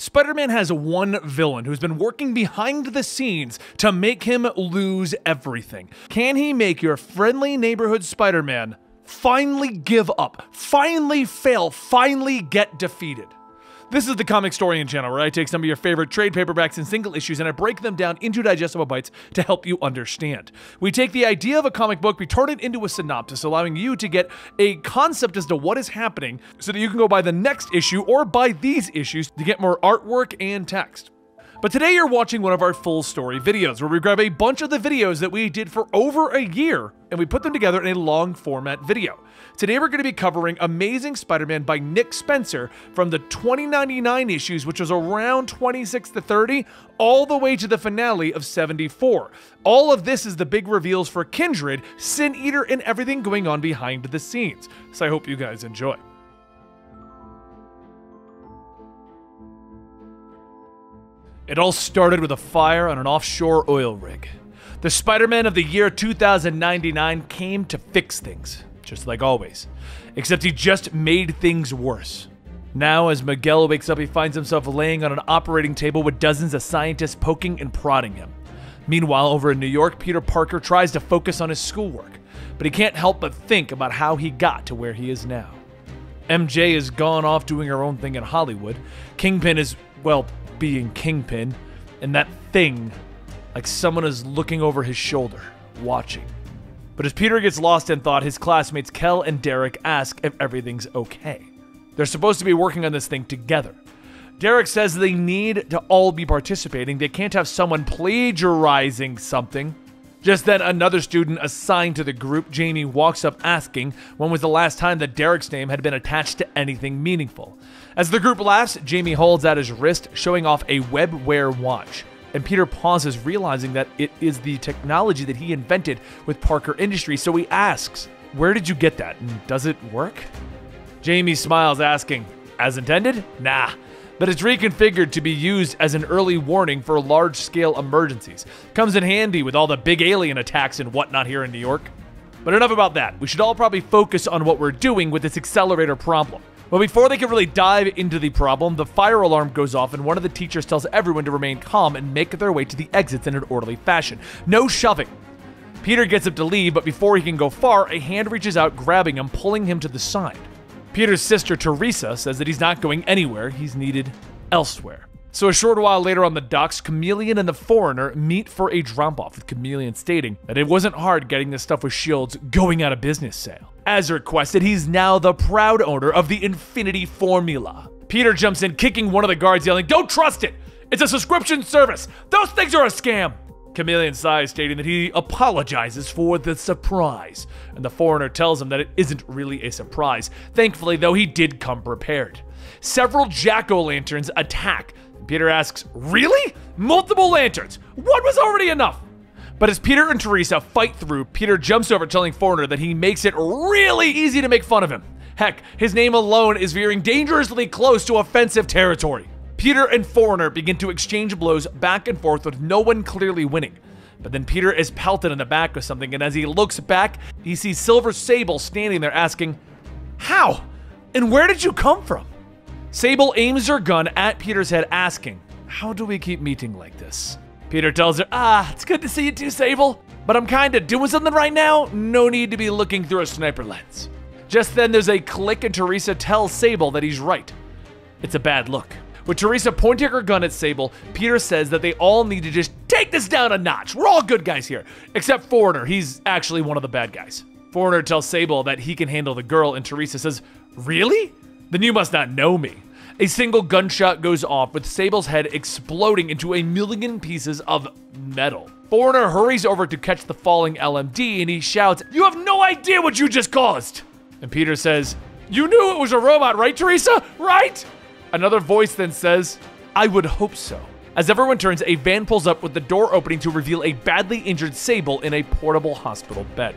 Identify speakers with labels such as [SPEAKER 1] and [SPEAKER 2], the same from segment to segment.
[SPEAKER 1] Spider Man has one villain who's been working behind the scenes to make him lose everything. Can he make your friendly neighborhood Spider Man finally give up, finally fail, finally get defeated? This is the Comic Comicstorian channel where I take some of your favorite trade paperbacks and single issues and I break them down into digestible bites to help you understand. We take the idea of a comic book, we turn it into a synopsis, allowing you to get a concept as to what is happening so that you can go buy the next issue or buy these issues to get more artwork and text. But today you're watching one of our full story videos where we grab a bunch of the videos that we did for over a year and we put them together in a long format video. Today we're going to be covering Amazing Spider-Man by Nick Spencer from the 2099 issues, which was around 26 to 30, all the way to the finale of 74. All of this is the big reveals for Kindred, Sin Eater, and everything going on behind the scenes. So I hope you guys enjoy. It all started with a fire on an offshore oil rig. The Spider Man of the year 2099 came to fix things, just like always, except he just made things worse. Now, as Miguel wakes up, he finds himself laying on an operating table with dozens of scientists poking and prodding him. Meanwhile, over in New York, Peter Parker tries to focus on his schoolwork, but he can't help but think about how he got to where he is now. MJ has gone off doing her own thing in Hollywood. Kingpin is, well, being Kingpin, and that thing, like someone is looking over his shoulder, watching. But as Peter gets lost in thought, his classmates Kel and Derek ask if everything's okay. They're supposed to be working on this thing together. Derek says they need to all be participating. They can't have someone plagiarizing something. Just then, another student assigned to the group, Jamie, walks up asking when was the last time that Derek's name had been attached to anything meaningful. As the group laughs, Jamie holds out his wrist, showing off a webware watch. And Peter pauses, realizing that it is the technology that he invented with Parker Industries, so he asks, Where did you get that? And does it work? Jamie smiles, asking, As intended? Nah. But it's reconfigured to be used as an early warning for large scale emergencies. Comes in handy with all the big alien attacks and whatnot here in New York. But enough about that. We should all probably focus on what we're doing with this accelerator problem. But before they can really dive into the problem, the fire alarm goes off and one of the teachers tells everyone to remain calm and make their way to the exits in an orderly fashion. No shoving. Peter gets up to leave, but before he can go far, a hand reaches out, grabbing him, pulling him to the side. Peter's sister, Teresa, says that he's not going anywhere, he's needed elsewhere. So a short while later on the docks, Chameleon and the Foreigner meet for a drop-off, with Chameleon stating that it wasn't hard getting this stuff with S.H.I.E.L.D's going out of business sale. As requested, he's now the proud owner of the Infinity Formula. Peter jumps in, kicking one of the guards, yelling, Don't trust it! It's a subscription service! Those things are a scam! Chameleon sighs, stating that he apologizes for the surprise, and the foreigner tells him that it isn't really a surprise. Thankfully, though, he did come prepared. Several jack o' lanterns attack, Peter asks, Really? Multiple lanterns! One was already enough! But as Peter and Teresa fight through, Peter jumps over telling Foreigner that he makes it really easy to make fun of him. Heck, his name alone is veering dangerously close to offensive territory. Peter and Foreigner begin to exchange blows back and forth with no one clearly winning. But then Peter is pelted in the back with something, and as he looks back, he sees Silver Sable standing there asking, How? And where did you come from? Sable aims her gun at Peter's head, asking, How do we keep meeting like this? Peter tells her, Ah, it's good to see you too, Sable. But I'm kinda doing something right now. No need to be looking through a sniper lens. Just then, there's a click, and Teresa tells Sable that he's right. It's a bad look. With Teresa pointing her gun at Sable, Peter says that they all need to just take this down a notch. We're all good guys here, except Foreigner. He's actually one of the bad guys. Foreigner tells Sable that he can handle the girl, and Teresa says, Really? Then you must not know me. A single gunshot goes off, with Sable's head exploding into a million pieces of metal. Foreigner hurries over to catch the falling LMD and he shouts, You have no idea what you just caused! And Peter says, You knew it was a robot, right, Teresa? Right? Another voice then says, I would hope so. As everyone turns, a van pulls up with the door opening to reveal a badly injured Sable in a portable hospital bed.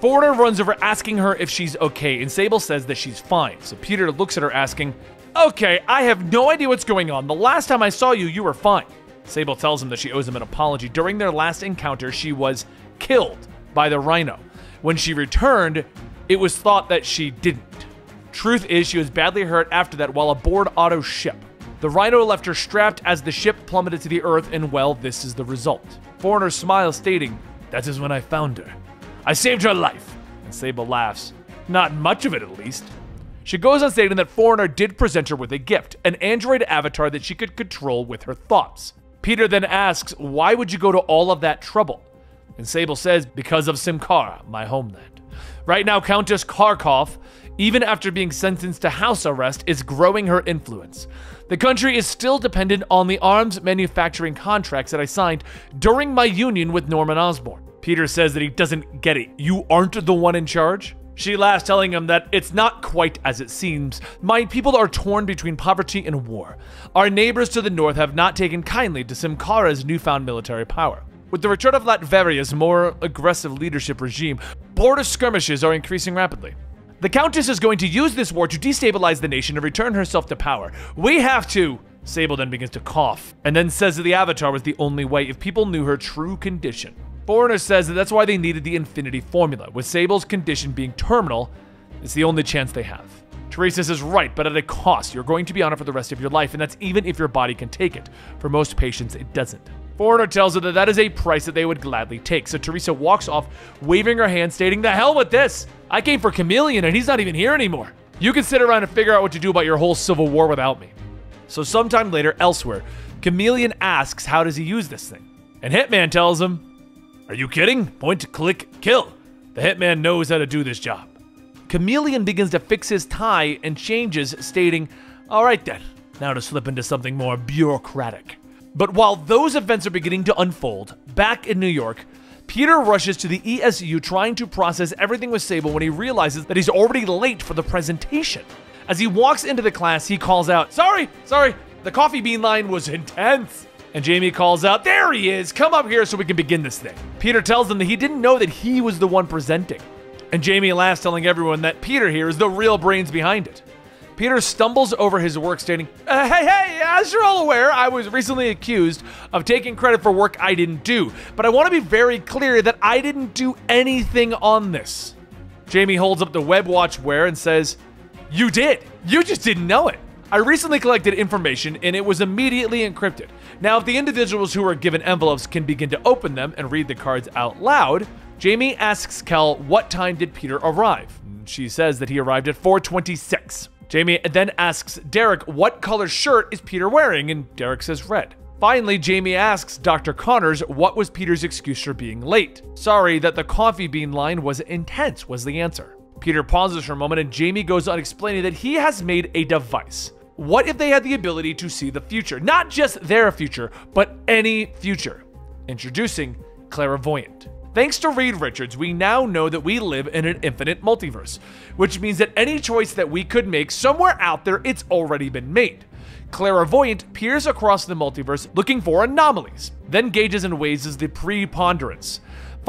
[SPEAKER 1] Foreigner runs over asking her if she's okay, and Sable says that she's fine. So Peter looks at her asking, Okay, I have no idea what's going on. The last time I saw you, you were fine. Sable tells him that she owes him an apology. During their last encounter, she was killed by the Rhino. When she returned, it was thought that she didn't. Truth is, she was badly hurt after that while aboard Otto's ship. The Rhino left her strapped as the ship plummeted to the earth, and well, this is the result. Foreigner smiles, stating, That is when I found her. I saved her life. And Sable laughs, Not much of it, at least. She goes on stating that Foreigner did present her with a gift, an android avatar that she could control with her thoughts. Peter then asks, Why would you go to all of that trouble? And Sable says, Because of Symkaria, my homeland. Right now, Countess Karkov, even after being sentenced to house arrest, is growing her influence. The country is still dependent on the arms manufacturing contracts that I signed during my union with Norman Osborn. Peter says that he doesn't get it. You aren't the one in charge? She laughs, telling him that it's not quite as it seems. My people are torn between poverty and war. Our neighbors to the north have not taken kindly to Symkaria's newfound military power. With the return of Latveria's more aggressive leadership regime, border skirmishes are increasing rapidly. The Countess is going to use this war to destabilize the nation and return herself to power. We have to. Sable then begins to cough, and then says that the Avatar was the only way if people knew her true condition. Foreigner says that that's why they needed the Infinity Formula, with Sable's condition being terminal, it's the only chance they have. Teresa says, right, but at a cost. You're going to be on it for the rest of your life, and that's even if your body can take it. For most patients, it doesn't. Foreigner tells her that that is a price that they would gladly take, so Teresa walks off, waving her hand, stating, The hell with this! I came for Chameleon, and he's not even here anymore. You can sit around and figure out what to do about your whole civil war without me. So sometime later, elsewhere, Chameleon asks how does he use this thing? And Hitman tells him, are you kidding? Point, click, kill. The hitman knows how to do this job. Chameleon begins to fix his tie and changes, stating, All right then, now to slip into something more bureaucratic. But while those events are beginning to unfold, back in New York, Peter rushes to the ESU trying to process everything with Sable when he realizes that he's already late for the presentation. As he walks into the class, he calls out, Sorry, sorry, the coffee bean line was intense. And Jamie calls out, There he is! Come up here so we can begin this thing. Peter tells them that he didn't know that he was the one presenting. And Jamie laughs, telling everyone that Peter here is the real brains behind it. Peter stumbles over his work, stating, uh, Hey, hey, as you're all aware, I was recently accused of taking credit for work I didn't do. But I want to be very clear that I didn't do anything on this. Jamie holds up the web watchware and says, You did. You just didn't know it. I recently collected information and it was immediately encrypted. Now, if the individuals who are given envelopes can begin to open them and read the cards out loud, Jamie asks Kel what time did Peter arrive. She says that he arrived at 426. Jamie then asks Derek what color shirt is Peter wearing, and Derek says red. Finally, Jamie asks Dr. Connors what was Peter's excuse for being late. Sorry that the coffee bean line was intense, was the answer. Peter pauses for a moment and Jamie goes on explaining that he has made a device. What if they had the ability to see the future? Not just their future, but any future. Introducing Clairvoyant. Thanks to Reed Richards, we now know that we live in an infinite multiverse, which means that any choice that we could make somewhere out there, it's already been made. Clairvoyant peers across the multiverse looking for anomalies, then gauges and weighs the preponderance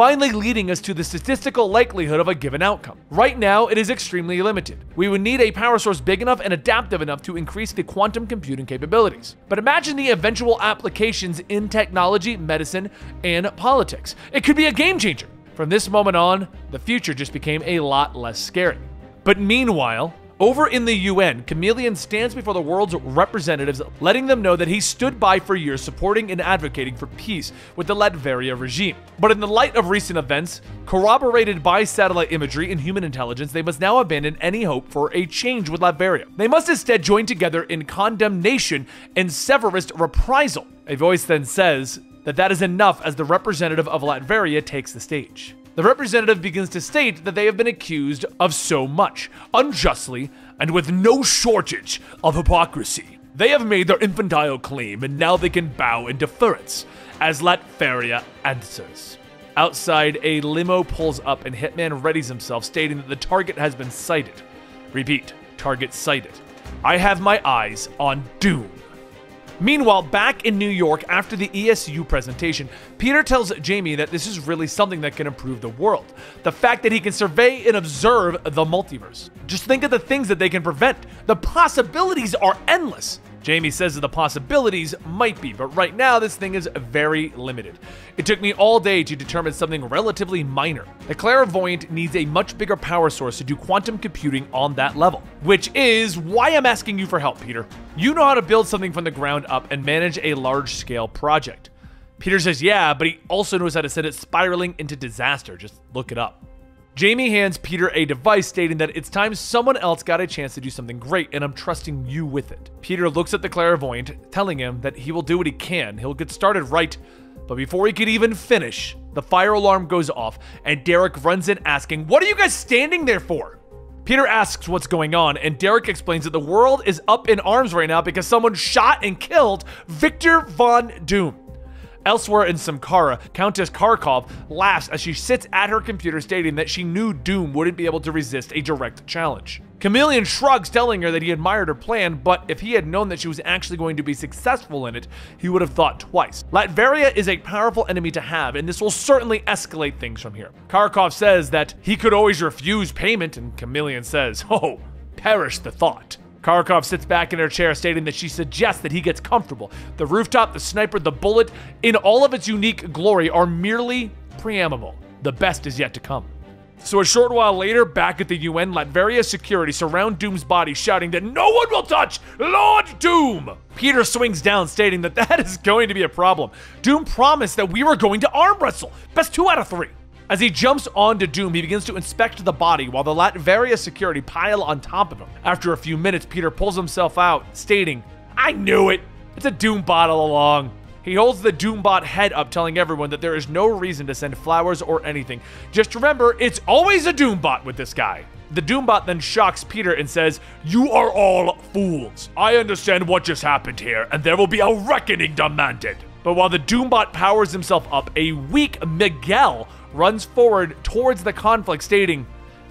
[SPEAKER 1] finally leading us to the statistical likelihood of a given outcome. Right now, it is extremely limited. We would need a power source big enough and adaptive enough to increase the quantum computing capabilities. But imagine the eventual applications in technology, medicine, and politics. It could be a game changer. From this moment on, the future just became a lot less scary. But meanwhile, over in the UN, Chameleon stands before the world's representatives, letting them know that he stood by for years supporting and advocating for peace with the Latveria regime. But in the light of recent events, corroborated by satellite imagery and human intelligence, they must now abandon any hope for a change with Latveria. They must instead join together in condemnation and severist reprisal. A voice then says that that is enough as the representative of Latveria takes the stage. The representative begins to state that they have been accused of so much, unjustly, and with no shortage of hypocrisy. They have made their infantile claim, and now they can bow in deference, as Latveria answers. Outside, a limo pulls up and Hitman readies himself, stating that the target has been sighted. Repeat, target sighted. I have my eyes on Doom. Meanwhile, back in New York after the ESU presentation, Peter tells Jamie that this is really something that can improve the world. The fact that he can survey and observe the multiverse. Just think of the things that they can prevent. The possibilities are endless. Jamie says that the possibilities might be, but right now this thing is very limited. It took me all day to determine something relatively minor. The clairvoyant needs a much bigger power source to do quantum computing on that level, which is why I'm asking you for help, Peter. You know how to build something from the ground up and manage a large scale project. Peter says, yeah, but he also knows how to send it spiraling into disaster. Just look it up. Jamie hands Peter a device stating that it's time someone else got a chance to do something great and I'm trusting you with it. Peter looks at the clairvoyant, telling him that he will do what he can. He'll get started right, but before he could even finish, the fire alarm goes off and Derek runs in asking, What are you guys standing there for? Peter asks what's going on, and Derek explains that the world is up in arms right now because someone shot and killed Victor Von Doom. Elsewhere in Symkaria, Countess Karkov laughs as she sits at her computer stating that she knew Doom wouldn't be able to resist a direct challenge. Chameleon shrugs, telling her that he admired her plan, but if he had known that she was actually going to be successful in it, he would have thought twice. Latveria is a powerful enemy to have, and this will certainly escalate things from here. Karkov says that he could always refuse payment, and Chameleon says, Oh, perish the thought. Karkov sits back in her chair, stating that she suggests that he gets comfortable. The rooftop, the sniper, the bullet, in all of its unique glory, are merely preamble. The best is yet to come. So a short while later, back at the UN, Latveria security surround Doom's body, shouting that no one will touch Lord Doom! Peter swings down, stating that that is going to be a problem. Doom promised that we were going to arm wrestle. Best two out of three. As he jumps onto Doom, he begins to inspect the body while the Latveria security pile on top of him. After a few minutes, Peter pulls himself out, stating, I knew it! It's a Doombot all along. He holds the Doombot head up, telling everyone that there is no reason to send flowers or anything. Just remember, it's always a Doombot with this guy. The Doombot then shocks Peter and says, You are all fools. I understand what just happened here, and there will be a reckoning demanded. But while the Doombot powers himself up, a weak Miguel runs forward towards the conflict, stating,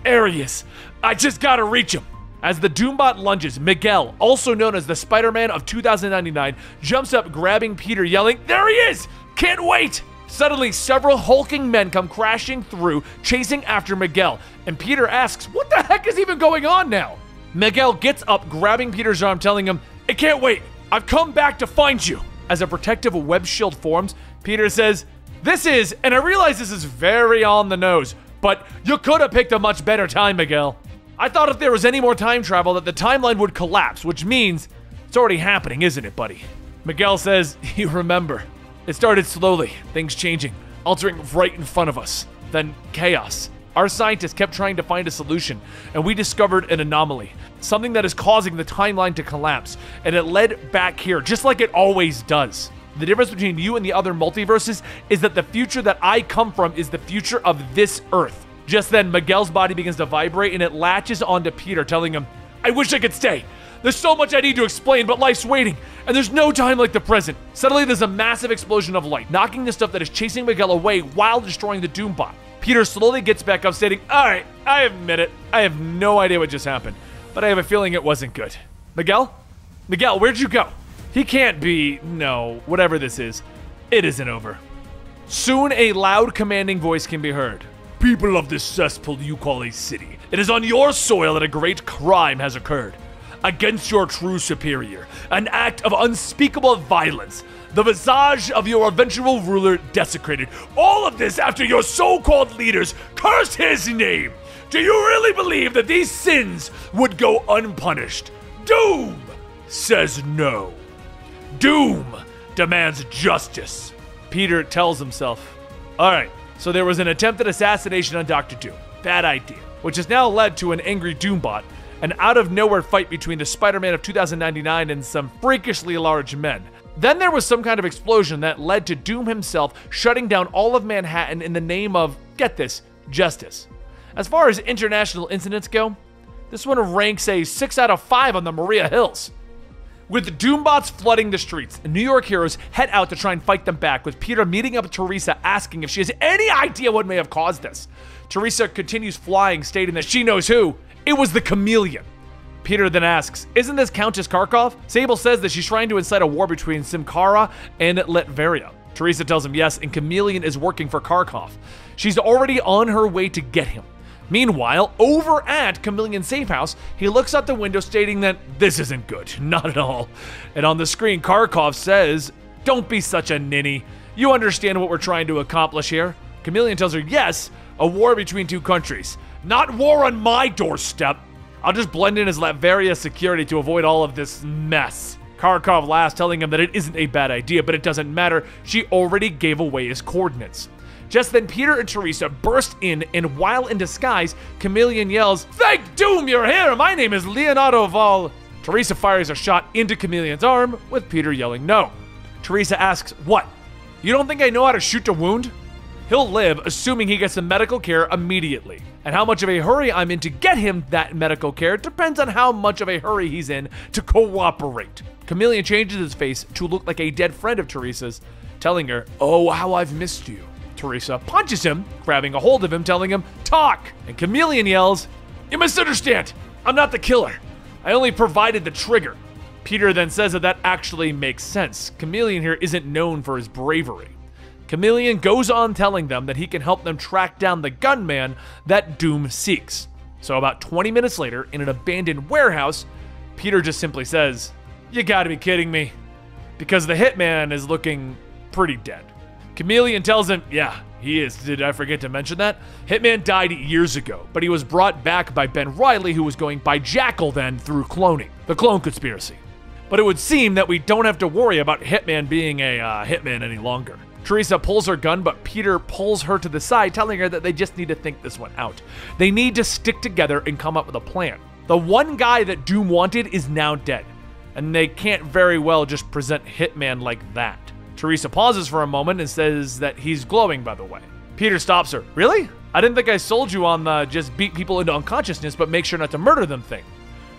[SPEAKER 1] Arius, I just gotta reach him. As the Doombot lunges, Miguel, also known as the Spider Man of 2099, jumps up, grabbing Peter, yelling, There he is! Can't wait! Suddenly, several hulking men come crashing through, chasing after Miguel, and Peter asks, What the heck is even going on now? Miguel gets up, grabbing Peter's arm, telling him, It can't wait! I've come back to find you! As a protective web shield forms, Peter says, this is, and I realize this is very on the nose, but you could have picked a much better time, Miguel. I thought if there was any more time travel that the timeline would collapse, which means it's already happening, isn't it, buddy? Miguel says, You remember. It started slowly, things changing, altering right in front of us. Then chaos. Our scientists kept trying to find a solution, and we discovered an anomaly, something that is causing the timeline to collapse, and it led back here, just like it always does. The difference between you and the other multiverses is that the future that I come from is the future of this Earth. Just then, Miguel's body begins to vibrate and it latches onto Peter, telling him, I wish I could stay. There's so much I need to explain, but life's waiting, and there's no time like the present. Suddenly, there's a massive explosion of light, knocking the stuff that is chasing Miguel away while destroying the Doombot. Peter slowly gets back up, stating, Alright, I admit it. I have no idea what just happened, but I have a feeling it wasn't good. Miguel? Miguel, where'd you go? He can't be. No, whatever this is, it isn't over. Soon a loud, commanding voice can be heard. People of this cesspool you call a city, it is on your soil that a great crime has occurred. Against your true superior, an act of unspeakable violence. The visage of your eventual ruler desecrated. All of this after your so called leaders cursed his name. Do you really believe that these sins would go unpunished? Doom says no. Doom demands justice. Peter tells himself, All right, so there was an attempted assassination on Dr. Doom. Bad idea. Which has now led to an angry Doombot, an out of nowhere fight between the Spider Man of 2099 and some freakishly large men. Then there was some kind of explosion that led to Doom himself shutting down all of Manhattan in the name of, get this, justice. As far as international incidents go, this one ranks a 6 out of 5 on the Maria Hills. With the Doombots flooding the streets, New York heroes head out to try and fight them back, with Peter meeting up with Teresa asking if she has any idea what may have caused this. Teresa continues flying, stating that she knows who. It was the chameleon. Peter then asks, Isn't this Countess Karkov? Sable says that she's trying to incite a war between Symkaria and Latveria. Teresa tells him yes, and Chameleon is working for Karkov. She's already on her way to get him. Meanwhile, over at Chameleon safe house, he looks out the window stating that this isn't good, not at all. And on the screen, Karkov says, Don't be such a ninny. You understand what we're trying to accomplish here? Chameleon tells her, Yes, a war between two countries. Not war on my doorstep. I'll just blend in as Latveria security to avoid all of this mess. Karkov laughs, telling him that it isn't a bad idea, but it doesn't matter. She already gave away his coordinates. Just then, Peter and Teresa burst in, and while in disguise, Chameleon yells, Thank Doom you're here! My name is Leonardo Val. Teresa fires a shot into Chameleon's arm, with Peter yelling no. Teresa asks, What? You don't think I know how to shoot to wound? He'll live, assuming he gets the medical care immediately. And how much of a hurry I'm in to get him that medical care depends on how much of a hurry he's in to cooperate. Chameleon changes his face to look like a dead friend of Teresa's, telling her, Oh, how I've missed you. Teresa punches him, grabbing a hold of him, telling him, Talk! And Chameleon yells, You misunderstand! I'm not the killer. I only provided the trigger. Peter then says that that actually makes sense. Chameleon here isn't known for his bravery. Chameleon goes on telling them that he can help them track down the gunman that Doom seeks. So, about 20 minutes later, in an abandoned warehouse, Peter just simply says, You gotta be kidding me. Because the hitman is looking pretty dead. Chameleon tells him, yeah, he is. Did I forget to mention that? Hitman died years ago, but he was brought back by Ben Reilly, who was going by Jackal then through cloning, the clone conspiracy. But it would seem that we don't have to worry about Hitman being a uh, Hitman any longer. Teresa pulls her gun, but Peter pulls her to the side, telling her that they just need to think this one out. They need to stick together and come up with a plan. The one guy that Doom wanted is now dead, and they can't very well just present Hitman like that. Teresa pauses for a moment and says that he's glowing, by the way. Peter stops her. Really? I didn't think I sold you on the just beat people into unconsciousness, but make sure not to murder them thing.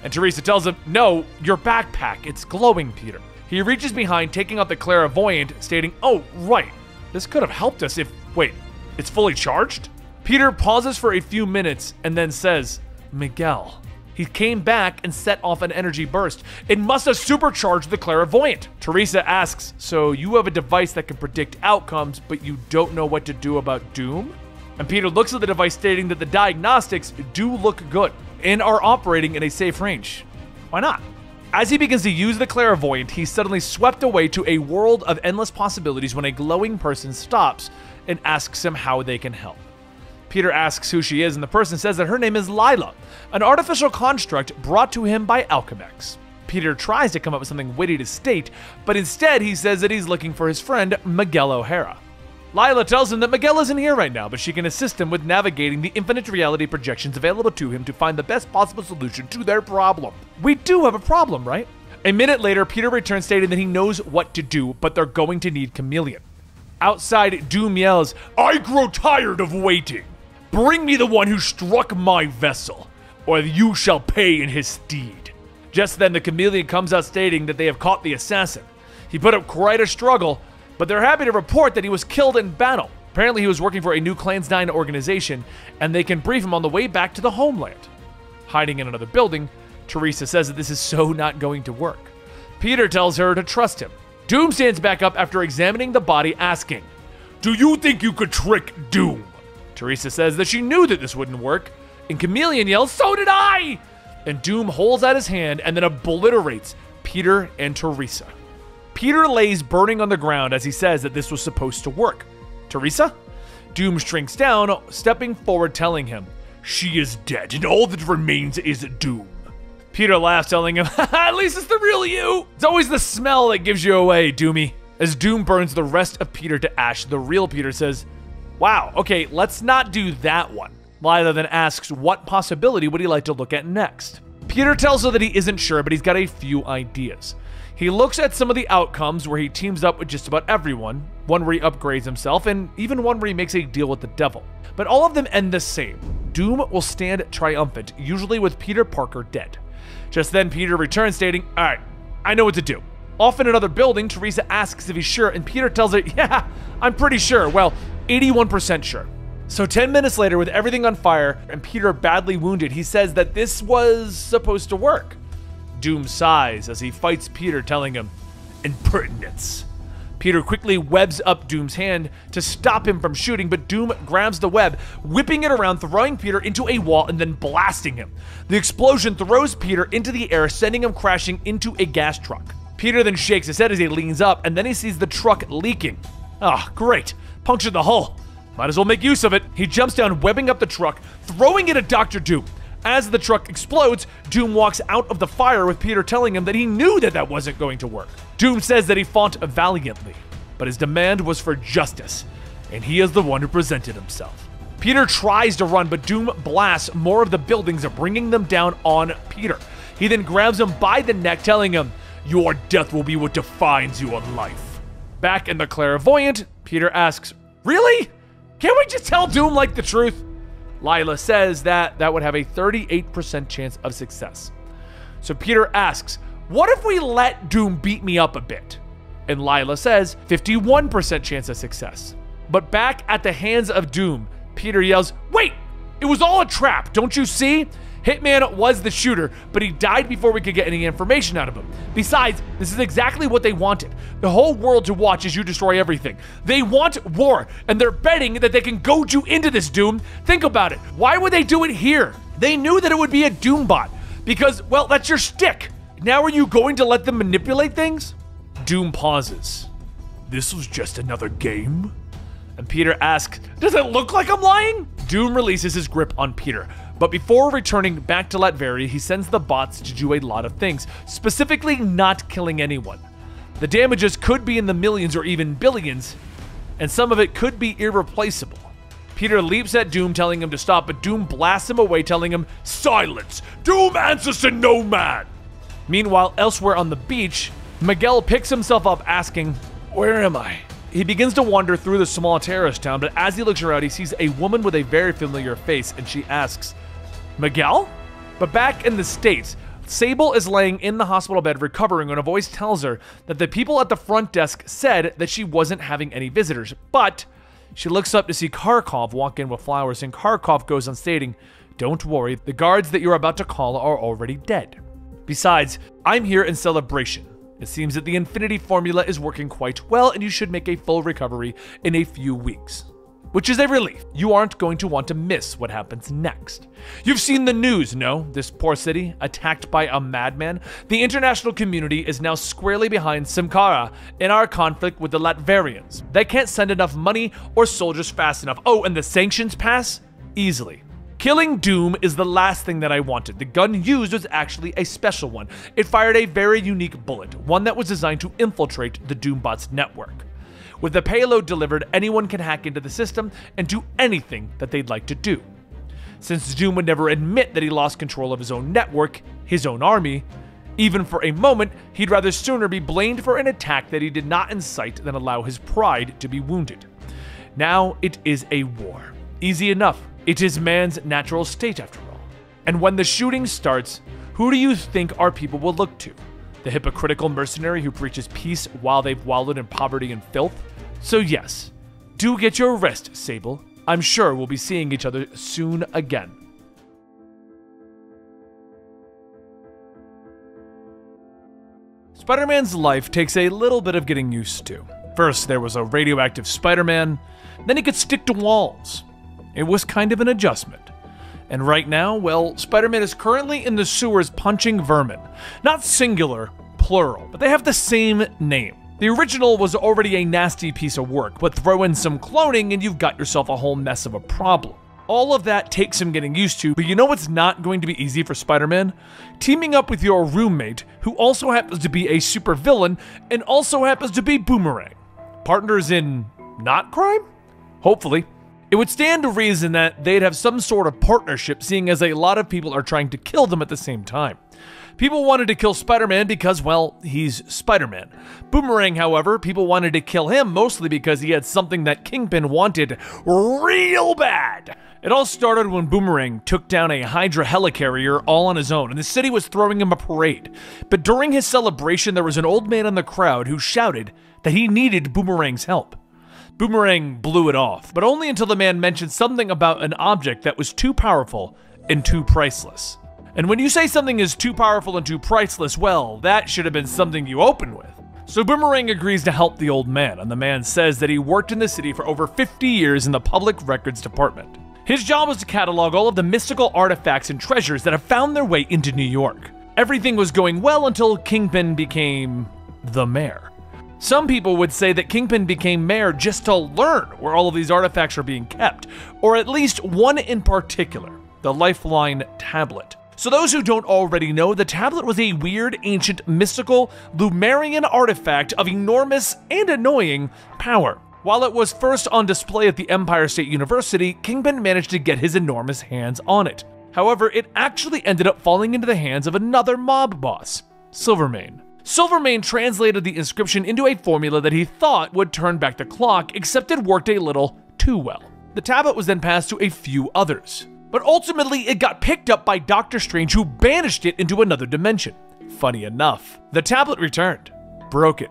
[SPEAKER 1] And Teresa tells him, No, your backpack. It's glowing, Peter. He reaches behind, taking out the clairvoyant, stating, Oh, right. This could have helped us if. Wait, it's fully charged? Peter pauses for a few minutes and then says, Miguel. He came back and set off an energy burst. It must have supercharged the clairvoyant. Teresa asks, So you have a device that can predict outcomes, but you don't know what to do about Doom? And Peter looks at the device stating that the diagnostics do look good and are operating in a safe range. Why not? As he begins to use the clairvoyant, he's suddenly swept away to a world of endless possibilities when a glowing person stops and asks him how they can help. Peter asks who she is, and the person says that her name is Lyla, an artificial construct brought to him by Alchemax. Peter tries to come up with something witty to state, but instead he says that he's looking for his friend Miguel O'Hara. Lyla tells him that Miguel isn't here right now, but she can assist him with navigating the infinite reality projections available to him to find the best possible solution to their problem. We do have a problem, right? A minute later, Peter returns stating that he knows what to do, but they're going to need Chameleon. Outside, Doom yells, I grow tired of waiting. Bring me the one who struck my vessel, or you shall pay in his stead. Just then, the chameleon comes out stating that they have caught the assassin. He put up quite a struggle, but they're happy to report that he was killed in battle. Apparently, he was working for a new Clans 9 organization, and they can brief him on the way back to the homeland. Hiding in another building, Teresa says that this is so not going to work. Peter tells her to trust him. Doom stands back up after examining the body, asking, Do you think you could trick Doom? Teresa says that she knew that this wouldn't work, and Chameleon yells, So did I! And Doom holds out his hand and then obliterates Peter and Teresa. Peter lays burning on the ground as he says that this was supposed to work. Teresa? Doom shrinks down, stepping forward, telling him, She is dead, and all that remains is Doom. Peter laughs, telling him, At least it's the real you! It's always the smell that gives you away, Doomy. As Doom burns the rest of Peter to ash, the real Peter says, Wow, okay, let's not do that one. Lyla then asks what possibility would he like to look at next. Peter tells her that he isn't sure, but he's got a few ideas. He looks at some of the outcomes where he teams up with just about everyone, one where he upgrades himself, and even one where he makes a deal with the devil. But all of them end the same. Doom will stand triumphant, usually with Peter Parker dead. Just then, Peter returns, stating, Alright, I know what to do. Off in another building, Teresa asks if he's sure, and Peter tells her, Yeah, I'm pretty sure. Well, 81% sure. So 10 minutes later, with everything on fire and Peter badly wounded, he says that this was supposed to work. Doom sighs as he fights Peter, telling him, Impertinence. Peter quickly webs up Doom's hand to stop him from shooting, but Doom grabs the web, whipping it around, throwing Peter into a wall and then blasting him. The explosion throws Peter into the air, sending him crashing into a gas truck. Peter then shakes his head as he leans up, and then he sees the truck leaking. Ah, oh, great. Punctured the hull. Might as well make use of it. He jumps down, webbing up the truck, throwing it at Dr. Doom. As the truck explodes, Doom walks out of the fire with Peter telling him that he knew that that wasn't going to work. Doom says that he fought valiantly, but his demand was for justice, and he is the one who presented himself. Peter tries to run, but Doom blasts more of the buildings, bringing them down on Peter. He then grabs him by the neck, telling him, Your death will be what defines you life. Back in the clairvoyant, Peter asks, Really? Can't we just tell Doom like the truth? Lyla says that that would have a 38% chance of success. So Peter asks, What if we let Doom beat me up a bit? And Lyla says, 51% chance of success. But back at the hands of Doom, Peter yells, Wait! It was all a trap, don't you see? Hitman was the shooter, but he died before we could get any information out of him. Besides, this is exactly what they wanted the whole world to watch as you destroy everything. They want war, and they're betting that they can goad you into this Doom. Think about it. Why would they do it here? They knew that it would be a Doom bot because, well, that's your stick. Now are you going to let them manipulate things? Doom pauses. This was just another game? And Peter asks, Does it look like I'm lying? Doom releases his grip on Peter, but before returning back to Latveria, he sends the bots to do a lot of things, specifically not killing anyone. The damages could be in the millions or even billions, and some of it could be irreplaceable. Peter leaps at Doom, telling him to stop, but Doom blasts him away, telling him, Silence! Doom answers to no man! Meanwhile, elsewhere on the beach, Miguel picks himself up, asking, Where am I? He begins to wander through the small terrorist town, but as he looks around, he sees a woman with a very familiar face, and she asks, Miguel? But back in the States, Sable is laying in the hospital bed recovering when a voice tells her that the people at the front desk said that she wasn't having any visitors. But she looks up to see Kharkov walk in with flowers, and Kharkov goes on stating, Don't worry, the guards that you're about to call are already dead. Besides, I'm here in celebration. It seems that the Infinity Formula is working quite well, and you should make a full recovery in a few weeks which is a relief. You aren't going to want to miss what happens next. You've seen the news, no? This poor city, attacked by a madman. The international community is now squarely behind Symkaria in our conflict with the Latverians. They can't send enough money or soldiers fast enough. Oh, and the sanctions pass? Easily. Killing Doom is the last thing that I wanted. The gun used was actually a special one. It fired a very unique bullet, one that was designed to infiltrate the Doombot's network. With the payload delivered, anyone can hack into the system and do anything that they'd like to do. Since Doom would never admit that he lost control of his own network, his own army, even for a moment, he'd rather sooner be blamed for an attack that he did not incite than allow his pride to be wounded. Now it is a war. Easy enough. It is man's natural state, after all. And when the shooting starts, who do you think our people will look to? The hypocritical mercenary who preaches peace while they've wallowed in poverty and filth? So, yes, do get your rest, Sable. I'm sure we'll be seeing each other soon again. Spider Man's life takes a little bit of getting used to. First, there was a radioactive Spider Man, then he could stick to walls. It was kind of an adjustment. And right now, well, Spider Man is currently in the sewers punching vermin. Not singular, plural, but they have the same name. The original was already a nasty piece of work, but throw in some cloning and you've got yourself a whole mess of a problem. All of that takes some getting used to, but you know what's not going to be easy for Spider Man? Teaming up with your roommate, who also happens to be a supervillain and also happens to be Boomerang. Partners in not crime? Hopefully. It would stand to reason that they'd have some sort of partnership, seeing as a lot of people are trying to kill them at the same time. People wanted to kill Spider Man because, well, he's Spider Man. Boomerang, however, people wanted to kill him mostly because he had something that Kingpin wanted real bad. It all started when Boomerang took down a Hydra helicarrier all on his own, and the city was throwing him a parade. But during his celebration, there was an old man in the crowd who shouted that he needed Boomerang's help. Boomerang blew it off, but only until the man mentioned something about an object that was too powerful and too priceless. And when you say something is too powerful and too priceless, well, that should have been something you opened with. So Boomerang agrees to help the old man, and the man says that he worked in the city for over 50 years in the public records department. His job was to catalog all of the mystical artifacts and treasures that have found their way into New York. Everything was going well until Kingpin became the mayor. Some people would say that Kingpin became mayor just to learn where all of these artifacts are being kept, or at least one in particular, the Lifeline Tablet. So those who don't already know, the tablet was a weird, ancient, mystical, Lemurian artifact of enormous and annoying power. While it was first on display at the Empire State University, Kingpin managed to get his enormous hands on it. However, it actually ended up falling into the hands of another mob boss, Silvermane. Silvermane translated the inscription into a formula that he thought would turn back the clock, except it worked a little too well. The tablet was then passed to a few others. But ultimately, it got picked up by Doctor Strange, who banished it into another dimension. Funny enough, the tablet returned, broken,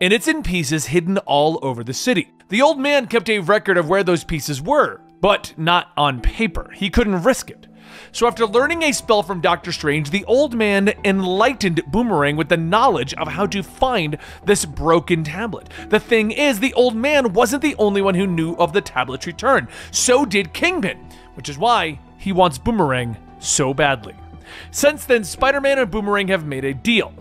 [SPEAKER 1] and it's in pieces hidden all over the city. The old man kept a record of where those pieces were, but not on paper. He couldn't risk it. So after learning a spell from Doctor Strange, the old man enlightened Boomerang with the knowledge of how to find this broken tablet. The thing is, the old man wasn't the only one who knew of the tablet's return. So did Kingpin, which is why he wants Boomerang so badly. Since then, Spider-Man and Boomerang have made a deal.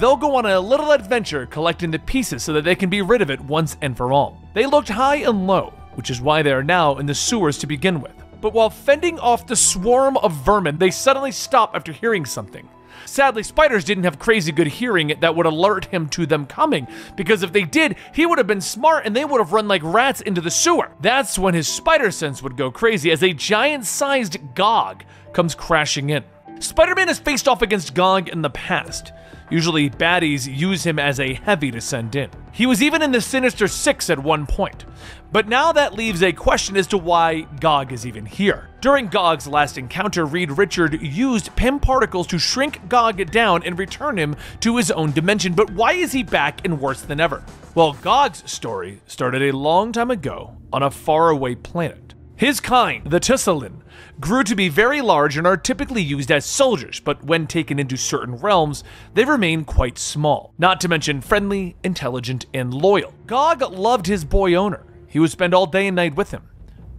[SPEAKER 1] They'll go on a little adventure collecting the pieces so that they can be rid of it once and for all. They looked high and low, which is why they are now in the sewers to begin with. But while fending off the swarm of vermin, they suddenly stop after hearing something. Sadly, spiders didn't have crazy good hearing that would alert him to them coming, because if they did, he would have been smart and they would have run like rats into the sewer. That's when his spider sense would go crazy as a giant sized Gog comes crashing in. Spider Man has faced off against Gog in the past. Usually, baddies use him as a heavy to send in. He was even in the Sinister Six at one point. But now that leaves a question as to why Gog is even here. During Gog's last encounter, Reed Richard used Pym particles to shrink Gog down and return him to his own dimension, but why is he back and worse than ever? Well, Gog's story started a long time ago on a faraway planet. His kind, the Tussalin, grew to be very large and are typically used as soldiers, but when taken into certain realms, they remain quite small. Not to mention friendly, intelligent, and loyal. Gog loved his boy owner. He would spend all day and night with him.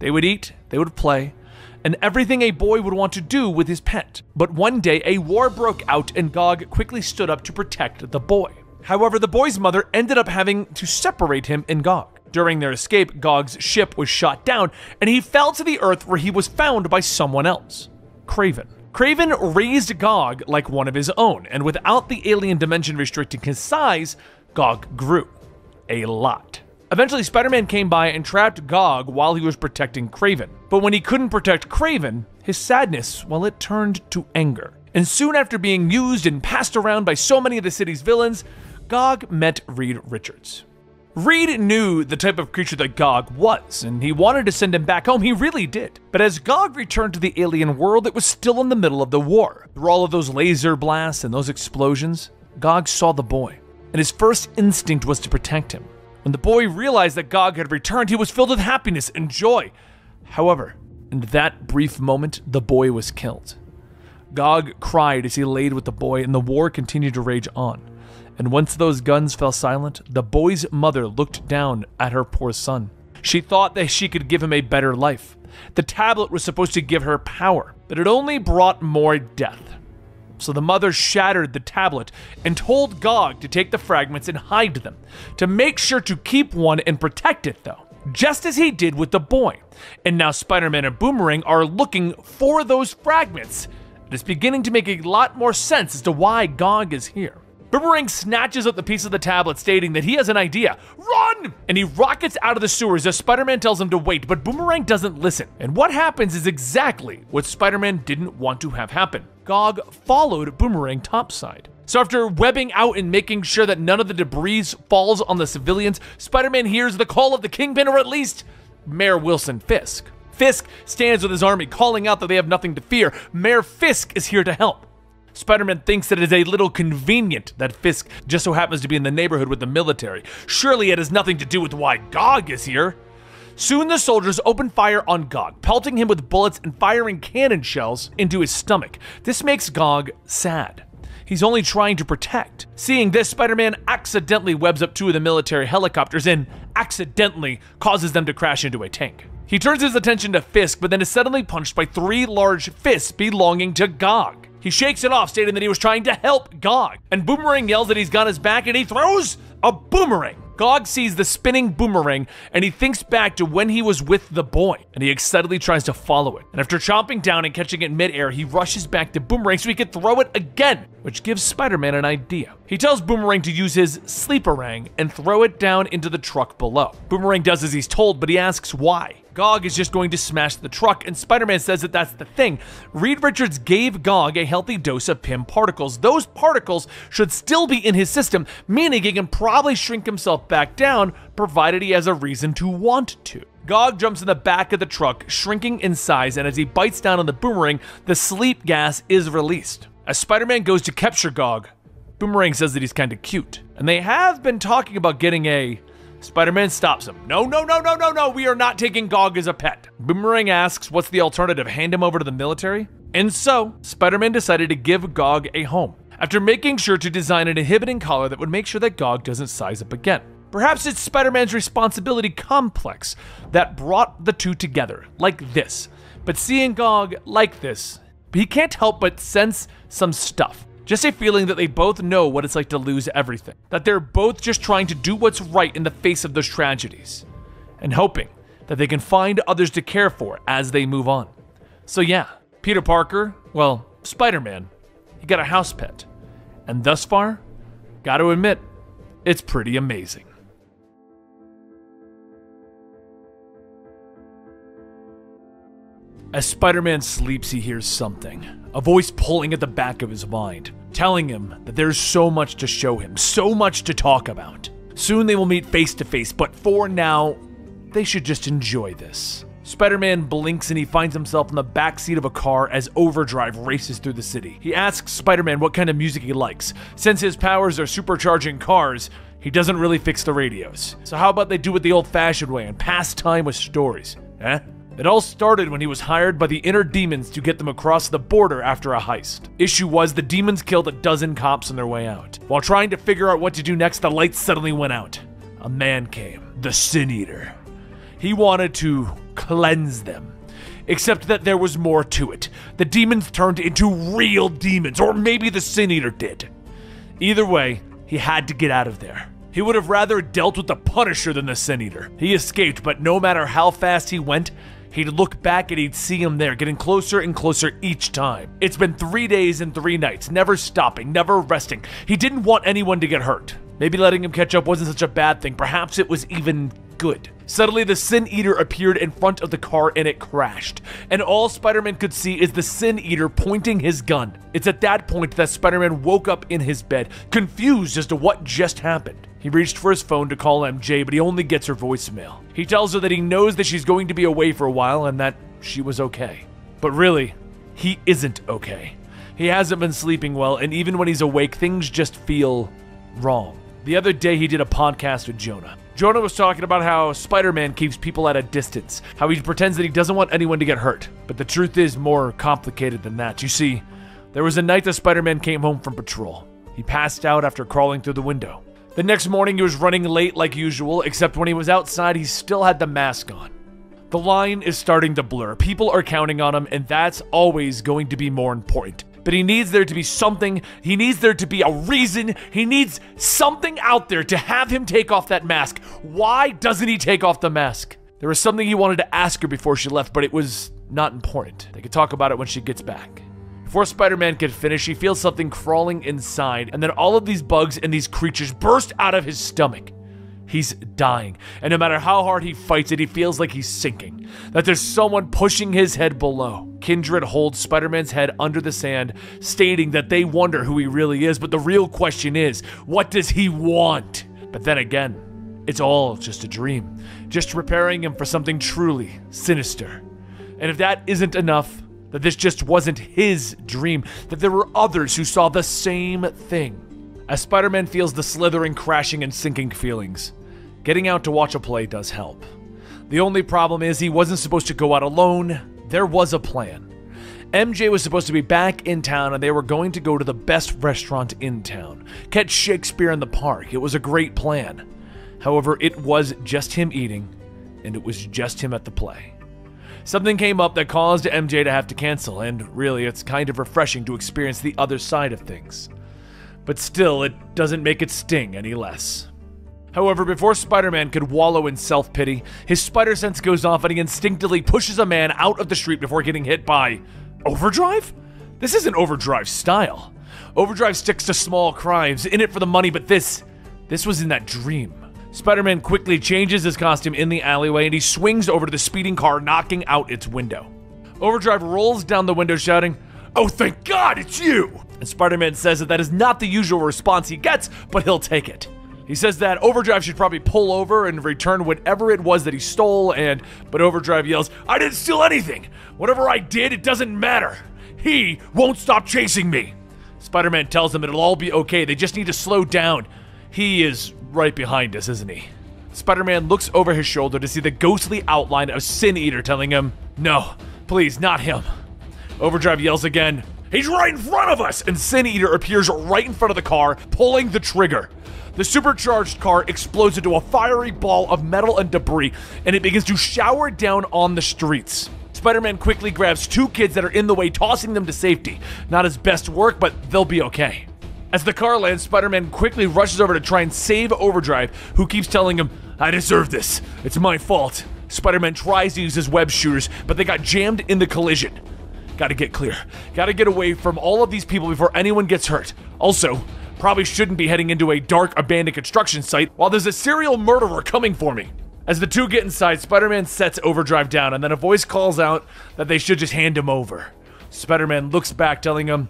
[SPEAKER 1] They would eat, they would play, and everything a boy would want to do with his pet. But one day, a war broke out and Gog quickly stood up to protect the boy. However, the boy's mother ended up having to separate him and Gog. During their escape, Gog's ship was shot down, and he fell to the earth where he was found by someone else Kraven. Kraven raised Gog like one of his own, and without the alien dimension restricting his size, Gog grew. A lot. Eventually, Spider Man came by and trapped Gog while he was protecting Kraven. But when he couldn't protect Kraven, his sadness, well, it turned to anger. And soon after being used and passed around by so many of the city's villains, Gog met Reed Richards. Reed knew the type of creature that Gog was, and he wanted to send him back home. He really did. But as Gog returned to the alien world, it was still in the middle of the war. Through all of those laser blasts and those explosions, Gog saw the boy, and his first instinct was to protect him. When the boy realized that Gog had returned, he was filled with happiness and joy. However, in that brief moment, the boy was killed. Gog cried as he laid with the boy, and the war continued to rage on. And once those guns fell silent, the boy's mother looked down at her poor son. She thought that she could give him a better life. The tablet was supposed to give her power, but it only brought more death. So the mother shattered the tablet and told Gog to take the fragments and hide them, to make sure to keep one and protect it, though, just as he did with the boy. And now Spider Man and Boomerang are looking for those fragments. It is beginning to make a lot more sense as to why Gog is here. Boomerang snatches up the piece of the tablet, stating that he has an idea. Run! And he rockets out of the sewers as Spider Man tells him to wait, but Boomerang doesn't listen. And what happens is exactly what Spider Man didn't want to have happen. Gog followed Boomerang topside. So after webbing out and making sure that none of the debris falls on the civilians, Spider Man hears the call of the Kingpin, or at least Mayor Wilson Fisk. Fisk stands with his army, calling out that they have nothing to fear. Mayor Fisk is here to help. Spider-Man thinks that it is a little convenient that Fisk just so happens to be in the neighborhood with the military. Surely it has nothing to do with why Gog is here. Soon the soldiers open fire on Gog, pelting him with bullets and firing cannon shells into his stomach. This makes Gog sad. he's only trying to protect. Seeing this, Spider Man accidentally webs up two of the military helicopters and accidentally causes them to crash into a tank. He turns his attention to Fisk, but then is suddenly punched by three large fists belonging to Gog. He shakes it off, stating that he was trying to help Gog. And Boomerang yells that he's got his back and he throws a boomerang. Gog sees the spinning boomerang and he thinks back to when he was with the boy and he excitedly tries to follow it. And after chomping down and catching it midair, he rushes back to Boomerang so he can throw it again, which gives Spider Man an idea. He tells Boomerang to use his sleeperang and throw it down into the truck below. Boomerang does as he's told, but he asks why. Gog is just going to smash the truck, and Spider Man says that that's the thing. Reed Richards gave Gog a healthy dose of Pym particles. Those particles should still be in his system, meaning he can probably shrink himself back down, provided he has a reason to want to. Gog jumps in the back of the truck, shrinking in size, and as he bites down on the boomerang, the sleep gas is released. As Spider Man goes to capture Gog, Boomerang says that he's kinda cute. And they have been talking about getting a Spider-Man stops him. No, no, no, no, no, no, we are not taking Gog as a pet. Boomerang asks what's the alternative, hand him over to the military? And so, Spider-Man decided to give Gog a home, after making sure to design an inhibiting collar that would make sure that Gog doesn't size up again. Perhaps it's Spider-Man's responsibility complex that brought the two together, like this. But seeing Gog like this, he can't help but sense some stuff. Just a feeling that they both know what it's like to lose everything. That they're both just trying to do what's right in the face of those tragedies. And hoping that they can find others to care for as they move on. So yeah, Peter Parker, well, Spider-Man, he got a house pet. And thus far, gotta admit, it's pretty amazing. As Spider Man sleeps, he hears something a voice pulling at the back of his mind, telling him that there's so much to show him, so much to talk about. Soon they will meet face to face, but for now, they should just enjoy this. Spider Man blinks and he finds himself in the backseat of a car as Overdrive races through the city. He asks Spider Man what kind of music he likes. Since his powers are supercharging cars, he doesn't really fix the radios. So, how about they do it the old fashioned way and pass time with stories? Eh? It all started when he was hired by the inner demons to get them across the border after a heist. Issue was the demons killed a dozen cops on their way out. While trying to figure out what to do next, the lights suddenly went out. A man came, the Sin Eater. He wanted to cleanse them. Except that there was more to it. The demons turned into real demons, or maybe the Sin Eater did. Either way, he had to get out of there. He would have rather dealt with the Punisher than the Sin Eater. He escaped, but no matter how fast he went, He'd look back and he'd see him there, getting closer and closer each time. It's been three days and three nights, never stopping, never resting. He didn't want anyone to get hurt. Maybe letting him catch up wasn't such a bad thing. Perhaps it was even good. Suddenly, the Sin Eater appeared in front of the car and it crashed. And all Spider Man could see is the Sin Eater pointing his gun. It's at that point that Spider Man woke up in his bed, confused as to what just happened. He reached for his phone to call MJ, but he only gets her voicemail. He tells her that he knows that she's going to be away for a while and that she was okay. But really, he isn't okay. He hasn't been sleeping well, and even when he's awake, things just feel wrong. The other day, he did a podcast with Jonah. Jonah was talking about how Spider Man keeps people at a distance, how he pretends that he doesn't want anyone to get hurt. But the truth is more complicated than that. You see, there was a night that Spider Man came home from patrol. He passed out after crawling through the window. The next morning, he was running late like usual, except when he was outside, he still had the mask on. The line is starting to blur. People are counting on him, and that's always going to be more important. But he needs there to be something, he needs there to be a reason, he needs something out there to have him take off that mask. Why doesn't he take off the mask? There was something he wanted to ask her before she left, but it was not important. They could talk about it when she gets back. Before Spider Man could finish, he feels something crawling inside, and then all of these bugs and these creatures burst out of his stomach. He's dying, and no matter how hard he fights it, he feels like he's sinking. That there's someone pushing his head below. Kindred holds Spider Man's head under the sand, stating that they wonder who he really is, but the real question is what does he want? But then again, it's all just a dream, just preparing him for something truly sinister. And if that isn't enough, that this just wasn't his dream, that there were others who saw the same thing. As Spider Man feels the slithering, crashing, and sinking feelings, getting out to watch a play does help. The only problem is he wasn't supposed to go out alone, there was a plan. MJ was supposed to be back in town and they were going to go to the best restaurant in town, catch Shakespeare in the park. It was a great plan. However, it was just him eating, and it was just him at the play. Something came up that caused MJ to have to cancel, and really, it's kind of refreshing to experience the other side of things. But still, it doesn't make it sting any less. However, before Spider Man could wallow in self pity, his spider sense goes off and he instinctively pushes a man out of the street before getting hit by Overdrive? This isn't Overdrive style. Overdrive sticks to small crimes, in it for the money, but this. this was in that dream. Spider Man quickly changes his costume in the alleyway and he swings over to the speeding car, knocking out its window. Overdrive rolls down the window, shouting, Oh, thank God, it's you! And Spider Man says that that is not the usual response he gets, but he'll take it. He says that Overdrive should probably pull over and return whatever it was that he stole, and but Overdrive yells, I didn't steal anything! Whatever I did, it doesn't matter! He won't stop chasing me! Spider Man tells him it'll all be okay, they just need to slow down. He is right behind us, isn't he? Spider Man looks over his shoulder to see the ghostly outline of Sin Eater telling him, No, please, not him. Overdrive yells again, He's right in front of us! And Sin Eater appears right in front of the car, pulling the trigger. The supercharged car explodes into a fiery ball of metal and debris, and it begins to shower down on the streets. Spider Man quickly grabs two kids that are in the way, tossing them to safety. Not his best work, but they'll be okay. As the car lands, Spider Man quickly rushes over to try and save Overdrive, who keeps telling him, I deserve this. It's my fault. Spider Man tries to use his web shooters, but they got jammed in the collision. Gotta get clear. Gotta get away from all of these people before anyone gets hurt. Also, probably shouldn't be heading into a dark, abandoned construction site while there's a serial murderer coming for me. As the two get inside, Spider Man sets Overdrive down, and then a voice calls out that they should just hand him over. Spider Man looks back, telling him,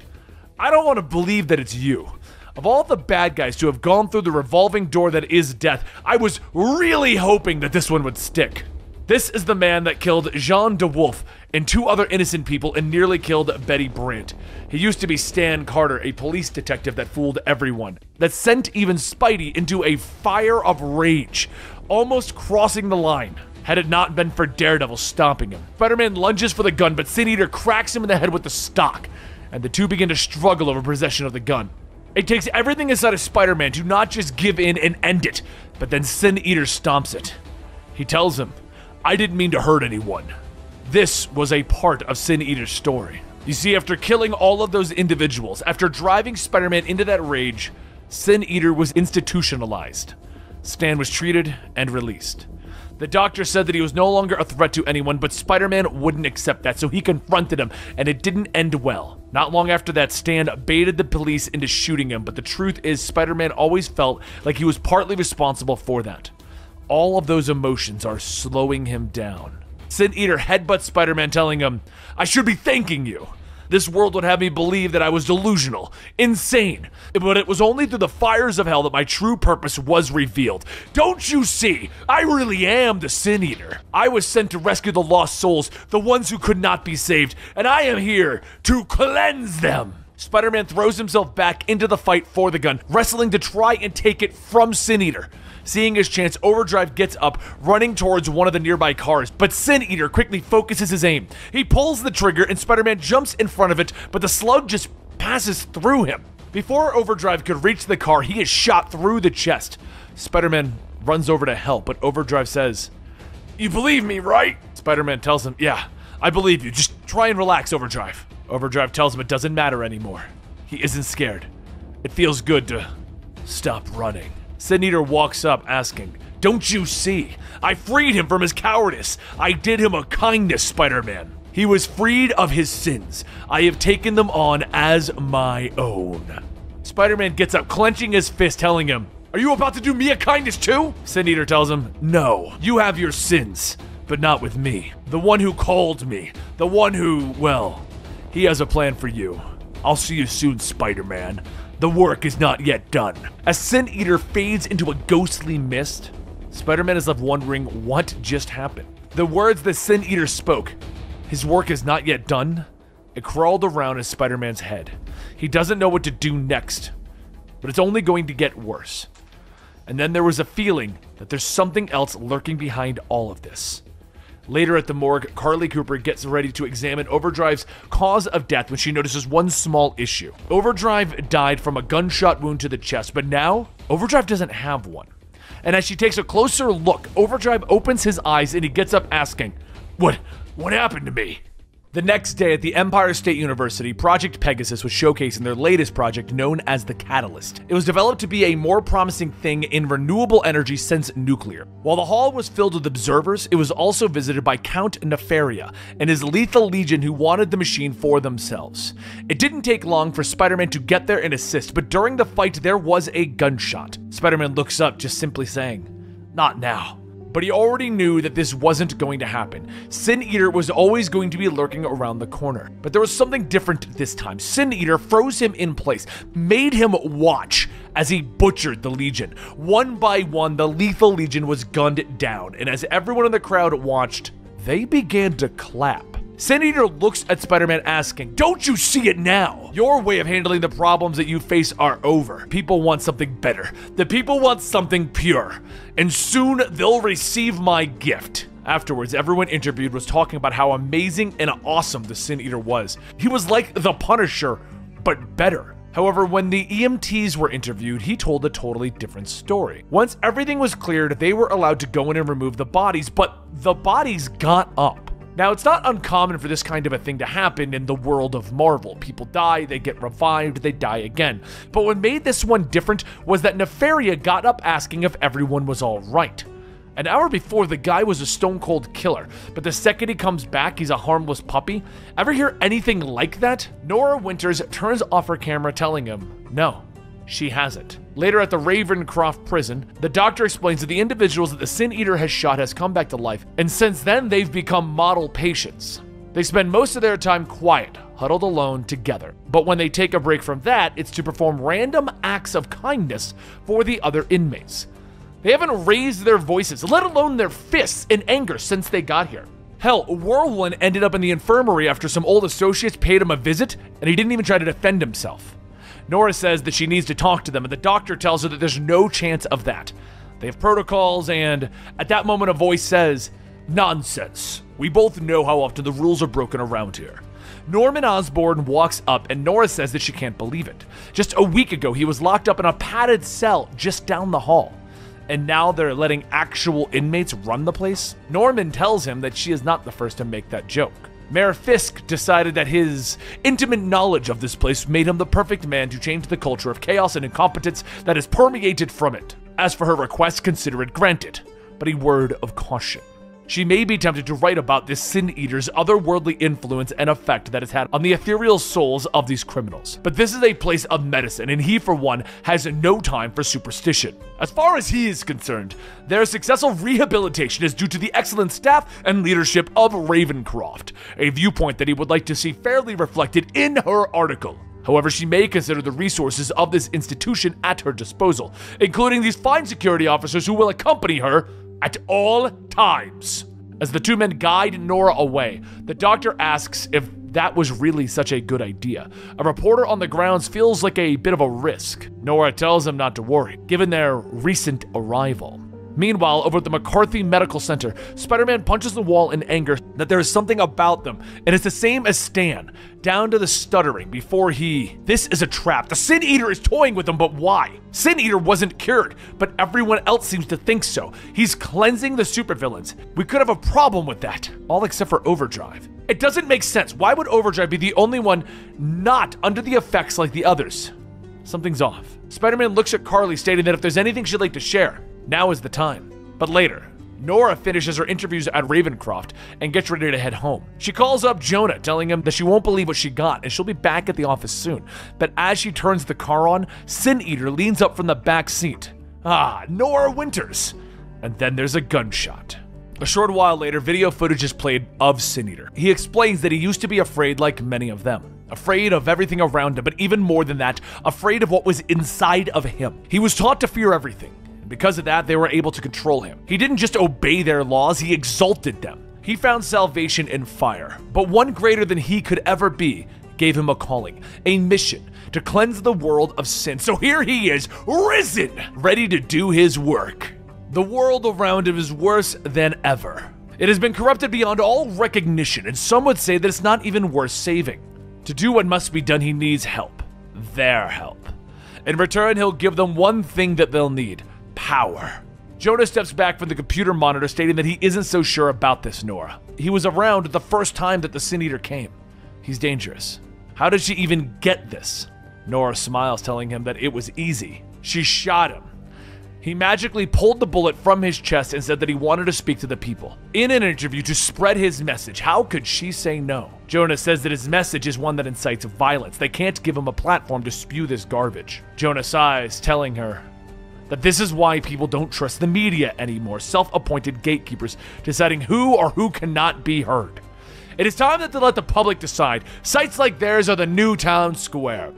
[SPEAKER 1] I don't want to believe that it's you. Of all the bad guys to have gone through the revolving door that is death, I was really hoping that this one would stick. This is the man that killed Jean DeWolff and two other innocent people and nearly killed Betty Brant. He used to be Stan Carter, a police detective that fooled everyone, that sent even Spidey into a fire of rage, almost crossing the line. Had it not been for Daredevil stomping him, Spider Man lunges for the gun, but Sin Eater cracks him in the head with the stock and the two begin to struggle over possession of the gun. It takes everything inside of Spider Man to not just give in and end it, but then Sin Eater stomps it. He tells him, I didn't mean to hurt anyone. This was a part of Sin Eater's story. You see, after killing all of those individuals, after driving Spider Man into that rage, Sin Eater was institutionalized. Stan was treated and released. The doctor said that he was no longer a threat to anyone, but Spider Man wouldn't accept that, so he confronted him, and it didn't end well. Not long after that, Stan baited the police into shooting him, but the truth is, Spider Man always felt like he was partly responsible for that. All of those emotions are slowing him down. Sin Eater headbutts Spider Man, telling him, I should be thanking you. This world would have me believe that I was delusional, insane. But it was only through the fires of hell that my true purpose was revealed. Don't you see? I really am the Sin Eater. I was sent to rescue the lost souls, the ones who could not be saved, and I am here to cleanse them. Spider Man throws himself back into the fight for the gun, wrestling to try and take it from Sin Eater. Seeing his chance, Overdrive gets up, running towards one of the nearby cars, but Sin Eater quickly focuses his aim. He pulls the trigger and Spider Man jumps in front of it, but the slug just passes through him. Before Overdrive could reach the car, he is shot through the chest. Spider Man runs over to help, but Overdrive says, You believe me, right? Spider Man tells him, Yeah, I believe you. Just try and relax, Overdrive. Overdrive tells him it doesn't matter anymore. He isn't scared. It feels good to stop running. Sin Eater walks up, asking, Don't you see? I freed him from his cowardice. I did him a kindness, Spider Man. He was freed of his sins. I have taken them on as my own. Spider Man gets up, clenching his fist, telling him, Are you about to do me a kindness too? Sin Eater tells him, No, you have your sins, but not with me. The one who called me, the one who, well, he has a plan for you. I'll see you soon, Spider Man. The work is not yet done. As Sin Eater fades into a ghostly mist, Spider Man is left wondering what just happened. The words that Sin Eater spoke, his work is not yet done, it crawled around in Spider Man's head. He doesn't know what to do next, but it's only going to get worse. And then there was a feeling that there's something else lurking behind all of this. Later at the morgue, Carly Cooper gets ready to examine Overdrive's cause of death when she notices one small issue. Overdrive died from a gunshot wound to the chest, but now Overdrive doesn't have one. And as she takes a closer look, Overdrive opens his eyes and he gets up asking, What what happened to me? The next day at the Empire State University, Project Pegasus was showcasing their latest project known as the Catalyst. It was developed to be a more promising thing in renewable energy since nuclear. While the hall was filled with observers, it was also visited by Count Nefaria and his lethal legion who wanted the machine for themselves. It didn't take long for Spider-Man to get there and assist, but during the fight there was a gunshot. Spider-Man looks up, just simply saying, Not now but he already knew that this wasn't going to happen. Sin Eater was always going to be lurking around the corner. But there was something different this time. Sin Eater froze him in place, made him watch as he butchered the Legion. One by one, the Lethal Legion was gunned down, and as everyone in the crowd watched, they began to clap. Sin Eater looks at Spider Man asking, Don't you see it now? Your way of handling the problems that you face are over. People want something better. The people want something pure. And soon they'll receive my gift. Afterwards, everyone interviewed was talking about how amazing and awesome the Sin Eater was. He was like the Punisher, but better. However, when the EMTs were interviewed, he told a totally different story. Once everything was cleared, they were allowed to go in and remove the bodies, but the bodies got up. Now, it's not uncommon for this kind of a thing to happen in the world of Marvel. People die, they get revived, they die again. But what made this one different was that Nefaria got up asking if everyone was alright. An hour before, the guy was a stone cold killer, but the second he comes back, he's a harmless puppy. Ever hear anything like that? Nora Winters turns off her camera, telling him, No, she hasn't. Later at the Ravencroft prison, the doctor explains that the individuals that the Sin Eater has shot has come back to life, and since then they've become model patients. They spend most of their time quiet, huddled alone together. But when they take a break from that, it's to perform random acts of kindness for the other inmates. They haven't raised their voices, let alone their fists, in anger since they got here. Hell, Whirlwind ended up in the infirmary after some old associates paid him a visit, and he didn't even try to defend himself. Nora says that she needs to talk to them, and the doctor tells her that there's no chance of that. They have protocols, and at that moment, a voice says, Nonsense. We both know how often the rules are broken around here. Norman Osborn walks up, and Nora says that she can't believe it. Just a week ago, he was locked up in a padded cell just down the hall. And now they're letting actual inmates run the place? Norman tells him that she is not the first to make that joke. Mayor Fisk decided that his intimate knowledge of this place made him the perfect man to change the culture of chaos and incompetence that has permeated from it. As for her request, consider it granted, but a word of caution. She may be tempted to write about this Sin Eater's otherworldly influence and effect that it's had on the ethereal souls of these criminals. But this is a place of medicine, and he, for one, has no time for superstition. As far as he is concerned, their successful rehabilitation is due to the excellent staff and leadership of Ravencroft, a viewpoint that he would like to see fairly reflected in her article. However, she may consider the resources of this institution at her disposal, including these fine security officers who will accompany her at all times. As the two men guide Nora away, the doctor asks if that was really such a good idea. A reporter on the grounds feels like a bit of a risk. Nora tells him not to worry, given their recent arrival. Meanwhile, over at the McCarthy Medical Center, Spider Man punches the wall in anger that there is something about them, and it's the same as Stan, down to the stuttering before he. This is a trap. The Sin Eater is toying with them, but why? Sin Eater wasn't cured, but everyone else seems to think so. He's cleansing the supervillains. We could have a problem with that, all except for Overdrive. It doesn't make sense. Why would Overdrive be the only one not under the effects like the others? Something's off. Spider Man looks at Carly, stating that if there's anything she'd like to share, now is the time. But later, Nora finishes her interviews at Ravencroft and gets ready to head home. She calls up Jonah, telling him that she won't believe what she got and she'll be back at the office soon. But as she turns the car on, Sin Eater leans up from the back seat. Ah, Nora Winters! And then there's a gunshot. A short while later, video footage is played of Sin Eater. He explains that he used to be afraid like many of them. Afraid of everything around him, but even more than that, afraid of what was inside of him. He was taught to fear everything because of that, they were able to control him. He didn't just obey their laws, he exalted them. He found salvation in fire, but one greater than he could ever be gave him a calling, a mission to cleanse the world of sin. So here he is, risen, ready to do his work. The world around him is worse than ever. It has been corrupted beyond all recognition, and some would say that it's not even worth saving. To do what must be done, he needs help. Their help. In return, he'll give them one thing that they'll need power. Jonah steps back from the computer monitor, stating that he isn't so sure about this, Nora. He was around the first time that the Sin Eater came. He's dangerous. How did she even get this? Nora smiles, telling him that it was easy. She shot him. He magically pulled the bullet from his chest and said that he wanted to speak to the people. In an interview to spread his message, how could she say no? Jonah says that his message is one that incites violence. They can't give him a platform to spew this garbage. Jonah sighs, telling her that this is why people don't trust the media anymore self appointed gatekeepers deciding who or who cannot be heard. It is time that to let the public decide. Sites like theirs are the new town square.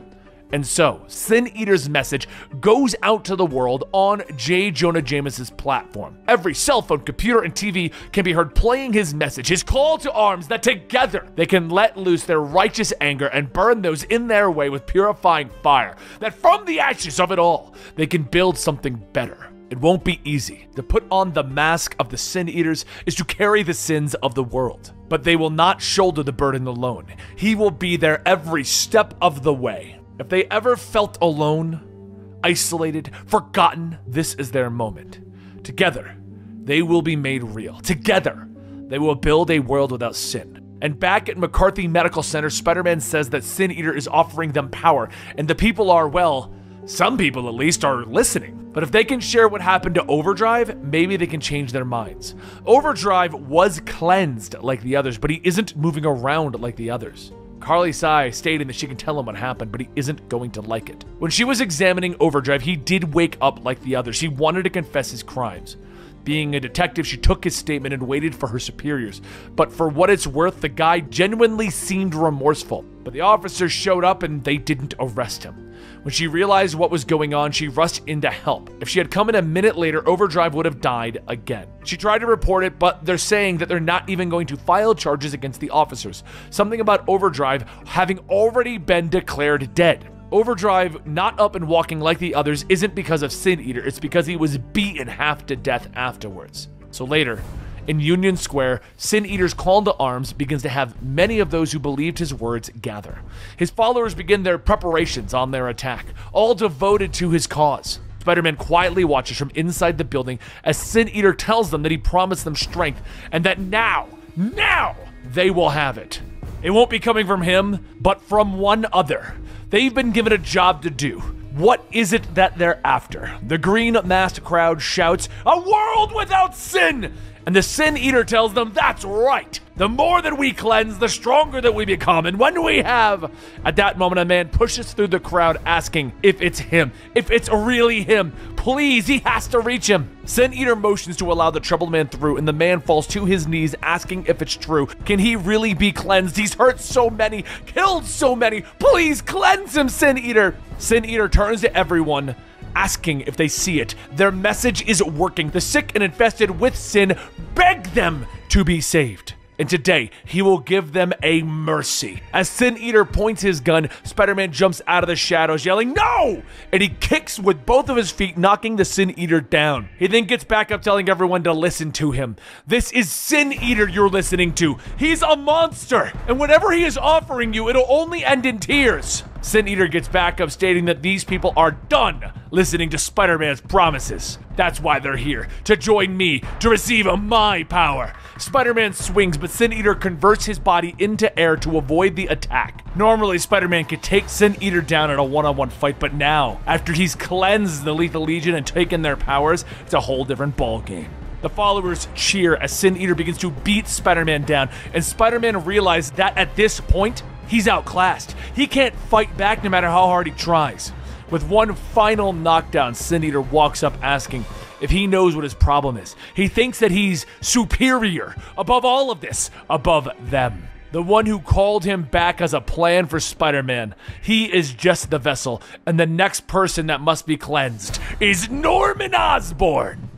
[SPEAKER 1] And so, Sin Eater's message goes out to the world on J. Jonah Jameson's platform. Every cell phone, computer, and TV can be heard playing his message, his call to arms that together they can let loose their righteous anger and burn those in their way with purifying fire. That from the ashes of it all, they can build something better. It won't be easy. To put on the mask of the Sin Eaters is to carry the sins of the world. But they will not shoulder the burden alone. He will be there every step of the way. If they ever felt alone, isolated, forgotten, this is their moment. Together, they will be made real. Together, they will build a world without sin. And back at McCarthy Medical Center, Spider Man says that Sin Eater is offering them power, and the people are, well, some people at least are listening. But if they can share what happened to Overdrive, maybe they can change their minds. Overdrive was cleansed like the others, but he isn't moving around like the others. Carly Sai stating that she can tell him what happened, but he isn't going to like it. When she was examining Overdrive, he did wake up like the others. He wanted to confess his crimes. Being a detective, she took his statement and waited for her superiors. But for what it's worth, the guy genuinely seemed remorseful. But the officers showed up and they didn't arrest him. When she realized what was going on, she rushed in to help. If she had come in a minute later, Overdrive would have died again. She tried to report it, but they're saying that they're not even going to file charges against the officers. Something about Overdrive having already been declared dead. Overdrive not up and walking like the others isn't because of Sin Eater, it's because he was beaten half to death afterwards. So later, in Union Square, Sin Eater's call to arms begins to have many of those who believed his words gather. His followers begin their preparations on their attack, all devoted to his cause. Spider Man quietly watches from inside the building as Sin Eater tells them that he promised them strength and that now, now, they will have it. It won't be coming from him, but from one other. They've been given a job to do. What is it that they're after? The green masked crowd shouts, A world without sin! And the Sin Eater tells them, That's right! The more that we cleanse, the stronger that we become. And when we have, at that moment, a man pushes through the crowd asking if it's him, if it's really him. Please, he has to reach him. Sin Eater motions to allow the troubled man through, and the man falls to his knees asking if it's true. Can he really be cleansed? He's hurt so many, killed so many. Please cleanse him, Sin Eater. Sin Eater turns to everyone asking if they see it. Their message is working. The sick and infested with sin beg them to be saved. And today, he will give them a mercy. As Sin Eater points his gun, Spider Man jumps out of the shadows, yelling, No! And he kicks with both of his feet, knocking the Sin Eater down. He then gets back up, telling everyone to listen to him. This is Sin Eater you're listening to. He's a monster, and whatever he is offering you, it'll only end in tears. Sin Eater gets back up, stating that these people are done listening to Spider Man's promises. That's why they're here, to join me, to receive my power. Spider Man swings, but Sin Eater converts his body into air to avoid the attack. Normally, Spider Man could take Sin Eater down in a one on one fight, but now, after he's cleansed the Lethal Legion and taken their powers, it's a whole different ballgame. The followers cheer as Sin Eater begins to beat Spider Man down, and Spider Man realizes that at this point, he's outclassed. He can't fight back no matter how hard he tries. With one final knockdown, Sin Eater walks up asking if he knows what his problem is. He thinks that he's superior, above all of this, above them. The one who called him back as a plan for Spider Man. He is just the vessel, and the next person that must be cleansed is Norman Osborn.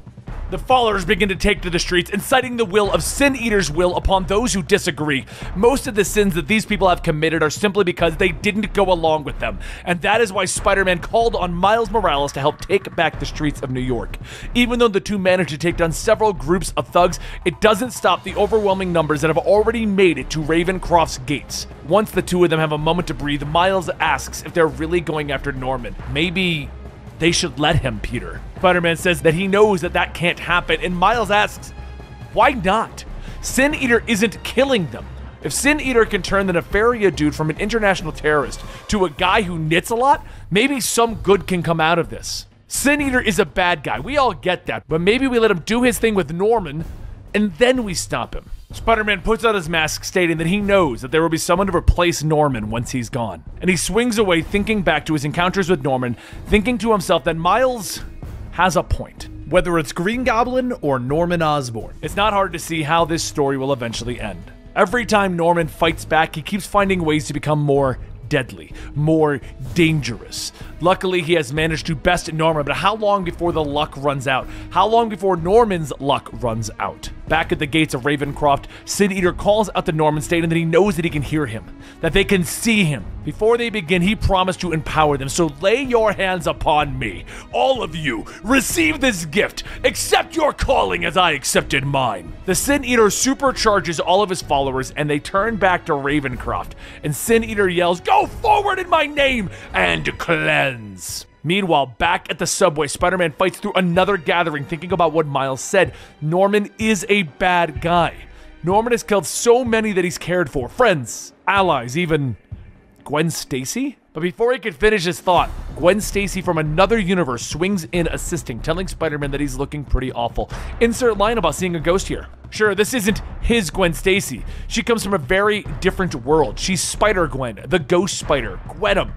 [SPEAKER 1] The followers begin to take to the streets, inciting the will of Sin Eater's will upon those who disagree. Most of the sins that these people have committed are simply because they didn't go along with them, and that is why Spider Man called on Miles Morales to help take back the streets of New York. Even though the two managed to take down several groups of thugs, it doesn't stop the overwhelming numbers that have already made it to Ravencroft's gates. Once the two of them have a moment to breathe, Miles asks if they're really going after Norman. Maybe they should let him, Peter. Spider Man says that he knows that that can't happen, and Miles asks, why not? Sin Eater isn't killing them. If Sin Eater can turn the Nefaria dude from an international terrorist to a guy who knits a lot, maybe some good can come out of this. Sin Eater is a bad guy. We all get that. But maybe we let him do his thing with Norman and then we stop him. Spider Man puts on his mask, stating that he knows that there will be someone to replace Norman once he's gone. And he swings away, thinking back to his encounters with Norman, thinking to himself that Miles has a point. Whether it's Green Goblin or Norman Osborn, it's not hard to see how this story will eventually end. Every time Norman fights back, he keeps finding ways to become more deadly, more dangerous. Luckily, he has managed to best Norman, but how long before the luck runs out? How long before Norman's luck runs out? Back at the gates of Ravencroft, Sin Eater calls out to Norman, stating that he knows that he can hear him, that they can see him. Before they begin, he promised to empower them, so lay your hands upon me. All of you, receive this gift. Accept your calling as I accepted mine. The Sin Eater supercharges all of his followers, and they turn back to Ravencroft. And Sin Eater yells, Go forward in my name and cleanse. Meanwhile, back at the subway, Spider Man fights through another gathering thinking about what Miles said. Norman is a bad guy. Norman has killed so many that he's cared for friends, allies, even Gwen Stacy? But before he could finish his thought, Gwen Stacy from another universe swings in assisting, telling Spider-Man that he's looking pretty awful. Insert line about seeing a ghost here. Sure, this isn't his Gwen Stacy. She comes from a very different world. She's Spider-Gwen, the ghost spider, Gwenum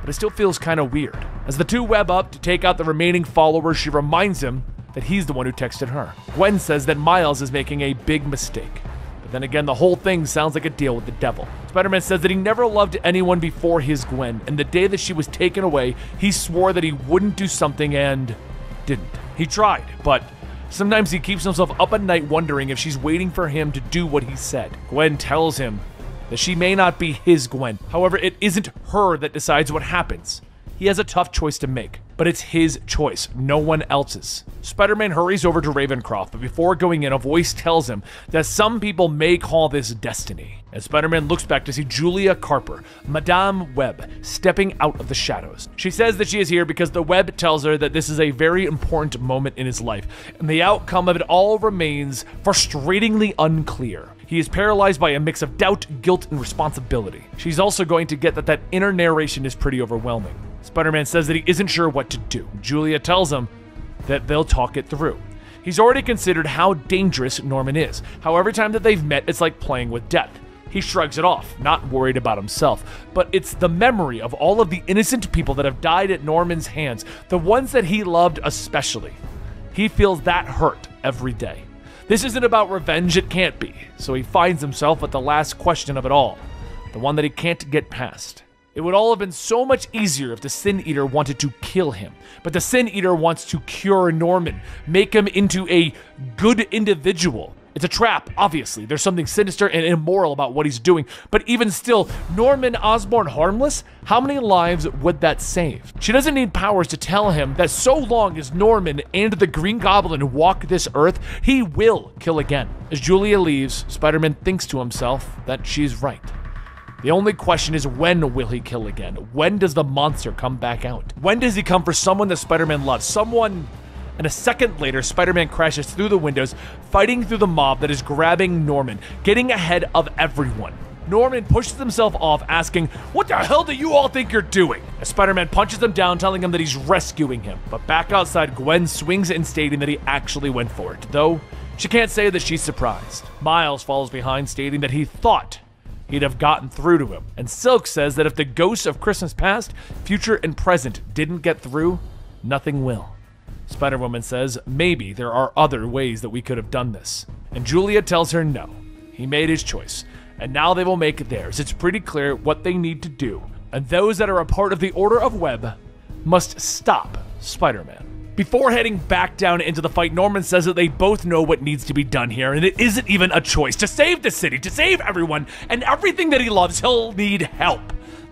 [SPEAKER 1] but it still feels kind of weird. As the two web up to take out the remaining followers, she reminds him that he's the one who texted her. Gwen says that Miles is making a big mistake. But then again, the whole thing sounds like a deal with the devil. Spider Man says that he never loved anyone before his Gwen, and the day that she was taken away, he swore that he wouldn't do something and didn't. He tried, but sometimes he keeps himself up at night wondering if she's waiting for him to do what he said. Gwen tells him that she may not be his Gwen. However, it isn't her that decides what happens. He has a tough choice to make, but it's his choice, no one else's. Spider Man hurries over to Ravencroft, but before going in, a voice tells him that some people may call this destiny. As Spider Man looks back to see Julia Carpenter, Madame Web, stepping out of the shadows. She says that she is here because the web tells her that this is a very important moment in his life, and the outcome of it all remains frustratingly unclear. He is paralyzed by a mix of doubt, guilt, and responsibility. She's also going to get that that inner narration is pretty overwhelming. Spider Man says that he isn't sure what to do. Julia tells him that they'll talk it through. He's already considered how dangerous Norman is, how every time that they've met, it's like playing with death. He shrugs it off, not worried about himself, but it's the memory of all of the innocent people that have died at Norman's hands, the ones that he loved especially. He feels that hurt every day. This isn't about revenge, it can't be. So he finds himself at the last question of it all, the one that he can't get past. It would all have been so much easier if the Sin Eater wanted to kill him. But the Sin Eater wants to cure Norman, make him into a good individual. It's a trap, obviously. There's something sinister and immoral about what he's doing. But even still, Norman Osborn harmless? How many lives would that save? She doesn't need powers to tell him that so long as Norman and the Green Goblin walk this earth, he will kill again. As Julia leaves, Spider Man thinks to himself that she's right. The only question is when will he kill again? When does the monster come back out? When does he come for someone that Spider Man loves? Someone and a second later, Spider Man crashes through the windows, fighting through the mob that is grabbing Norman, getting ahead of everyone. Norman pushes himself off, asking, What the hell do you all think you're doing? As Spider Man punches him down, telling him that he's rescuing him. But back outside, Gwen swings in, stating that he actually went for it, though she can't say that she's surprised. Miles follows behind, stating that he thought he'd have gotten through to him. And Silk says that if the ghosts of Christmas past, future, and present didn't get through, nothing will. Spider Woman says maybe there are other ways that we could have done this. And Julia tells her no. He made his choice, and now they will make theirs. It's pretty clear what they need to do, and those that are a part of the Order of Web must stop Spider Man. Before heading back down into the fight, Norman says that they both know what needs to be done here, and it isn't even a choice. To save the city, to save everyone, and everything that he loves, he'll need help.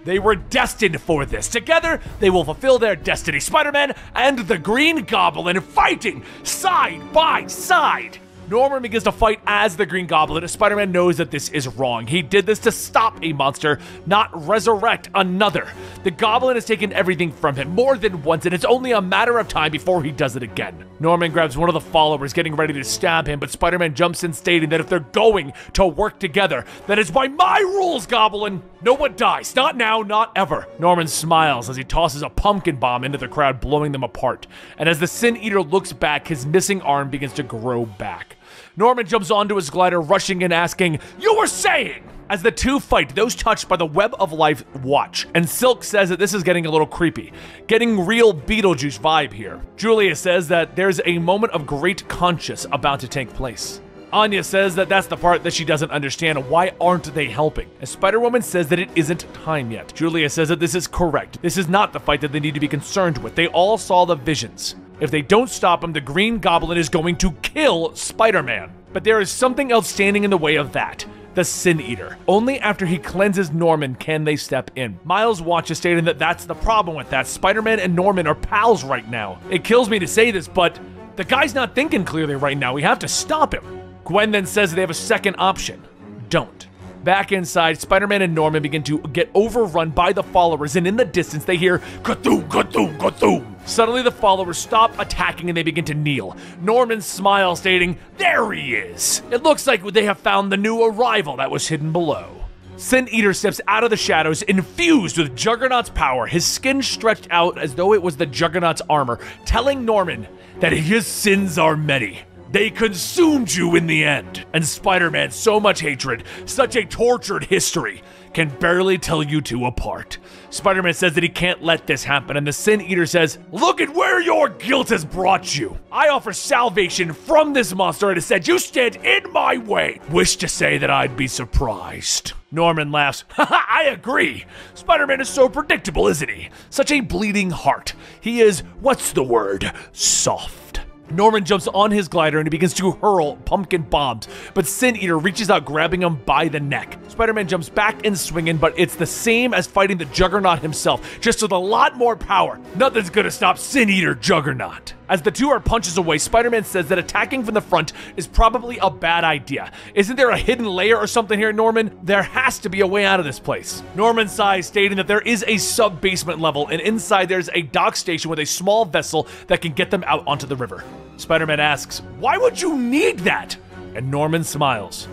[SPEAKER 1] They were destined for this. Together, they will fulfill their destiny. Spider Man and the Green Goblin fighting side by side. Norman begins to fight as the Green Goblin, Spider Man knows that this is wrong. He did this to stop a monster, not resurrect another. The Goblin has taken everything from him more than once, and it's only a matter of time before he does it again. Norman grabs one of the followers, getting ready to stab him, but Spider Man jumps in, stating that if they're going to work together, that is by my rules, Goblin! No one dies. Not now, not ever. Norman smiles as he tosses a pumpkin bomb into the crowd, blowing them apart. And as the Sin Eater looks back, his missing arm begins to grow back. Norman jumps onto his glider, rushing in, asking, You were saying! As the two fight, those touched by the web of life watch, and Silk says that this is getting a little creepy, getting real Beetlejuice vibe here. Julia says that there's a moment of great conscience about to take place. Anya says that that's the part that she doesn't understand. Why aren't they helping? And Spider Woman says that it isn't time yet. Julia says that this is correct. This is not the fight that they need to be concerned with. They all saw the visions. If they don't stop him, the Green Goblin is going to kill Spider Man. But there is something else standing in the way of that the Sin Eater. Only after he cleanses Norman can they step in. Miles watches stating that that's the problem with that. Spider Man and Norman are pals right now. It kills me to say this, but the guy's not thinking clearly right now. We have to stop him. Gwen then says they have a second option. Don't. Back inside, Spider Man and Norman begin to get overrun by the followers, and in the distance, they hear Cthulhu, Cthulhu, Cthulhu. Suddenly, the followers stop attacking and they begin to kneel. Norman smiles, stating, There he is! It looks like they have found the new arrival that was hidden below. Sin Eater steps out of the shadows, infused with Juggernaut's power, his skin stretched out as though it was the Juggernaut's armor, telling Norman that his sins are many. They consumed you in the end. And Spider Man, so much hatred, such a tortured history, can barely tell you two apart. Spider Man says that he can't let this happen, and the Sin Eater says, Look at where your guilt has brought you. I offer salvation from this monster and it said, You stand in my way. Wish to say that I'd be surprised. Norman laughs. I agree. Spider Man is so predictable, isn't he? Such a bleeding heart. He is, what's the word? Soft. Norman jumps on his glider and he begins to hurl pumpkin bombs, but Sin Eater reaches out, grabbing him by the neck. Spider Man jumps back and swinging, but it's the same as fighting the Juggernaut himself, just with a lot more power. Nothing's gonna stop Sin Eater Juggernaut. As the two are punches away, Spider Man says that attacking from the front is probably a bad idea. Isn't there a hidden layer or something here, Norman? There has to be a way out of this place. Norman sighs, stating that there is a sub basement level, and inside there's a dock station with a small vessel that can get them out onto the river. Spider Man asks, Why would you need that? And Norman smiles.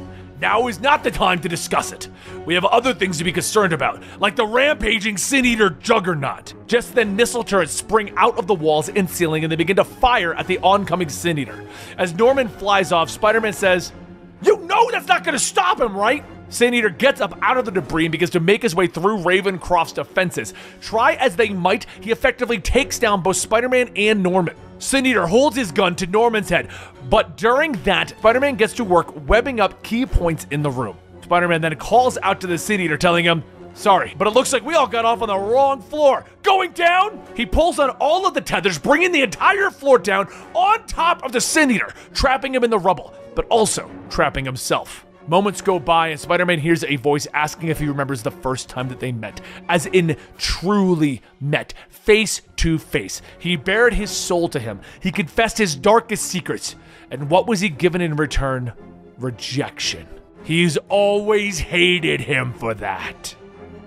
[SPEAKER 1] Now is not the time to discuss it. We have other things to be concerned about, like the rampaging Sin Eater Juggernaut. Just then, missile turrets spring out of the walls and ceiling and they begin to fire at the oncoming Sin Eater. As Norman flies off, Spider Man says, You know that's not gonna stop him, right? Sin Eater gets up out of the debris and begins to make his way through Ravencroft's defenses. Try as they might, he effectively takes down both Spider Man and Norman. Sin Eater holds his gun to Norman's head, but during that, Spider Man gets to work webbing up key points in the room. Spider Man then calls out to the Sin Eater, telling him, Sorry, but it looks like we all got off on the wrong floor. Going down? He pulls on all of the tethers, bringing the entire floor down on top of the Sin Eater, trapping him in the rubble, but also trapping himself. Moments go by, and Spider Man hears a voice asking if he remembers the first time that they met, as in truly met, face to face. He bared his soul to him, he confessed his darkest secrets, and what was he given in return? Rejection. He's always hated him for that.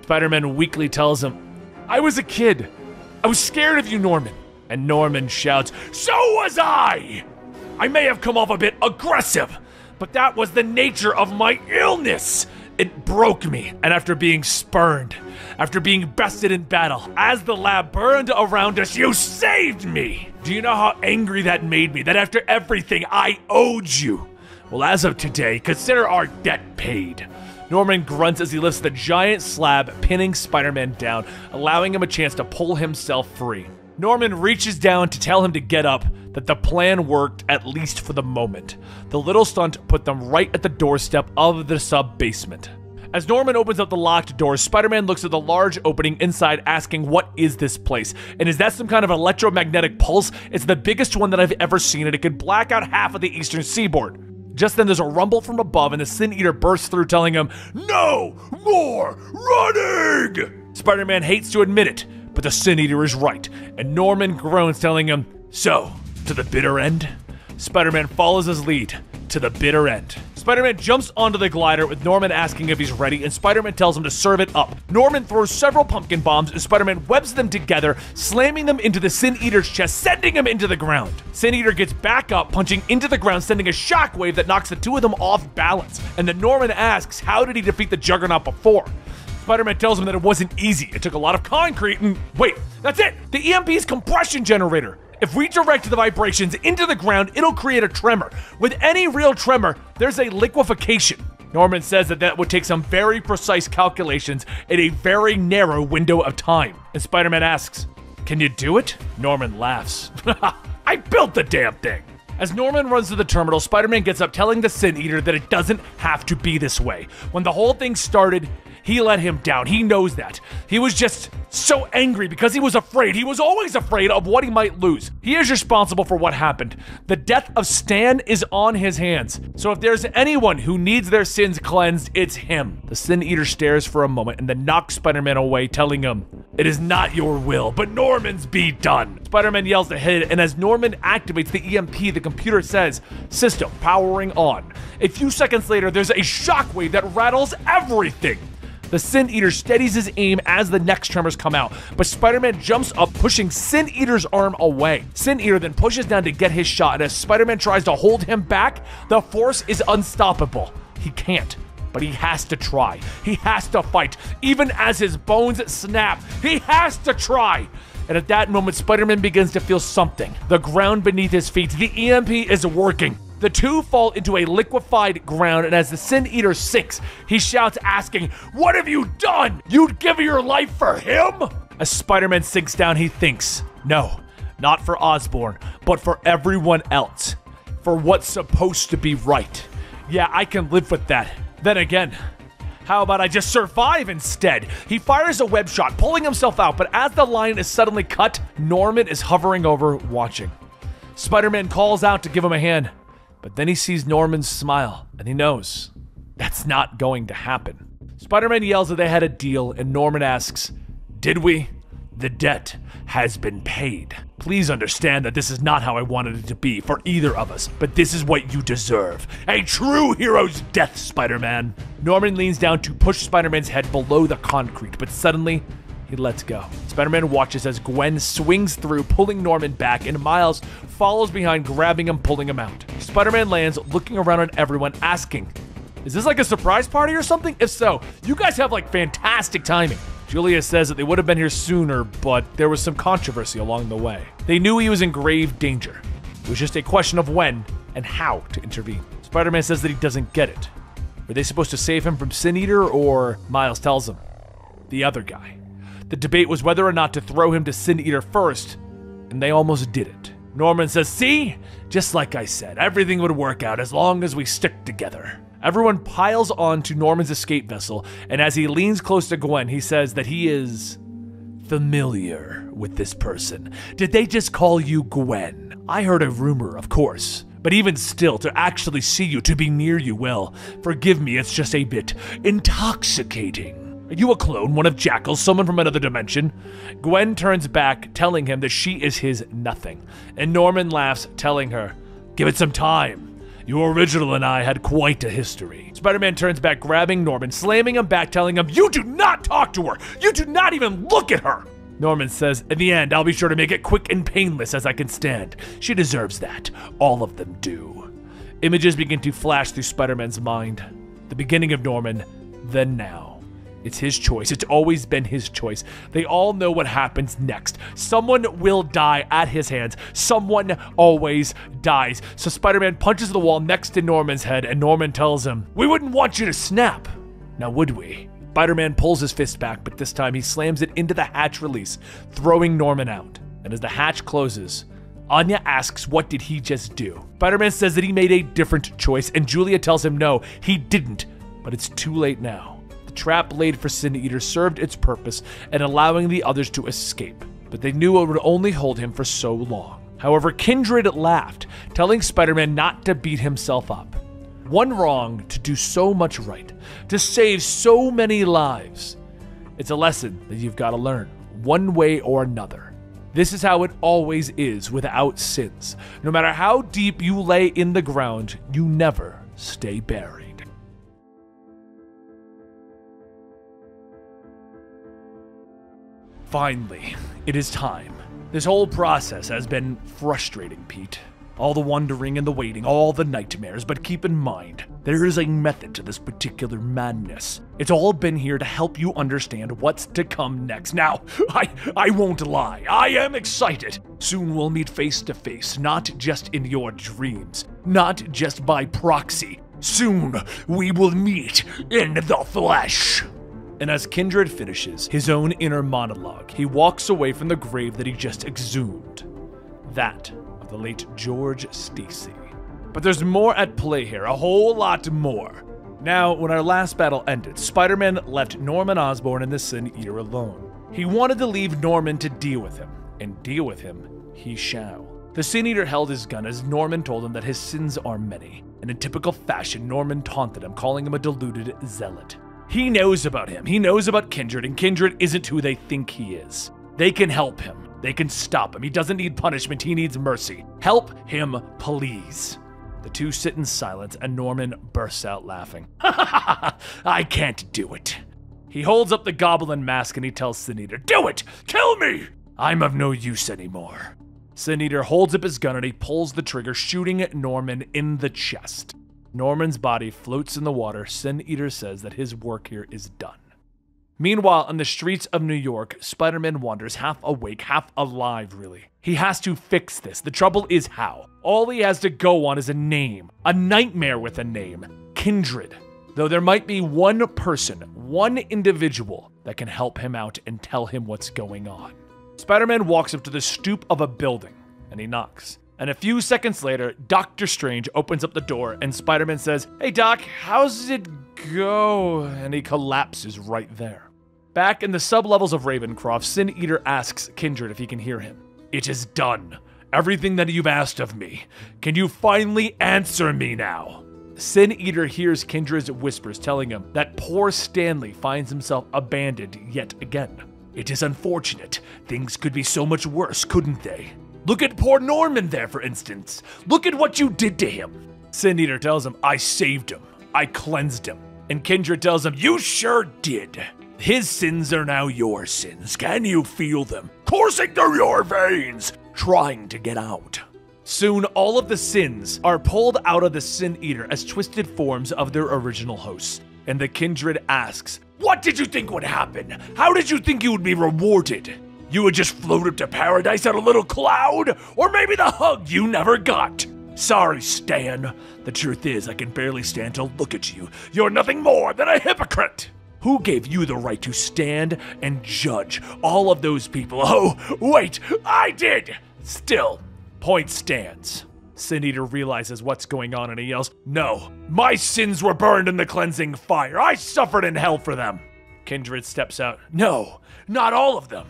[SPEAKER 1] Spider Man weakly tells him, I was a kid. I was scared of you, Norman. And Norman shouts, So was I! I may have come off a bit aggressive, but that was the nature of my illness. It broke me, and after being spurned, after being bested in battle, as the lab burned around us, you saved me! Do you know how angry that made me? That after everything I owed you? Well, as of today, consider our debt paid. Norman grunts as he lifts the giant slab, pinning Spider Man down, allowing him a chance to pull himself free. Norman reaches down to tell him to get up, that the plan worked, at least for the moment. The little stunt put them right at the doorstep of the sub basement. As Norman opens up the locked door, Spider Man looks at the large opening inside, asking, What is this place? And is that some kind of electromagnetic pulse? It's the biggest one that I've ever seen, and it could black out half of the eastern seaboard. Just then, there's a rumble from above, and the Sin Eater bursts through, telling him, No more running! Spider Man hates to admit it, but the Sin Eater is right, and Norman groans, telling him, So, to the bitter end? Spider Man follows his lead to the bitter end. Spider Man jumps onto the glider with Norman asking if he's ready, and Spider Man tells him to serve it up. Norman throws several pumpkin bombs, and Spider Man webs them together, slamming them into the Sin Eater's chest, sending him into the ground. Sin Eater gets back up, punching into the ground, sending a shockwave that knocks the two of them off balance. And then Norman asks, How did he defeat the Juggernaut before? Spider Man tells him that it wasn't easy. It took a lot of concrete and. Wait, that's it! The EMP's compression generator! If we direct the vibrations into the ground, it'll create a tremor. With any real tremor, there's a liquefaction. Norman says that that would take some very precise calculations in a very narrow window of time. And Spider Man asks, Can you do it? Norman laughs. I built the damn thing. As Norman runs to the terminal, Spider Man gets up telling the Sin Eater that it doesn't have to be this way. When the whole thing started, he let him down. He knows that. He was just so angry because he was afraid. He was always afraid of what he might lose. He is responsible for what happened. The death of Stan is on his hands. So if there's anyone who needs their sins cleansed, it's him. The Sin Eater stares for a moment and then knocks Spider Man away, telling him, It is not your will, but Norman's be done. Spider Man yells ahead, and as Norman activates the EMP, the computer says, System powering on. A few seconds later, there's a shockwave that rattles everything. The Sin Eater steadies his aim as the next tremors come out, but Spider Man jumps up, pushing Sin Eater's arm away. Sin Eater then pushes down to get his shot, and as Spider Man tries to hold him back, the force is unstoppable. He can't. But he has to try. He has to fight. Even as his bones snap, he has to try. And at that moment, Spider Man begins to feel something. The ground beneath his feet. The EMP is working. The two fall into a liquefied ground, and as the Sin Eater sinks, he shouts, asking, What have you done? You'd give your life for him? As Spider Man sinks down, he thinks, No, not for Osborn, but for everyone else. For what's supposed to be right. Yeah, I can live with that. Then again, how about I just survive instead? He fires a web shot, pulling himself out, but as the line is suddenly cut, Norman is hovering over, watching. Spider Man calls out to give him a hand. But then he sees Norman's smile, and he knows that's not going to happen. Spider Man yells that they had a deal, and Norman asks, Did we? The debt has been paid. Please understand that this is not how I wanted it to be for either of us, but this is what you deserve. A true hero's death, Spider Man. Norman leans down to push Spider Man's head below the concrete, but suddenly he lets go. Spider Man watches as Gwen swings through, pulling Norman back, and Miles follows behind, grabbing him, pulling him out. Spider Man lands, looking around at everyone, asking, Is this like a surprise party or something? If so, you guys have like fantastic timing. Julia says that they would have been here sooner, but there was some controversy along the way. They knew he was in grave danger. It was just a question of when and how to intervene. Spider Man says that he doesn't get it. Were they supposed to save him from Sin Eater, or Miles tells him? The other guy. The debate was whether or not to throw him to Sin Eater first, and they almost did it. Norman says, See? Just like I said, everything would work out as long as we stick together. Everyone piles on to Norman's escape vessel, and as he leans close to Gwen, he says that he is familiar with this person. Did they just call you Gwen? I heard a rumor, of course. But even still, to actually see you, to be near you, well, forgive me, it's just a bit intoxicating. Are you a clone, one of Jackal's, someone from another dimension? Gwen turns back, telling him that she is his nothing. And Norman laughs, telling her, Give it some time. Your original and I had quite a history. Spider Man turns back, grabbing Norman, slamming him back, telling him, You do not talk to her! You do not even look at her! Norman says, In the end, I'll be sure to make it quick and painless as I can stand. She deserves that. All of them do. Images begin to flash through Spider Man's mind. The beginning of Norman, then now. It's his choice. It's always been his choice. They all know what happens next. Someone will die at his hands. Someone always dies. So Spider Man punches the wall next to Norman's head, and Norman tells him, We wouldn't want you to snap. Now, would we? Spider Man pulls his fist back, but this time he slams it into the hatch release, throwing Norman out. And as the hatch closes, Anya asks, What did he just do? Spider Man says that he made a different choice, and Julia tells him no, he didn't, but it's too late now trap laid for Sin Eater served its purpose in allowing the others to escape, but they knew it would only hold him for so long. However, Kindred laughed, telling Spider Man not to beat himself up. One wrong to do so much right, to save so many lives. It's a lesson that you've got to learn, one way or another. This is how it always is without sins. No matter how deep you lay in the ground, you never stay buried. Finally, it is time. This whole process has been frustrating, Pete. All the wondering and the waiting, all the nightmares, but keep in mind, there is a method to this particular madness. It's all been here to help you understand what's to come next. Now, I I won't lie, I am excited. Soon we'll meet face to face, not just in your dreams, not just by proxy. Soon we will meet in the flesh. And as Kindred finishes his own inner monologue, he walks away from the grave that he just exhumed. That of the late George Stacy. But there's more at play here, a whole lot more. Now, when our last battle ended, Spider Man left Norman Osborn and the Sin Eater alone. He wanted to leave Norman to deal with him, and deal with him he shall. The Sin Eater held his gun as Norman told him that his sins are many, and in typical fashion, Norman taunted him, calling him a deluded zealot. He knows about him. He knows about Kindred, and Kindred isn't who they think he is. They can help him. They can stop him. He doesn't need punishment, he needs mercy. Help him, please. The two sit in silence, and Norman bursts out laughing. I can't do it. He holds up the goblin mask and he tells Sin Do it! Kill me! I'm of no use anymore. Sin Eater holds up his gun and he pulls the trigger, shooting Norman in the chest. Norman's body floats in the water. Sin Eater says that his work here is done. Meanwhile, on the streets of New York, Spider Man wanders half awake, half alive, really. He has to fix this. The trouble is how. All he has to go on is a name, a nightmare with a name Kindred. Though there might be one person, one individual that can help him out and tell him what's going on. Spider Man walks up to the stoop of a building and he knocks. And a few seconds later, Doctor Strange opens up the door and Spider Man says, Hey Doc, how's it go? And he collapses right there. Back in the sublevels of Ravencroft, Sin Eater asks Kindred if he can hear him. It is done. Everything that you've asked of me. Can you finally answer me now? Sin Eater hears Kindred's whispers telling him that poor Stanley finds himself abandoned yet again. It is unfortunate. Things could be so much worse, couldn't they? Look at poor Norman there, for instance. Look at what you did to him. Sin Eater tells him, I saved him. I cleansed him. And Kindred tells him, You sure did. His sins are now your sins. Can you feel them? Coursing through your veins, trying to get out. Soon, all of the sins are pulled out of the Sin Eater as twisted forms of their original hosts. And the Kindred asks, What did you think would happen? How did you think you would be rewarded? You would just float up to paradise on a little cloud? Or maybe the hug you never got? Sorry, Stan. The truth is, I can barely stand to look at you. You're nothing more than a hypocrite. Who gave you the right to stand and judge all of those people? Oh, wait, I did! Still, point stands. Sin Eater realizes what's going on and he yells, No, my sins were burned in the cleansing fire. I suffered in hell for them. Kindred steps out. No, not all of them.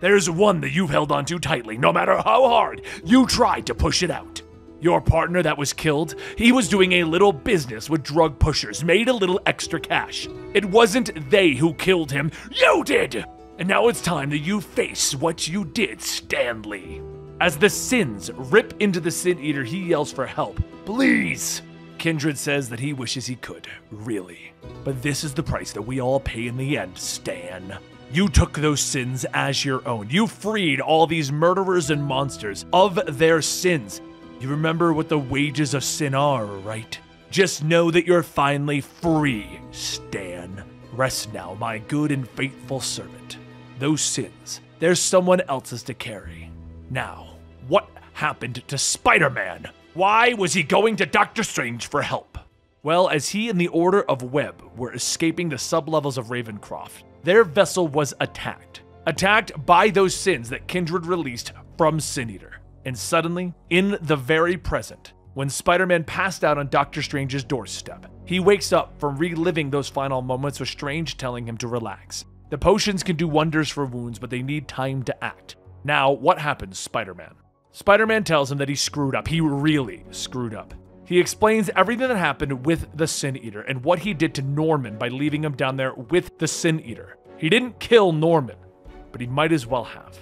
[SPEAKER 1] There's one that you've held on too tightly, no matter how hard you tried to push it out. Your partner that was killed, he was doing a little business with drug pushers, made a little extra cash. It wasn't they who killed him, you did! And now it's time that you face what you did, Stanley. As the sins rip into the Sin Eater, he yells for help. Please! Kindred says that he wishes he could, really. But this is the price that we all pay in the end, Stan. You took those sins as your own. You freed all these murderers and monsters of their sins. You remember what the wages of sin are, right? Just know that you're finally free, Stan. Rest now, my good and faithful servant. Those sins, there's someone else's to carry. Now, what happened to Spider Man? Why was he going to Doctor Strange for help? Well, as he and the Order of Web were escaping the sublevels of Ravencroft, their vessel was attacked. Attacked by those sins that Kindred released from Sin Eater. And suddenly, in the very present, when Spider Man passed out on Doctor Strange's doorstep. He wakes up from reliving those final moments with Strange telling him to relax. The potions can do wonders for wounds, but they need time to act. Now, what happens, Spider Man? Spider Man tells him that he screwed up. He really screwed up. He explains everything that happened with the Sin Eater and what he did to Norman by leaving him down there with the Sin Eater. He didn't kill Norman, but he might as well have.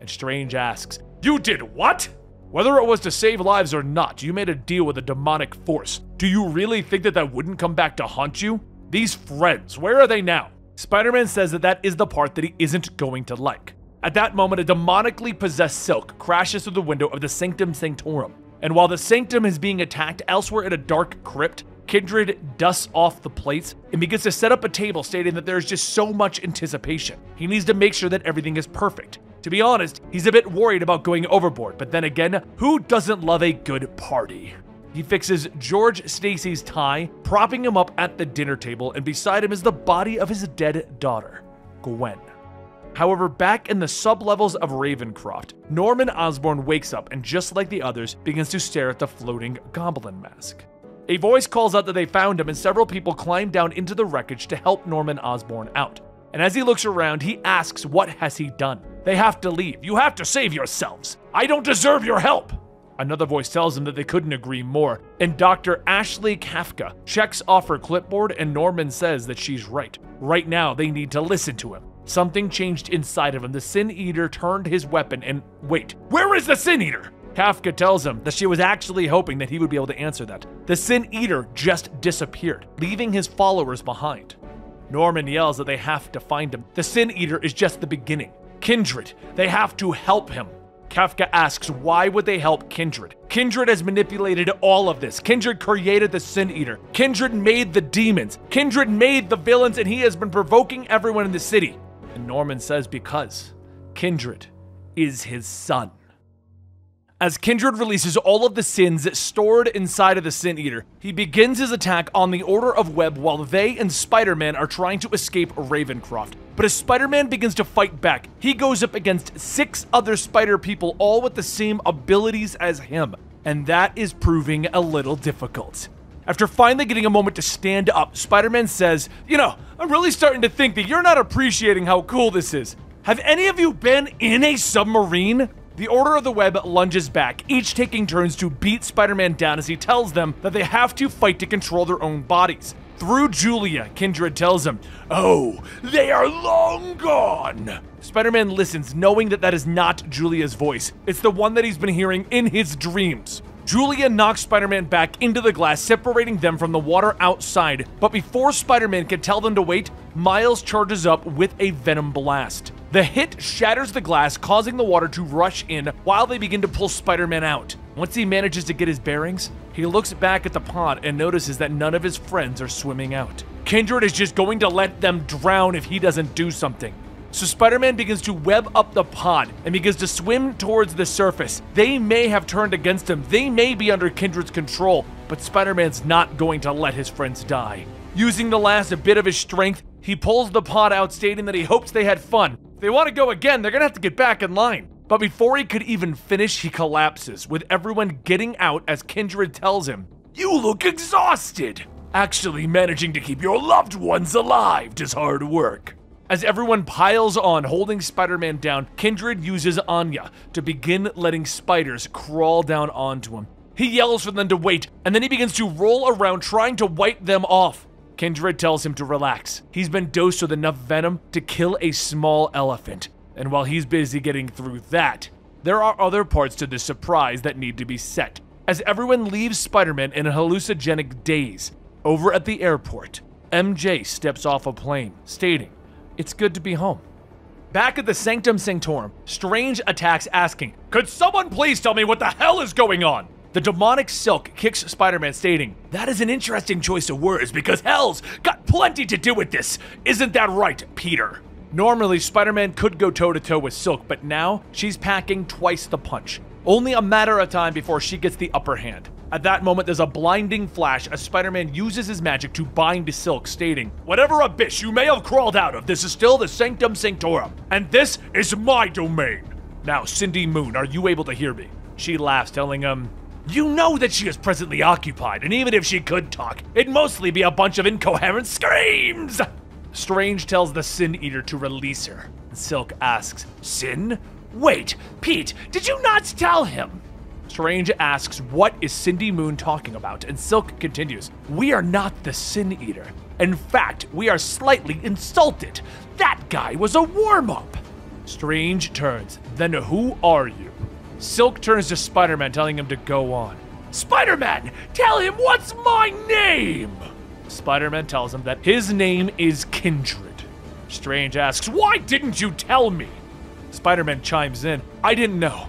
[SPEAKER 1] And Strange asks, You did what? Whether it was to save lives or not, you made a deal with a demonic force. Do you really think that that wouldn't come back to haunt you? These friends, where are they now? Spider Man says that that is the part that he isn't going to like. At that moment, a demonically possessed Silk crashes through the window of the Sanctum Sanctorum. And while the Sanctum is being attacked elsewhere in a dark crypt, Kindred dusts off the plates and begins to set up a table, stating that there's just so much anticipation. He needs to make sure that everything is perfect. To be honest, he's a bit worried about going overboard, but then again, who doesn't love a good party? He fixes George Stacy's tie, propping him up at the dinner table, and beside him is the body of his dead daughter, Gwen. However, back in the sublevels of Ravencroft, Norman Osborn wakes up and, just like the others, begins to stare at the floating goblin mask. A voice calls out that they found him, and several people climb down into the wreckage to help Norman Osborn out. And as he looks around, he asks, What has he done? They have to leave. You have to save yourselves. I don't deserve your help. Another voice tells him that they couldn't agree more, and Dr. Ashley Kafka checks off her clipboard, and Norman says that she's right. Right now, they need to listen to him. Something changed inside of him. The Sin Eater turned his weapon and wait, where is the Sin Eater? Kafka tells him that she was actually hoping that he would be able to answer that. The Sin Eater just disappeared, leaving his followers behind. Norman yells that they have to find him. The Sin Eater is just the beginning. Kindred, they have to help him. Kafka asks, why would they help Kindred? Kindred has manipulated all of this. Kindred created the Sin Eater. Kindred made the demons. Kindred made the villains, and he has been provoking everyone in the city. And Norman says because Kindred is his son. As Kindred releases all of the sins stored inside of the Sin Eater, he begins his attack on the Order of Web while they and Spider Man are trying to escape Ravencroft. But as Spider Man begins to fight back, he goes up against six other spider people, all with the same abilities as him. And that is proving a little difficult. After finally getting a moment to stand up, Spider Man says, You know, I'm really starting to think that you're not appreciating how cool this is. Have any of you been in a submarine? The Order of the Web lunges back, each taking turns to beat Spider Man down as he tells them that they have to fight to control their own bodies. Through Julia, Kindred tells him, Oh, they are long gone! Spider Man listens, knowing that that is not Julia's voice. It's the one that he's been hearing in his dreams. Julia knocks Spider Man back into the glass, separating them from the water outside. But before Spider Man can tell them to wait, Miles charges up with a Venom Blast. The hit shatters the glass, causing the water to rush in while they begin to pull Spider Man out. Once he manages to get his bearings, he looks back at the pond and notices that none of his friends are swimming out. Kindred is just going to let them drown if he doesn't do something. So Spider Man begins to web up the pod and begins to swim towards the surface. They may have turned against him, they may be under Kindred's control, but Spider Man's not going to let his friends die. Using the last bit of his strength, he pulls the pod out, stating that he hopes they had fun. If they want to go again, they're gonna have to get back in line. But before he could even finish, he collapses, with everyone getting out as Kindred tells him, You look exhausted! Actually, managing to keep your loved ones alive is hard work. As everyone piles on, holding Spider Man down, Kindred uses Anya to begin letting spiders crawl down onto him. He yells for them to wait, and then he begins to roll around trying to wipe them off. Kindred tells him to relax. He's been dosed with enough venom to kill a small elephant. And while he's busy getting through that, there are other parts to this surprise that need to be set. As everyone leaves Spider Man in a hallucinogenic daze, over at the airport, MJ steps off a plane, stating, it's good to be home. Back at the Sanctum Sanctorum, Strange attacks asking, Could someone please tell me what the hell is going on? The demonic Silk kicks Spider Man, stating, That is an interesting choice of words because hell's got plenty to do with this. Isn't that right, Peter? Normally, Spider Man could go toe to toe with Silk, but now she's packing twice the punch. Only a matter of time before she gets the upper hand. At that moment, there's a blinding flash as Spider Man uses his magic to bind Silk, stating, Whatever abyss you may have crawled out of, this is still the Sanctum Sanctorum, and this is my domain. Now, Cindy Moon, are you able to hear me? She laughs, telling him, You know that she is presently occupied, and even if she could talk, it'd mostly be a bunch of incoherent screams! Strange tells the Sin Eater to release her. Silk asks, Sin? Wait, Pete, did you not tell him? Strange asks, What is Cindy Moon talking about? And Silk continues, We are not the Sin Eater. In fact, we are slightly insulted. That guy was a warm up. Strange turns, Then who are you? Silk turns to Spider Man, telling him to go on. Spider Man, tell him what's my name! Spider Man tells him that his name is Kindred. Strange asks, Why didn't you tell me? Spider Man chimes in, I didn't know.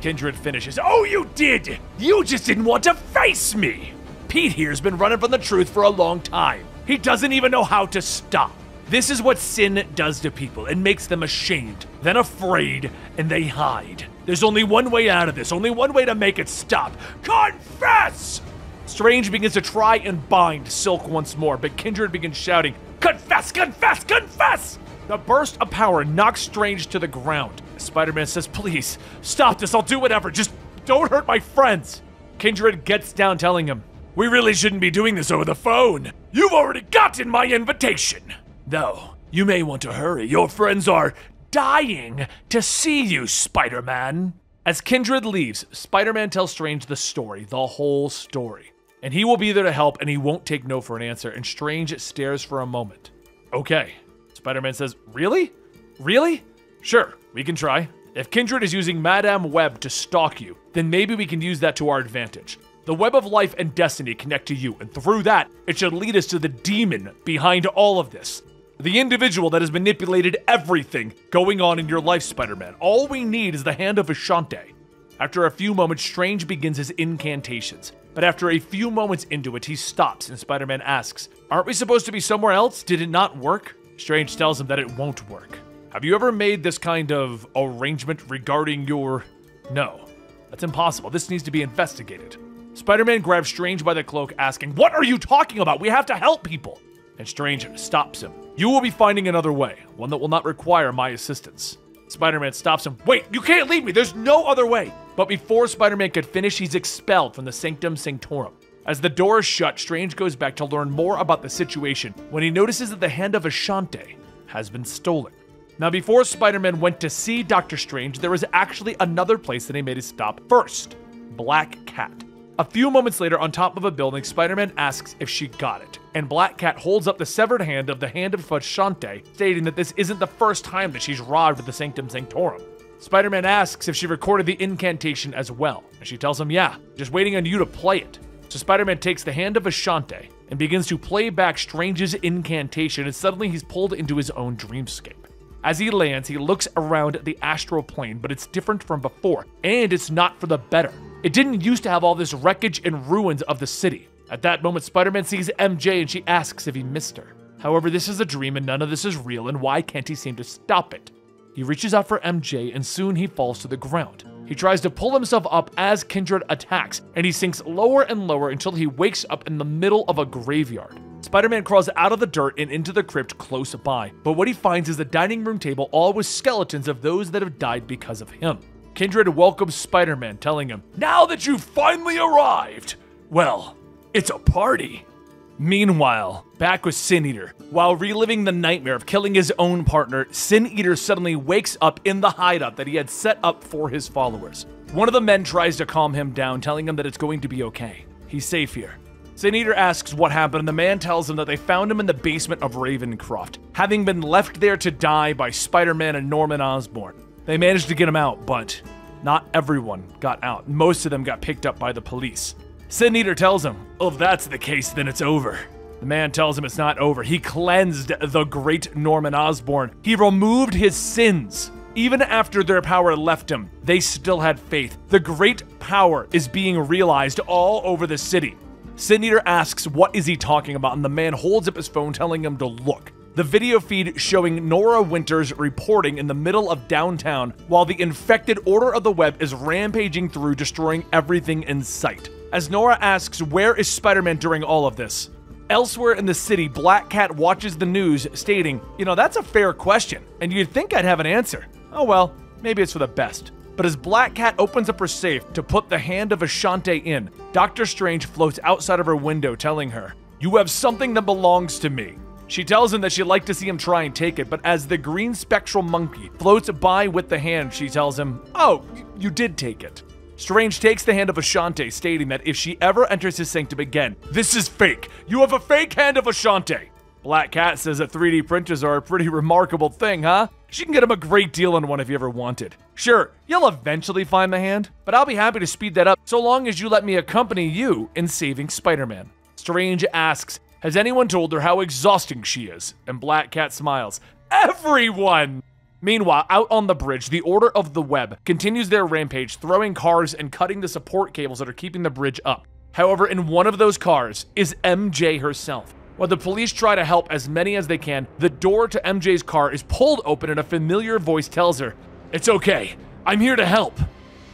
[SPEAKER 1] Kindred finishes, Oh, you did! You just didn't want to face me! Pete here's been running from the truth for a long time. He doesn't even know how to stop. This is what sin does to people. It makes them ashamed, then afraid, and they hide. There's only one way out of this, only one way to make it stop. Confess! Strange begins to try and bind Silk once more, but Kindred begins shouting, Confess, confess, confess! The burst of power knocks Strange to the ground. Spider Man says, Please, stop this, I'll do whatever, just don't hurt my friends. Kindred gets down, telling him, We really shouldn't be doing this over the phone. You've already gotten my invitation. Though, you may want to hurry. Your friends are dying to see you, Spider Man. As Kindred leaves, Spider Man tells Strange the story, the whole story. And he will be there to help, and he won't take no for an answer. And Strange stares for a moment. Okay. Spider Man says, Really? Really? Sure, we can try. If Kindred is using Madame Web to stalk you, then maybe we can use that to our advantage. The web of life and destiny connect to you, and through that, it should lead us to the demon behind all of this. The individual that has manipulated everything going on in your life, Spider Man. All we need is the hand of Ashante. After a few moments, Strange begins his incantations. But after a few moments into it, he stops and Spider Man asks, Aren't we supposed to be somewhere else? Did it not work? Strange tells him that it won't work. Have you ever made this kind of arrangement regarding your. No. That's impossible. This needs to be investigated. Spider Man grabs Strange by the cloak, asking, What are you talking about? We have to help people. And Strange stops him. You will be finding another way, one that will not require my assistance. Spider Man stops him. Wait, you can't leave me. There's no other way. But before Spider Man could finish, he's expelled from the Sanctum Sanctorum. As the door is shut, Strange goes back to learn more about the situation when he notices that the hand of Ashante has been stolen. Now, before Spider Man went to see Doctor Strange, there was actually another place that he made his stop first Black Cat. A few moments later, on top of a building, Spider Man asks if she got it, and Black Cat holds up the severed hand of the Hand of Ashante, stating that this isn't the first time that she's robbed the Sanctum Sanctorum. Spider Man asks if she recorded the incantation as well, and she tells him, yeah, just waiting on you to play it. So Spider Man takes the hand of Ashante and begins to play back Strange's incantation, and suddenly he's pulled into his own dreamscape. As he lands, he looks around the astral plane, but it's different from before, and it's not for the better. It didn't used to have all this wreckage and ruins of the city. At that moment, Spider Man sees MJ and she asks if he missed her. However, this is a dream and none of this is real, and why can't he seem to stop it? He reaches out for MJ and soon he falls to the ground. He tries to pull himself up as Kindred attacks, and he sinks lower and lower until he wakes up in the middle of a graveyard. Spider Man crawls out of the dirt and into the crypt close by, but what he finds is a dining room table all with skeletons of those that have died because of him. Kindred welcomes Spider Man, telling him, Now that you've finally arrived, well, it's a party. Meanwhile, back with Sin Eater. While reliving the nightmare of killing his own partner, Sin Eater suddenly wakes up in the hideout that he had set up for his followers. One of the men tries to calm him down, telling him that it's going to be okay. He's safe here. Sin Eater asks what happened, and the man tells him that they found him in the basement of Ravencroft, having been left there to die by Spider Man and Norman Osborn. They managed to get him out, but not everyone got out. Most of them got picked up by the police. Sin Eater tells him, oh, if that's the case, then it's over. The man tells him it's not over. He cleansed the great Norman Osborn. He removed his sins. Even after their power left him, they still had faith. The great power is being realized all over the city. Sin Eater asks what is he talking about, and the man holds up his phone telling him to look. The video feed showing Nora Winters reporting in the middle of downtown while the infected Order of the Web is rampaging through, destroying everything in sight. As Nora asks, Where is Spider Man during all of this? Elsewhere in the city, Black Cat watches the news, stating, You know, that's a fair question, and you'd think I'd have an answer. Oh well, maybe it's for the best. But as Black Cat opens up her safe to put the hand of Ashante in, Doctor Strange floats outside of her window telling her, You have something that belongs to me. She tells him that she'd like to see him try and take it, but as the green spectral monkey floats by with the hand, she tells him, Oh, you did take it. Strange takes the hand of Ashante, stating that if she ever enters his sanctum again, this is fake. You have a fake hand of Ashante. Black Cat says that 3D printers are a pretty remarkable thing, huh? She can get him a great deal on one if you ever wanted. Sure, you'll eventually find the hand, but I'll be happy to speed that up so long as you let me accompany you in saving Spider Man. Strange asks, has anyone told her how exhausting she is? And Black Cat smiles. Everyone! Meanwhile, out on the bridge, the Order of the Web continues their rampage, throwing cars and cutting the support cables that are keeping the bridge up. However, in one of those cars is MJ herself. While the police try to help as many as they can, the door to MJ's car is pulled open and a familiar voice tells her, It's okay, I'm here to help.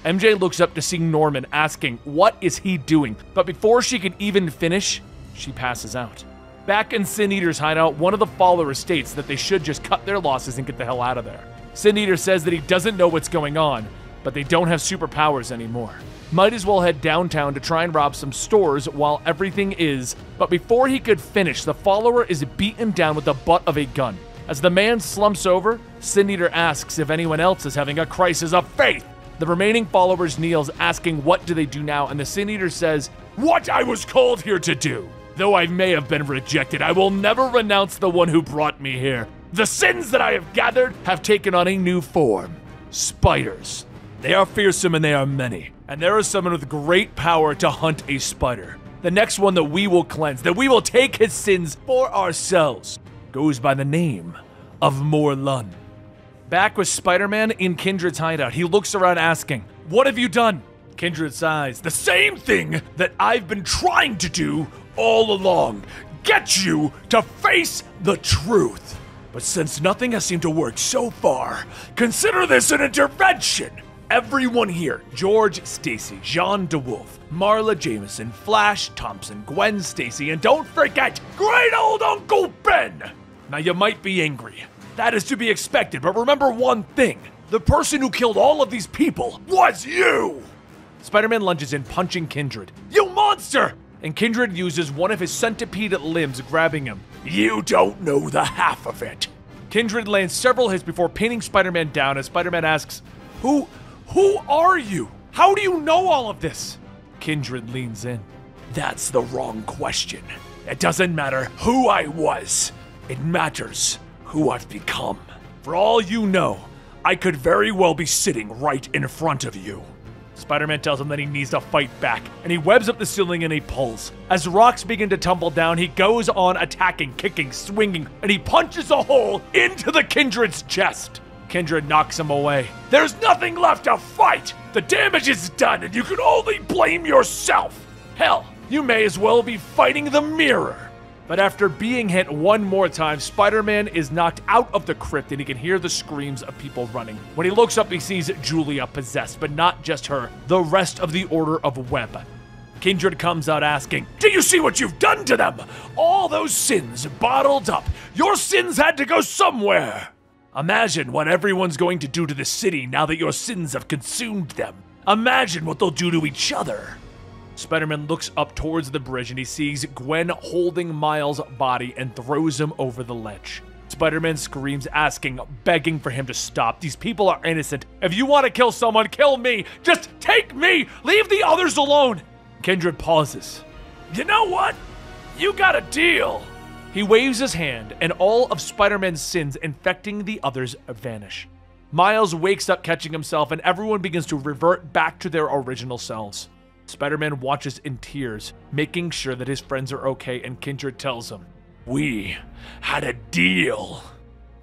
[SPEAKER 1] MJ looks up to see Norman, asking, What is he doing? But before she can even finish, she passes out. Back in Sin Eater's hideout, one of the followers states that they should just cut their losses and get the hell out of there. Sin Eater says that he doesn't know what's going on, but they don't have superpowers anymore. Might as well head downtown to try and rob some stores while everything is, but before he could finish, the follower is beaten down with the butt of a gun. As the man slumps over, Sin Eater asks if anyone else is having a crisis of faith. The remaining followers kneels, asking what do they do now, and the Sin Eater says, What I was called here to do. Though I may have been rejected, I will never renounce the one who brought me here. The sins that I have gathered have taken on a new form spiders. They are fearsome and they are many, and there is someone with great power to hunt a spider. The next one that we will cleanse, that we will take his sins for ourselves, goes by the name of Morlun. Back with Spider Man in Kindred's hideout, he looks around asking, What have you done? Kindred sighs, The same thing that I've been trying to do all along get you to face the truth. But since nothing has seemed to work so far, consider this an intervention. Everyone here George Stacy, Jean DeWolff, Marla Jameson, Flash Thompson, Gwen Stacy, and don't forget, great old Uncle Ben! Now you might be angry. That is to be expected, but remember one thing the person who killed all of these people was you! Spider Man lunges in, punching Kindred. You monster! and Kindred uses one of his centipede limbs, grabbing him. You don't know the half of it. Kindred lands several hits before pinning Spider-Man down as Spider-Man asks, Who who are you? How do you know all of this? Kindred leans in. That's the wrong question. It doesn't matter who I was. It matters who I've become. For all you know, I could very well be sitting right in front of you. Spider Man tells him that he needs to fight back, and he webs up the ceiling and he pulls. As rocks begin to tumble down, he goes on attacking, kicking, swinging, and he punches a hole into the Kindred's chest. Kindred knocks him away. There's nothing left to fight! The damage is done, and you can only blame yourself! Hell, you may as well be fighting the mirror! But after being hit one more time, Spider Man is knocked out of the crypt and he can hear the screams of people running. When he looks up, he sees Julia possessed, but not just her, the rest of the Order of Web. Kindred comes out asking, Do you see what you've done to them? All those sins bottled up. Your sins had to go somewhere. Imagine what everyone's going to do to the city now that your sins have consumed them. Imagine what they'll do to each other. Spider Man looks up towards the bridge and he sees Gwen holding Miles' body and throws him over the ledge. Spider Man screams, asking, begging for him to stop. These people are innocent. If you want to kill someone, kill me. Just take me. Leave the others alone. Kindred pauses. You know what? You got a deal. He waves his hand, and all of Spider Man's sins infecting the others vanish. Miles wakes up catching himself, and everyone begins to revert back to their original selves. Spider Man watches in tears, making sure that his friends are okay, and Kindred tells him, We had a deal.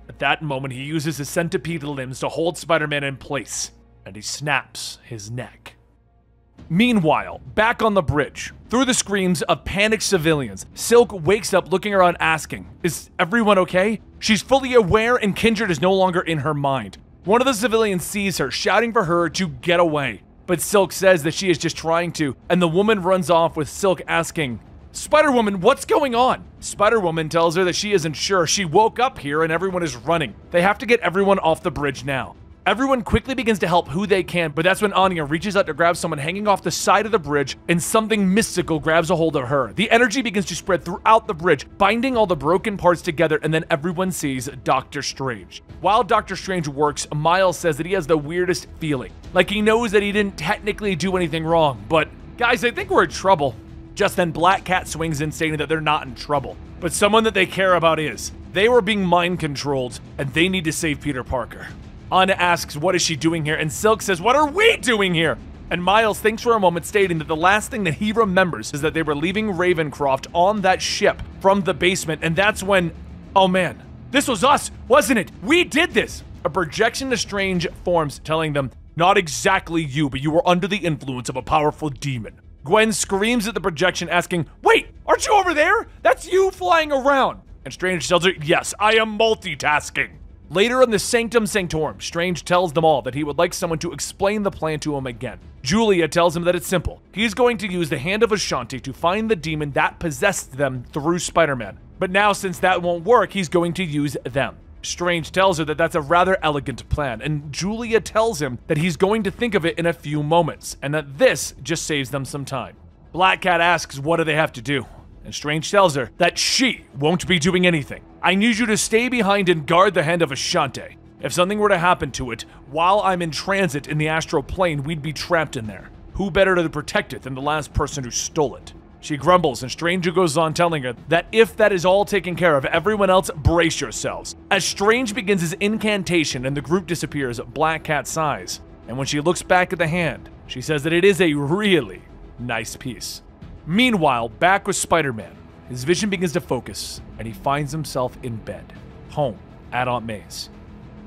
[SPEAKER 1] At that moment, he uses his centipede limbs to hold Spider Man in place, and he snaps his neck. Meanwhile, back on the bridge, through the screams of panicked civilians, Silk wakes up looking around asking, Is everyone okay? She's fully aware and Kindred is no longer in her mind. One of the civilians sees her, shouting for her to get away. But Silk says that she is just trying to, and the woman runs off with Silk asking, Spider Woman, what's going on? Spider Woman tells her that she isn't sure. She woke up here and everyone is running. They have to get everyone off the bridge now. Everyone quickly begins to help who they can, but that's when Anya reaches out to grab someone hanging off the side of the bridge, and something mystical grabs a hold of her. The energy begins to spread throughout the bridge, binding all the broken parts together, and then everyone sees Doctor Strange. While Doctor Strange works, Miles says that he has the weirdest feeling. Like he knows that he didn't technically do anything wrong, but guys, I think we're in trouble. Just then, Black Cat swings in, stating that they're not in trouble, but someone that they care about is. They were being mind controlled, and they need to save Peter Parker. Anya asks, What is she doing here? And Silk says, What are we doing here? And Miles thinks for a moment, stating that the last thing that he remembers is that they were leaving Ravencroft on that ship from the basement, and that's when, oh man, this was us, wasn't it? We did this! A projection of Strange forms telling them, Not exactly you, but you were under the influence of a powerful demon. Gwen screams at the projection, asking, Wait, aren't you over there? That's you flying around. And Strange tells her, Yes, I am multitasking. Later in the Sanctum Sanctorum, Strange tells them all that he would like someone to explain the plan to him again. Julia tells him that it's simple. He's going to use the Hand of Ashanti to find the demon that possessed them through Spider Man. But now, since that won't work, he's going to use them. Strange tells her that that's a rather elegant plan, and Julia tells him that he's going to think of it in a few moments, and that this just saves them some time. Black Cat asks, What do they have to do? And Strange tells her that she won't be doing anything. I need you to stay behind and guard the hand of Ashante. If something were to happen to it while I'm in transit in the astral plane, we'd be trapped in there. Who better to protect it than the last person who stole it? She grumbles, and Stranger goes on telling her that if that is all taken care of, everyone else brace yourselves. As Strange begins his incantation and the group disappears, Black Cat sighs. And when she looks back at the hand, she says that it is a really nice piece. Meanwhile, back with Spider Man. His vision begins to focus, and he finds himself in bed, home, at Aunt May's.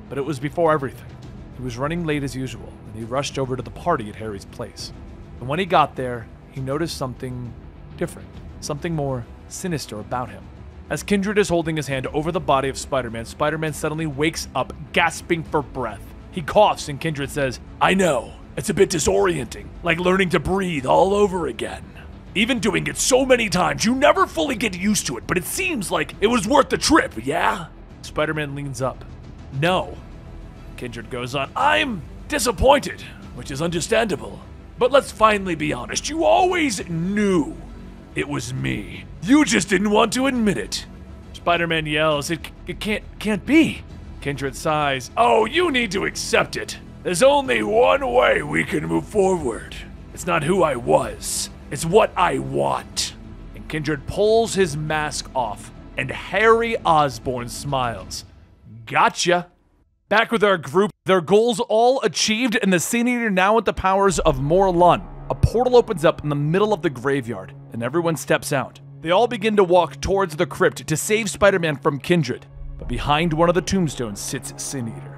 [SPEAKER 1] But it was before everything. He was running late as usual, and he rushed over to the party at Harry's place. And when he got there, he noticed something different, something more sinister about him. As Kindred is holding his hand over the body of Spider Man, Spider Man suddenly wakes up, gasping for breath. He coughs, and Kindred says, I know, it's a bit disorienting, like learning to breathe all over again. Even doing it so many times, you never fully get used to it, but it seems like it was worth the trip, yeah? Spider Man leans up. No. Kindred goes on, I'm disappointed, which is understandable. But let's finally be honest, you always knew it was me. You just didn't want to admit it. Spider Man yells, it, it can't, can't be. Kindred sighs, Oh, you need to accept it. There's only one way we can move forward. It's not who I was, it's what I want. And Kindred pulls his mask off, and Harry Osborn smiles. Gotcha. Back with our group, their goals all achieved, and the Sin Eater now with the powers of Morlun. A portal opens up in the middle of the graveyard, and everyone steps out. They all begin to walk towards the crypt to save Spider Man from Kindred, but behind one of the tombstones sits Sin Eater.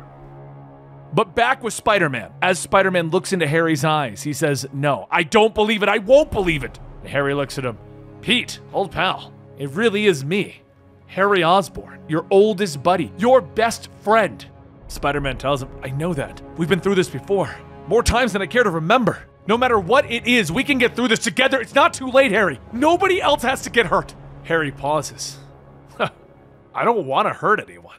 [SPEAKER 1] But back with Spider Man. As Spider Man looks into Harry's eyes, he says, No, I don't believe it. I won't believe it. Harry looks at him. Pete, old pal, it really is me. Harry Osborn, your oldest buddy, your best friend. Spider Man tells him, I know that. We've been through this before. More times than I care to remember. No matter what it is, we can get through this together. It's not too late, Harry. Nobody else has to get hurt. Harry pauses. I don't want to hurt anyone.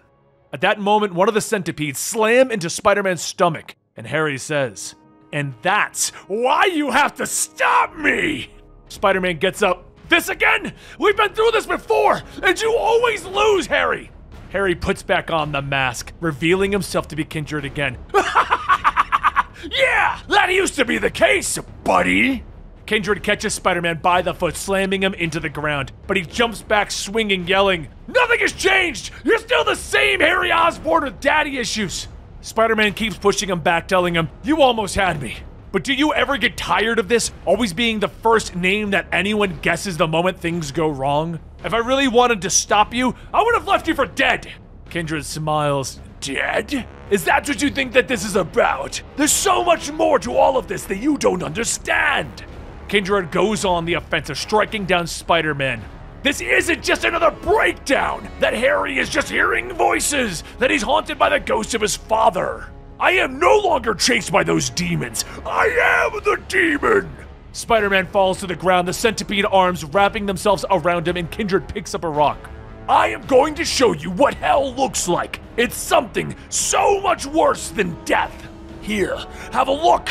[SPEAKER 1] At that moment, one of the centipedes slam into Spider-Man's stomach, and Harry says, And that's why you have to stop me! Spider-Man gets up. This again? We've been through this before, and you always lose, Harry! Harry puts back on the mask, revealing himself to be Kindred again. yeah, that used to be the case, buddy! Kindred catches Spider Man by the foot, slamming him into the ground. But he jumps back, swinging, yelling, Nothing has changed! You're still the same Harry Osborn with daddy issues! Spider Man keeps pushing him back, telling him, You almost had me. But do you ever get tired of this? Always being the first name that anyone guesses the moment things go wrong? If I really wanted to stop you, I would have left you for dead! Kindred smiles. Dead? Is that what you think that this is about? There's so much more to all of this that you don't understand! Kindred goes on the offensive, striking down Spider Man. This isn't just another breakdown! That Harry is just hearing voices! That he's haunted by the ghost of his father! I am no longer chased by those demons! I am the demon! Spider Man falls to the ground, the centipede arms wrapping themselves around him, and Kindred picks up a rock. I am going to show you what hell looks like. It's something so much worse than death. Here, have a look.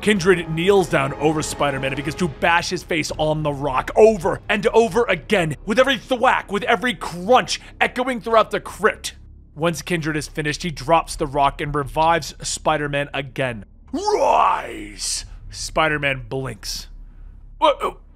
[SPEAKER 1] Kindred kneels down over Spider Man and begins to bash his face on the rock over and over again, with every thwack, with every crunch echoing throughout the crypt. Once Kindred is finished, he drops the rock and revives Spider Man again. Rise! Spider Man blinks.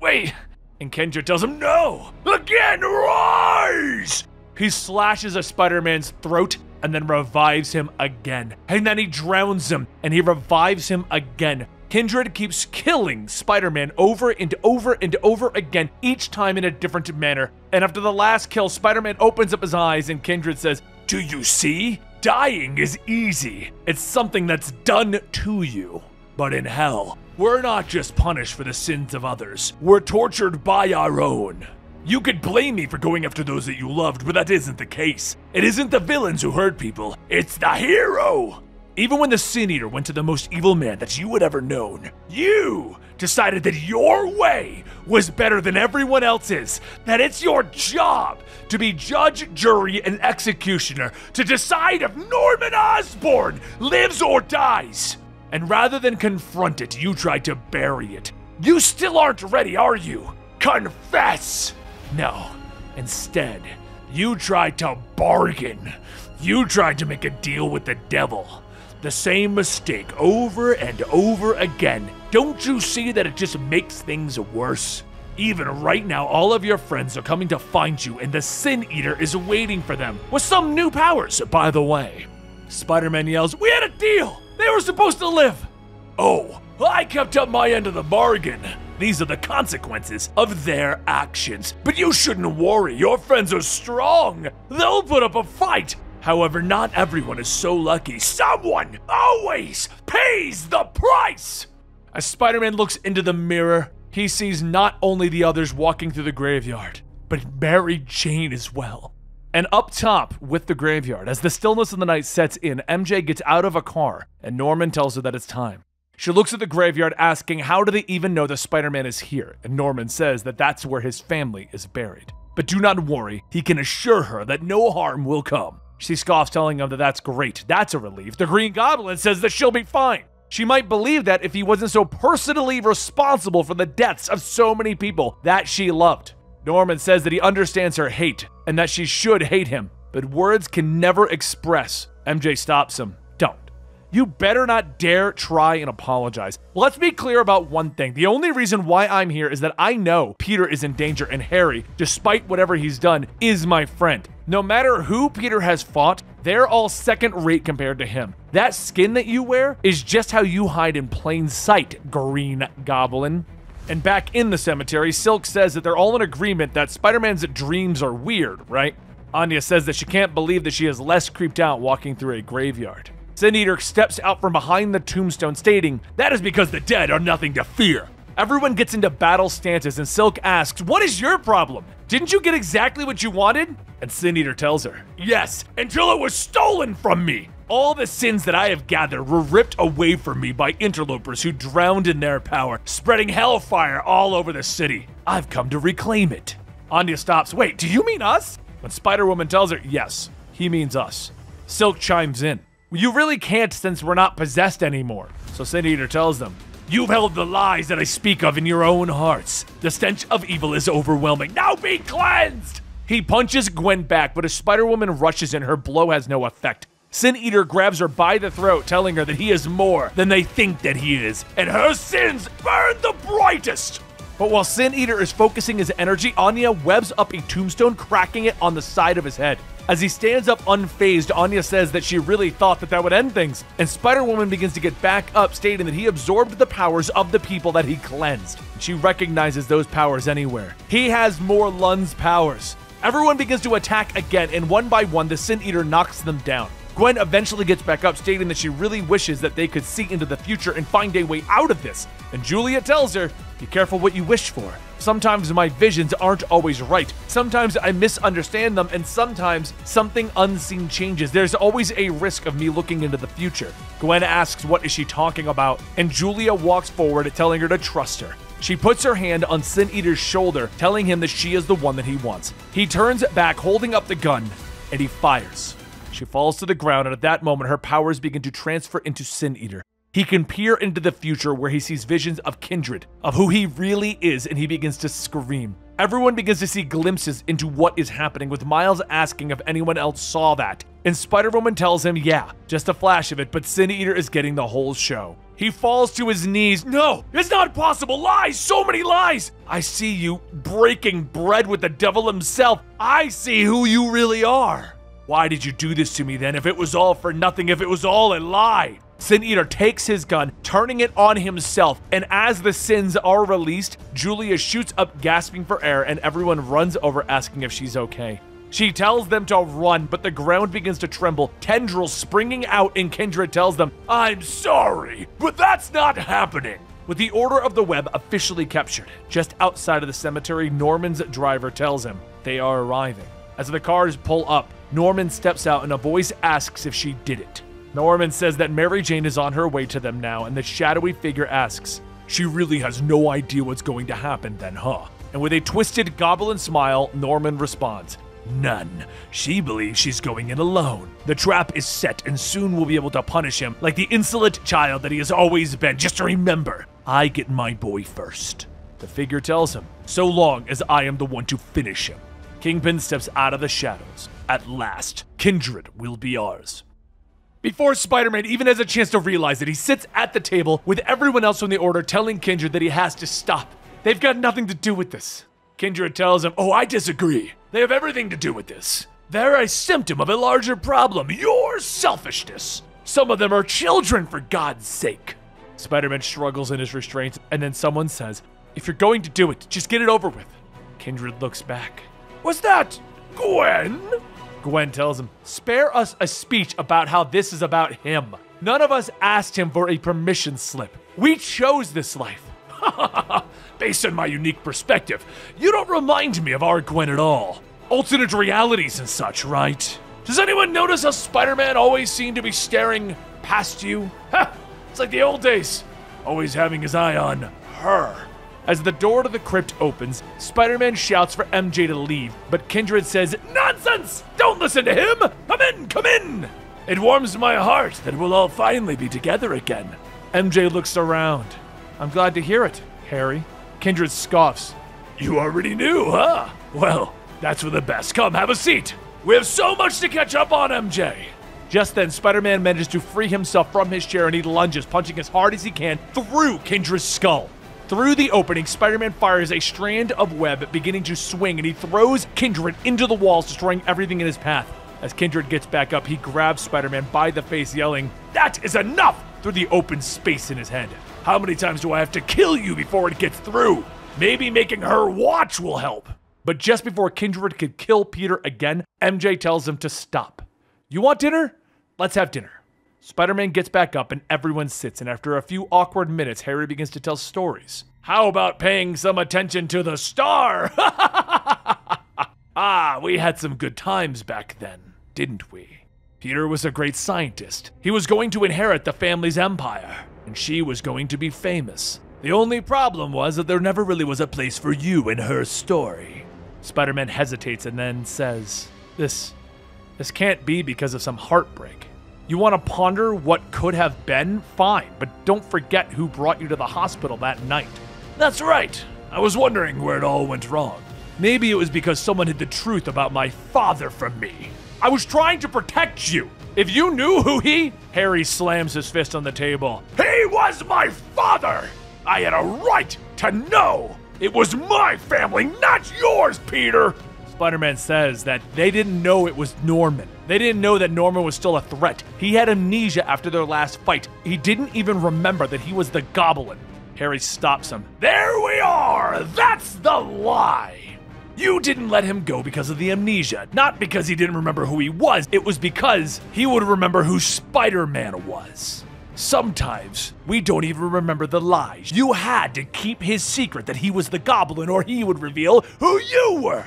[SPEAKER 1] Wait! And Kindred tells him, No! Again, rise! He slashes a Spider Man's throat and then revives him again. And then he drowns him and he revives him again. Kindred keeps killing Spider Man over and over and over again, each time in a different manner. And after the last kill, Spider Man opens up his eyes and Kindred says, Do you see? Dying is easy. It's something that's done to you. But in hell, we're not just punished for the sins of others, we're tortured by our own. You could blame me for going after those that you loved, but that isn't the case. It isn't the villains who hurt people, it's the hero! Even when the Sin Eater went to the most evil man that you had ever known, you decided that your way was better than everyone else's, that it's your job to be judge, jury, and executioner to decide if Norman Osborn lives or dies. And rather than confront it, you tried to bury it. You still aren't ready, are you? Confess! No. Instead, you tried to bargain. You tried to make a deal with the devil. The same mistake over and over again. Don't you see that it just makes things worse? Even right now, all of your friends are coming to find you, and the Sin Eater is waiting for them with some new powers, by the way. Spider Man yells, We had a deal! They were supposed to live! Oh, I kept up my end of the bargain. These are the consequences of their actions. But you shouldn't worry, your friends are strong. They'll put up a fight. However, not everyone is so lucky. Someone always pays the price! As Spider Man looks into the mirror, he sees not only the others walking through the graveyard, but Mary Jane as well. And up top with the graveyard, as the stillness of the night sets in, MJ gets out of a car and Norman tells her that it's time. She looks at the graveyard asking, How do they even know the Spider Man is here? And Norman says that that's where his family is buried. But do not worry, he can assure her that no harm will come. She scoffs, telling him that that's great. That's a relief. The Green Goblin says that she'll be fine. She might believe that if he wasn't so personally responsible for the deaths of so many people that she loved. Norman says that he understands her hate and that she should hate him, but words can never express. MJ stops him. You better not dare try and apologize. Let's be clear about one thing. The only reason why I'm here is that I know Peter is in danger and Harry, despite whatever he's done, is my friend. No matter who Peter has fought, they're all second rate compared to him. That skin that you wear is just how you hide in plain sight, Green Goblin. And back in the cemetery, Silk says that they're all in agreement that Spider Man's dreams are weird, right? Anya says that she can't believe that she is less creeped out walking through a graveyard. Sin Eater steps out from behind the tombstone, stating, That is because the dead are nothing to fear. Everyone gets into battle stances, and Silk asks, What is your problem? Didn't you get exactly what you wanted? And Sin Eater tells her, Yes, until it was stolen from me. All the sins that I have gathered were ripped away from me by interlopers who drowned in their power, spreading hellfire all over the city. I've come to reclaim it. Anya stops. Wait, do you mean us? When Spider Woman tells her, Yes, he means us. Silk chimes in. You really can't since we're not possessed anymore. So Sin Eater tells them, You've held the lies that I speak of in your own hearts. The stench of evil is overwhelming. Now be cleansed! He punches Gwen back, but as Spider Woman rushes in, her blow has no effect. Sin Eater grabs her by the throat, telling her that he is more than they think that he is, and her sins burn the brightest! But while Sin Eater is focusing his energy, Anya webs up a tombstone, cracking it on the side of his head. As he stands up unfazed, Anya says that she really thought that that would end things, and Spider Woman begins to get back up, stating that he absorbed the powers of the people that he cleansed. She recognizes those powers anywhere. He has Morlun's powers. Everyone begins to attack again, and one by one, the Sin Eater knocks them down. Gwen eventually gets back up, stating that she really wishes that they could see into the future and find a way out of this. And Julia tells her, Be careful what you wish for. Sometimes my visions aren't always right. Sometimes I misunderstand them, and sometimes something unseen changes. There's always a risk of me looking into the future. Gwen asks what is she talking about, and Julia walks forward, telling her to trust her. She puts her hand on Sin Eater's shoulder, telling him that she is the one that he wants. He turns back, holding up the gun, and he fires. She falls to the ground, and at that moment, her powers begin to transfer into Sin Eater. He can peer into the future where he sees visions of Kindred, of who he really is, and he begins to scream. Everyone begins to see glimpses into what is happening, with Miles asking if anyone else saw that. And Spider Woman tells him, yeah, just a flash of it, but Sin Eater is getting the whole show. He falls to his knees. No, it's not possible. Lies, so many lies. I see you breaking bread with the devil himself. I see who you really are. Why did you do this to me then if it was all for nothing, if it was all a lie? Sin Eater takes his gun, turning it on himself, and as the sins are released, Julia shoots up, gasping for air, and everyone runs over asking if she's okay. She tells them to run, but the ground begins to tremble, tendrils springing out, and Kindred tells them, I'm sorry, but that's not happening. With the Order of the Web officially captured, just outside of the cemetery, Norman's driver tells him they are arriving. As the cars pull up, Norman steps out and a voice asks if she did it. Norman says that Mary Jane is on her way to them now, and the shadowy figure asks, She really has no idea what's going to happen then, huh? And with a twisted goblin smile, Norman responds, None. She believes she's going in alone. The trap is set, and soon we'll be able to punish him like the insolent child that he has always been. Just remember, I get my boy first. The figure tells him, So long as I am the one to finish him. Kingpin steps out of the shadows. At last, Kindred will be ours. Before Spider Man even has a chance to realize it, he sits at the table with everyone else from the Order telling Kindred that he has to stop. They've got nothing to do with this. Kindred tells him, Oh, I disagree. They have everything to do with this. They're a symptom of a larger problem your selfishness. Some of them are children, for God's sake. Spider Man struggles in his restraints, and then someone says, If you're going to do it, just get it over with. Kindred looks back. Was that Gwen? Gwen tells him, Spare us a speech about how this is about him. None of us asked him for a permission slip. We chose this life. Based on my unique perspective, you don't remind me of our Gwen at all. Alternate realities and such, right? Does anyone notice how Spider Man always seemed to be staring past you? Ha! It's like the old days, always having his eye on her. As the door to the crypt opens, Spider Man shouts for MJ to leave, but Kindred says, Nonsense! Don't listen to him! Come in, come in! It warms my heart that we'll all finally be together again. MJ looks around. I'm glad to hear it, Harry. Kindred scoffs. You already knew, huh? Well, that's for the best. Come, have a seat. We have so much to catch up on, MJ. Just then, Spider Man manages to free himself from his chair and he lunges, punching as hard as he can through Kindred's skull. Through the opening, Spider Man fires a strand of web beginning to swing and he throws Kindred into the walls, destroying everything in his path. As Kindred gets back up, he grabs Spider Man by the face, yelling, That is enough! through the open space in his head. How many times do I have to kill you before it gets through? Maybe making her watch will help. But just before Kindred could kill Peter again, MJ tells him to stop. You want dinner? Let's have dinner. Spider Man gets back up and everyone sits, and after a few awkward minutes, Harry begins to tell stories. How about paying some attention to the star? ah, we had some good times back then, didn't we? Peter was a great scientist. He was going to inherit the family's empire, and she was going to be famous. The only problem was that there never really was a place for you in her story. Spider Man hesitates and then says, This. This can't be because of some heartbreak. You want to ponder what could have been? Fine, but don't forget who brought you to the hospital that night. That's right. I was wondering where it all went wrong. Maybe it was because someone hid the truth about my father from me. I was trying to protect you. If you knew who he. Harry slams his fist on the table. He was my father! I had a right to know! It was my family, not yours, Peter! Spider Man says that they didn't know it was Norman. They didn't know that Norman was still a threat. He had amnesia after their last fight. He didn't even remember that he was the goblin. Harry stops him. There we are! That's the lie! You didn't let him go because of the amnesia, not because he didn't remember who he was. It was because he would remember who Spider Man was. Sometimes we don't even remember the lies. You had to keep his secret that he was the goblin, or he would reveal who you were.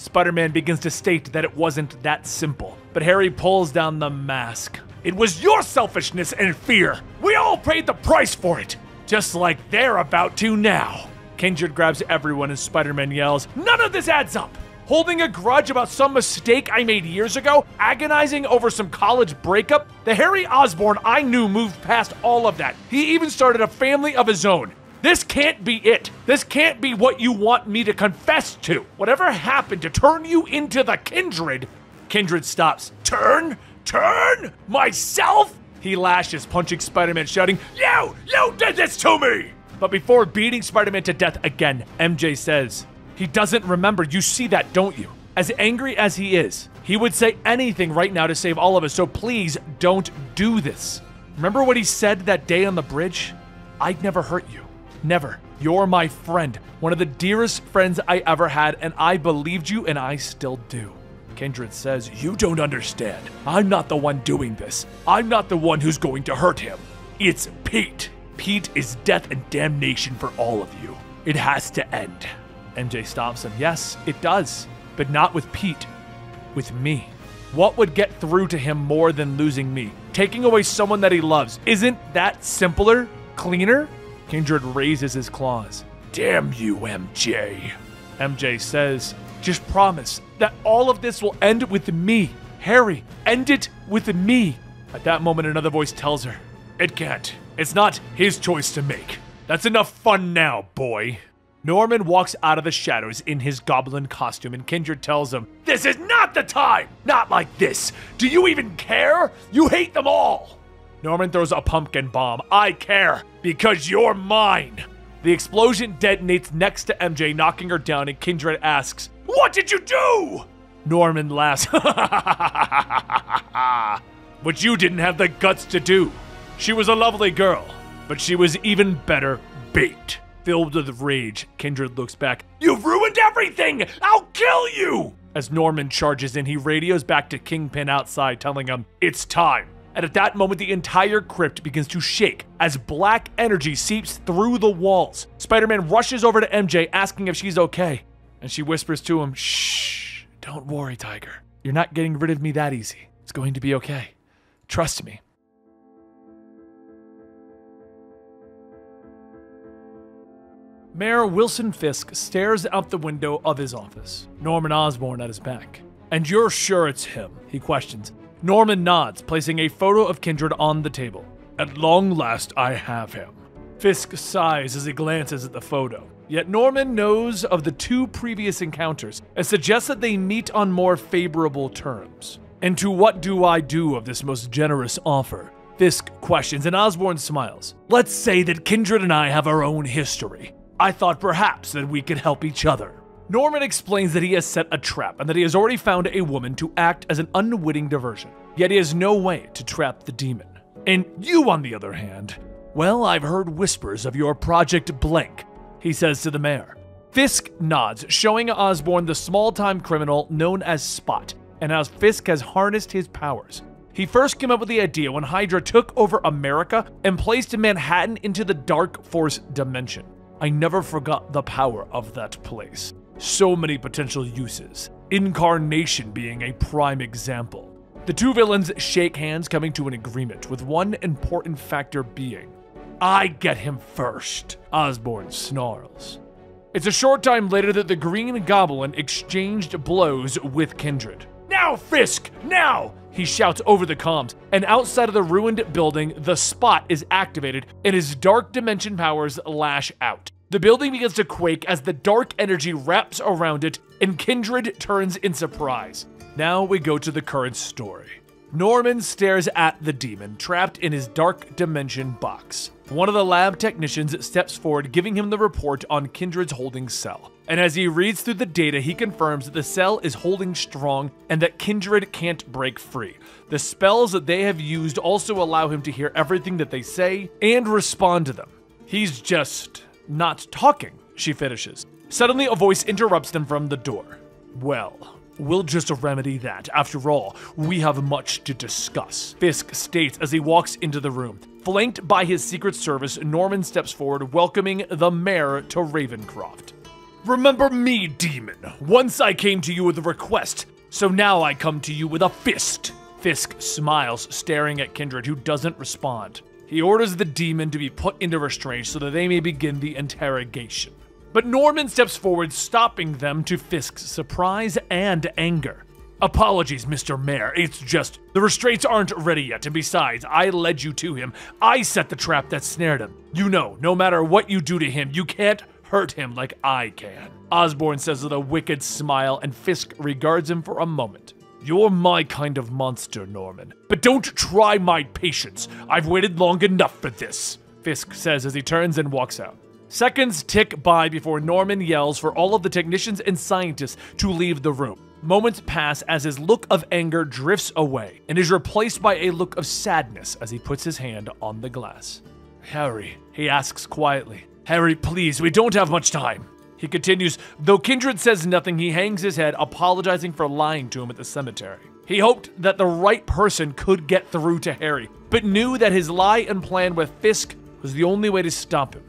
[SPEAKER 1] Spider Man begins to state that it wasn't that simple, but Harry pulls down the mask. It was your selfishness and fear. We all paid the price for it, just like they're about to now. Kindred grabs everyone and Spider Man yells, None of this adds up! Holding a grudge about some mistake I made years ago, agonizing over some college breakup, the Harry Osborn I knew moved past all of that. He even started a family of his own. This can't be it. This can't be what you want me to confess to. Whatever happened to turn you into the Kindred? Kindred stops. Turn? Turn? Myself? He lashes, punching Spider Man, shouting, You! You did this to me! But before beating Spider Man to death again, MJ says, He doesn't remember. You see that, don't you? As angry as he is, he would say anything right now to save all of us, so please don't do this. Remember what he said that day on the bridge? I'd never hurt you. Never. You're my friend, one of the dearest friends I ever had, and I believed you, and I still do. Kindred says, You don't understand. I'm not the one doing this. I'm not the one who's going to hurt him. It's Pete. Pete is death and damnation for all of you. It has to end. MJ stops him. Yes, it does. But not with Pete. With me. What would get through to him more than losing me? Taking away someone that he loves. Isn't that simpler? Cleaner? Kindred raises his claws. Damn you, MJ. MJ says, just promise that all of this will end with me. Harry, end it with me. At that moment, another voice tells her, It can't. It's not his choice to make. That's enough fun now, boy. Norman walks out of the shadows in his goblin costume, and Kindred tells him, This is not the time! Not like this! Do you even care? You hate them all! Norman throws a pumpkin bomb. I care, because you're mine! The explosion detonates next to MJ, knocking her down, and Kindred asks, What did you do? Norman laughs. what you didn't have the guts to do. She was a lovely girl, but she was even better bait. Filled with rage, Kindred looks back. You've ruined everything! I'll kill you! As Norman charges in, he radios back to Kingpin outside, telling him, It's time. And at that moment, the entire crypt begins to shake as black energy seeps through the walls. Spider Man rushes over to MJ, asking if she's okay. And she whispers to him, Shh, don't worry, Tiger. You're not getting rid of me that easy. It's going to be okay. Trust me. Mayor Wilson Fisk stares out the window of his office, Norman Osborn at his back. And you're sure it's him? He questions. Norman nods, placing a photo of Kindred on the table. At long last, I have him. Fisk sighs as he glances at the photo. Yet Norman knows of the two previous encounters and suggests that they meet on more favorable terms. And to what do I do of this most generous offer? Fisk questions, and Osborn smiles. Let's say that Kindred and I have our own history. I thought perhaps that we could help each other. Norman explains that he has set a trap and that he has already found a woman to act as an unwitting diversion. Yet he has no way to trap the demon. And you, on the other hand, well, I've heard whispers of your Project Blank, he says to the mayor. Fisk nods, showing Osborn the small time criminal known as Spot, and how Fisk has harnessed his powers. He first came up with the idea when Hydra took over America and placed Manhattan into the Dark Force dimension. I never forgot the power of that place. So many potential uses, Incarnation being a prime example. The two villains shake hands, coming to an agreement, with one important factor being I get him first, Osborn snarls. It's a short time later that the Green Goblin exchanged blows with Kindred. Now, Fisk! Now! He shouts over the comms, and outside of the ruined building, the spot is activated and his dark dimension powers lash out. The building begins to quake as the dark energy wraps around it, and Kindred turns in surprise. Now we go to the current story. Norman stares at the demon trapped in his dark dimension box. One of the lab technicians steps forward, giving him the report on Kindred's holding cell. And as he reads through the data, he confirms that the cell is holding strong and that Kindred can't break free. The spells that they have used also allow him to hear everything that they say and respond to them. He's just not talking, she finishes. Suddenly, a voice interrupts them from the door. Well, We'll just remedy that. After all, we have much to discuss. Fisk states as he walks into the room. Flanked by his Secret Service, Norman steps forward, welcoming the mayor to Ravencroft. Remember me, demon. Once I came to you with a request, so now I come to you with a fist. Fisk smiles, staring at Kindred, who doesn't respond. He orders the demon to be put into restraint so that they may begin the interrogation. But Norman steps forward, stopping them to Fisk's surprise and anger. Apologies, Mr. Mayor. It's just the restraints aren't ready yet, and besides, I led you to him. I set the trap that snared him. You know, no matter what you do to him, you can't hurt him like I can. Osborn says with a wicked smile, and Fisk regards him for a moment. You're my kind of monster, Norman. But don't try my patience. I've waited long enough for this, Fisk says as he turns and walks out. Seconds tick by before Norman yells for all of the technicians and scientists to leave the room. Moments pass as his look of anger drifts away and is replaced by a look of sadness as he puts his hand on the glass. Harry, he asks quietly. Harry, please, we don't have much time. He continues, though Kindred says nothing, he hangs his head, apologizing for lying to him at the cemetery. He hoped that the right person could get through to Harry, but knew that his lie and plan with Fisk was the only way to stop him.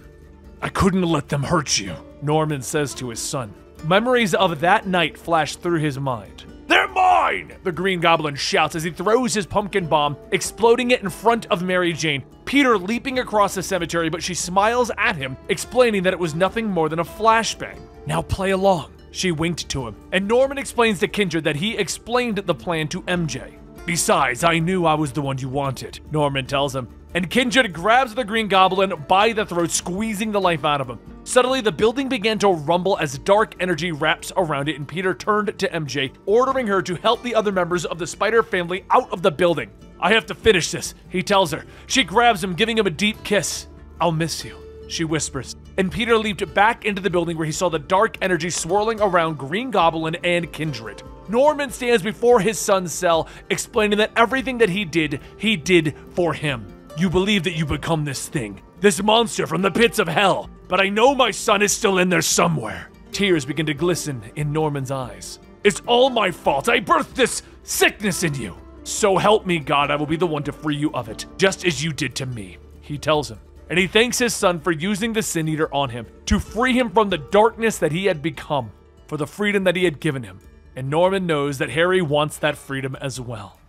[SPEAKER 1] I couldn't let them hurt you, Norman says to his son. Memories of that night flash through his mind. They're mine! The Green Goblin shouts as he throws his pumpkin bomb, exploding it in front of Mary Jane. Peter leaping across the cemetery, but she smiles at him, explaining that it was nothing more than a flashbang. Now play along. She winked to him, and Norman explains to Kindred that he explained the plan to MJ. Besides, I knew I was the one you wanted, Norman tells him, and Kindred grabs the Green Goblin by the throat, squeezing the life out of him. Suddenly, the building began to rumble as dark energy wraps around it, and Peter turned to MJ, ordering her to help the other members of the Spider family out of the building. I have to finish this, he tells her. She grabs him, giving him a deep kiss. I'll miss you, she whispers. And Peter leaped back into the building where he saw the dark energy swirling around Green Goblin and Kindred. Norman stands before his son's cell, explaining that everything that he did, he did for him. You believe that you become this thing, this monster from the pits of hell, but I know my son is still in there somewhere. Tears begin to glisten in Norman's eyes. It's all my fault. I birthed this sickness in you. So help me, God, I will be the one to free you of it, just as you did to me, he tells him. And he thanks his son for using the Sin Eater on him to free him from the darkness that he had become, for the freedom that he had given him. And Norman knows that Harry wants that freedom as well.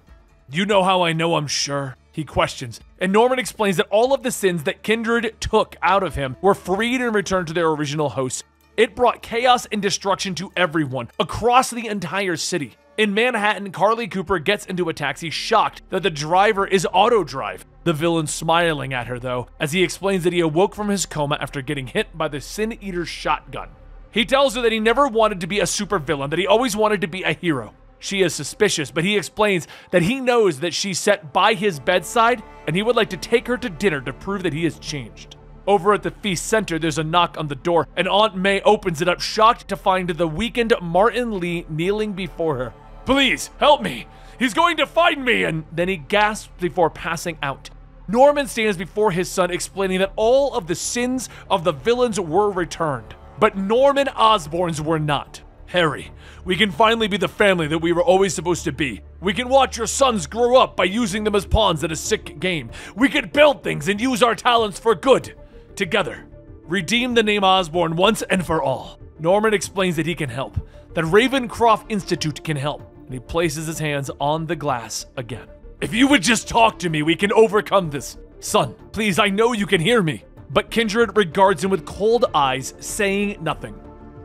[SPEAKER 1] You know how I know I'm sure? He questions. And Norman explains that all of the sins that Kindred took out of him were freed and returned to their original hosts. It brought chaos and destruction to everyone across the entire city. In Manhattan, Carly Cooper gets into a taxi shocked that the driver is Overdrive. The villain smiling at her though, as he explains that he awoke from his coma after getting hit by the Sin Eater's shotgun. He tells her that he never wanted to be a supervillain, that he always wanted to be a hero. She is suspicious, but he explains that he knows that she's set by his bedside and he would like to take her to dinner to prove that he has changed. Over at the feast center, there's a knock on the door, and Aunt May opens it up, shocked to find the weakened Martin Li kneeling before her. Please, help me! He's going to find me! And then he gasps before passing out. Norman stands before his son, explaining that all of the sins of the villains were returned, but Norman Osborn's were not. Harry, we can finally be the family that we were always supposed to be. We can watch your sons grow up by using them as pawns in a sick game. We can build things and use our talents for good. Together. Redeem the name Osborn once and for all. Norman explains that he can help, that Ravencroft Institute can help, and he places his hands on the glass again. If you would just talk to me, we can overcome this. Son, please, I know you can hear me. But Kindred regards him with cold eyes, saying nothing.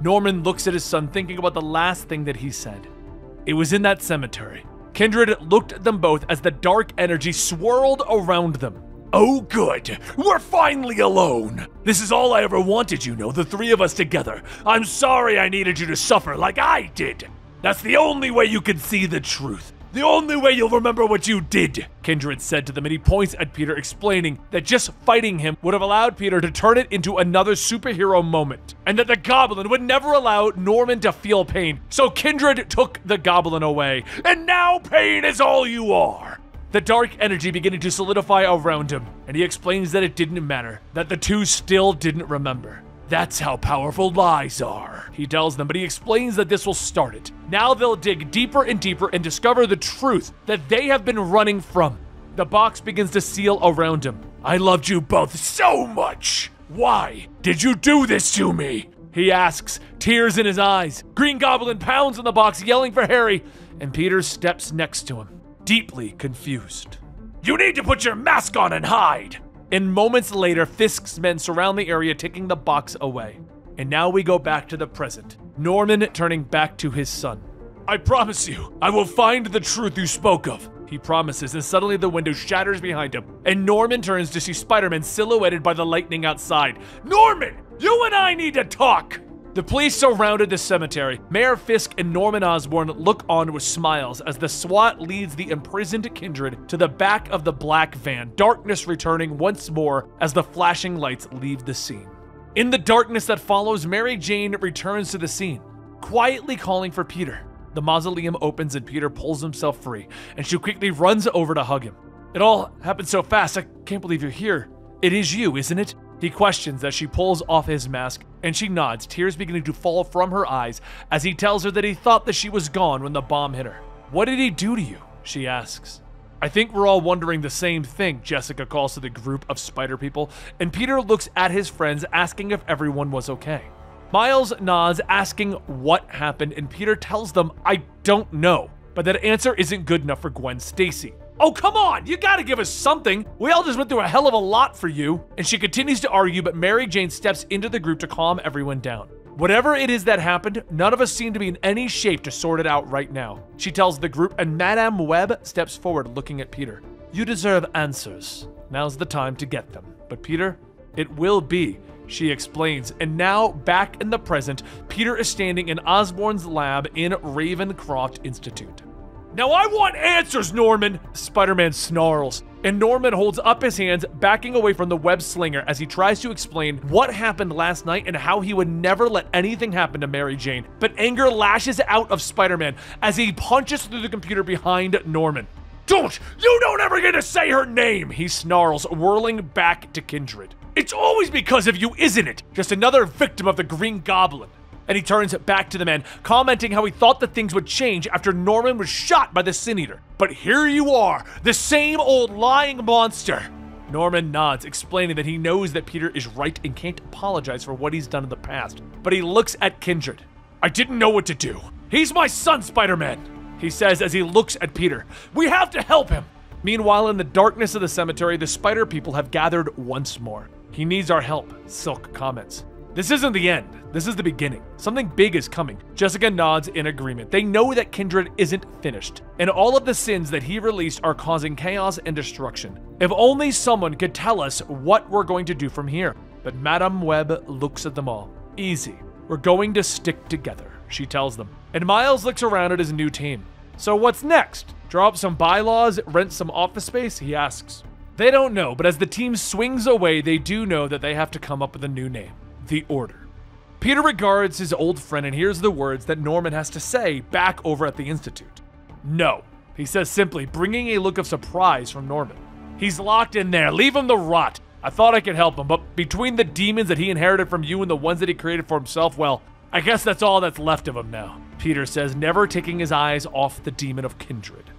[SPEAKER 1] Norman looks at his son, thinking about the last thing that he said. It was in that cemetery. Kindred looked at them both as the dark energy swirled around them. Oh, good. We're finally alone. This is all I ever wanted, you know, the three of us together. I'm sorry I needed you to suffer like I did. That's the only way you can see the truth. The only way you'll remember what you did, Kindred said to them, and he points at Peter, explaining that just fighting him would have allowed Peter to turn it into another superhero moment, and that the goblin would never allow Norman to feel pain. So Kindred took the goblin away, and now pain is all you are. The dark energy beginning to solidify around him, and he explains that it didn't matter, that the two still didn't remember. That's how powerful lies are, he tells them, but he explains that this will start it. Now they'll dig deeper and deeper and discover the truth that they have been running from. The box begins to seal around him. I loved you both so much. Why did you do this to me? He asks, tears in his eyes. Green Goblin pounds on the box, yelling for Harry, and Peter steps next to him, deeply confused. You need to put your mask on and hide, and moments later, Fisk's men surround the area, taking the box away. And now we go back to the present. Norman turning back to his son. I promise you, I will find the truth you spoke of. He promises, and suddenly the window shatters behind him, and Norman turns to see Spider Man silhouetted by the lightning outside. Norman, you and I need to talk! The police surrounded the cemetery. Mayor Fisk and Norman Osborn look on with smiles as the SWAT leads the imprisoned kindred to the back of the black van, darkness returning once more as the flashing lights leave the scene. In the darkness that follows, Mary Jane returns to the scene, quietly calling for Peter. The mausoleum opens and Peter pulls himself free, and she quickly runs over to hug him. It all happened so fast, I can't believe you're here. It is you, isn't it? He questions as she pulls off his mask, and she nods, tears beginning to fall from her eyes as he tells her that he thought that she was gone when the bomb hit her. What did he do to you? She asks. I think we're all wondering the same thing, Jessica calls to the group of spider people, and Peter looks at his friends asking if everyone was okay. Miles nods, asking what happened, and Peter tells them, I don't know, but that answer isn't good enough for Gwen Stacy. Oh, come on! You gotta give us something! We all just went through a hell of a lot for you. And she continues to argue, but Mary Jane steps into the group to calm everyone down. Whatever it is that happened, none of us seem to be in any shape to sort it out right now. She tells the group, and Madame Web steps forward looking at Peter. You deserve answers. Now's the time to get them. But Peter, it will be, she explains. And now, back in the present, Peter is standing in Osborn's lab in Ravencroft Institute. Now I want answers, Norman! Spider Man snarls. And Norman holds up his hands, backing away from the web slinger as he tries to explain what happened last night and how he would never let anything happen to Mary Jane. But anger lashes out of Spider Man as he punches through the computer behind Norman. Don't! You don't ever get to say her name! He snarls, whirling back to Kindred. It's always because of you, isn't it? Just another victim of the Green Goblin and he turns back to the man, commenting how he thought that things would change after Norman was shot by the Sin Eater. But here you are, the same old lying monster. Norman nods, explaining that he knows that Peter is right and can't apologize for what he's done in the past. But he looks at Kindred. I didn't know what to do. He's my son, Spider Man, he says as he looks at Peter. We have to help him. Meanwhile, in the darkness of the cemetery, the spider people have gathered once more. He needs our help, Silk comments. This isn't the end. This is the beginning. Something big is coming. Jessica nods in agreement. They know that Kindred isn't finished, and all of the sins that he released are causing chaos and destruction. If only someone could tell us what we're going to do from here. But Madame Web looks at them all. Easy. We're going to stick together, she tells them. And Miles looks around at his new team. So what's next? Draw up some bylaws, rent some office space? He asks. They don't know, but as the team swings away, they do know that they have to come up with a new name the Order. Peter regards his old friend and hears the words that Norman has to say back over at the Institute. No, he says simply, bringing a look of surprise from Norman. He's locked in there. Leave him to rot. I thought I could help him, but between the demons that he inherited from you and the ones that he created for himself, well, I guess that's all that's left of him now. Peter says, never taking his eyes off the demon of kindred.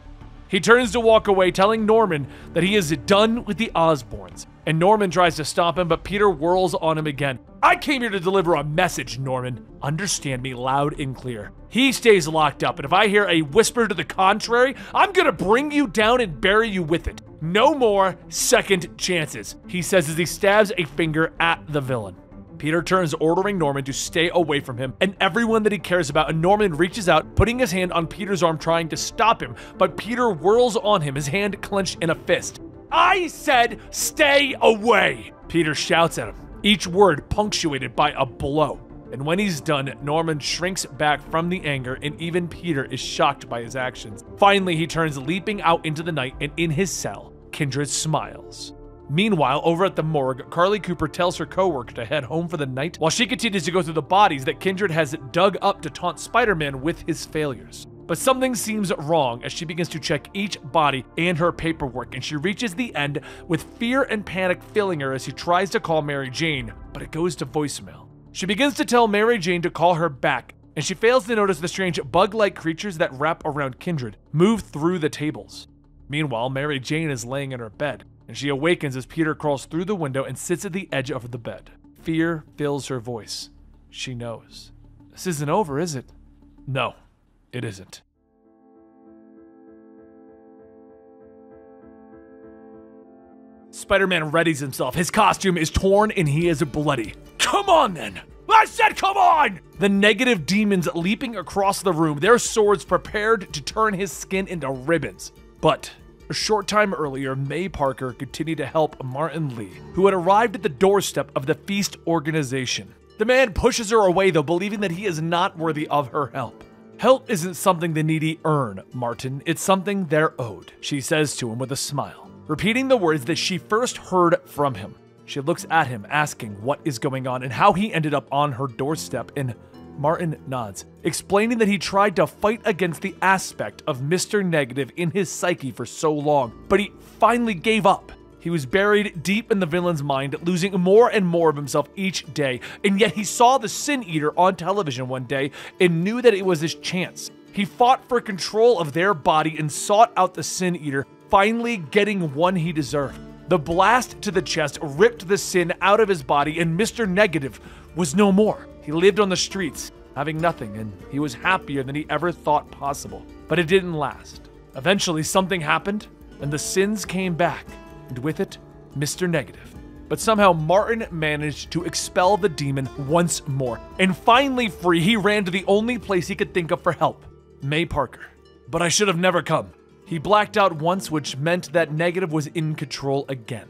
[SPEAKER 1] He turns to walk away, telling Norman that he is done with the Osborns. And Norman tries to stop him, but Peter whirls on him again. I came here to deliver a message, Norman. Understand me loud and clear. He stays locked up, and if I hear a whisper to the contrary, I'm gonna bring you down and bury you with it. No more second chances, he says as he stabs a finger at the villain. Peter turns, ordering Norman to stay away from him and everyone that he cares about, and Norman reaches out, putting his hand on Peter's arm, trying to stop him, but Peter whirls on him, his hand clenched in a fist. I said, stay away! Peter shouts at him, each word punctuated by a blow. And when he's done, Norman shrinks back from the anger, and even Peter is shocked by his actions. Finally, he turns leaping out into the night, and in his cell, Kindred smiles. Meanwhile, over at the morgue, Carly Cooper tells her coworker to head home for the night while she continues to go through the bodies that Kindred has dug up to taunt Spider Man with his failures. But something seems wrong as she begins to check each body and her paperwork, and she reaches the end with fear and panic filling her as she tries to call Mary Jane, but it goes to voicemail. She begins to tell Mary Jane to call her back, and she fails to notice the strange bug like creatures that wrap around Kindred move through the tables. Meanwhile, Mary Jane is laying in her bed, and she awakens as Peter crawls through the window and sits at the edge of the bed. Fear fills her voice. She knows. This isn't over, is it? No, it isn't. Spider Man readies himself. His costume is torn and he is bloody. Come on then! I said, come on! The negative demons leaping across the room, their swords prepared to turn his skin into ribbons. But a short time earlier, May Parker continued to help Martin Li, who had arrived at the doorstep of the Feast organization. The man pushes her away, though, believing that he is not worthy of her help. Help isn't something the needy earn, Martin. It's something they're owed, she says to him with a smile, repeating the words that she first heard from him. She looks at him, asking what is going on and how he ended up on her doorstep, and Martin nods, explaining that he tried to fight against the aspect of Mr. Negative in his psyche for so long, but he finally gave up. He was buried deep in the villain's mind, losing more and more of himself each day, and yet he saw the Sin Eater on television one day and knew that it was his chance. He fought for control of their body and sought out the Sin Eater, finally getting one he deserved. The blast to the chest ripped the sin out of his body, and Mr. Negative was no more. He lived on the streets, having nothing, and he was happier than he ever thought possible. But it didn't last. Eventually, something happened, and the sins came back, and with it, Mr. Negative. But somehow Martin managed to expel the demon once more, and finally free, he ran to the only place he could think of for help May Parker. But I should have never come. He blacked out once, which meant that Negative was in control again.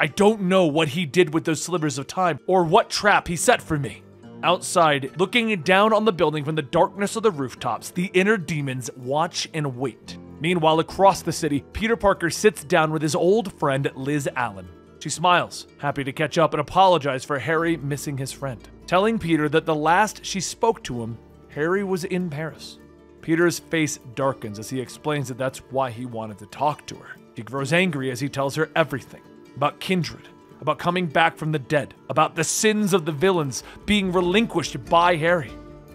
[SPEAKER 1] I don't know what he did with those slivers of time, or what trap he set for me. Outside, looking down on the building from the darkness of the rooftops, the inner demons watch and wait. Meanwhile, across the city, Peter Parker sits down with his old friend Liz Allen. She smiles, happy to catch up and apologize for Harry missing his friend, telling Peter that the last she spoke to him, Harry was in Paris. Peter's face darkens as he explains that that's why he wanted to talk to her. He grows angry as he tells her everything about Kindred, about coming back from the dead, about the sins of the villains being relinquished by Harry.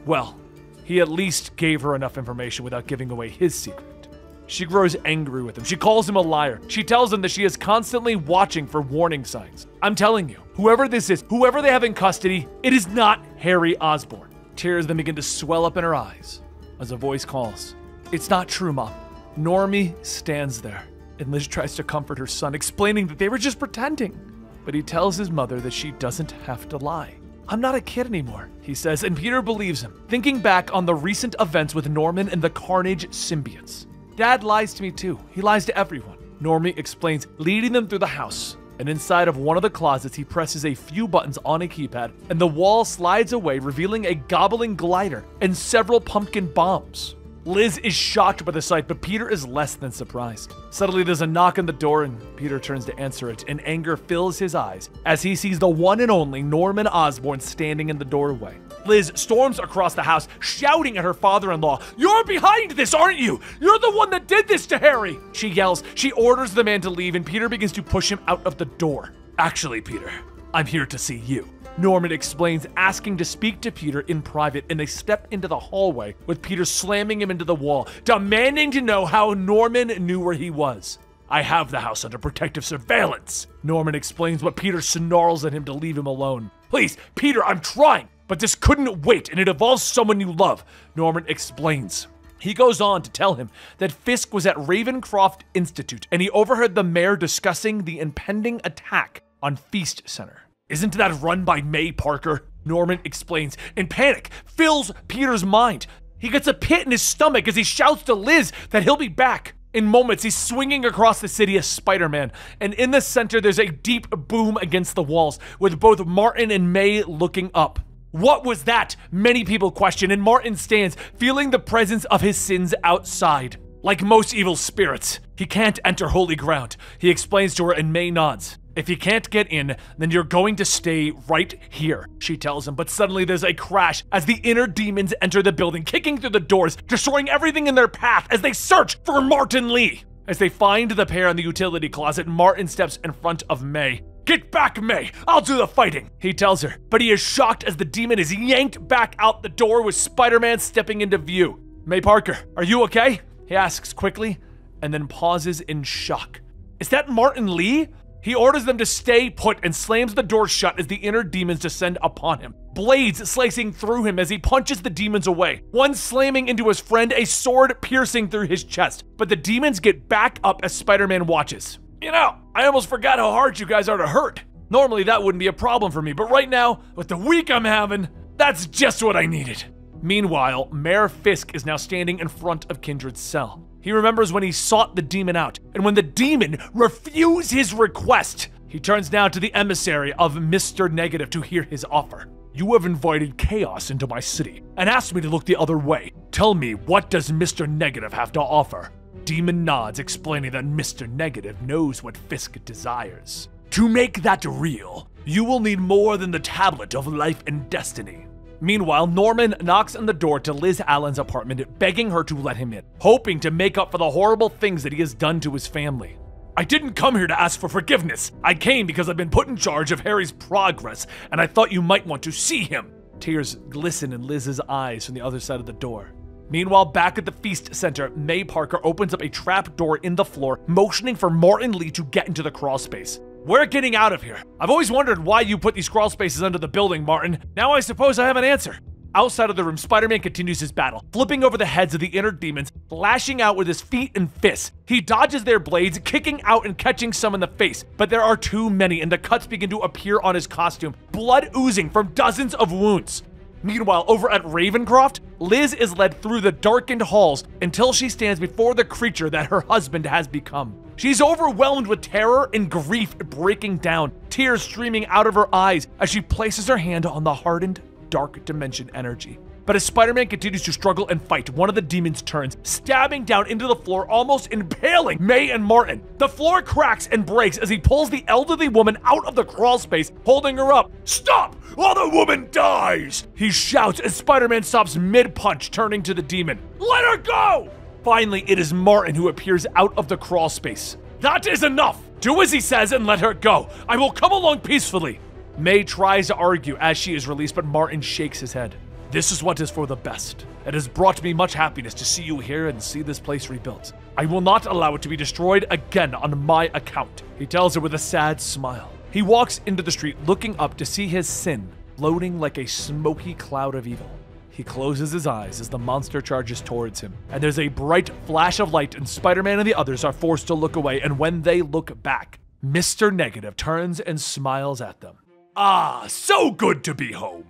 [SPEAKER 1] Well, he at least gave her enough information without giving away his secret. She grows angry with him. She calls him a liar. She tells him that she is constantly watching for warning signs. I'm telling you, whoever this is, whoever they have in custody, it is not Harry Osborn. Tears then begin to swell up in her eyes as a voice calls. It's not true, Mom. Normie stands there, and Liz tries to comfort her son, explaining that they were just pretending. But he tells his mother that she doesn't have to lie. I'm not a kid anymore, he says, and Peter believes him, thinking back on the recent events with Norman and the Carnage symbiotes. Dad lies to me too. He lies to everyone. Normie explains, leading them through the house. And inside of one of the closets, he presses a few buttons on a keypad, and the wall slides away, revealing a goblin glider and several pumpkin bombs. Liz is shocked by the sight, but Peter is less than surprised. Suddenly, there's a knock on the door, and Peter turns to answer it, and anger fills his eyes as he sees the one and only Norman Osborn standing in the doorway. Liz storms across the house, shouting at her father in law, You're behind this, aren't you? You're the one that did this to Harry! She yells. She orders the man to leave, and Peter begins to push him out of the door. Actually, Peter, I'm here to see you. Norman explains, asking to speak to Peter in private, and they step into the hallway with Peter slamming him into the wall, demanding to know how Norman knew where he was. I have the house under protective surveillance. Norman explains, but Peter snarls at him to leave him alone. Please, Peter, I'm trying, but this couldn't wait, and it involves someone you love. Norman explains. He goes on to tell him that Fisk was at Ravencroft Institute and he overheard the mayor discussing the impending attack on Feast Center. Isn't that run by May Parker? Norman explains, and panic fills Peter's mind. He gets a pit in his stomach as he shouts to Liz that he'll be back. In moments, he's swinging across the city as Spider Man, and in the center, there's a deep boom against the walls, with both Martin and May looking up. What was that? Many people question, and Martin stands, feeling the presence of his sins outside. Like most evil spirits, he can't enter holy ground. He explains to her, and May nods. If you can't get in, then you're going to stay right here, she tells him. But suddenly there's a crash as the inner demons enter the building, kicking through the doors, destroying everything in their path as they search for Martin Li. As they find the pair in the utility closet, Martin steps in front of May. Get back, May! I'll do the fighting, he tells her. But he is shocked as the demon is yanked back out the door with Spider Man stepping into view. May Parker, are you okay? He asks quickly, and then pauses in shock. Is that Martin Li? He orders them to stay put and slams the door shut as the inner demons descend upon him. Blades slicing through him as he punches the demons away. One slamming into his friend, a sword piercing through his chest. But the demons get back up as Spider Man watches. You know, I almost forgot how hard you guys are to hurt. Normally that wouldn't be a problem for me, but right now, with the week I'm having, That's just what I needed. Meanwhile, Mayor Fisk is now standing in front of Kindred's cell. He remembers when he sought the demon out, and when the demon refused his request, he turns now to the emissary of Mr. Negative to hear his offer. You have invited chaos into my city and asked me to look the other way. Tell me, what does Mr. Negative have to offer? Demon nods, explaining that Mr. Negative knows what Fisk desires. To make that real, you will need more than the tablet of life and destiny. Meanwhile, Norman knocks on the door to Liz Allen's apartment, begging her to let him in, hoping to make up for the horrible things that he has done to his family. I didn't come here to ask for forgiveness. I came because I've been put in charge of Harry's progress, and I thought you might want to see him. Tears glisten in Liz's eyes from the other side of the door. Meanwhile, back at the feast center, May Parker opens up a trap door in the floor, motioning for Martin Li to get into the crawl space. We're getting out of here. I've always wondered why you put these crawl spaces under the building, Martin. Now I suppose I have an answer. Outside of the room, Spider Man continues his battle, flipping over the heads of the inner demons, lashing out with his feet and fists. He dodges their blades, kicking out and catching some in the face, but there are too many, and the cuts begin to appear on his costume, blood oozing from dozens of wounds. Meanwhile, over at Ravencroft, Liz is led through the darkened halls until she stands before the creature that her husband has become. She's overwhelmed with terror and grief breaking down, tears streaming out of her eyes as she places her hand on the hardened dark dimension energy. But as Spider Man continues to struggle and fight, one of the demons turns, stabbing down into the floor, almost impaling May and Martin. The floor cracks and breaks as he pulls the elderly woman out of the crawl space, holding her up. Stop, or the woman dies! He shouts as Spider Man stops mid punch, turning to the demon. Let her go! Finally, it is Martin who appears out of the crawl space. That is enough! Do as he says and let her go. I will come along peacefully. May tries to argue as she is released, but Martin shakes his head. This is what is for the best. It has brought me much happiness to see you here and see this place rebuilt. I will not allow it to be destroyed again on my account, he tells her with a sad smile. He walks into the street looking up to see his sin floating like a smoky cloud of evil. He closes his eyes as the monster charges towards him, and there's a bright flash of light, and Spider Man and the others are forced to look away. And when they look back, Mr. Negative turns and smiles at them. Ah, so good to be home.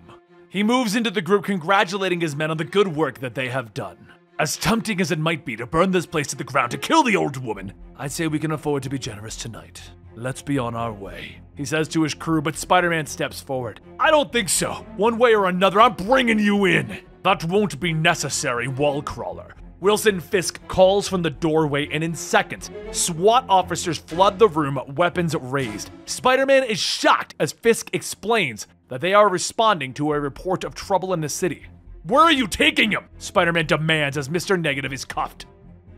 [SPEAKER 1] He moves into the group, congratulating his men on the good work that they have done. As tempting as it might be to burn this place to the ground to kill the old woman, I'd say we can afford to be generous tonight. Let's be on our way. He says to his crew, but Spider Man steps forward. I don't think so. One way or another, I'm bringing you in. That won't be necessary, wall crawler. Wilson Fisk calls from the doorway, and in seconds, SWAT officers flood the room, weapons raised. Spider Man is shocked as Fisk explains that they are responding to a report of trouble in the city. Where are you taking him? Spider Man demands as Mr. Negative is cuffed.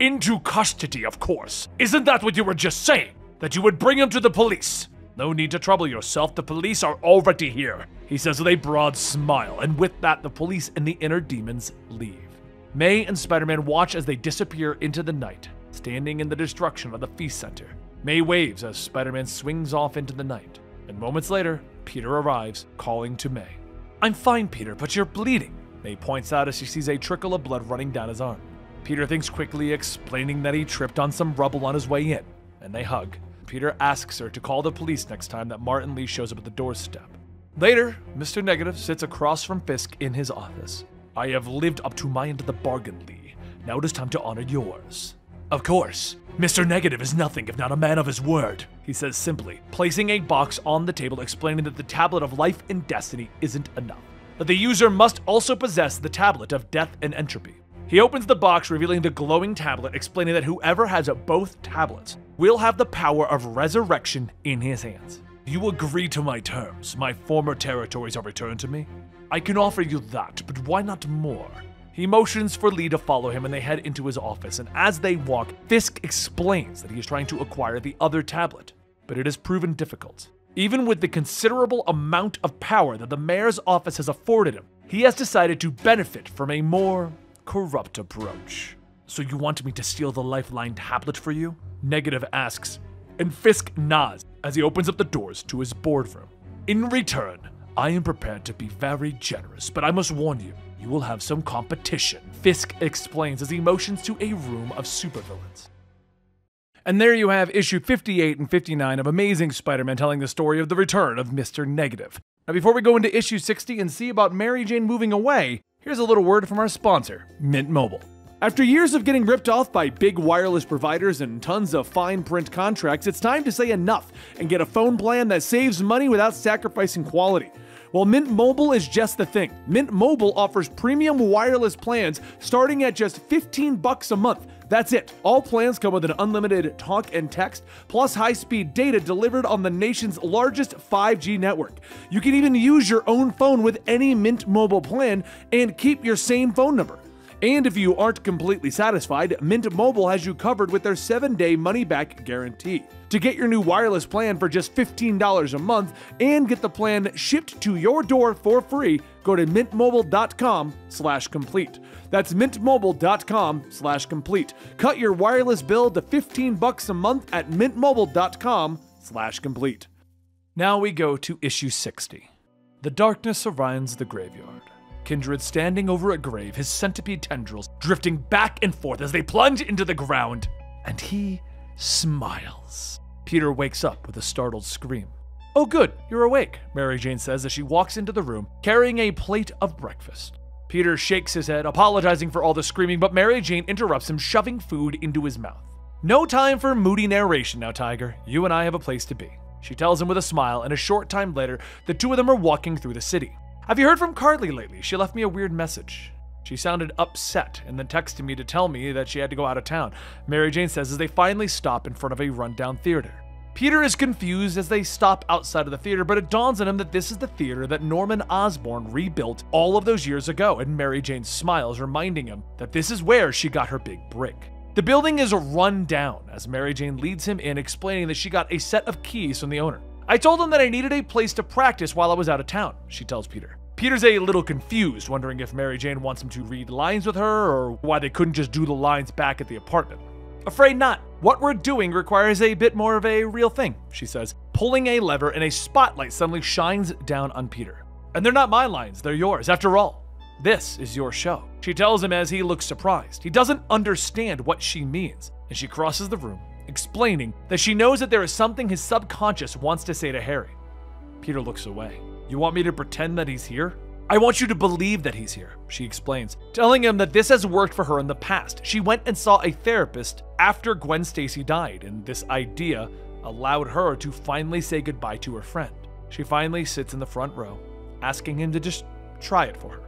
[SPEAKER 1] Into custody, of course. Isn't that what you were just saying? That you would bring him to the police? No need to trouble yourself, the police are already here, he says with a broad smile, and with that, the police and the inner demons leave. May and Spider Man watch as they disappear into the night, standing in the destruction of the Feast Center. May waves as Spider Man swings off into the night, and moments later, Peter arrives, calling to May. I'm fine, Peter, but you're bleeding. May points out as she sees a trickle of blood running down his arm. Peter thinks quickly, explaining that he tripped on some rubble on his way in, and they hug. Peter asks her to call the police next time that Martin Li shows up at the doorstep. Later, Mr. Negative sits across from Fisk in his office. I have lived up to my end of the bargain, Lee. Now it is time to honor yours. Of course, Mr. Negative is nothing if not a man of his word, he says simply, placing a box on the table explaining that the tablet of life and destiny isn't enough. That the user must also possess the tablet of death and entropy. He opens the box, revealing the glowing tablet, explaining that whoever has both tablets will have the power of resurrection in his hands. You agree to my terms. My former territories are returned to me. I can offer you that, but why not more? He motions for Li to follow him and they head into his office, and as they walk, Fisk explains that he is trying to acquire the other tablet, but it has proven difficult. Even with the considerable amount of power that the mayor's office has afforded him, he has decided to benefit from a more corrupt approach. So you want me to steal the lifeline tablet for you? Negative asks, and Fisk nods as he opens up the doors to his boardroom. In return, I am prepared to be very generous, but I must warn you, you will have some competition, Fisk explains as he motions to a room of supervillains. And there you have issue 58 and 59 of Amazing Spider Man telling the story of the return of Mr. Negative. Now, before we go into issue 60 and see about Mary Jane moving away, here's a little word from our sponsor, Mint Mobile. After years of getting ripped off by big wireless providers and tons of fine print contracts, it's time to say enough and get a phone plan that saves money without sacrificing quality. Well, Mint Mobile is just the thing. Mint Mobile offers premium wireless plans starting at just 15 bucks a month. That's it. All plans come with an unlimited talk and text, plus high speed data delivered on the nation's largest 5G network. You can even use your own phone with any Mint Mobile plan and keep your same phone number. And if you aren't completely satisfied, Mint Mobile has you covered with their 7 day money back guarantee. To get your new wireless plan for just $15 a month and get the plan shipped to your door for free, go to mintmobile.com slash complete. That's mintmobile.com slash complete. Cut your wireless bill to 15 bucks a month at mintmobile.com slash complete. Now we go to issue 60. The darkness surrounds the graveyard. Kindred standing over a grave, his centipede tendrils drifting back and forth as they plunge into the ground. And he smiles. Peter wakes up with a startled scream. Oh, good, you're awake, Mary Jane says as she walks into the room carrying a plate of breakfast. Peter shakes his head, apologizing for all the screaming, but Mary Jane interrupts him, shoving food into his mouth. No time for moody narration now, Tiger. You and I have a place to be. She tells him with a smile, and a short time later, the two of them are walking through the city. Have you heard from Carly lately? She left me a weird message. She sounded upset and then texted me to tell me that she had to go out of town. Mary Jane says as they finally stop in front of a rundown theater. Peter is confused as they stop outside of the theater, but it dawns on him that this is the theater that Norman Osborn rebuilt all of those years ago, and Mary Jane smiles, reminding him that this is where she got her big break. The building is run down as Mary Jane leads him in, explaining that she got a set of keys from the owner. I told him that I needed a place to practice while I was out of town, she tells Peter. Peter's a little confused, wondering if Mary Jane wants him to read lines with her or why they couldn't just do the lines back at the apartment. Afraid not. What we're doing requires a bit more of a real thing, she says, pulling a lever and a spotlight suddenly shines down on Peter. And they're not my lines, they're yours. After all, this is your show. She tells him as he looks surprised. He doesn't understand what she means, and she crosses the room explaining that she knows that there is something his subconscious wants to say to Harry. Peter looks away. You want me to pretend that he's here? I want you to believe that he's here, she explains, telling him that this has worked for her in the past. She went and saw a therapist after Gwen Stacy died, and this idea allowed her to finally say goodbye to her friend. She finally sits in the front row, asking him to just try it for her.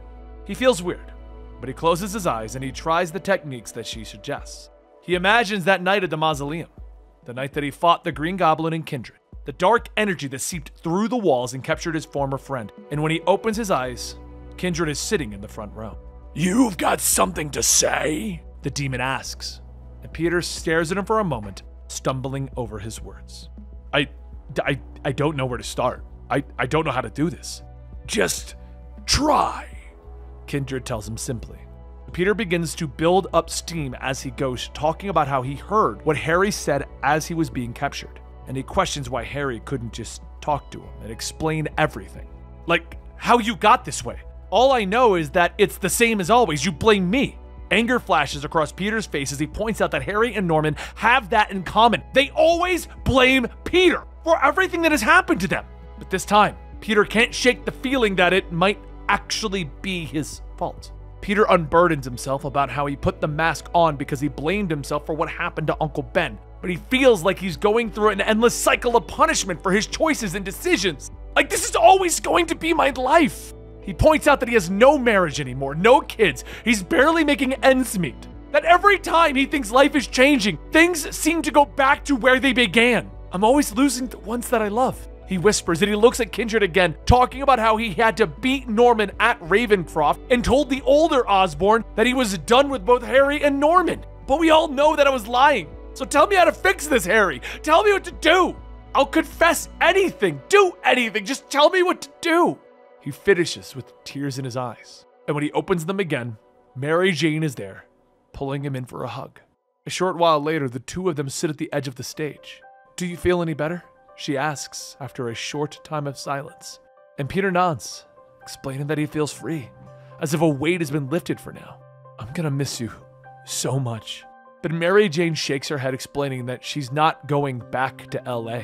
[SPEAKER 1] He feels weird, but he closes his eyes and he tries the techniques that she suggests. He imagines that night at the mausoleum, the night that he fought the Green Goblin and Kindred, the dark energy that seeped through the walls and captured his former friend. And when he opens his eyes, Kindred is sitting in the front row. You've got something to say? The demon asks. And Peter stares at him for a moment, stumbling over his words. I, I, I don't know where to start. I, I don't know how to do this. Just try, Kindred tells him simply. Peter begins to build up steam as he goes, talking about how he heard what Harry said as he was being captured. And he questions why Harry couldn't just talk to him and explain everything. Like, how you got this way. All I know is that it's the same as always. You blame me. Anger flashes across Peter's face as he points out that Harry and Norman have that in common. They always blame Peter for everything that has happened to them. But this time, Peter can't shake the feeling that it might actually be his fault. Peter unburdens himself about how he put the mask on because he blamed himself for what happened to Uncle Ben. But he feels like he's going through an endless cycle of punishment for his choices and decisions. Like, this is always going to be my life. He points out that he has no marriage anymore, no kids, he's barely making ends meet. That every time he thinks life is changing, things seem to go back to where they began. I'm always losing the ones that I love. He whispers and he looks at Kindred again, talking about how he had to beat Norman at Ravencroft and told the older Osborn that he was done with both Harry and Norman. But we all know that I was lying. So tell me how to fix this, Harry. Tell me what to do. I'll confess anything, do anything. Just tell me what to do. He finishes with tears in his eyes. And when he opens them again, Mary Jane is there, pulling him in for a hug. A short while later, the two of them sit at the edge of the stage. Do you feel any better? She asks after a short time of silence. And Peter nods, explaining that he feels free, as if a weight has been lifted for now. I'm gonna miss you so much. But Mary Jane shakes her head, explaining that she's not going back to LA.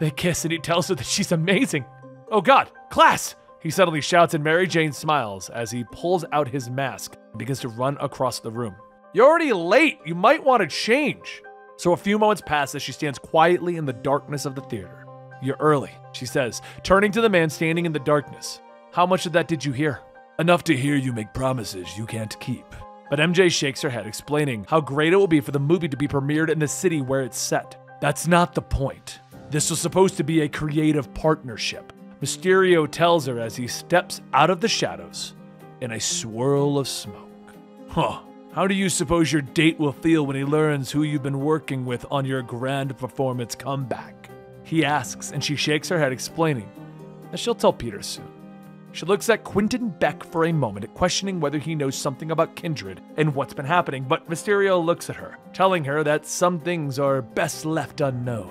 [SPEAKER 1] They kiss and he tells her that she's amazing. Oh god, class! He suddenly shouts and Mary Jane smiles as he pulls out his mask and begins to run across the room. You're already late. You might want to change. So a few moments pass as she stands quietly in the darkness of the theater. You're early, she says, turning to the man standing in the darkness. How much of that did you hear? Enough to hear you make promises you can't keep. But MJ shakes her head, explaining how great it will be for the movie to be premiered in the city where it's set. That's not the point. This was supposed to be a creative partnership. Mysterio tells her as he steps out of the shadows in a swirl of smoke. Huh. How do you suppose your date will feel when he learns who you've been working with on your grand performance comeback? He asks, and she shakes her head, explaining that she'll tell Peter soon. She looks at Quentin Beck for a moment, questioning whether he knows something about Kindred and what's been happening, but Mysterio looks at her, telling her that some things are best left unknown.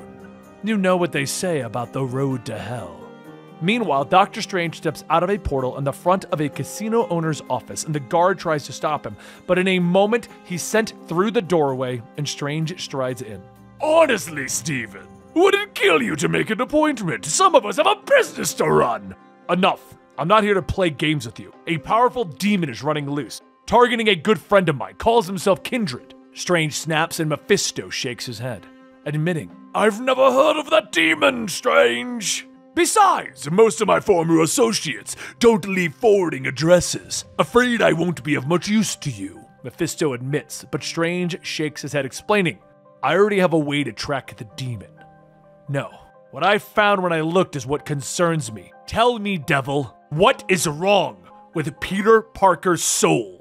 [SPEAKER 1] You know what they say about the road to hell. Meanwhile, Doctor Strange steps out of a portal in the front of a casino owner's office, and the guard tries to stop him, but in a moment, he's sent through the doorway, and Strange strides in. Honestly, Stephen, would it kill you to make an appointment? Some of us have a business to run. Enough. I'm not here to play games with you. A powerful demon is running loose, targeting a good friend of mine, calls himself Kindred. Strange snaps and Mephisto shakes his head, admitting, I've never heard of that demon, Strange. Besides, most of my former associates don't leave forwarding addresses. Afraid I won't be of much use to you. Mephisto admits, but Strange shakes his head, explaining, I already have a way to track the demon. No, what I found when I looked is what concerns me. Tell me, devil, what is wrong with Peter Parker's soul?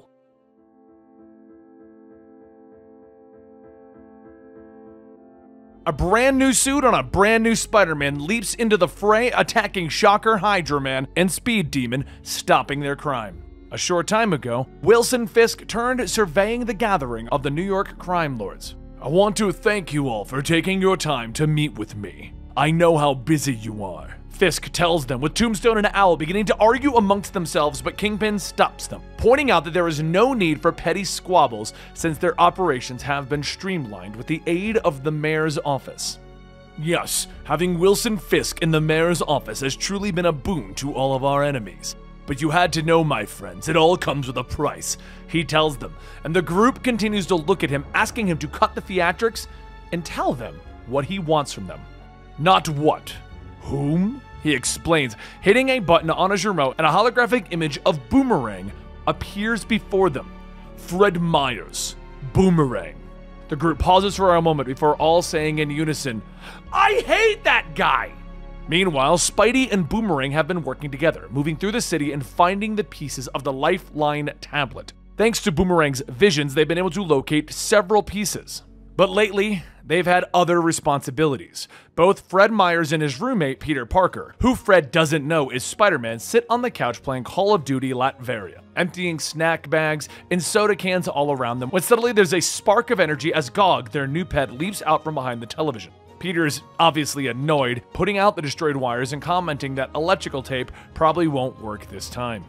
[SPEAKER 1] A brand new suit on a brand new Spider Man leaps into the fray, attacking Shocker, Hydro Man, and Speed Demon, stopping their crime. A short time ago, Wilson Fisk turned surveying the gathering of the New York crime lords. I want to thank you all for taking your time to meet with me. I know how busy you are. Fisk tells them, with Tombstone and Owl beginning to argue amongst themselves, but Kingpin stops them, pointing out that there is no need for petty squabbles since their operations have been streamlined with the aid of the mayor's office. Yes, having Wilson Fisk in the mayor's office has truly been a boon to all of our enemies. But you had to know, my friends, it all comes with a price, he tells them, and the group continues to look at him, asking him to cut the theatrics and tell them what he wants from them. Not what, whom, he explains, hitting a button on his remote, and a holographic image of Boomerang appears before them. Fred Myers, Boomerang. The group pauses for a moment before all saying in unison, I hate that guy! Meanwhile, Spidey and Boomerang have been working together, moving through the city and finding the pieces of the Lifeline tablet. Thanks to Boomerang's visions, they've been able to locate several pieces. But lately, they've had other responsibilities. Both Fred Myers and his roommate, Peter Parker, who Fred doesn't know is Spider Man, sit on the couch playing Call of Duty Latveria, emptying snack bags and soda cans all around them, when suddenly there's a spark of energy as Gog, their new pet, leaps out from behind the television. Peter's obviously annoyed, putting out the destroyed wires and commenting that electrical tape probably won't work this time.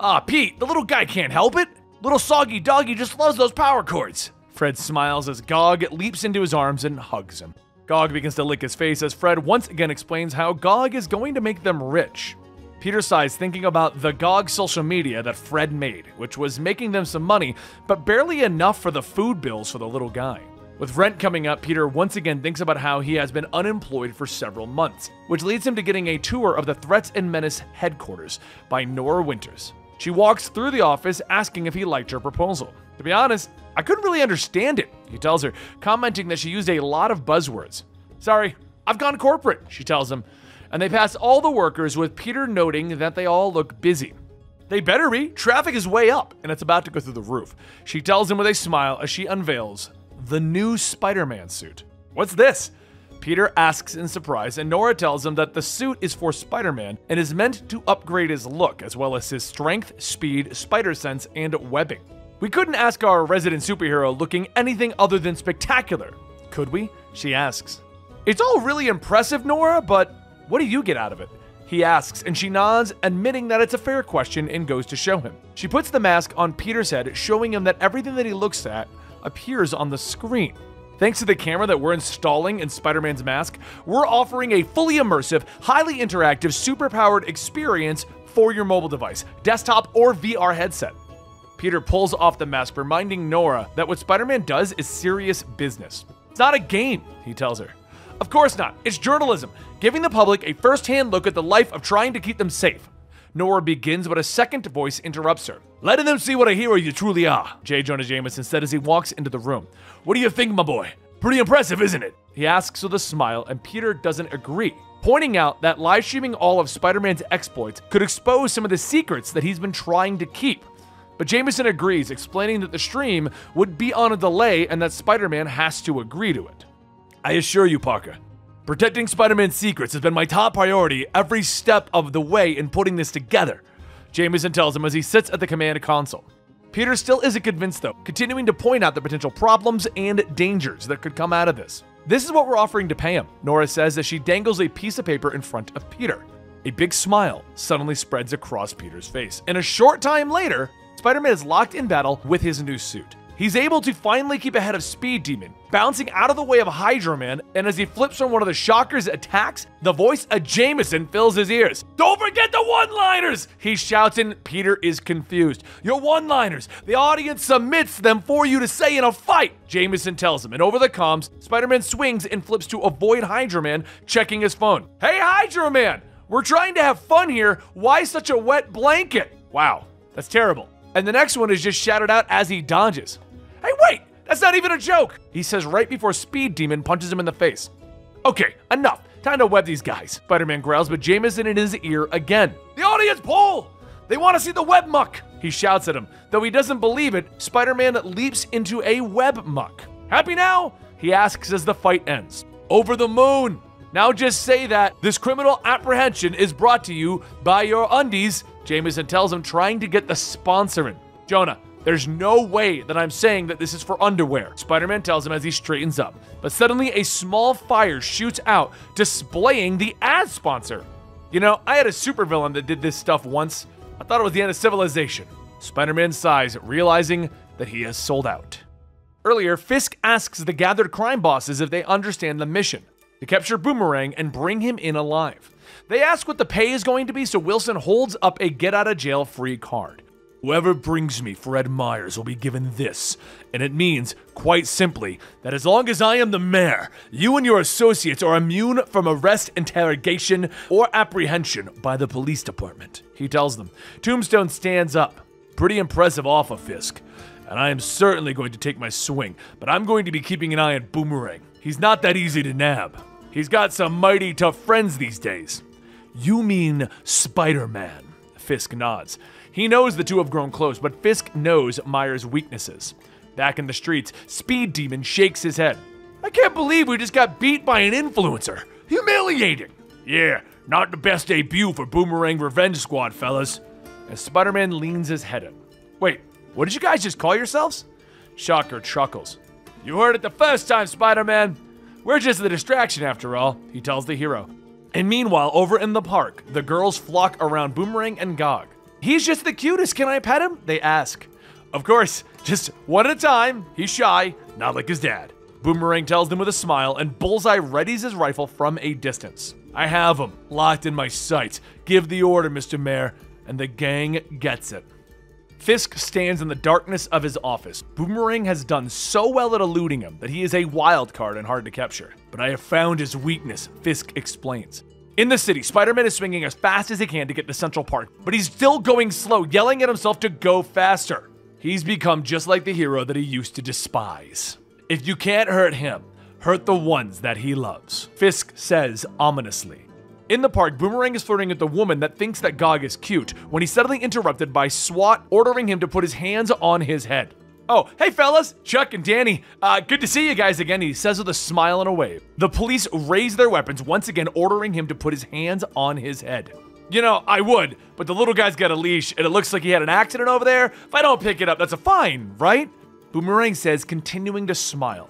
[SPEAKER 1] Ah, Pete, the little guy can't help it. Little soggy doggy just loves those power cords. Fred smiles as Gog leaps into his arms and hugs him. Gog begins to lick his face as Fred once again explains how Gog is going to make them rich. Peter sighs thinking about the GOG social media that Fred made, which was making them some money, but barely enough for the food bills for the little guy. With rent coming up, Peter once again thinks about how he has been unemployed for several months, which leads him to getting a tour of the Threats and Menace headquarters by Nora Winters. She walks through the office asking if he liked her proposal. To be honest, I couldn't really understand it, he tells her, commenting that she used a lot of buzzwords. Sorry, I've gone corporate, she tells him, and they pass all the workers with Peter noting that they all look busy. They better be. Traffic is way up, and it's about to go through the roof. She tells him with a smile as she unveils the new Spider Man suit. What's this? Peter asks in surprise, and Nora tells him that the suit is for Spider Man and is meant to upgrade his look, as well as his strength, speed, spider sense, and webbing. We couldn't ask our resident superhero looking anything other than spectacular, could we? She asks. It's all really impressive, Nora, but what do you get out of it? He asks, and she nods, admitting that it's a fair question and goes to show him. She puts the mask on Peter's head, showing him that everything that he looks at appears on the screen. Thanks to the camera that we're installing in Spider Man's mask, we're offering a fully immersive, highly interactive, superpowered experience for your mobile device, desktop, or VR headset. Peter pulls off the mask, reminding Nora that what Spider Man does is serious business. It's not a game, he tells her. Of course not. It's journalism, giving the public a first hand look at the life of trying to keep them safe. Nora begins, but a second voice interrupts her. Letting them see what a hero you truly are, J. Jonah Jameson said as he walks into the room. What do you think, my boy? Pretty impressive, isn't it? He asks with a smile, and Peter doesn't agree, pointing out that live streaming all of Spider Man's exploits could expose some of the secrets that he's been trying to keep. But Jameson agrees, explaining that the stream would be on a delay and that Spider Man has to agree to it. I assure you, Parker, protecting Spider Man's secrets has been my top priority every step of the way in putting this together, Jameson tells him as he sits at the command console. Peter still isn't convinced though, continuing to point out the potential problems and dangers that could come out of this. This is what we're offering to pay him, Nora says as she dangles a piece of paper in front of Peter. A big smile suddenly spreads across Peter's face, and a short time later, Spider Man is locked in battle with his new suit. He's able to finally keep ahead of Speed Demon, bouncing out of the way of Hydro Man, and as he flips from one of the Shocker's attacks, the voice of Jameson fills his ears. Don't forget the one-liners! He shouts and Peter is confused. Your one-liners! The audience submits them for you to say in a fight! Jameson tells him, and over the comms, Spider-Man swings and flips to avoid Hydro Man, checking his phone. Hey Hydro Man! We're trying to have fun here. Why such a wet blanket? Wow, that's terrible. And the next one is just shouted out as he dodges. Hey, wait! That's not even a joke! He says right before Speed Demon punches him in the face. Okay, enough. Time to web these guys. Spider Man growls, but Jameson in his ear again. The audience poll! They want to see the web muck! He shouts at him. Though he doesn't believe it, Spider Man leaps into a web muck. Happy now? He asks as the fight ends. Over the moon! Now just say that this criminal apprehension is brought to you by your undies, Jameson tells him, trying to get the sponsor in. Jonah, there's no way that I'm saying that this is for underwear, Spider Man tells him as he straightens up. But suddenly, a small fire shoots out, displaying the ad sponsor. You know, I had a supervillain that did this stuff once. I thought it was the end of civilization. Spider Man sighs, realizing that he has sold out. Earlier, Fisk asks the gathered crime bosses if they understand the mission to capture Boomerang and bring him in alive. They ask what the pay is going to be, so Wilson holds up a get out of jail free card. Whoever brings me Fred Myers will be given this, and it means, quite simply, that as long as I am the mayor, you and your associates are immune from arrest, interrogation, or apprehension by the police department. He tells them. Tombstone stands up. Pretty impressive offer, Fisk. And I am certainly going to take my swing, but I'm going to be keeping an eye on Boomerang. He's not that easy to nab. He's got some mighty tough friends these days. You mean Spider Man? Fisk nods. He knows the two have grown close, but Fisk knows Myers' weaknesses. Back in the streets, Speed Demon shakes his head. I can't believe we just got beat by an influencer. Humiliating. Yeah, not the best debut for Boomerang Revenge Squad, fellas. As Spider Man leans his head in. Wait, what did you guys just call yourselves? Shocker chuckles. You heard it the first time, Spider Man. We're just the distraction after all, he tells the hero. And meanwhile, over in the park, the girls flock around Boomerang and Gog. He's just the cutest, can I pet him? They ask. Of course, just one at a time. He's shy, not like his dad. Boomerang tells them with a smile, and Bullseye readies his rifle from a distance. I have him, locked in my sights. Give the order, Mr. Mayor, and the gang gets it. Fisk stands in the darkness of his office. Boomerang has done so well at eluding him that he is a wild card and hard to capture. But I have found his weakness, Fisk explains. In the city, Spider Man is swinging as fast as he can to get to Central Park, but he's still going slow, yelling at himself to go faster. He's become just like the hero that he used to despise. If you can't hurt him, hurt the ones that he loves, Fisk says ominously. In the park, Boomerang is flirting with the woman that thinks that Gog is cute when he's suddenly interrupted by SWAT ordering him to put his hands on his head. Oh, hey fellas, Chuck and Danny. Uh, good to see you guys again, he says with a smile and a wave. The police raise their weapons, once again ordering him to put his hands on his head. You know, I would, but the little guy's got a leash and it looks like he had an accident over there. If I don't pick it up, that's a fine, right? Boomerang says, continuing to smile.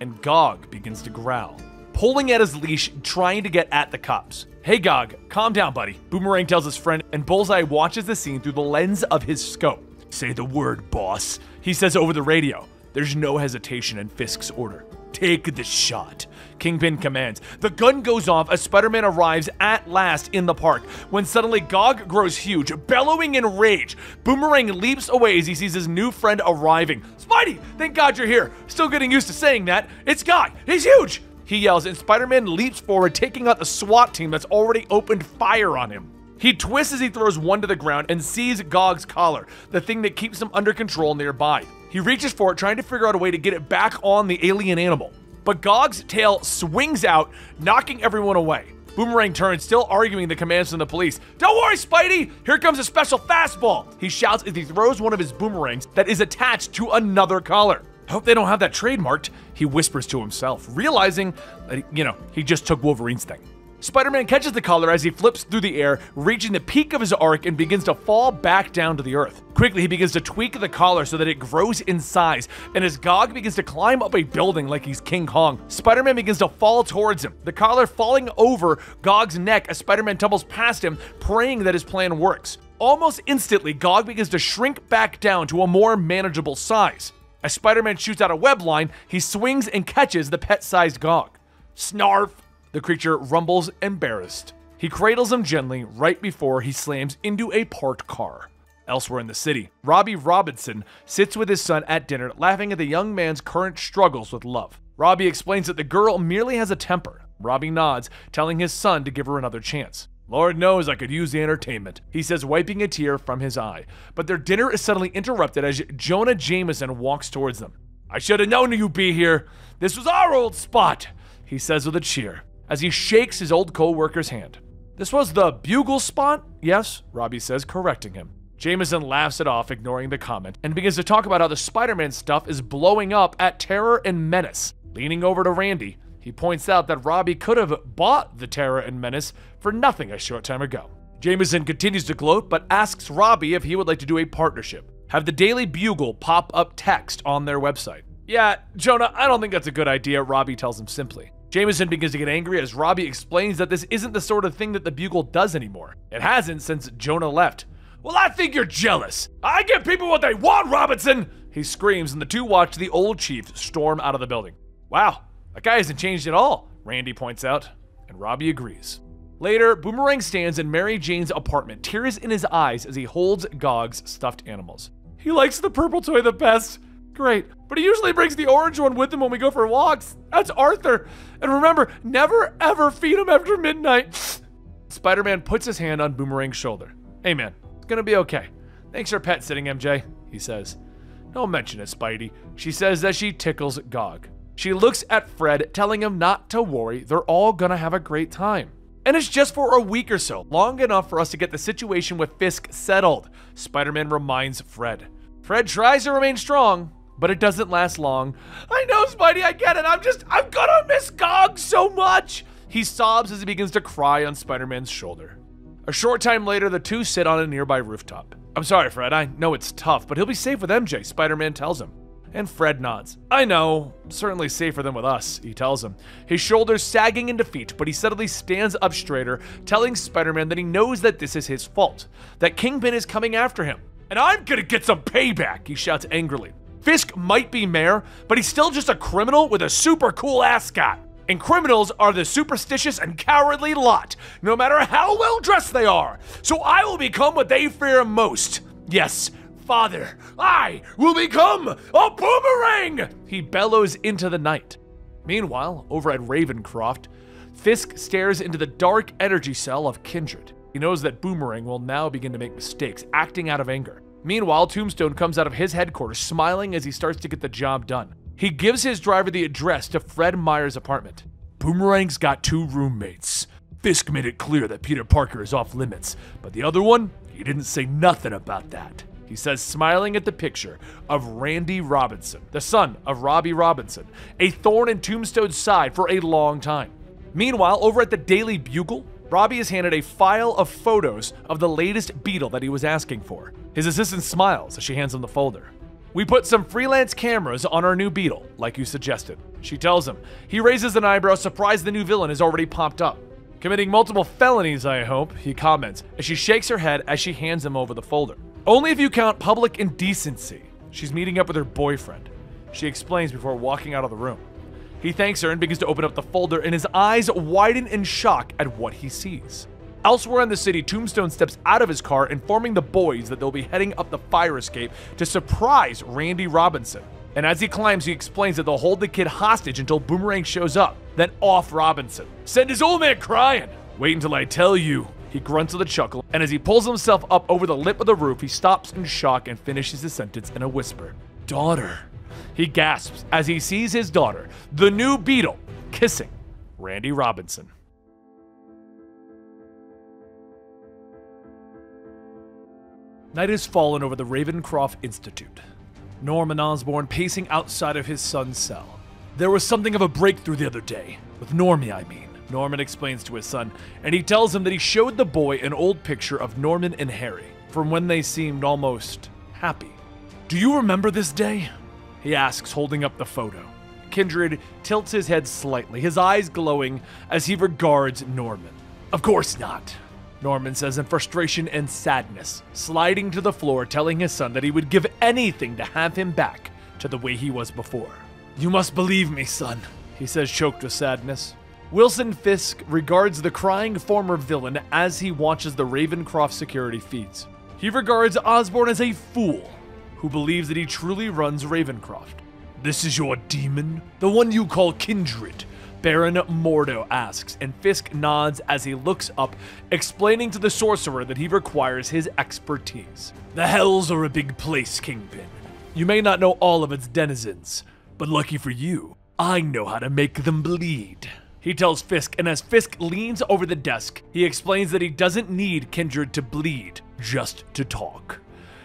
[SPEAKER 1] And Gog begins to growl, pulling at his leash, trying to get at the cops. Hey Gog, calm down, buddy. Boomerang tells his friend, and Bullseye watches the scene through the lens of his scope. Say the word, boss, he says over the radio. There's no hesitation in Fisk's order. Take the shot. Kingpin commands. The gun goes off as Spider Man arrives at last in the park when suddenly Gog grows huge, bellowing in rage. Boomerang leaps away as he sees his new friend arriving. Spidey, thank God you're here. Still getting used to saying that. It's Gog. He's huge. He yells, and Spider Man leaps forward, taking out the SWAT team that's already opened fire on him. He twists as he throws one to the ground and sees Gog's collar, the thing that keeps him under control nearby. He reaches for it, trying to figure out a way to get it back on the alien animal. But Gog's tail swings out, knocking everyone away. Boomerang turns, still arguing the commands from the police. Don't worry, Spidey! Here comes a special fastball! He shouts as he throws one of his boomerangs that is attached to another collar. I hope they don't have that trademarked, he whispers to himself, realizing that, you know, he just took Wolverine's thing. Spider Man catches the collar as he flips through the air, reaching the peak of his arc and begins to fall back down to the earth. Quickly, he begins to tweak the collar so that it grows in size, and as Gog begins to climb up a building like he's King Kong, Spider Man begins to fall towards him, the collar falling over Gog's neck as Spider Man tumbles past him, praying that his plan works. Almost instantly, Gog begins to shrink back down to a more manageable size. As Spider Man shoots out a web line, he swings and catches the pet sized Gog. Snarf! The creature rumbles embarrassed. He cradles him gently right before he slams into a parked car. Elsewhere in the city, Robbie Robinson sits with his son at dinner, laughing at the young man's current struggles with love. Robbie explains that the girl merely has a temper. Robbie nods, telling his son to give her another chance. Lord knows I could use the entertainment, he says, wiping a tear from his eye. But their dinner is suddenly interrupted as Jonah Jameson walks towards them. I should have known you'd be here. This was our old spot, he says with a cheer as he shakes his old co worker's hand. This was the bugle spot? Yes, Robbie says, correcting him. Jameson laughs it off, ignoring the comment, and begins to talk about how the Spider Man stuff is blowing up at Terror and Menace. Leaning over to Randy, he points out that Robbie could have bought the Terror and Menace for nothing a short time ago. Jameson continues to gloat, but asks Robbie if he would like to do a partnership. Have the Daily Bugle pop up text on their website. Yeah, Jonah, I don't think that's a good idea, Robbie tells him simply. Jameson begins to get angry as Robbie explains that this isn't the sort of thing that the Bugle does anymore. It hasn't since Jonah left. Well, I think you're jealous. I give people what they want, Robinson! He screams, and the two watch the old chief storm out of the building. Wow, that guy hasn't changed at all, Randy points out, and Robbie agrees. Later, Boomerang stands in Mary Jane's apartment, tears in his eyes as he holds Gog's stuffed animals. He likes the purple toy the best. Great. But he usually brings the orange one with him when we go for walks. That's Arthur. And remember, never ever feed him after midnight. Spider Man puts his hand on Boomerang's shoulder. Hey man, it's gonna be okay. Thanks for pet sitting, MJ, he says. Don't mention it, Spidey. She says that she tickles Gog. She looks at Fred, telling him not to worry, they're all gonna have a great time. And it's just for a week or so, long enough for us to get the situation with Fisk settled, Spider Man reminds Fred. Fred tries to remain strong, but it doesn't last long. I know, Spidey, I get it. I'm just, I'm gonna miss Gog so much. He sobs as he begins to cry on Spider Man's shoulder. A short time later, the two sit on a nearby rooftop. I'm sorry, Fred. I know it's tough, but he'll be safe with MJ, Spider Man tells him. And Fred nods. I know, certainly safer than with us, he tells him. His shoulders sagging in defeat, but he suddenly stands up straighter, telling Spider Man that he knows that this is his fault, that Kingpin is coming after him. And I'm gonna get some payback, he shouts angrily. Fisk might be mayor, but he's still just a criminal with a super cool ascot. And criminals are the superstitious and cowardly lot, no matter how well dressed they are. So I will become what they fear most. Yes, Father, I will become a boomerang! He bellows into the night. Meanwhile, over at Ravencroft, Fisk stares into the dark energy cell of Kindred. He knows that Boomerang will now begin to make mistakes, acting out of anger. Meanwhile, Tombstone comes out of his headquarters smiling as he starts to get the job done. He gives his driver the address to Fred Myers' apartment. Boomerang's got two roommates. Fisk made it clear that Peter Parker is off limits, but the other one, he didn't say nothing about that. He says, smiling at the picture of Randy Robinson, the son of Robbie Robinson, a thorn in Tombstone's side for a long time. Meanwhile, over at the Daily Bugle, Robbie is handed a file of photos of the latest Beetle that he was asking for. His assistant smiles as she hands him the folder. We put some freelance cameras on our new Beetle, like you suggested. She tells him. He raises an eyebrow, surprised the new villain has already popped up. Committing multiple felonies, I hope, he comments, as she shakes her head as she hands him over the folder. Only if you count public indecency. She's meeting up with her boyfriend. she explains before walking out of the room. He thanks her and begins to open up the folder, and his eyes widen in shock at what he sees. Elsewhere in the city, Tombstone steps out of his car, informing the boys that they'll be heading up the fire escape to surprise Randy Robinson. And as he climbs, he explains that they'll hold the kid hostage until Boomerang shows up, then off Robinson. Send his old man crying! Wait until I tell you. He grunts with a chuckle, and as he pulls himself up over the lip of the roof, he stops in shock and finishes his sentence in a whisper. Daughter. He gasps as he sees his daughter, the new Beetle, kissing Randy Robinson. Night has fallen over the Ravencroft Institute. Norman Osborn pacing outside of his son's cell. There was something of a breakthrough the other day. With Normie, I mean. Norman explains to his son, and he tells him that he showed the boy an old picture of Norman and Harry from when they seemed almost happy. Do you remember this day? He asks, holding up the photo. Kindred tilts his head slightly, his eyes glowing as he regards Norman. Of course not. Norman says in frustration and sadness, sliding to the floor, telling his son that he would give anything to have him back to the way he was before. You must believe me, son, he says, choked with sadness. Wilson Fisk regards the crying former villain as he watches the Ravencroft security feeds. He regards Osborn as a fool who believes that he truly runs Ravencroft. This is your demon? The one you call Kindred? Baron Mordo asks, and Fisk nods as he looks up, explaining to the sorcerer that he requires his expertise. The Hells are a big place, Kingpin. You may not know all of its denizens, but lucky for you, I know how to make them bleed. He tells Fisk, and as Fisk leans over the desk, he explains that he doesn't need Kindred to bleed, just to talk.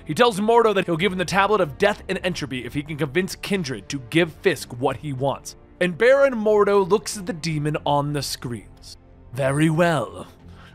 [SPEAKER 1] He tells Mordo that he'll give him the Tablet of Death and Entropy if he can convince Kindred to give Fisk what he wants. And Baron Mordo looks at the demon on the screens. Very well.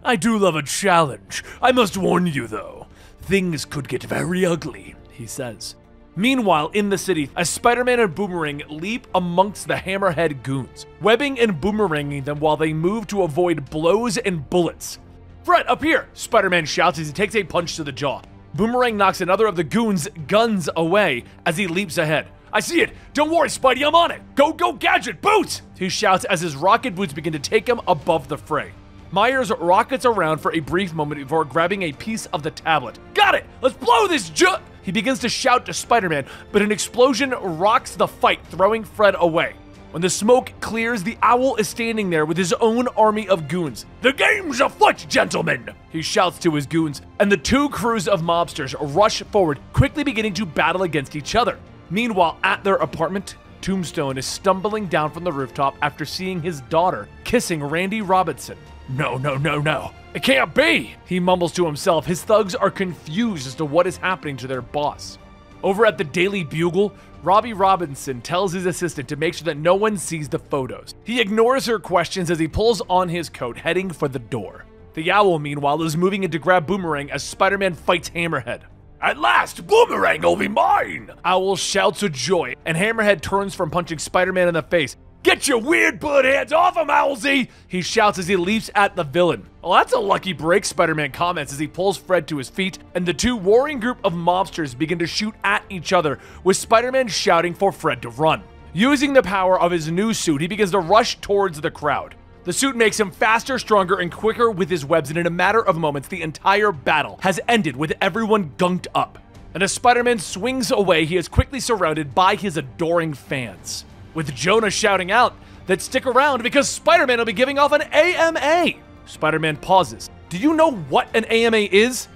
[SPEAKER 1] I do love a challenge. I must warn you, though. Things could get very ugly, he says. Meanwhile, in the city, as Spider Man and Boomerang leap amongst the Hammerhead goons, webbing and boomeranging them while they move to avoid blows and bullets. Fred, up here! Spider Man shouts as he takes a punch to the jaw. Boomerang knocks another of the goons' guns away as he leaps ahead. I see it! Don't worry, Spidey, I'm on it! Go, go, Gadget, boots! He shouts as his rocket boots begin to take him above the fray. Myers rockets around for a brief moment before grabbing a piece of the tablet. Got it! Let's blow this ju- He begins to shout to Spider-Man, but an explosion rocks the fight, throwing Fred away. When the smoke clears, the owl is standing there with his own army of goons. The game's afoot, gentlemen! He shouts to his goons, and the two crews of mobsters rush forward, quickly beginning to battle against each other. Meanwhile, at their apartment, Tombstone is stumbling down from the rooftop after seeing his daughter kissing Randy Robinson. No, no, no, no. It can't be! He mumbles to himself. His thugs are confused as to what is happening to their boss. Over at the Daily Bugle, Robbie Robinson tells his assistant to make sure that no one sees the photos. He ignores her questions as he pulls on his coat, heading for the door. The owl, meanwhile, is moving in to grab Boomerang as Spider Man fights Hammerhead. At last, Boomerang will be mine! Owl shouts with joy, and Hammerhead turns from punching Spider Man in the face. Get your weird blood hands off him, Owlsy! He shouts as he leaps at the villain. Well, that's a lucky break, Spider Man comments as he pulls Fred to his feet, and the two warring group of mobsters begin to shoot at each other, with Spider Man shouting for Fred to run. Using the power of his new suit, he begins to rush towards the crowd. The suit makes him faster, stronger, and quicker with his webs, and in a matter of moments, the entire battle has ended with everyone gunked up. And as Spider Man swings away, he is quickly surrounded by his adoring fans with Jonah shouting out that stick around because Spider Man will be giving off an AMA. Spider Man pauses. Do you know what an AMA is?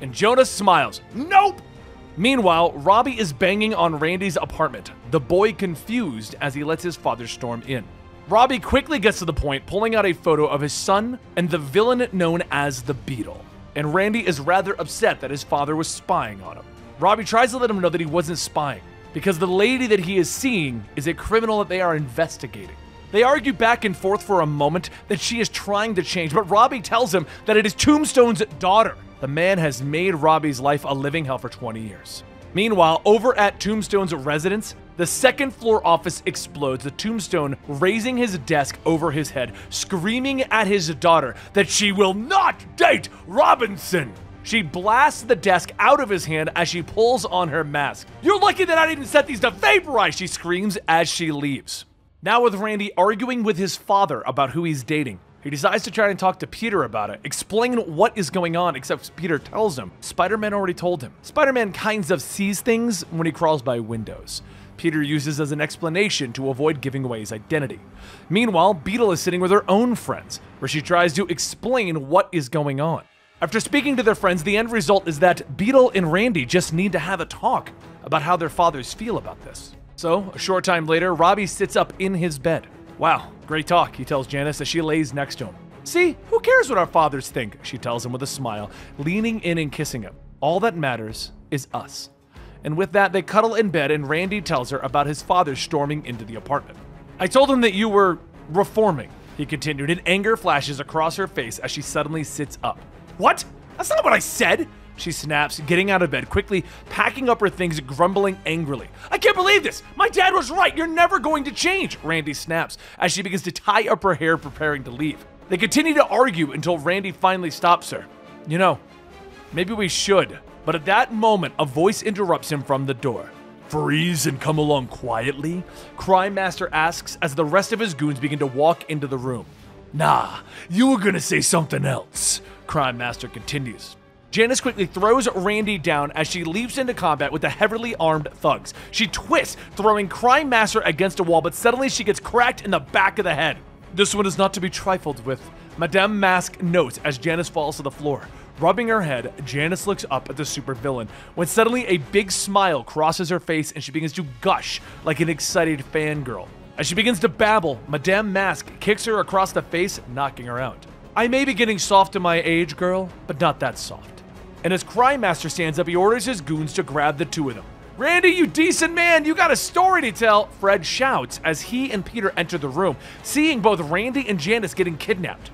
[SPEAKER 1] And Jonah smiles. Nope! Meanwhile, Robbie is banging on Randy's apartment, the boy confused as he lets his father storm in. Robbie quickly gets to the point, pulling out a photo of his son and the villain known as the Beetle. And Randy is rather upset that his father was spying on him. Robbie tries to let him know that he wasn't spying, because the lady that he is seeing is a criminal that they are investigating. They argue back and forth for a moment that she is trying to change, but Robbie tells him that it is Tombstone's daughter. The man has made Robbie's life a living hell for 20 years. Meanwhile, over at Tombstone's residence, the second floor office explodes, the Tombstone raising his desk over his head, screaming at his daughter that she will not date Robinson. She blasts the desk out of his hand as she pulls on her mask. You're lucky that I didn't set these to vaporize, she screams as she leaves. Now, with Randy arguing with his father about who he's dating, he decides to try and talk to Peter about it, explain what is going on, except Peter tells him Spider Man already told him. Spider Man kinds of sees things when he crawls by windows. Peter uses as an explanation to avoid giving away his identity. Meanwhile, Beetle is sitting with her own friends, where she tries to explain what is going on. After speaking to their friends, the end result is that Beetle and Randy just need to have a talk about how their fathers feel about this. So, a short time later, Robbie sits up in his bed. Wow, great talk, he tells Janice as she lays next to him. See, who cares what our fathers think, she tells him with a smile, leaning in and kissing him. All that matters is us. And with that, they cuddle in bed, and Randy tells her about his father storming into the apartment. I told him that you were reforming, he continued, and anger flashes across her face as she suddenly sits up. What? That's not what I said! She snaps, getting out of bed, quickly packing up her things, grumbling angrily. I can't believe this! My dad was right! You're never going to change! Randy snaps as she begins to tie up her hair, preparing to leave. They continue to argue until Randy finally stops her. You know, maybe we should. But at that moment, a voice interrupts him from the door. Freeze and come along quietly? Crime Master asks as the rest of his goons begin to walk into the room. Nah, you were gonna say something else, Crime Master continues. Janice quickly throws Randy down as she leaps into combat with the heavily armed thugs. She twists, throwing Crime Master against a wall, but suddenly she gets cracked in the back of the head. This one is not to be trifled with. Madame Mask notes as Janice falls to the floor. Rubbing her head, Janice looks up at the supervillain when suddenly a big smile crosses her face and she begins to gush like an excited fangirl. As she begins to babble, Madame Mask kicks her across the face, knocking her out. I may be getting soft in my age, girl, but not that soft and as Crime Master stands up, he orders his goons to grab the two of them. Randy, you decent man, you got a story to tell, Fred shouts as he and Peter enter the room, seeing both Randy and Janice getting kidnapped.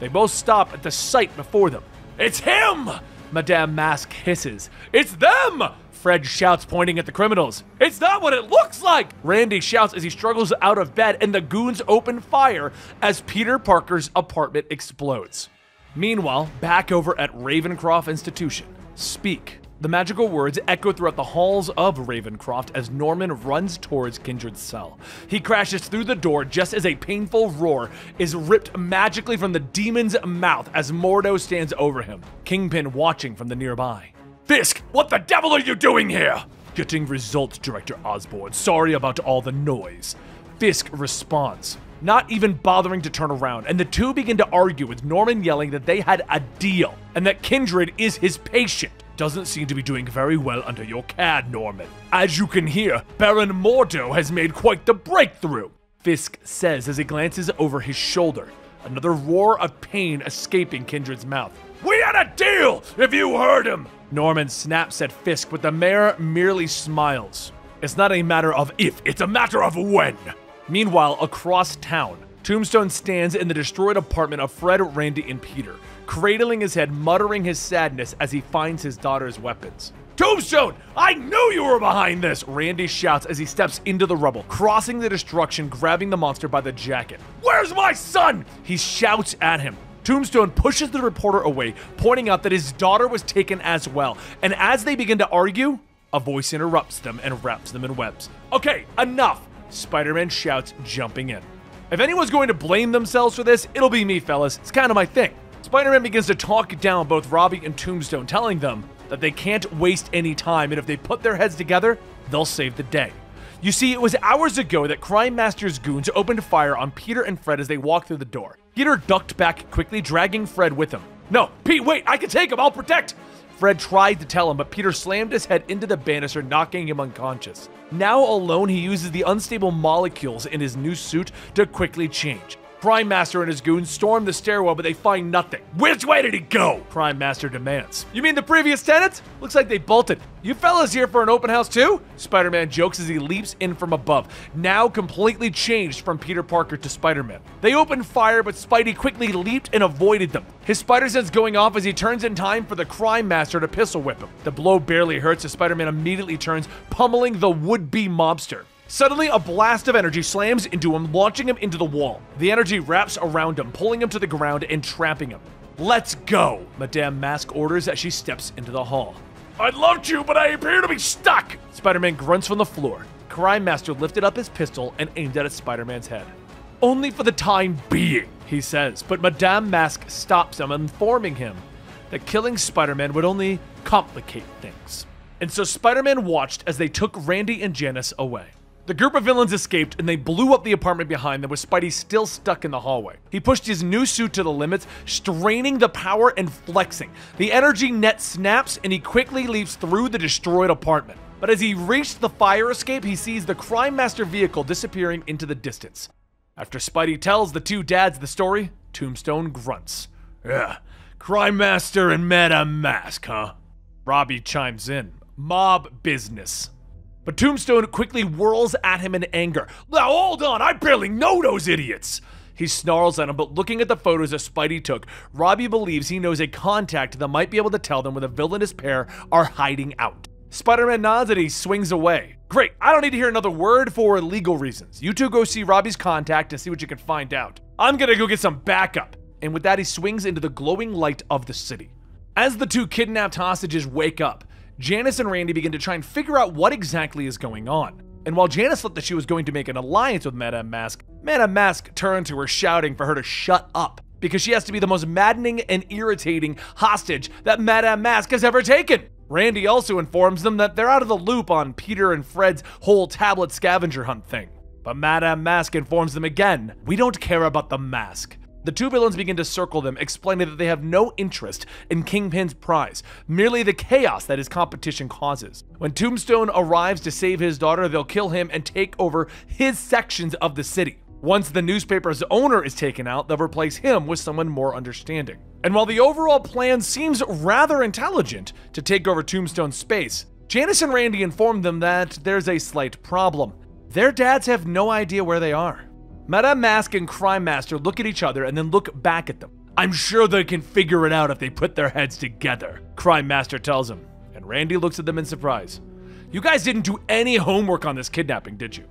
[SPEAKER 1] They both stop at the sight before them. It's him! Madame Mask hisses. It's them! Fred shouts, pointing at the criminals. It's not what it looks like! Randy shouts as he struggles out of bed, and the goons open fire as Peter Parker's apartment explodes. Meanwhile, back over at Ravencroft Institution, speak. The magical words echo throughout the halls of Ravencroft as Norman runs towards Kindred's cell. He crashes through the door just as a painful roar is ripped magically from the demon's mouth as Mordo stands over him, Kingpin watching from the nearby. Fisk, what the devil are you doing here? Getting results, Director Osborn. Sorry about all the noise. Fisk responds not even bothering to turn around, and the two begin to argue with Norman yelling that they had a deal and that Kindred is his patient. Doesn't seem to be doing very well under your CAD, Norman. As you can hear, Baron Mordo has made quite the breakthrough, Fisk says as he glances over his shoulder, another roar of pain escaping Kindred's mouth. We had a deal, if you heard him! Norman snaps at Fisk, but the mayor merely smiles. It's not a matter of if, it's a matter of when. Meanwhile, across town, Tombstone stands in the destroyed apartment of Fred, Randy, and Peter, cradling his head, muttering his sadness as he finds his daughter's weapons. Tombstone! I knew you were behind this! Randy shouts as he steps into the rubble, crossing the destruction, grabbing the monster by the jacket. Where's my son? He shouts at him. Tombstone pushes the reporter away, pointing out that his daughter was taken as well. And as they begin to argue, a voice interrupts them and wraps them in webs. Okay, enough! Spider Man shouts, jumping in. If anyone's going to blame themselves for this, it'll be me, fellas. It's kind of my thing. Spider Man begins to talk down both Robbie and Tombstone, telling them that they can't waste any time, and if they put their heads together, they'll save the day. You see, it was hours ago that Crime Master's goons opened fire on Peter and Fred as they walked through the door. Peter ducked back quickly, dragging Fred with him. No, Pete, wait, I can take him, I'll protect! Fred tried to tell him, but Peter slammed his head into the banister, knocking him unconscious. Now alone, he uses the unstable molecules in his new suit to quickly change. Crime Master and his goons storm the stairwell, but they find nothing. Which way did he go? Crime Master demands. You mean the previous tenants? Looks like they bolted. You fellas here for an open house too? Spider-Man jokes as he leaps in from above, now completely changed from Peter Parker to Spider-Man. They open fire, but Spidey quickly leaped and avoided them. His spider sense going off as he turns in time for the Crime Master to pistol whip him. The blow barely hurts as Spider-Man immediately turns, pummeling the would-be mobster. Suddenly, a blast of energy slams into him, launching him into the wall. The energy wraps around him, pulling him to the ground and trapping him. Let's go, Madame Mask orders as she steps into the hall. I'd love to, but I appear to be stuck! Spider Man grunts from the floor. Crime Master lifted up his pistol and aimed at Spider Man's head. Only for the time being, he says, but Madame Mask stops him, informing him that killing Spider Man would only complicate things. And so Spider Man watched as they took Randy and Janice away. The group of villains escaped and they blew up the apartment behind them with Spidey still stuck in the hallway. He pushed his new suit to the limits, straining the power and flexing. The energy net snaps and he quickly leaps through the destroyed apartment. But as he reached the fire escape, he sees the Crime Master vehicle disappearing into the distance. After Spidey tells the two dads the story, Tombstone grunts. Yeah, Crime Master and Madame Mask, huh? Robbie chimes in. Mob business. But Tombstone quickly whirls at him in anger. Now hold on, I barely know those idiots! He snarls at him, but looking at the photos that Spidey took, Robbie believes he knows a contact that might be able to tell them where the villainous pair are hiding out. Spider-Man nods and he swings away. Great, I don't need to hear another word for legal reasons. You two go see Robbie's contact and see what you can find out. I'm gonna go get some backup. And with that, he swings into the glowing light of the city. As the two kidnapped hostages wake up, Janice and Randy begin to try and figure out what exactly is going on. And while Janice thought that she was going to make an alliance with Madame Mask, Madame Mask turned to her shouting for her to shut up because she has to be the most maddening and irritating hostage that Madame Mask has ever taken. Randy also informs them that they're out of the loop on Peter and Fred's whole tablet scavenger hunt thing. But Madame Mask informs them again, we don't care about the mask. The two villains begin to circle them, explaining that they have no interest in Kingpin's prize, merely the chaos that his competition causes. When Tombstone arrives to save his daughter, they'll kill him and take over his sections of the city. Once the newspaper's owner is taken out, they'll replace him with someone more understanding. And while the overall plan seems rather intelligent to take over Tombstone's space, Janice and Randy inform them that there's a slight problem. Their dads have no idea where they are. Madame Mask and Crime Master look at each other and then look back at them. I'm sure they can figure it out if they put their heads together, Crime Master tells him. And Randy looks at them in surprise. You guys didn't do any homework on this kidnapping, did you?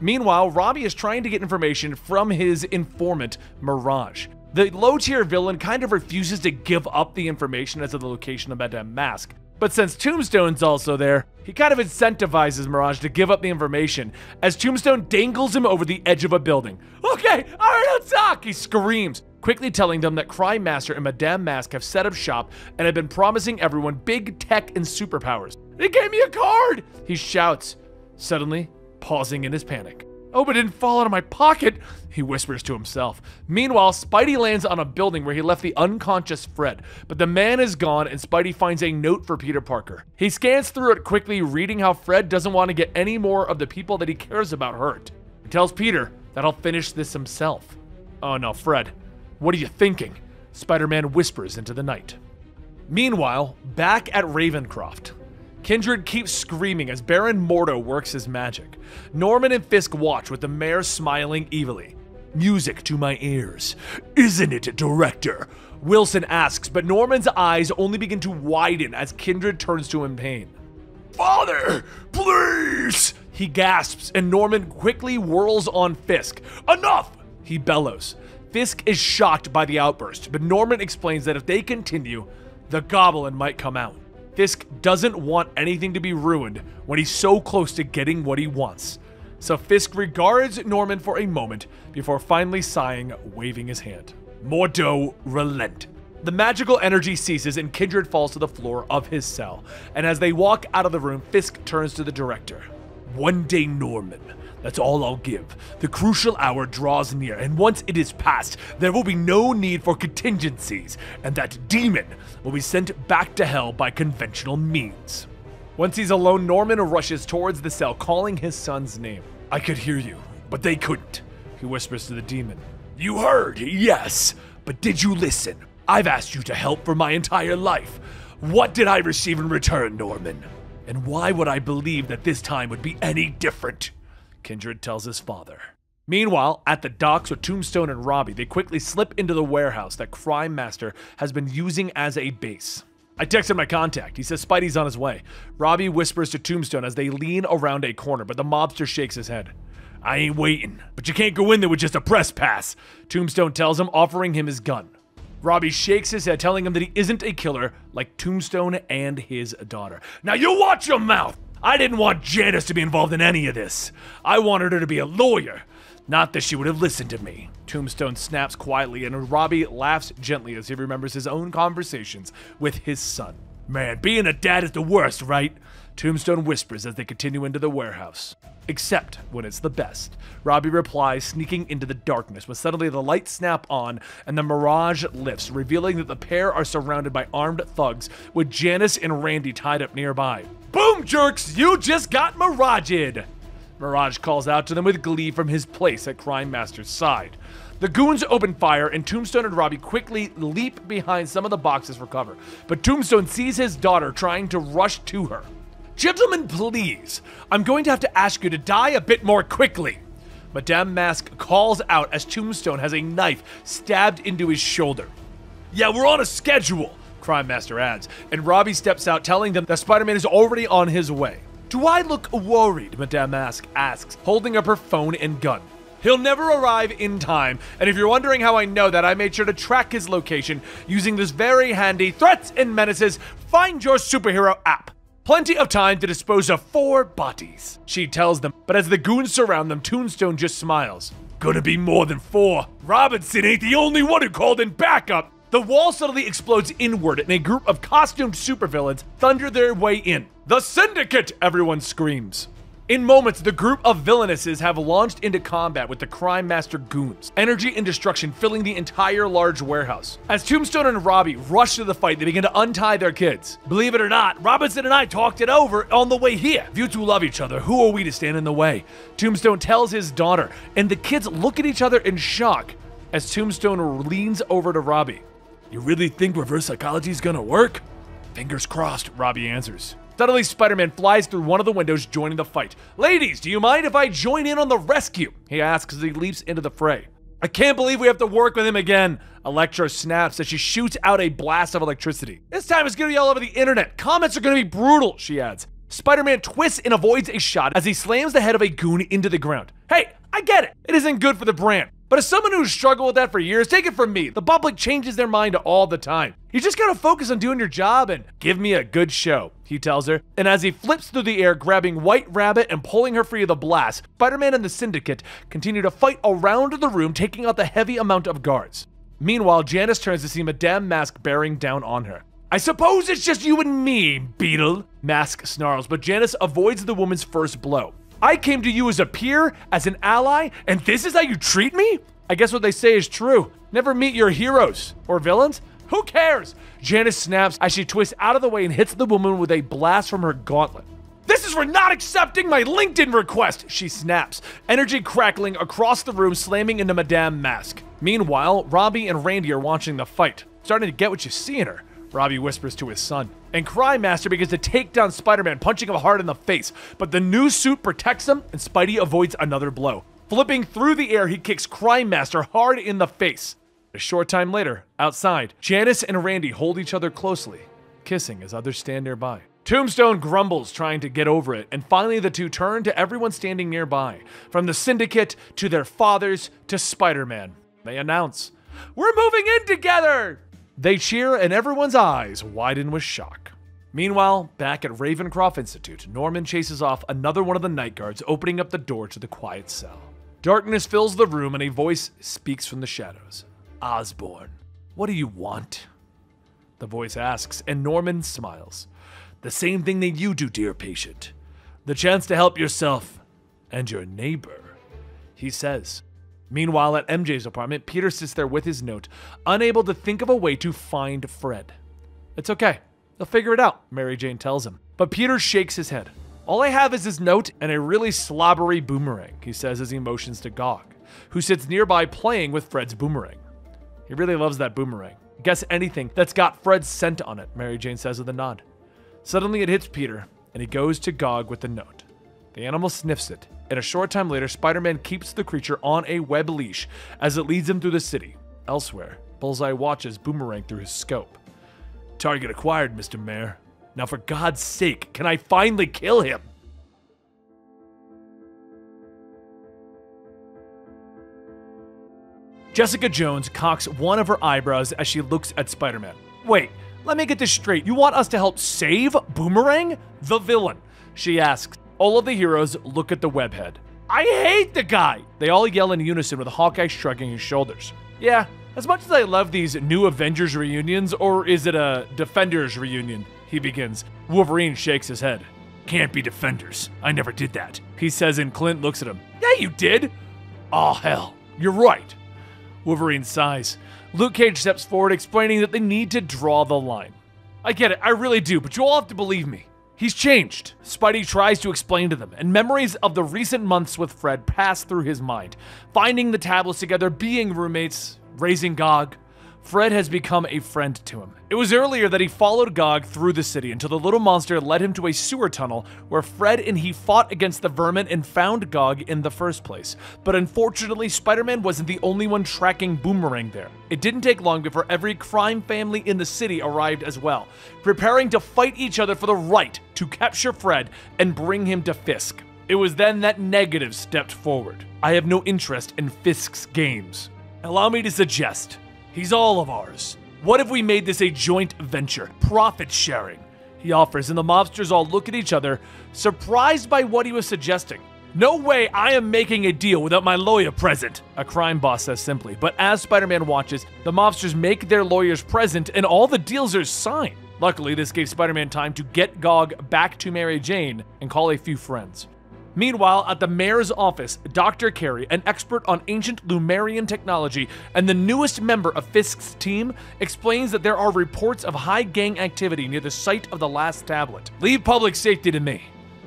[SPEAKER 1] Meanwhile, Robbie is trying to get information from his informant, Mirage. The low tier villain kind of refuses to give up the information as to the location of Madame Mask, but since Tombstone's also there, he kind of incentivizes Mirage to give up the information as Tombstone dangles him over the edge of a building. Okay, alright, let's talk, he screams, quickly telling them that Crime Master and Madame Mask have set up shop and have been promising everyone big tech and superpowers. They gave me a card, he shouts, suddenly pausing in his panic. But it didn't fall out of my pocket, he whispers to himself. Meanwhile, Spidey lands on a building where he left the unconscious Fred, but the man is gone and Spidey finds a note for Peter Parker. He scans through it quickly, reading how Fred doesn't want to get any more of the people that he cares about hurt. He tells Peter that I'll finish this himself. Oh no, Fred, what are you thinking? Spider-Man whispers into the night. Meanwhile, back at Ravencroft, Kindred keeps screaming as Baron Mordo works his magic. Norman and Fisk watch with the mayor smiling evilly. Music to my ears. Isn't it, Director? Wilson asks, but Norman's eyes only begin to widen as Kindred turns to him in pain. Father, please! He gasps, and Norman quickly whirls on Fisk. Enough! He bellows. Fisk is shocked by the outburst, but Norman explains that if they continue, the goblin might come out. Fisk doesn't want anything to be ruined when he's so close to getting what he wants. So Fisk regards Norman for a moment before finally sighing, waving his hand. Mordo, relent. The magical energy ceases and Kindred falls to the floor of his cell. And as they walk out of the room, Fisk turns to the director. One day, Norman. That's all I'll give. The crucial hour draws near, and once it is past, there will be no need for contingencies, and that demon will be sent back to hell by conventional means. Once he's alone, Norman rushes towards the cell, calling his son's name. I could hear you, but they couldn't, he whispers to the demon. You heard, yes, but did you listen? I've asked you to help for my entire life. What did I receive in return, Norman? And why would I believe that this time would be any different? Kindred tells his father. Meanwhile, at the docks with Tombstone and Robbie, they quickly slip into the warehouse that Crime Master has been using as a base. I texted my contact. He says Spidey's on his way. Robbie whispers to Tombstone as they lean around a corner, but the mobster shakes his head. I ain't waiting, but you can't go in there with just a press pass, Tombstone tells him, offering him his gun. Robbie shakes his head, telling him that he isn't a killer like Tombstone and his daughter. Now you watch your mouth! I didn't want Janice to be involved in any of this. I wanted her to be a lawyer. Not that she would have listened to me. Tombstone snaps quietly, and Robbie laughs gently as he remembers his own conversations with his son. Man, being a dad is the worst, right? Tombstone whispers as they continue into the warehouse. Except when it's the best. Robbie replies, sneaking into the darkness, when suddenly the lights snap on and the mirage lifts, revealing that the pair are surrounded by armed thugs, with Janice and Randy tied up nearby. Boom, jerks! You just got miraged! Mirage calls out to them with glee from his place at Crime Master's side. The goons open fire, and Tombstone and Robbie quickly leap behind some of the boxes for cover. But Tombstone sees his daughter trying to rush to her. Gentlemen, please, I'm going to have to ask you to die a bit more quickly. Madame Mask calls out as Tombstone has a knife stabbed into his shoulder. Yeah, we're on a schedule, Crime Master adds, and Robbie steps out telling them that Spider Man is already on his way. Do I look worried? Madame Mask asks, holding up her phone and gun. He'll never arrive in time, and if you're wondering how I know that, I made sure to track his location using this very handy Threats and Menaces Find Your Superhero app. Plenty of time to dispose of four bodies, she tells them, but as the goons surround them, Tombstone just smiles. Gonna be more than four. Robinson ain't the only one who called in backup. The wall suddenly explodes inward, and a group of costumed supervillains thunder their way in. The Syndicate! Everyone screams. In moments, the group of villainesses have launched into combat with the Crime Master goons, energy and destruction filling the entire large warehouse. As Tombstone and Robbie rush to the fight, they begin to untie their kids. Believe it or not, Robinson and I talked it over on the way here. If you two love each other, who are we to stand in the way? Tombstone tells his daughter, and the kids look at each other in shock as Tombstone leans over to Robbie. You really think reverse psychology is gonna work? Fingers crossed, Robbie answers. Suddenly, Spider Man flies through one of the windows, joining the fight. Ladies, do you mind if I join in on the rescue? He asks as he leaps into the fray. I can't believe we have to work with him again. Electro snaps as she shoots out a blast of electricity. This time it's gonna be all over the internet. Comments are gonna be brutal, she adds. Spider Man twists and avoids a shot as he slams the head of a goon into the ground. Hey, I get it. It isn't good for the brand. But as someone who's struggled with that for years, take it from me. The public changes their mind all the time. You just gotta focus on doing your job and give me a good show, he tells her. And as he flips through the air, grabbing White Rabbit and pulling her free of the blast, Spider Man and the Syndicate continue to fight around the room, taking out the heavy amount of guards. Meanwhile, Janice turns to see Madame Mask bearing down on her. I suppose it's just you and me, Beetle, Mask snarls, but Janice avoids the woman's first blow. I came to you as a peer, as an ally, and this is how you treat me? I guess what they say is true. Never meet your heroes or villains. Who cares? Janice snaps as she twists out of the way and hits the woman with a blast from her gauntlet. This is for not accepting my LinkedIn request, she snaps, energy crackling across the room, slamming into Madame Mask. Meanwhile, Robbie and Randy are watching the fight, starting to get what you see in her. Robbie whispers to his son. And Crime Master begins to take down Spider Man, punching him hard in the face. But the new suit protects him, and Spidey avoids another blow. Flipping through the air, he kicks Crime Master hard in the face. A short time later, outside, Janice and Randy hold each other closely, kissing as others stand nearby. Tombstone grumbles, trying to get over it, and finally the two turn to everyone standing nearby, from the Syndicate to their fathers to Spider Man. They announce, We're moving in together! They cheer, and everyone's eyes widen with shock. Meanwhile, back at Ravencroft Institute, Norman chases off another one of the night guards, opening up the door to the quiet cell. Darkness fills the room, and a voice speaks from the shadows Osborn, what do you want? The voice asks, and Norman smiles. The same thing that you do, dear patient. The chance to help yourself and your neighbor, he says. Meanwhile, at MJ's apartment, Peter sits there with his note, unable to think of a way to find Fred. It's okay. They'll figure it out, Mary Jane tells him. But Peter shakes his head. All I have is his note and a really slobbery boomerang, he says as he motions to Gog, who sits nearby playing with Fred's boomerang. He really loves that boomerang. Guess anything that's got Fred's scent on it, Mary Jane says with a nod. Suddenly it hits Peter, and he goes to Gog with the note. The animal sniffs it, and a short time later, Spider Man keeps the creature on a web leash as it leads him through the city. Elsewhere, Bullseye watches Boomerang through his scope. Target acquired, Mr. Mayor. Now, for God's sake, can I finally kill him? Jessica Jones cocks one of her eyebrows as she looks at Spider Man. Wait, let me get this straight. You want us to help save Boomerang, the villain? She asks. All of the heroes look at the webhead. I hate the guy! They all yell in unison with Hawkeye shrugging his shoulders. Yeah, as much as I love these new Avengers reunions, or is it a Defenders reunion? He begins. Wolverine shakes his head. Can't be Defenders. I never did that. He says, and Clint looks at him. Yeah, you did! Oh, hell. You're right. Wolverine sighs. Luke Cage steps forward, explaining that they need to draw the line. I get it, I really do, but you all have to believe me. He's changed. Spidey tries to explain to them, and memories of the recent months with Fred pass through his mind. Finding the tablets together, being roommates, raising Gog, Fred has become a friend to him. It was earlier that he followed Gog through the city until the little monster led him to a sewer tunnel where Fred and he fought against the vermin and found Gog in the first place. But unfortunately, Spider Man wasn't the only one tracking Boomerang there. It didn't take long before every crime family in the city arrived as well, preparing to fight each other for the right to capture Fred and bring him to Fisk. It was then that Negative stepped forward. I have no interest in Fisk's games. Allow me to suggest He's all of ours. What if we made this a joint venture, profit sharing? He offers, and the mobsters all look at each other, surprised by what he was suggesting. No way I am making a deal without my lawyer present, a crime boss says simply. But as Spider Man watches, the mobsters make their lawyers present and all the deals are signed. Luckily, this gave Spider Man time to get Gog back to Mary Jane and call a few friends. Meanwhile, at the mayor's office, Dr. Carey, an expert on ancient Lemurian technology and the newest member of Fisk's team, explains that there are reports of high gang activity near the site of the last tablet. Leave public safety to me.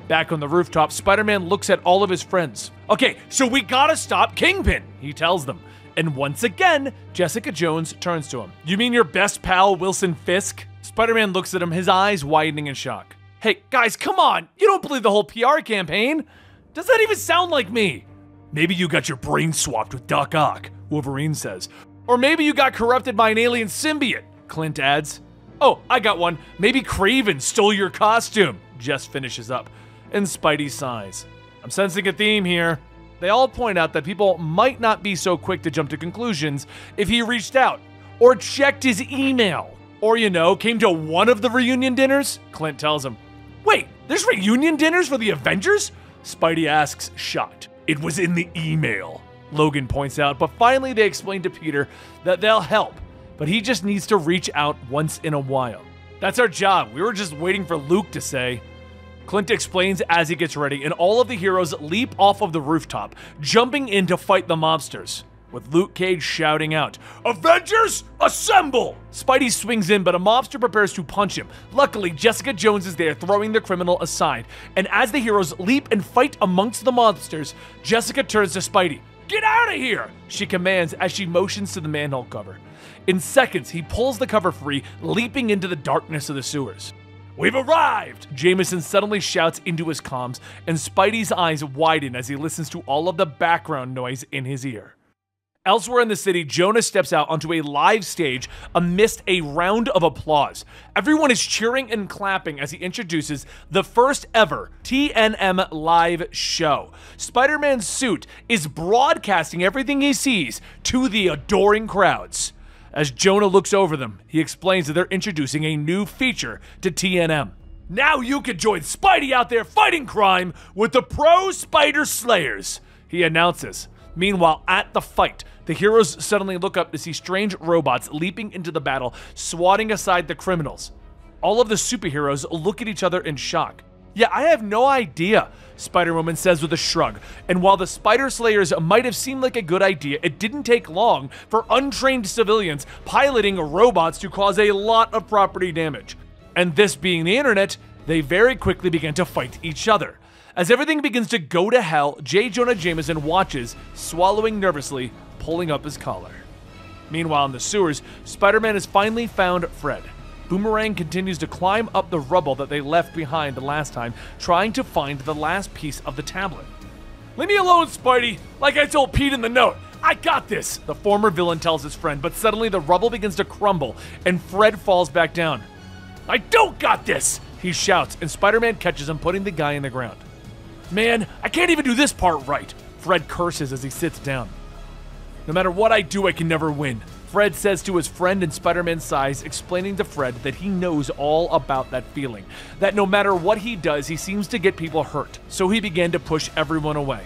[SPEAKER 1] Back on the rooftop, Spider Man looks at all of his friends. Okay, so we gotta stop Kingpin, he tells them. And once again, Jessica Jones turns to him. You mean your best pal, Wilson Fisk? Spider Man looks at him, his eyes widening in shock. Hey, guys, come on! You don't believe the whole PR campaign! Does that even sound like me? Maybe you got your brain swapped with Doc Ock, Wolverine says. Or maybe you got corrupted by an alien symbiote, Clint adds. Oh, I got one. Maybe Kraven stole your costume, Jess finishes up. And Spidey sighs. I'm sensing a theme here. They all point out that people might not be so quick to jump to conclusions if he reached out, or checked his email, or, you know, came to one of the reunion dinners. Clint tells him, Wait, there's reunion dinners for the Avengers? Spidey asks, shocked. It was in the email, Logan points out, but finally they explain to Peter that they'll help, but he just needs to reach out once in a while. That's our job. We were just waiting for Luke to say. Clint explains as he gets ready, and all of the heroes leap off of the rooftop, jumping in to fight the mobsters with Luke Cage shouting out, Avengers, assemble! Spidey swings in, but a mobster prepares to punch him. Luckily, Jessica Jones is there, throwing the criminal aside. And as the heroes leap and fight amongst the monsters, Jessica turns to Spidey. Get out of here! She commands as she motions to the manhole cover. In seconds, he pulls the cover free, leaping into the darkness of the sewers. We've arrived! Jameson suddenly shouts into his comms, and Spidey's eyes widen as he listens to all of the background noise in his ear. Elsewhere in the city, Jonah steps out onto a live stage amidst a round of applause. Everyone is cheering and clapping as he introduces the first ever TNM live show. Spider Man's suit is broadcasting everything he sees to the adoring crowds. As Jonah looks over them, he explains that they're introducing a new feature to TNM. Now you can join Spidey out there fighting crime with the Pro Spider Slayers, he announces. Meanwhile, at the fight, the heroes suddenly look up to see strange robots leaping into the battle, swatting aside the criminals. All of the superheroes look at each other in shock. Yeah, I have no idea, Spider Woman says with a shrug. And while the Spider Slayers might have seemed like a good idea, it didn't take long for untrained civilians piloting robots to cause a lot of property damage. And this being the internet, they very quickly began to fight each other. As everything begins to go to hell, J. Jonah Jameson watches, swallowing nervously, pulling up his collar. Meanwhile, in the sewers, Spider Man has finally found Fred. Boomerang continues to climb up the rubble that they left behind the last time, trying to find the last piece of the tablet. Leave me alone, Spidey! Like I told Pete in the note, I got this! The former villain tells his friend, but suddenly the rubble begins to crumble and Fred falls back down. I don't got this! He shouts, and Spider Man catches him, putting the guy in the ground. Man, I can't even do this part right, Fred curses as he sits down. No matter what I do, I can never win. Fred says to his friend in Spider Man size, explaining to Fred that he knows all about that feeling. That no matter what he does, he seems to get people hurt. So he began to push everyone away.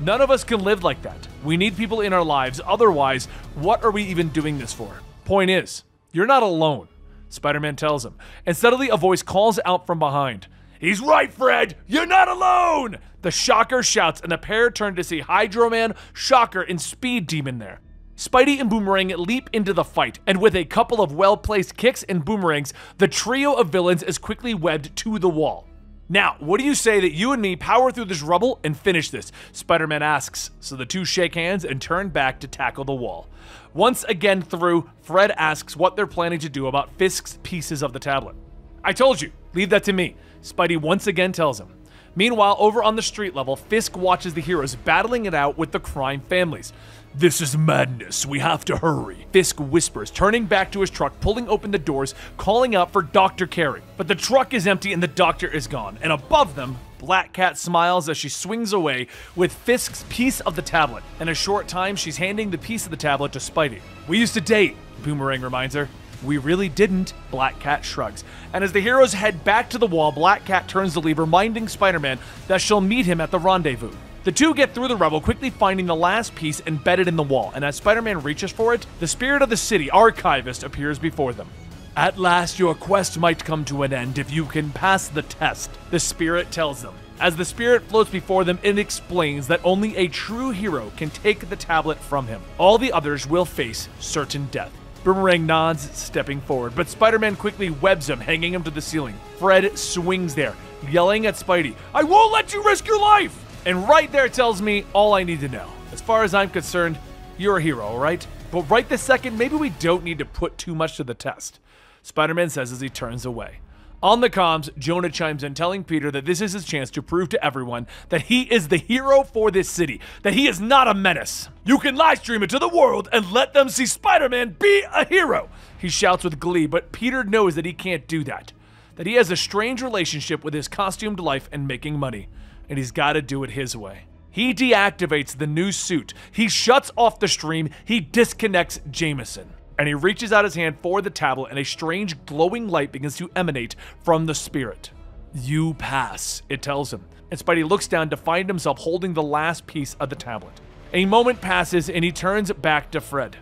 [SPEAKER 1] None of us can live like that. We need people in our lives, otherwise, what are we even doing this for? Point is, you're not alone, Spider Man tells him, and suddenly a voice calls out from behind. He's right, Fred! You're not alone! The Shocker shouts, and the pair turn to see Hydro Man, Shocker, and Speed Demon there. Spidey and Boomerang leap into the fight, and with a couple of well placed kicks and boomerangs, the trio of villains is quickly webbed to the wall. Now, what do you say that you and me power through this rubble and finish this? Spider Man asks, so the two shake hands and turn back to tackle the wall. Once again through, Fred asks what they're planning to do about Fisk's pieces of the tablet. I told you, leave that to me, Spidey once again tells him. Meanwhile, over on the street level, Fisk watches the heroes battling it out with the crime families. This is madness. We have to hurry. Fisk whispers, turning back to his truck, pulling open the doors, calling out for Dr. Carey. But the truck is empty and the doctor is gone. And above them, Black Cat smiles as she swings away with Fisk's piece of the tablet. In a short time, she's handing the piece of the tablet to Spidey. We used to date, Boomerang reminds her. We really didn't, Black Cat shrugs. And as the heroes head back to the wall, Black Cat turns to leave, reminding Spider Man that she'll meet him at the rendezvous. The two get through the rubble, quickly finding the last piece embedded in the wall, and as Spider Man reaches for it, the spirit of the city, Archivist, appears before them. At last, your quest might come to an end if you can pass the test, the spirit tells them. As the spirit floats before them, it explains that only a true hero can take the tablet from him. All the others will face certain death. Boomerang nods, stepping forward, but Spider Man quickly webs him, hanging him to the ceiling. Fred swings there, yelling at Spidey, I won't let you risk your life! And right there tells me all I need to know. As far as I'm concerned, you're a hero, alright? But right this second, maybe we don't need to put too much to the test. Spider Man says as he turns away. On the comms, Jonah chimes in, telling Peter that this is his chance to prove to everyone that he is the hero for this city, that he is not a menace. You can live stream it to the world and let them see Spider Man be a hero, he shouts with glee, but Peter knows that he can't do that. That he has a strange relationship with his costumed life and making money and he's got to do it his way. He deactivates the new suit, he shuts off the stream, he disconnects Jameson. And he reaches out his hand for the tablet, and a strange glowing light begins to emanate from the spirit. You pass, it tells him. And Spidey looks down to find himself holding the last piece of the tablet. A moment passes, and he turns back to Fred.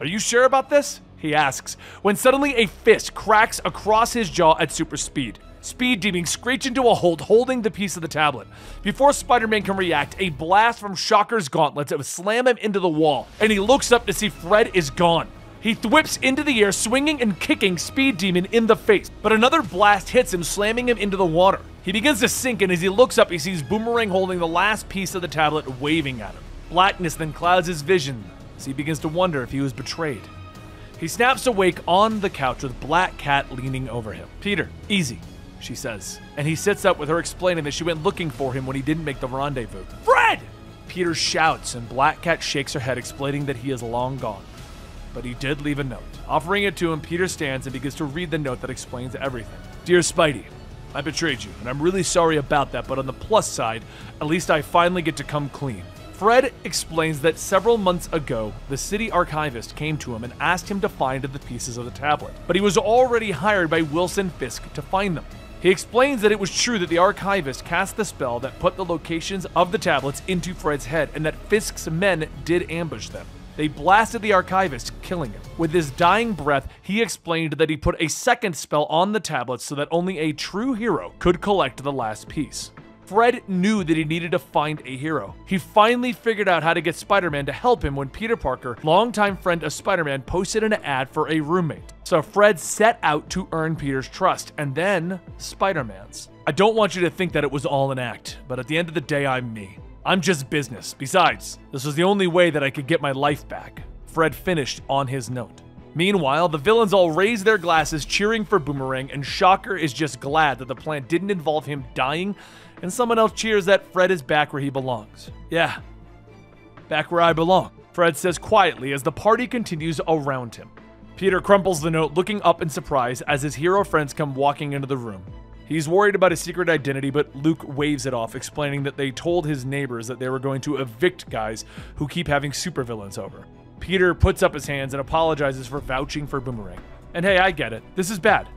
[SPEAKER 1] Are you sure about this? He asks, when suddenly a fist cracks across his jaw at super speed. Speed Demon screech into a hold, holding the piece of the tablet. Before Spider-Man can react, a blast from Shocker's gauntlets would slam him into the wall, and he looks up to see Fred is gone. He thwips into the air, swinging and kicking Speed Demon in the face, but another blast hits him, slamming him into the water. He begins to sink, and as he looks up, he sees Boomerang holding the last piece of the tablet, waving at him. Blackness then clouds his vision as he begins to wonder if he was betrayed. He snaps awake on the couch with Black Cat leaning over him. Peter, easy she says. And he sits up with her explaining that she went looking for him when he didn't make the rendezvous. Fred! Peter shouts, and Black Cat shakes her head, explaining that he is long gone. But he did leave a note. Offering it to him, Peter stands and begins to read the note that explains everything. Dear Spidey, I betrayed you, and I'm really sorry about that, but on the plus side, at least I finally get to come clean. Fred explains that several months ago, the city archivist came to him and asked him to find the pieces of the tablet, but he was already hired by Wilson Fisk to find them. He explains that it was true that the archivist cast the spell that put the locations of the tablets into Fred's head, and that Fisk's men did ambush them. They blasted the archivist, killing him. With his dying breath, he explained that he put a second spell on the tablets so that only a true hero could collect the last piece. Fred knew that he needed to find a hero. He finally figured out how to get Spider Man to help him when Peter Parker, longtime friend of Spider Man, posted an ad for a roommate. So Fred set out to earn Peter's trust, and then Spider Man's. I don't want you to think that it was all an act, but at the end of the day, I'm me. I'm just business. Besides, this was the only way that I could get my life back. Fred finished on his note. Meanwhile, the villains all raise their glasses, cheering for Boomerang, and Shocker is just glad that the plan didn't involve him dying and someone else cheers that Fred is back where he belongs. Yeah, back where I belong, Fred says quietly as the party continues around him. Peter crumples the note, looking up in surprise as his hero friends come walking into the room. He's worried about his secret identity, but Luke waves it off, explaining that they told his neighbors that they were going to evict guys who keep having supervillains over. Peter puts up his hands and apologizes for vouching for Boomerang. And hey, I get it. This is bad.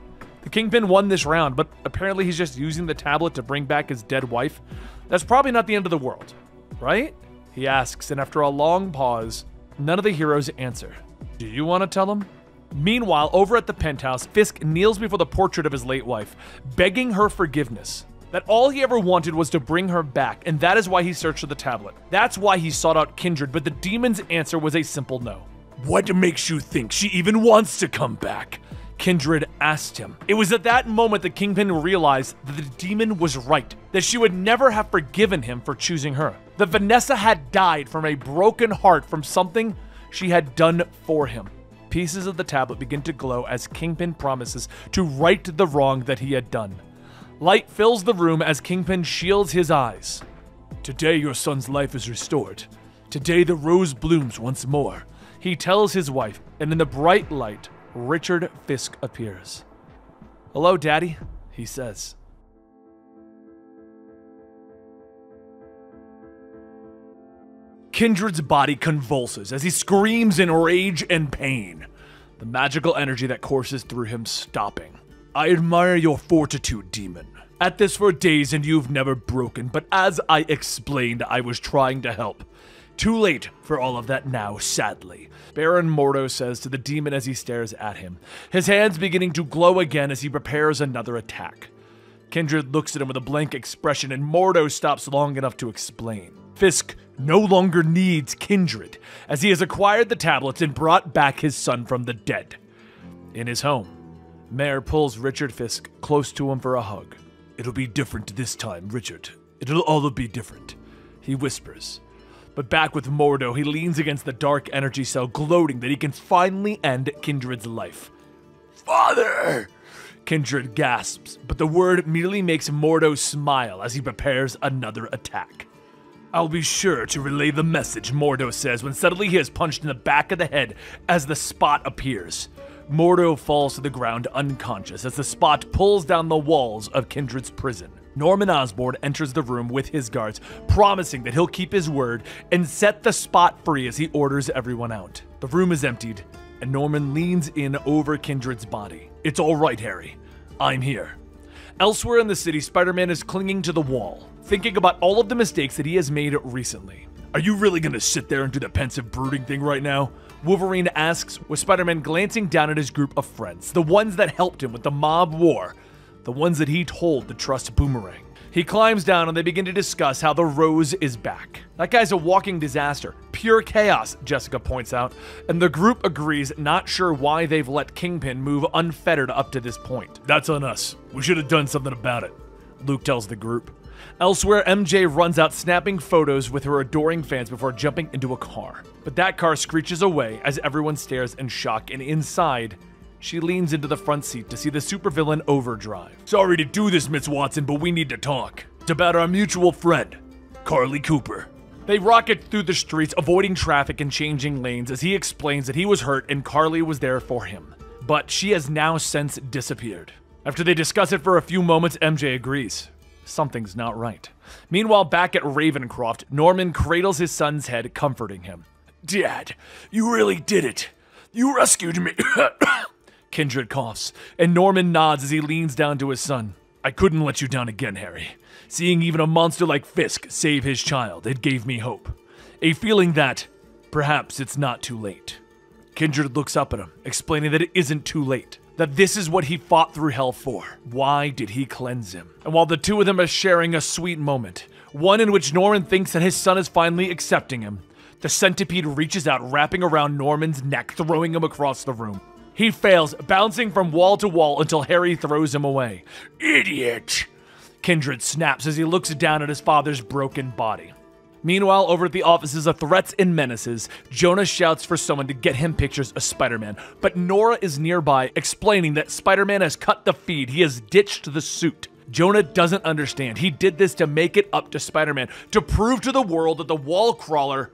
[SPEAKER 1] The Kingpin won this round, but apparently he's just using the tablet to bring back his dead wife. That's probably not the end of the world, right? He asks, and after a long pause, none of the heroes answer. Do you want to tell him? Meanwhile, over at the penthouse, Fisk kneels before the portrait of his late wife, begging her forgiveness. That all he ever wanted was to bring her back, and that is why he searched for the tablet. That's why he sought out Kindred, but the demon's answer was a simple no. What makes you think she even wants to come back? Kindred asked him. It was at that moment that Kingpin realized that the demon was right, that she would never have forgiven him for choosing her. That Vanessa had died from a broken heart from something she had done for him. Pieces of the tablet begin to glow as Kingpin promises to right the wrong that he had done. Light fills the room as Kingpin shields his eyes. Today your son's life is restored. Today the rose blooms once more. He tells his wife, and in the bright light, Richard Fisk appears. Hello, Daddy, he says. Kindred's body convulses as he screams in rage and pain, the magical energy that courses through him stopping. I admire your fortitude, demon. At this for days and you've never broken, but as I explained, I was trying to help. Too late for all of that now, sadly. Baron Mordo says to the demon as he stares at him, his hands beginning to glow again as he prepares another attack. Kindred looks at him with a blank expression, and Mordo stops long enough to explain. Fisk no longer needs Kindred, as he has acquired the tablets and brought back his son from the dead. In his home, Mayor pulls Richard Fisk close to him for a hug. It'll be different this time, Richard. It'll all be different, he whispers. But back with Mordo, he leans against the dark energy cell, gloating that he can finally end Kindred's life. Father! Kindred gasps, but the word merely makes Mordo smile as he prepares another attack. I'll be sure to relay the message, Mordo says when suddenly he is punched in the back of the head as the spot appears. Mordo falls to the ground unconscious as the spot pulls down the walls of Kindred's prison. Norman Osborn enters the room with his guards, promising that he'll keep his word and set the spot free as he orders everyone out. The room is emptied, and Norman leans in over Kindred's body. It's all right, Harry. I'm here. Elsewhere in the city, Spider Man is clinging to the wall, thinking about all of the mistakes that he has made recently. Are you really gonna sit there and do the pensive brooding thing right now? Wolverine asks, with Spider Man glancing down at his group of friends, the ones that helped him with the mob war, the ones that he told to trust Boomerang. He climbs down and they begin to discuss how the Rose is back. That guy's a walking disaster. Pure chaos, Jessica points out, and the group agrees, not sure why they've let Kingpin move unfettered up to this point. That's on us. We should have done something about it, Luke tells the group. Elsewhere, MJ runs out snapping photos with her adoring fans before jumping into a car. But that car screeches away as everyone stares in shock, and inside, she leans into the front seat to see the supervillain Overdrive. Sorry to do this, Miss Watson, but we need to talk. It's about our mutual friend, Carlie Cooper. They rocket through the streets, avoiding traffic and changing lanes as he explains that he was hurt and Carlie was there for him. But she has now since disappeared. After they discuss it for a few moments, MJ agrees something's not right. Meanwhile, back at Ravencroft, Norman cradles his son's head, comforting him. Dad, you really did it. You rescued me. Kindred coughs, and Norman nods as he leans down to his son. I couldn't let you down again, Harry. Seeing even a monster like Fisk save his child, it gave me hope. A feeling that perhaps it's not too late. Kindred looks up at him, explaining that it isn't too late that this is what he fought through hell for. Why did he cleanse him? And while the two of them are sharing a sweet moment, one in which Norman thinks that his son is finally accepting him, the centipede reaches out, wrapping around Norman's neck, throwing him across the room. He fails, bouncing from wall to wall until Harry throws him away. Idiot! Kindred snaps as he looks down at his father's broken body. Meanwhile, over at the offices of Threats and Menaces, Jonah shouts for someone to get him pictures of Spider Man, but Nora is nearby, explaining that Spider Man has cut the feed, he has ditched the suit. Jonah doesn't understand. He did this to make it up to Spider Man, to prove to the world that the wall crawler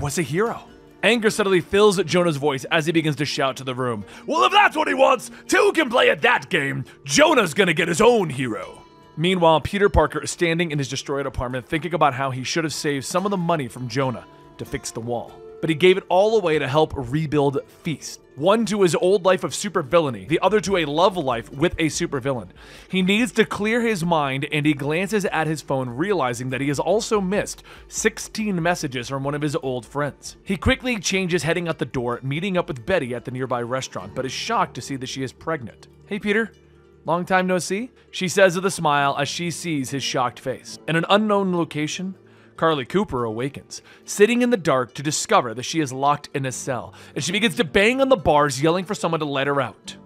[SPEAKER 1] was a hero. Anger suddenly fills Jonah's voice as he begins to shout to the room. Well, if that's what he wants, two can play at that game. Jonah's gonna get his own hero. Meanwhile, Peter Parker is standing in his destroyed apartment thinking about how he should have saved some of the money from Jonah to fix the wall. but he gave it all away to help rebuild Feast. One to his old life of supervillainy, the other to a love life with a supervillain. He needs to clear his mind and he glances at his phone, realizing that he has also missed 16 messages from one of his old friends. He quickly changes, heading out the door, meeting up with Betty at the nearby restaurant, but is shocked to see that she is pregnant. Hey, Peter. Long time no see? She says with a smile as she sees his shocked face. In an unknown location, Carlie Cooper awakens, sitting in the dark to discover that she is locked in a cell, and she begins to bang on the bars, yelling for someone to let her out.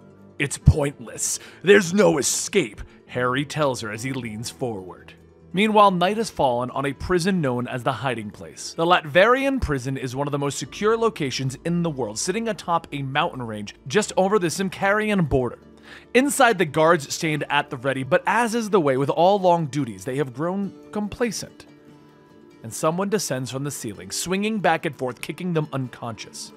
[SPEAKER 1] It's pointless. There's no escape, Harry tells her as he leans forward. Meanwhile, night has fallen on a prison known as the Hiding Place. The Latverian prison is one of the most secure locations in the world, sitting atop a mountain range just over the Symkarian border. Inside, the guards stand at the ready, but as is the way with all long duties, they have grown complacent and someone descends from the ceiling, swinging back and forth, kicking them unconscious.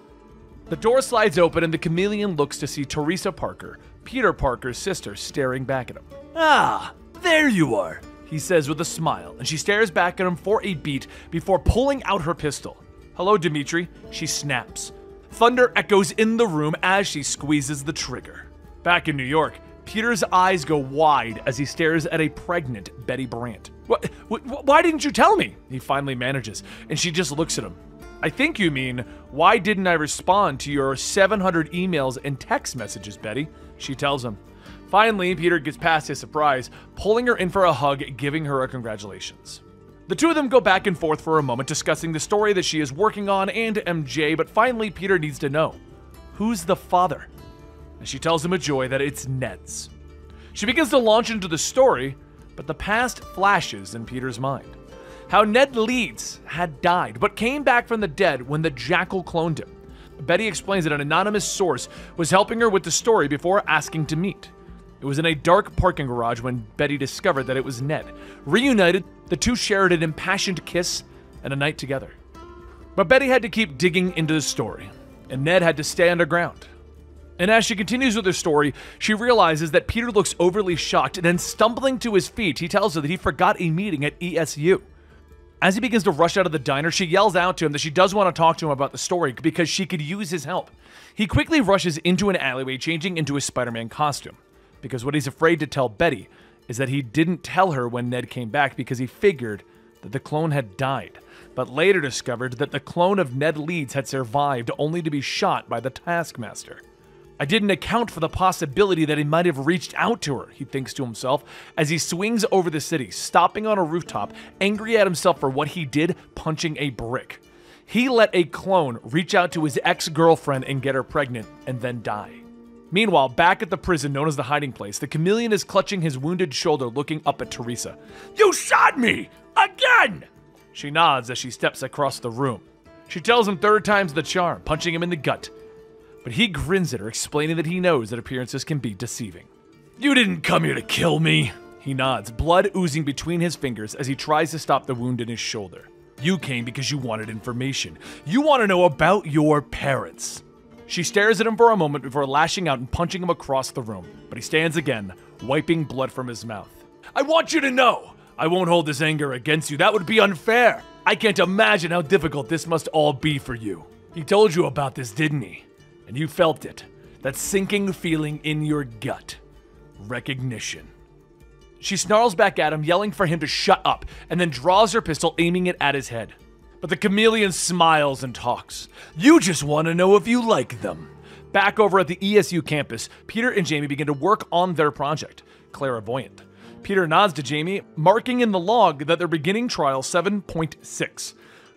[SPEAKER 1] The door slides open, and the chameleon looks to see Teresa Parker, Peter Parker's sister, staring back at him. Ah, there you are, he says with a smile, and she stares back at him for a beat before pulling out her pistol. Hello, Dmitri, she snaps. Thunder echoes in the room as she squeezes the trigger. Back in New York, Peter's eyes go wide as he stares at a pregnant Betty Brant. What, why didn't you tell me? He finally manages, and she just looks at him. I think you mean, why didn't I respond to your 700 emails and text messages, Betty? She tells him. Finally, Peter gets past his surprise, pulling her in for a hug, giving her a congratulations. The two of them go back and forth for a moment, discussing the story that she is working on and MJ, but finally, Peter needs to know who's the father? And she tells him with joy that it's Ned's. She begins to launch into the story, but the past flashes in Peter's mind. How Ned Leeds had died, but came back from the dead when the Jackal cloned him. Betty explains that an anonymous source was helping her with the story before asking to meet. It was in a dark parking garage when Betty discovered that it was Ned. Reunited, the two shared an impassioned kiss and a night together. But Betty had to keep digging into the story, and Ned had to stay underground. And as she continues with her story, she realizes that Peter looks overly shocked, then stumbling to his feet, he tells her that he forgot a meeting at ESU. As he begins to rush out of the diner, she yells out to him that she does want to talk to him about the story because she could use his help. He quickly rushes into an alleyway, changing into his Spider Man costume. Because what he's afraid to tell Betty is that he didn't tell her when Ned came back because he figured that the clone had died, but later discovered that the clone of Ned Leeds had survived only to be shot by the Taskmaster. I didn't account for the possibility that he might have reached out to her, he thinks to himself as he swings over the city, stopping on a rooftop, angry at himself for what he did, punching a brick. He let a clone reach out to his ex girlfriend and get her pregnant, and then die. Meanwhile, back at the prison known as the hiding place, the chameleon is clutching his wounded shoulder, looking up at Teresa. You shot me! Again! She nods as she steps across the room. She tells him third time's the charm, punching him in the gut but he grins at her, explaining that he knows that appearances can be deceiving. You didn't come here to kill me. He nods, blood oozing between his fingers as he tries to stop the wound in his shoulder. You came because you wanted information. You want to know about your parents. She stares at him for a moment before lashing out and punching him across the room, but he stands again, wiping blood from his mouth. I want you to know! I won't hold this anger against you. That would be unfair. I can't imagine how difficult this must all be for you. He told you about this, didn't he? And you felt it that sinking feeling in your gut recognition. She snarls back at him, yelling for him to shut up, and then draws her pistol, aiming it at his head. But the chameleon smiles and talks. You just want to know if you like them. Back over at the ESU campus, Peter and Jamie begin to work on their project, Clairvoyant. Peter nods to Jamie, marking in the log that they're beginning trial 7.6.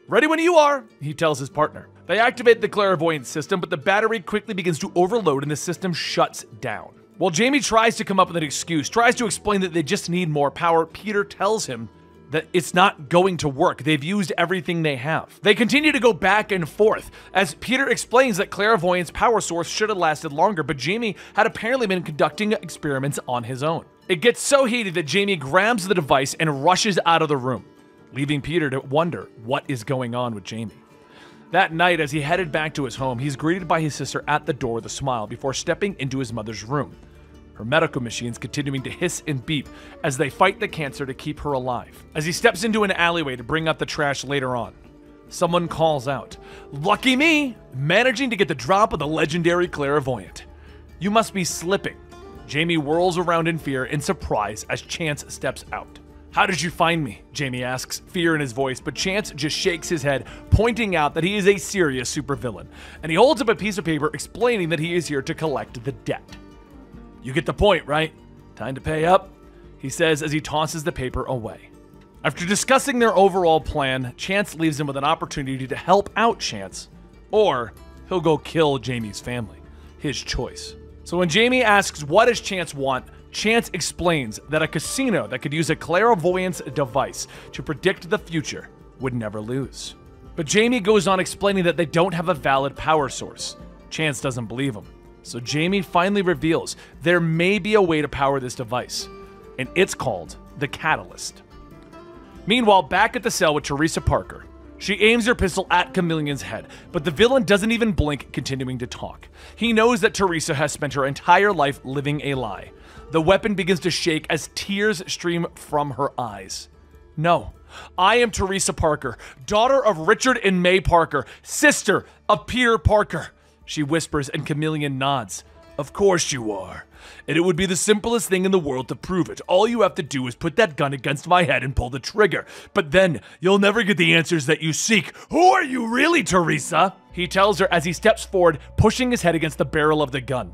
[SPEAKER 1] Ready when you are, he tells his partner. They activate the clairvoyant system, but the battery quickly begins to overload and the system shuts down. While Jamie tries to come up with an excuse, tries to explain that they just need more power, Peter tells him that it's not going to work. They've used everything they have. They continue to go back and forth as Peter explains that clairvoyant's power source should have lasted longer, but Jamie had apparently been conducting experiments on his own. It gets so heated that Jamie grabs the device and rushes out of the room leaving Peter to wonder what is going on with Jamie. That night, as he headed back to his home, he's greeted by his sister at the door with a smile before stepping into his mother's room. Her medical machines continuing to hiss and beep as they fight the cancer to keep her alive. As he steps into an alleyway to bring up the trash later on, someone calls out, Lucky me! Managing to get the drop of the legendary clairvoyant. You must be slipping. Jamie whirls around in fear and surprise as Chance steps out. How did you find me? Jamie asks, fear in his voice, but Chance just shakes his head, pointing out that he is a serious supervillain, and he holds up a piece of paper explaining that he is here to collect the debt. You get the point, right? Time to pay up, he says as he tosses the paper away. After discussing their overall plan, Chance leaves him with an opportunity to help out Chance, or he'll go kill Jamie's family. His choice. So when Jamie asks, What does Chance want? Chance explains that a casino that could use a clairvoyance device to predict the future would never lose. But Jamie goes on explaining that they don't have a valid power source. Chance doesn't believe him. So Jamie finally reveals there may be a way to power this device, and it's called the Catalyst. Meanwhile, back at the cell with Teresa Parker, she aims her pistol at Chameleon's head, but the villain doesn't even blink, continuing to talk. He knows that Teresa has spent her entire life living a lie. The weapon begins to shake as tears stream from her eyes. No, I am Teresa Parker, daughter of Richard and May Parker, sister of Peter Parker. She whispers and Chameleon nods. Of course you are. And it would be the simplest thing in the world to prove it. All you have to do is put that gun against my head and pull the trigger. But then, you'll never get the answers that you seek. Who are you really, Teresa? He tells her as he steps forward, pushing his head against the barrel of the gun.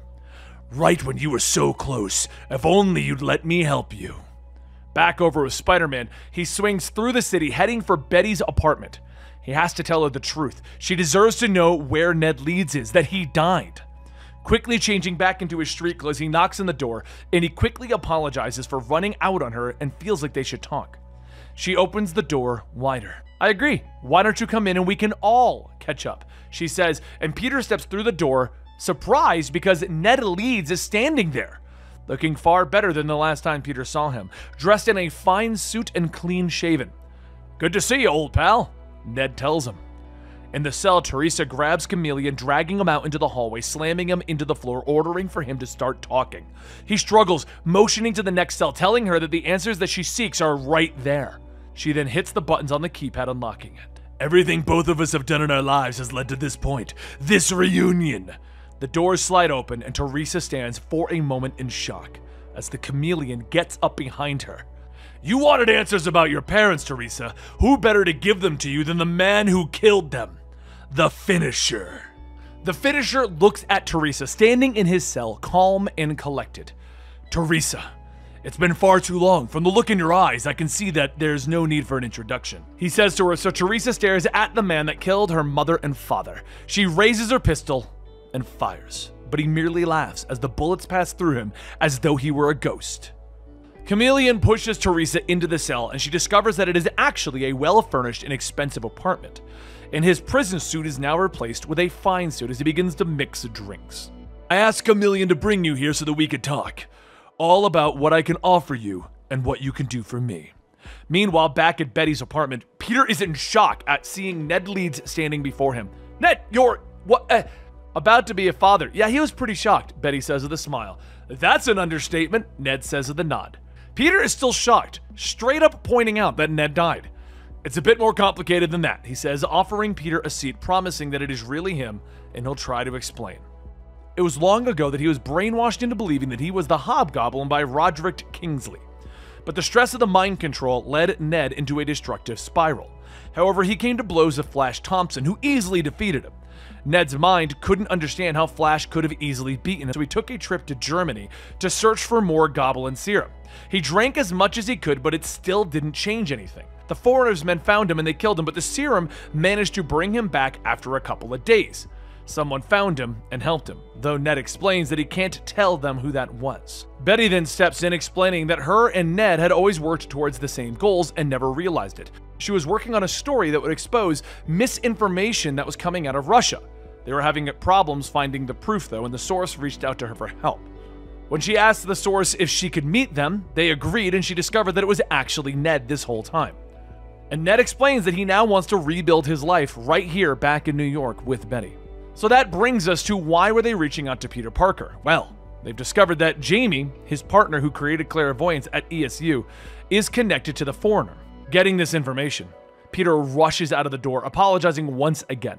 [SPEAKER 1] Right when you were so close. If only you'd let me help you. Back over with Spider Man, he swings through the city, heading for Betty's apartment. He has to tell her the truth. She deserves to know where Ned Leeds is, that he died. Quickly changing back into his street clothes, he knocks on the door and he quickly apologizes for running out on her and feels like they should talk. She opens the door wider. I agree. Why don't you come in and we can all catch up? She says, and Peter steps through the door, surprised because Ned Leeds is standing there, looking far better than the last time Peter saw him, dressed in a fine suit and clean shaven. Good to see you, old pal, Ned tells him. In the cell, Teresa grabs Chameleon, dragging him out into the hallway, slamming him into the floor, ordering for him to start talking. He struggles, motioning to the next cell, telling her that the answers that she seeks are right there. She then hits the buttons on the keypad, unlocking it. Everything both of us have done in our lives has led to this point. This reunion. The doors slide open, and Teresa stands for a moment in shock as the chameleon gets up behind her. You wanted answers about your parents, Teresa. Who better to give them to you than the man who killed them? The Finisher. The Finisher looks at Teresa, standing in his cell, calm and collected. Teresa, it's been far too long. From the look in your eyes, I can see that there's no need for an introduction. He says to her, so Teresa stares at the man that killed her mother and father. She raises her pistol and fires, but he merely laughs as the bullets pass through him as though he were a ghost. Chameleon pushes Teresa into the cell and she discovers that it is actually a well furnished and expensive apartment and his prison suit is now replaced with a fine suit as he begins to mix drinks. I asked Chameleon to bring you here so that we could talk. All about what I can offer you and what you can do for me. Meanwhile, back at Betty's apartment, Peter is in shock at seeing Ned Leeds standing before him. Ned, you're what? Uh, about to be a father. Yeah, he was pretty shocked, Betty says with a smile. That's an understatement, Ned says with a nod. Peter is still shocked, straight up pointing out that Ned died. It's a bit more complicated than that, he says, offering Peter a seat, promising that it is really him, and he'll try to explain. It was long ago that he was brainwashed into believing that he was the Hobgoblin by Roderick Kingsley. But the stress of the mind control led Ned into a destructive spiral. However, he came to blows with Flash Thompson, who easily defeated him. Ned's mind couldn't understand how Flash could have easily beaten him, so he took a trip to Germany to search for more Goblin serum. He drank as much as he could, but it still didn't change anything. The foreigners' men found him and they killed him, but the serum managed to bring him back after a couple of days. Someone found him and helped him, though Ned explains that he can't tell them who that was. Betty then steps in explaining that her and Ned had always worked towards the same goals and never realized it. She was working on a story that would expose misinformation that was coming out of Russia. They were having problems finding the proof though, and the source reached out to her for help. When she asked the source if she could meet them, they agreed and she discovered that it was actually Ned this whole time. And Ned explains that he now wants to rebuild his life right here back in New York with Betty. So that brings us to why were they reaching out to Peter Parker? Well, they've discovered that Jamie, his partner who created clairvoyance at ESU, is connected to the foreigner. Getting this information, Peter rushes out of the door, apologizing once again.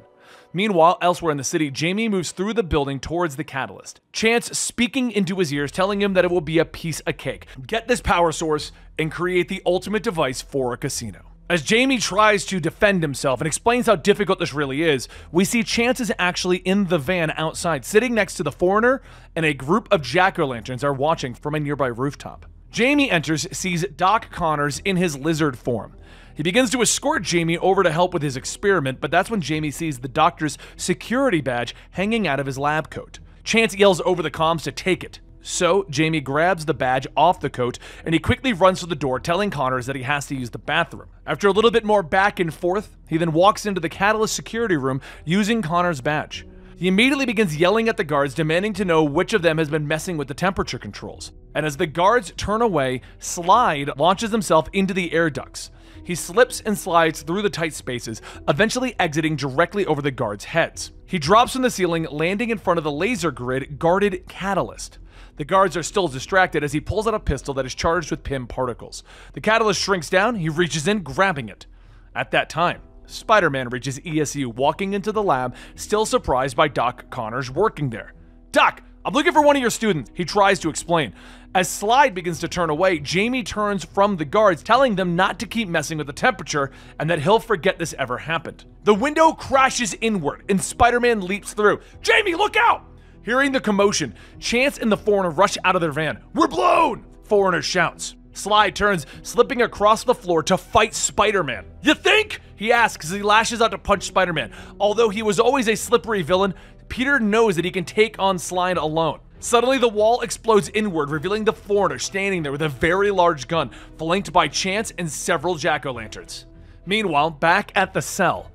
[SPEAKER 1] Meanwhile, elsewhere in the city, Jamie moves through the building towards the catalyst. Chance speaking into his ears, telling him that it will be a piece of cake. Get this power source and create the ultimate device for a casino. As Jamie tries to defend himself and explains how difficult this really is, we see Chance is actually in the van outside, sitting next to the foreigner, and a group of jack o' lanterns are watching from a nearby rooftop. Jamie enters, sees Doc Connors in his lizard form. He begins to escort Jamie over to help with his experiment, but that's when Jamie sees the doctor's security badge hanging out of his lab coat. Chance yells over the comms to take it. So, Jamie grabs the badge off the coat and he quickly runs to the door, telling Connors that he has to use the bathroom. After a little bit more back and forth, he then walks into the Catalyst security room using Connors' badge. He immediately begins yelling at the guards, demanding to know which of them has been messing with the temperature controls. And as the guards turn away, Slide launches himself into the air ducts. He slips and slides through the tight spaces, eventually exiting directly over the guards' heads. He drops from the ceiling, landing in front of the laser grid guarded catalyst. The guards are still distracted as he pulls out a pistol that is charged with Pym particles. The catalyst shrinks down, he reaches in, grabbing it. At that time, Spider Man reaches ESU, walking into the lab, still surprised by Doc Connors working there. Doc, I'm looking for one of your students, he tries to explain. As Slide begins to turn away, Jamie turns from the guards, telling them not to keep messing with the temperature and that he'll forget this ever happened. The window crashes inward and Spider Man leaps through. Jamie, look out! Hearing the commotion, Chance and the foreigner rush out of their van. We're blown! Foreigner shouts. Slide turns, slipping across the floor to fight Spider Man. You think? He asks as he lashes out to punch Spider Man. Although he was always a slippery villain, Peter knows that he can take on Slide alone. Suddenly, the wall explodes inward, revealing the foreigner standing there with a very large gun, flanked by Chance and several jack o' lanterns. Meanwhile, back at the cell,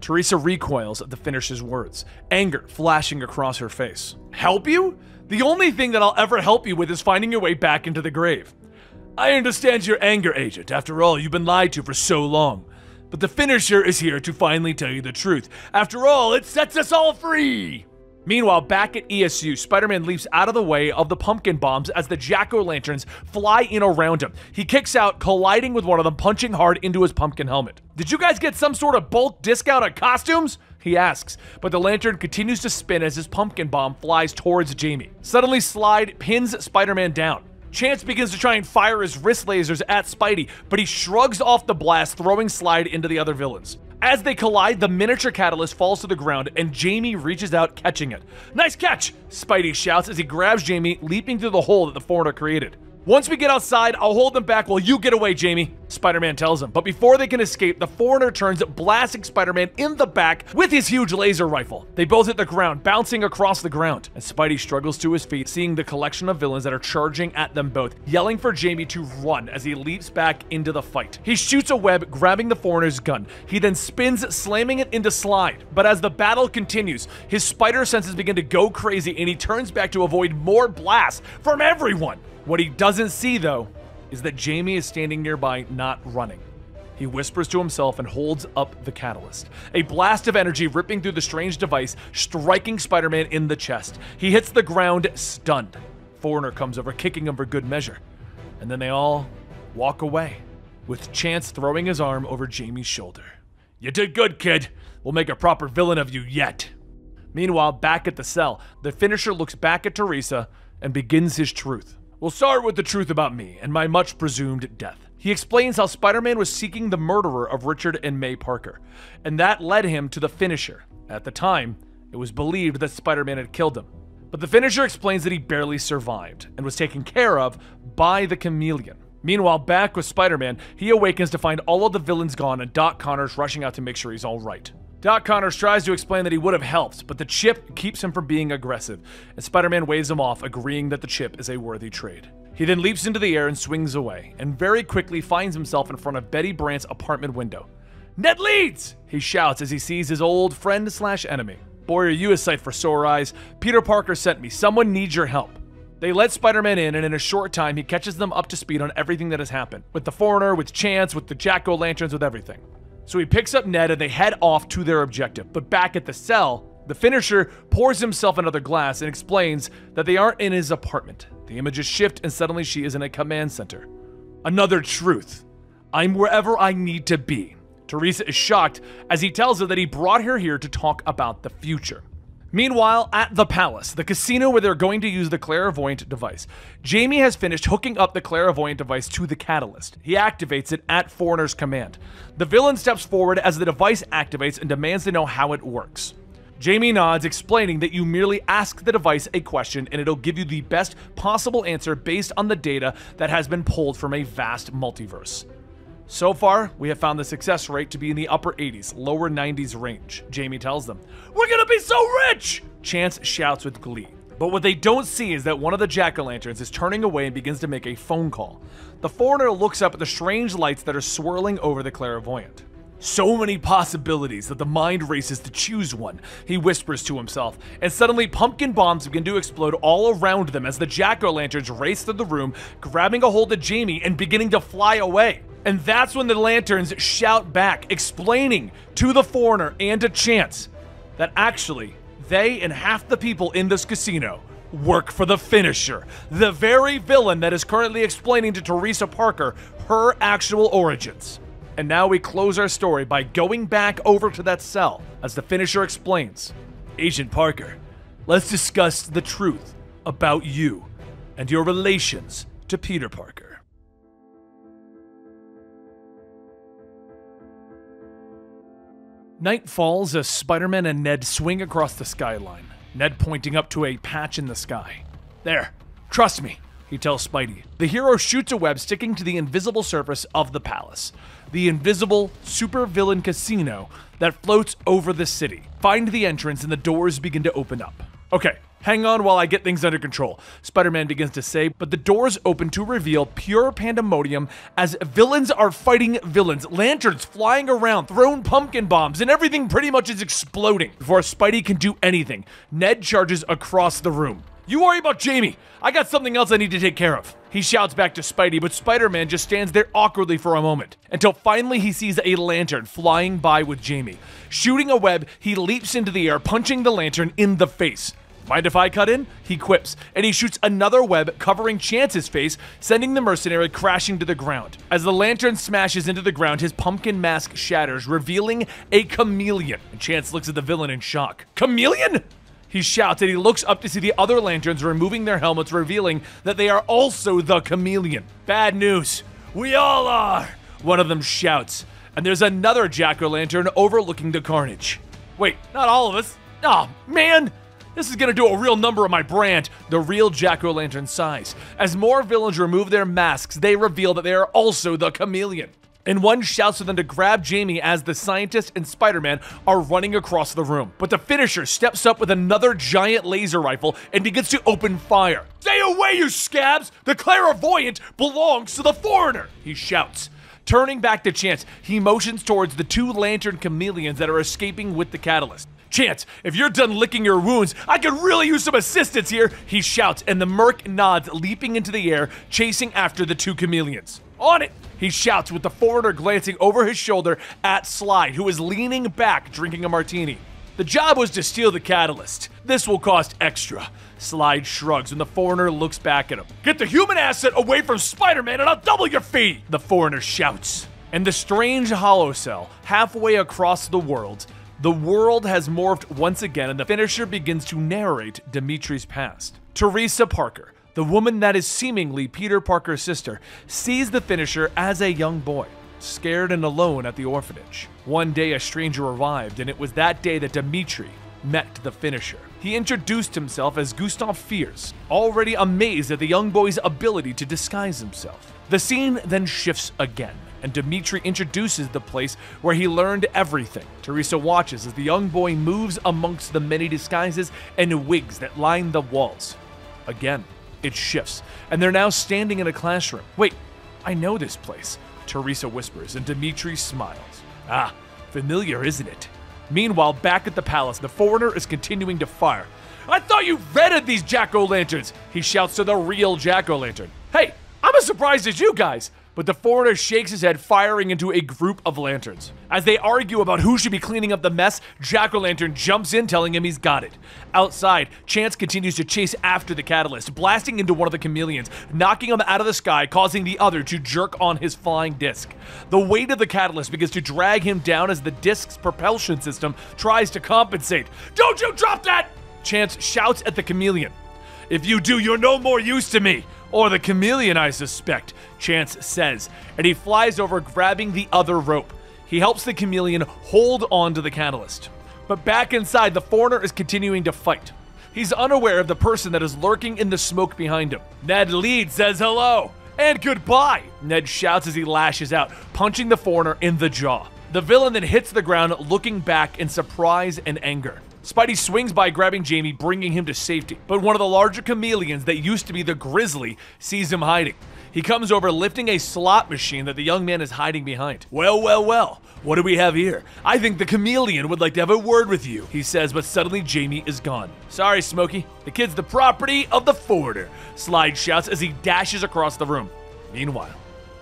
[SPEAKER 1] Teresa recoils at the finisher's words, anger flashing across her face. Help you? The only thing that I'll ever help you with is finding your way back into the grave. I understand your anger, Agent. After all, you've been lied to for so long. But the finisher is here to finally tell you the truth. After all, it sets us all free! Meanwhile, back at ESU, Spider Man leaps out of the way of the pumpkin bombs as the jack o' lanterns fly in around him. He kicks out, colliding with one of them, punching hard into his pumpkin helmet. Did you guys get some sort of bulk discount on costumes? He asks, but the lantern continues to spin as his pumpkin bomb flies towards Jamie. Suddenly, Slide pins Spider Man down. Chance begins to try and fire his wrist lasers at Spidey, but he shrugs off the blast, throwing Slide into the other villains. As they collide, the miniature catalyst falls to the ground and Jamie reaches out, catching it. Nice catch! Spidey shouts as he grabs Jamie, leaping through the hole that the foreigner created. Once we get outside, I'll hold them back while you get away, Jamie, Spider Man tells him. But before they can escape, the foreigner turns, blasting Spider Man in the back with his huge laser rifle. They both hit the ground, bouncing across the ground. And Spidey struggles to his feet, seeing the collection of villains that are charging at them both, yelling for Jamie to run as he leaps back into the fight. He shoots a web, grabbing the foreigner's gun. He then spins, slamming it into Slide. But as the battle continues, his spider senses begin to go crazy and he turns back to avoid more blasts from everyone. What he doesn't see, though, is that Jamie is standing nearby, not running. He whispers to himself and holds up the catalyst. A blast of energy ripping through the strange device, striking Spider Man in the chest. He hits the ground, stunned. Foreigner comes over, kicking him for good measure. And then they all walk away, with Chance throwing his arm over Jamie's shoulder. You did good, kid. We'll make a proper villain of you yet. Meanwhile, back at the cell, the finisher looks back at Teresa and begins his truth. We'll start with the truth about me and my much presumed death. He explains how Spider Man was seeking the murderer of Richard and May Parker, and that led him to the finisher. At the time, it was believed that Spider Man had killed him. But the finisher explains that he barely survived and was taken care of by the chameleon. Meanwhile, back with Spider Man, he awakens to find all of the villains gone and Doc Connors rushing out to make sure he's alright. Doc Connors tries to explain that he would have helped, but the chip keeps him from being aggressive, and Spider Man waves him off, agreeing that the chip is a worthy trade. He then leaps into the air and swings away, and very quickly finds himself in front of Betty Brant's apartment window. Ned Leeds! He shouts as he sees his old friend slash enemy. Boy, are you a sight for sore eyes. Peter Parker sent me. Someone needs your help. They let Spider Man in, and in a short time, he catches them up to speed on everything that has happened with the foreigner, with Chance, with the Jack O' Lanterns, with everything. So he picks up Ned and they head off to their objective. But back at the cell, the finisher pours himself another glass and explains that they aren't in his apartment. The images shift and suddenly she is in a command center. Another truth. I'm wherever I need to be Teresa is shocked as he tells her that he brought her here to talk about the future. Meanwhile, at the palace, the casino where they're going to use the clairvoyant device, Jamie has finished hooking up the clairvoyant device to the catalyst. He activates it at Foreigner's command. The villain steps forward as the device activates and demands to know how it works. Jamie nods, explaining that you merely ask the device a question and it'll give you the best possible answer based on the data that has been pulled from a vast multiverse. So far, we have found the success rate to be in the upper 80s, lower 90s range, Jamie tells them. We're gonna be so rich! Chance shouts with glee. But what they don't see is that one of the jack o' lanterns is turning away and begins to make a phone call. The foreigner looks up at the strange lights that are swirling over the clairvoyant. So many possibilities that the mind races to choose one, he whispers to himself, and suddenly pumpkin bombs begin to explode all around them as the jack o' lanterns race through the room, grabbing a hold of Jamie and beginning to fly away. And that's when the lanterns shout back, explaining to the foreigner and to Chance that actually they and half the people in this casino work for the finisher, the very villain that is currently explaining to Teresa Parker her actual origins. And now we close our story by going back over to that cell as the finisher explains Agent Parker, let's discuss the truth about you and your relations to Peter Parker. Night falls as Spider Man and Ned swing across the skyline, Ned pointing up to a patch in the sky. There, trust me, he tells Spidey. The hero shoots a web sticking to the invisible surface of the palace, the invisible supervillain casino that floats over the city. Find the entrance and the doors begin to open up. Okay, hang on while I get things under control, Spider Man begins to say, but the doors open to reveal pure pandemonium as villains are fighting villains, lanterns flying around, thrown pumpkin bombs, and everything pretty much is exploding. Before Spidey can do anything, Ned charges across the room. You worry about Jamie. I got something else I need to take care of. He shouts back to Spidey, but Spider Man just stands there awkwardly for a moment until finally he sees a lantern flying by with Jamie. Shooting a web, he leaps into the air, punching the lantern in the face. Mind if I cut in? He quips, and he shoots another web covering Chance's face, sending the mercenary crashing to the ground. As the lantern smashes into the ground, his pumpkin mask shatters, revealing a chameleon. Chance looks at the villain in shock. Chameleon? He shouts and he looks up to see the other lanterns removing their helmets, revealing that they are also the chameleon. Bad news. We all are, one of them shouts. And there's another jack o' lantern overlooking the carnage. Wait, not all of us. Oh, man. This is gonna do a real number on my brand, the real jack o' lantern sighs. As more villains remove their masks, they reveal that they are also the chameleon and one shouts for them to grab Jamie as the scientist and Spider Man are running across the room. But the finisher steps up with another giant laser rifle and begins to open fire. Stay away, you scabs! The clairvoyant belongs to the foreigner, he shouts. Turning back to Chance, he motions towards the two lantern chameleons that are escaping with the catalyst. Chance, if you're done licking your wounds, I could really use some assistance here, he shouts, and the merc nods, leaping into the air, chasing after the two chameleons. On it! He shouts with the foreigner glancing over his shoulder at Slide, who is leaning back drinking a martini. The job was to steal the catalyst. This will cost extra. Slide shrugs and the foreigner looks back at him. Get the human asset away from Spider Man and I'll double your fee! The foreigner shouts. And the strange hollow cell, halfway across the world, the world has morphed once again and the finisher begins to narrate Dmitri's past. Teresa Parker, the woman that is seemingly Peter Parker's sister, sees the finisher as a young boy, scared and alone at the orphanage. One day a stranger arrived and it was that day that Dmitri met the finisher. He introduced himself as Gustav Fiers, already amazed at the young boy's ability to disguise himself. The scene then shifts again and Dmitri introduces the place where he learned everything. Teresa watches as the young boy moves amongst the many disguises and wigs that line the walls. Again, it shifts, and they're now standing in a classroom. Wait, I know this place, Teresa whispers, and Dmitri smiles. Ah, familiar, isn't it? Meanwhile, back at the palace, the foreigner is continuing to fire. I thought you vetted these jack o' lanterns, he shouts to the real jack o' lantern. Hey, I'm as surprised as you guys. But the foreigner shakes his head, firing into a group of lanterns. As they argue about who should be cleaning up the mess, Jack o' Lantern jumps in, telling him he's got it. Outside, Chance continues to chase after the catalyst, blasting into one of the chameleons, knocking him out of the sky, causing the other to jerk on his flying disc. The weight of the catalyst begins to drag him down as the disc's propulsion system tries to compensate. Don't you drop that! Chance shouts at the chameleon. If you do, you're no more use to me. Or the chameleon, I suspect, Chance says, and he flies over, grabbing the other rope. He helps the chameleon hold on to the catalyst. But back inside, the foreigner is continuing to fight. He's unaware of the person that is lurking in the smoke behind him. Ned Leeds says hello and goodbye, Ned shouts as he lashes out, punching the foreigner in the jaw. The villain then hits the ground, looking back in surprise and anger. Spidey swings by, grabbing Jamie, bringing him to safety. But one of the larger chameleons that used to be the Grizzly sees him hiding. He comes over, lifting a slot machine that the young man is hiding behind. Well, well, well, what do we have here? I think the chameleon would like to have a word with you, he says, but suddenly Jamie is gone. Sorry, Smokey. The kid's the property of the foreigner, Slide shouts as he dashes across the room. Meanwhile,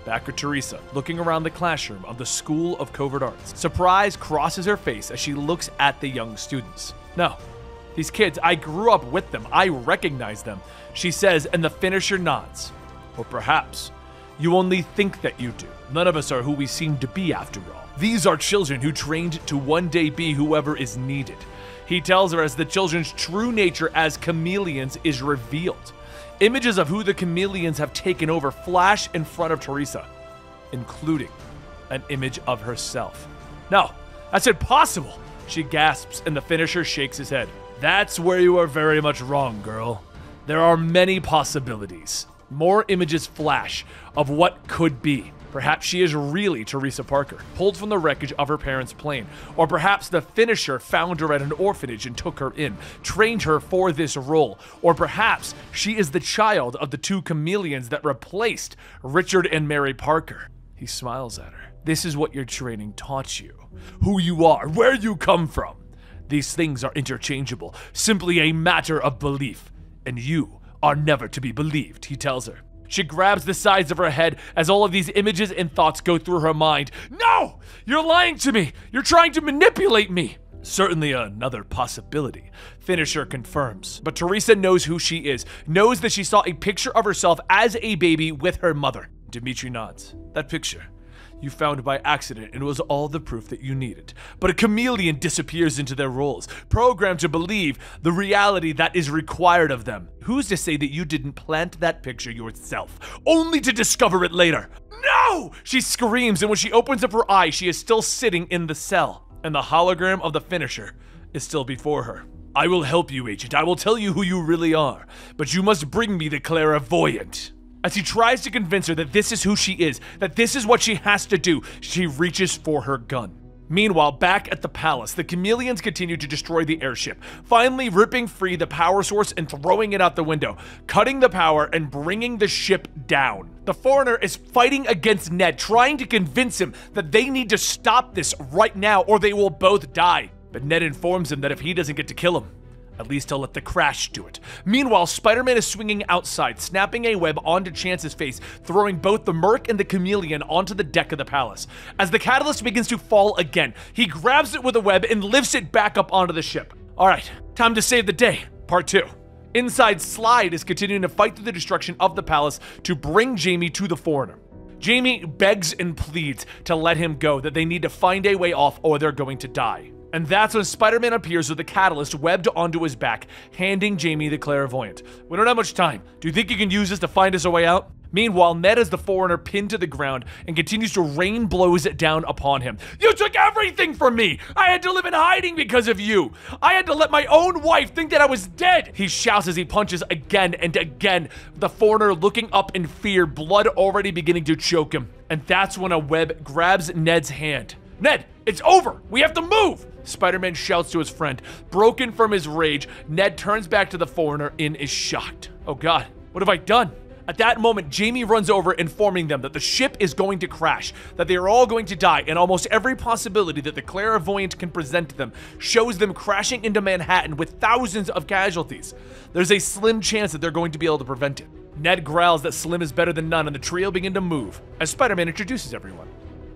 [SPEAKER 1] Back Teresa, looking around the classroom of the School of Covert Arts. Surprise crosses her face as she looks at the young students. No, these kids, I grew up with them. I recognize them, she says, and the finisher nods. Or perhaps you only think that you do. None of us are who we seem to be after all. These are children who trained to one day be whoever is needed. He tells her as the children's true nature as chameleons is revealed. Images of who the chameleons have taken over flash in front of Teresa, including an image of herself. No, that's impossible, she gasps, and the finisher shakes his head. That's where you are very much wrong, girl. There are many possibilities. More images flash of what could be. Perhaps she is really Teresa Parker, pulled from the wreckage of her parents' plane. Or perhaps the finisher found her at an orphanage and took her in, trained her for this role. Or perhaps she is the child of the two chameleons that replaced Richard and Mary Parker. He smiles at her. This is what your training taught you. Who you are, where you come from. These things are interchangeable, simply a matter of belief. And you are never to be believed, he tells her. She grabs the sides of her head as all of these images and thoughts go through her mind. No! You're lying to me! You're trying to manipulate me! Certainly another possibility, Finisher confirms. But Teresa knows who she is, knows that she saw a picture of herself as a baby with her mother. Dmitri nods. That picture you found by accident and it was all the proof that you needed. But a chameleon disappears into their roles, programmed to believe the reality that is required of them. Who's to say that you didn't plant that picture yourself, only to discover it later? No! She screams, and when she opens up her eye, she is still sitting in the cell, and the hologram of the finisher is still before her. I will help you, Agent. I will tell you who you really are, but you must bring me the clairvoyant. As he tries to convince her that this is who she is, that this is what she has to do, she reaches for her gun. Meanwhile, back at the palace, the chameleons continue to destroy the airship, finally ripping free the power source and throwing it out the window, cutting the power and bringing the ship down. The foreigner is fighting against Ned, trying to convince him that they need to stop this right now or they will both die. But Ned informs him that if he doesn't get to kill him, at least I'll let the crash do it. Meanwhile, Spider-Man is swinging outside, snapping a web onto Chance's face, throwing both the Merc and the Chameleon onto the deck of the palace. As the catalyst begins to fall again, he grabs it with a web and lifts it back up onto the ship. Alright, time to save the day. Part 2. Inside, Slide is continuing to fight through the destruction of the palace to bring Jamie to the foreigner. Jamie begs and pleads to let him go, that they need to find a way off or they're going to die. And that's when Spider Man appears with the catalyst webbed onto his back, handing Jamie the clairvoyant. We don't have much time. Do you think you can use this to find us a way out? Meanwhile, Ned has the foreigner pinned to the ground and continues to rain blows down upon him. You took everything from me! I had to live in hiding because of you! I had to let my own wife think that I was dead! He shouts as he punches again and again, the foreigner looking up in fear, blood already beginning to choke him. And that's when a web grabs Ned's hand. Ned, it's over! We have to move! Spider Man shouts to his friend. Broken from his rage, Ned turns back to the foreigner and is shocked. Oh god, what have I done? At that moment, Jamie runs over, informing them that the ship is going to crash, that they are all going to die, and almost every possibility that the clairvoyant can present to them shows them crashing into Manhattan with thousands of casualties. There's a slim chance that they're going to be able to prevent it. Ned growls that Slim is better than none, and the trio begin to move as Spider Man introduces everyone.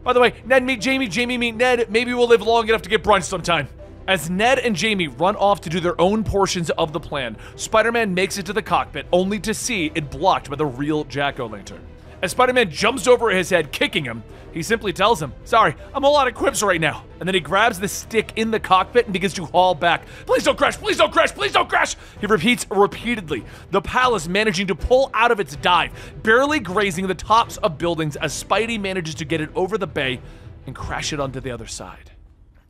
[SPEAKER 1] By the way, Ned meet Jamie, Jamie meet Ned. Maybe we'll live long enough to get brunch sometime. As Ned and Jamie run off to do their own portions of the plan, Spider Man makes it to the cockpit only to see it blocked by the real Jack O' Lantern. As Spider Man jumps over his head, kicking him, he simply tells him, Sorry, I'm all out of quips right now. And then he grabs the stick in the cockpit and begins to haul back. Please don't crash, please don't crash, please don't crash. He repeats repeatedly, the palace managing to pull out of its dive, barely grazing the tops of buildings as Spidey manages to get it over the bay and crash it onto the other side.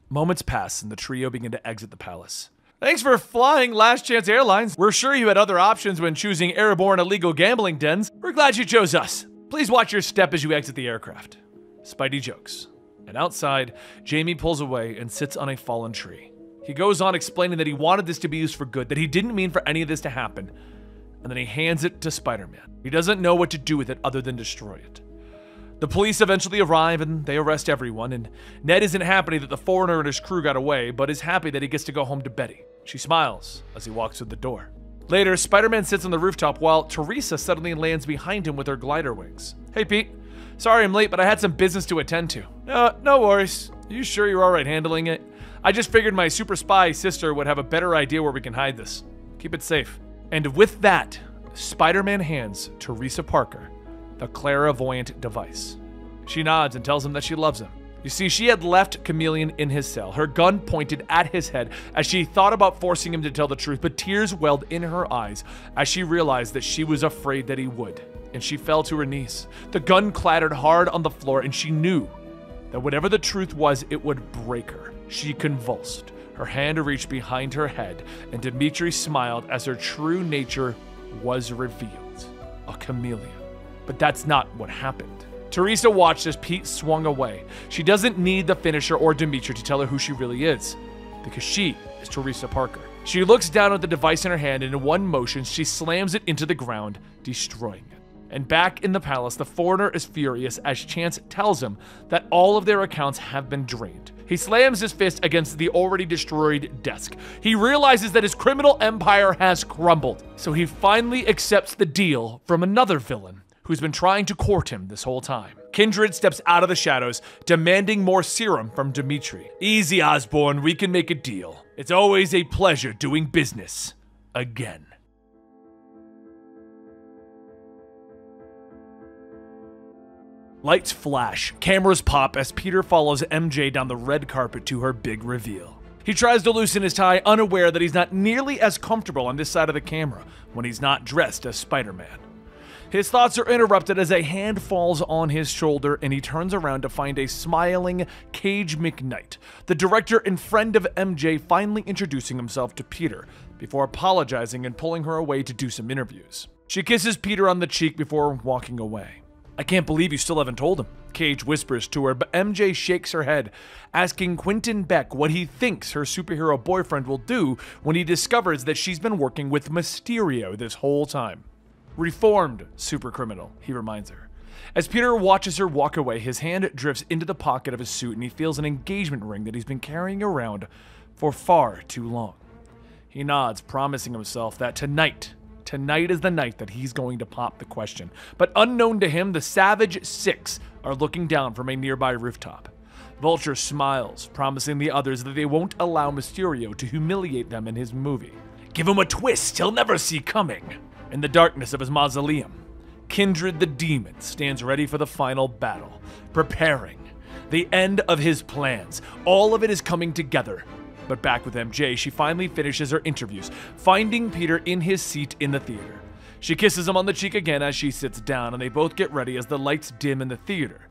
[SPEAKER 1] Moments pass and the trio begin to exit the palace. Thanks for flying Last Chance Airlines. We're sure you had other options when choosing airborne illegal gambling dens. We're glad you chose us. Please watch your step as you exit the aircraft. Spidey jokes. And outside, Jamie pulls away and sits on a fallen tree. He goes on explaining that he wanted this to be used for good, that he didn't mean for any of this to happen, and then he hands it to Spider Man. He doesn't know what to do with it other than destroy it. The police eventually arrive and they arrest everyone, and Ned isn't happy that the foreigner and his crew got away, but is happy that he gets to go home to Betty. She smiles as he walks through the door. Later, Spider Man sits on the rooftop while Teresa suddenly lands behind him with her glider wings. Hey, Pete. Sorry I'm late, but I had some business to attend to. No, no worries. You sure you're alright handling it? I just figured my super spy sister would have a better idea where we can hide this. Keep it safe. And with that, Spider Man hands Teresa Parker the clairvoyant device. She nods and tells him that she loves him. You see, she had left Chameleon in his cell, her gun pointed at his head as she thought about forcing him to tell the truth, but tears welled in her eyes as she realized that she was afraid that he would, and she fell to her knees. The gun clattered hard on the floor, and she knew that whatever the truth was, it would break her. She convulsed. Her hand reached behind her head, and Dmitri smiled as her true nature was revealed a chameleon. But that's not what happened. Teresa watched as Pete swung away. She doesn't need the finisher or Dmitri to tell her who she really is, because she is Teresa Parker. She looks down at the device in her hand, and in one motion, she slams it into the ground, destroying it. And back in the palace, the foreigner is furious as Chance tells him that all of their accounts have been drained. He slams his fist against the already destroyed desk. He realizes that his criminal empire has crumbled, so he finally accepts the deal from another villain who's been trying to court him this whole time. Kindred steps out of the shadows, demanding more serum from Dmitri. Easy, Osborn, we can make a deal. It's always a pleasure doing business. Again. Lights flash, cameras pop as Peter follows MJ down the red carpet to her big reveal. He tries to loosen his tie, unaware that he's not nearly as comfortable on this side of the camera when he's not dressed as Spider Man. His thoughts are interrupted as a hand falls on his shoulder and he turns around to find a smiling Cage McKnight, the director and friend of MJ, finally introducing himself to Peter before apologizing and pulling her away to do some interviews. She kisses Peter on the cheek before walking away. I can't believe you still haven't told him, Cage whispers to her, but MJ shakes her head, asking Quentin Beck what he thinks her superhero boyfriend will do when he discovers that she's been working with Mysterio this whole time. Reformed supercriminal, he reminds her. As Peter watches her walk away, his hand drifts into the pocket of his suit and he feels an engagement ring that he's been carrying around for far too long. He nods, promising himself that tonight, tonight is the night that he's going to pop the question. But unknown to him, the Savage Six are looking down from a nearby rooftop. Vulture smiles, promising the others that they won't allow Mysterio to humiliate them in his movie. Give him a twist he'll never see coming in the darkness of his mausoleum. Kindred the demon stands ready for the final battle, preparing the end of his plans. All of it is coming together. But back with MJ, she finally finishes her interviews, finding Peter in his seat in the theater. She kisses him on the cheek again as she sits down, and they both get ready as the lights dim in the theater.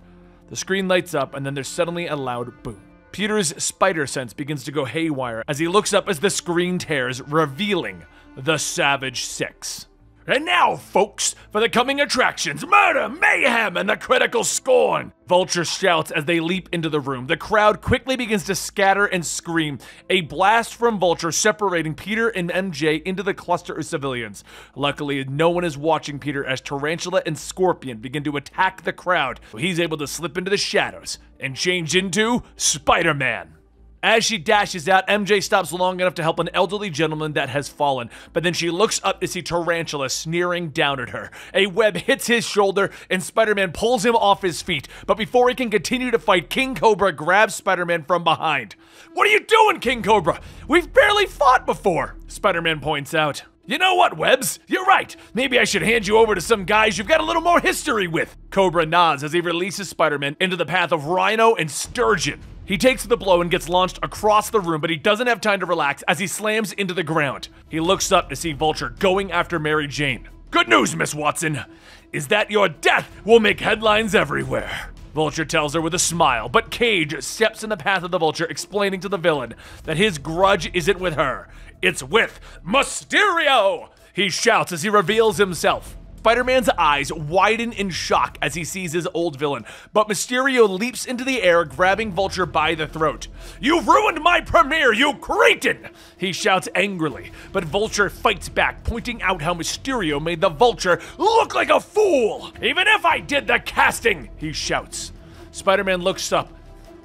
[SPEAKER 1] The screen lights up, and then there's suddenly a loud boom. Peter's spider sense begins to go haywire as he looks up as the screen tears, revealing the Savage Six. And now, folks, for the coming attractions murder, mayhem, and the critical scorn. Vulture shouts as they leap into the room. The crowd quickly begins to scatter and scream. A blast from Vulture separating Peter and MJ into the cluster of civilians. Luckily, no one is watching Peter as Tarantula and Scorpion begin to attack the crowd. He's able to slip into the shadows and change into Spider Man. As she dashes out, MJ stops long enough to help an elderly gentleman that has fallen, but then she looks up to see Tarantula sneering down at her. A web hits his shoulder, and Spider Man pulls him off his feet, but before he can continue to fight, King Cobra grabs Spider Man from behind. What are you doing, King Cobra? We've barely fought before, Spider Man points out. You know what, Webbs? You're right. Maybe I should hand you over to some guys you've got a little more history with. Cobra nods as he releases Spider Man into the path of Rhino and Sturgeon. He takes the blow and gets launched across the room, but he doesn't have time to relax as he slams into the ground. He looks up to see Vulture going after Mary Jane. Good news, Miss Watson, is that your death will make headlines everywhere. Vulture tells her with a smile, but Cage steps in the path of the Vulture, explaining to the villain that his grudge isn't with her, it's with Mysterio! He shouts as he reveals himself. Spider Man's eyes widen in shock as he sees his old villain, but Mysterio leaps into the air, grabbing Vulture by the throat. You've ruined my premiere, you cretin! He shouts angrily, but Vulture fights back, pointing out how Mysterio made the Vulture look like a fool! Even if I did the casting, he shouts. Spider Man looks up,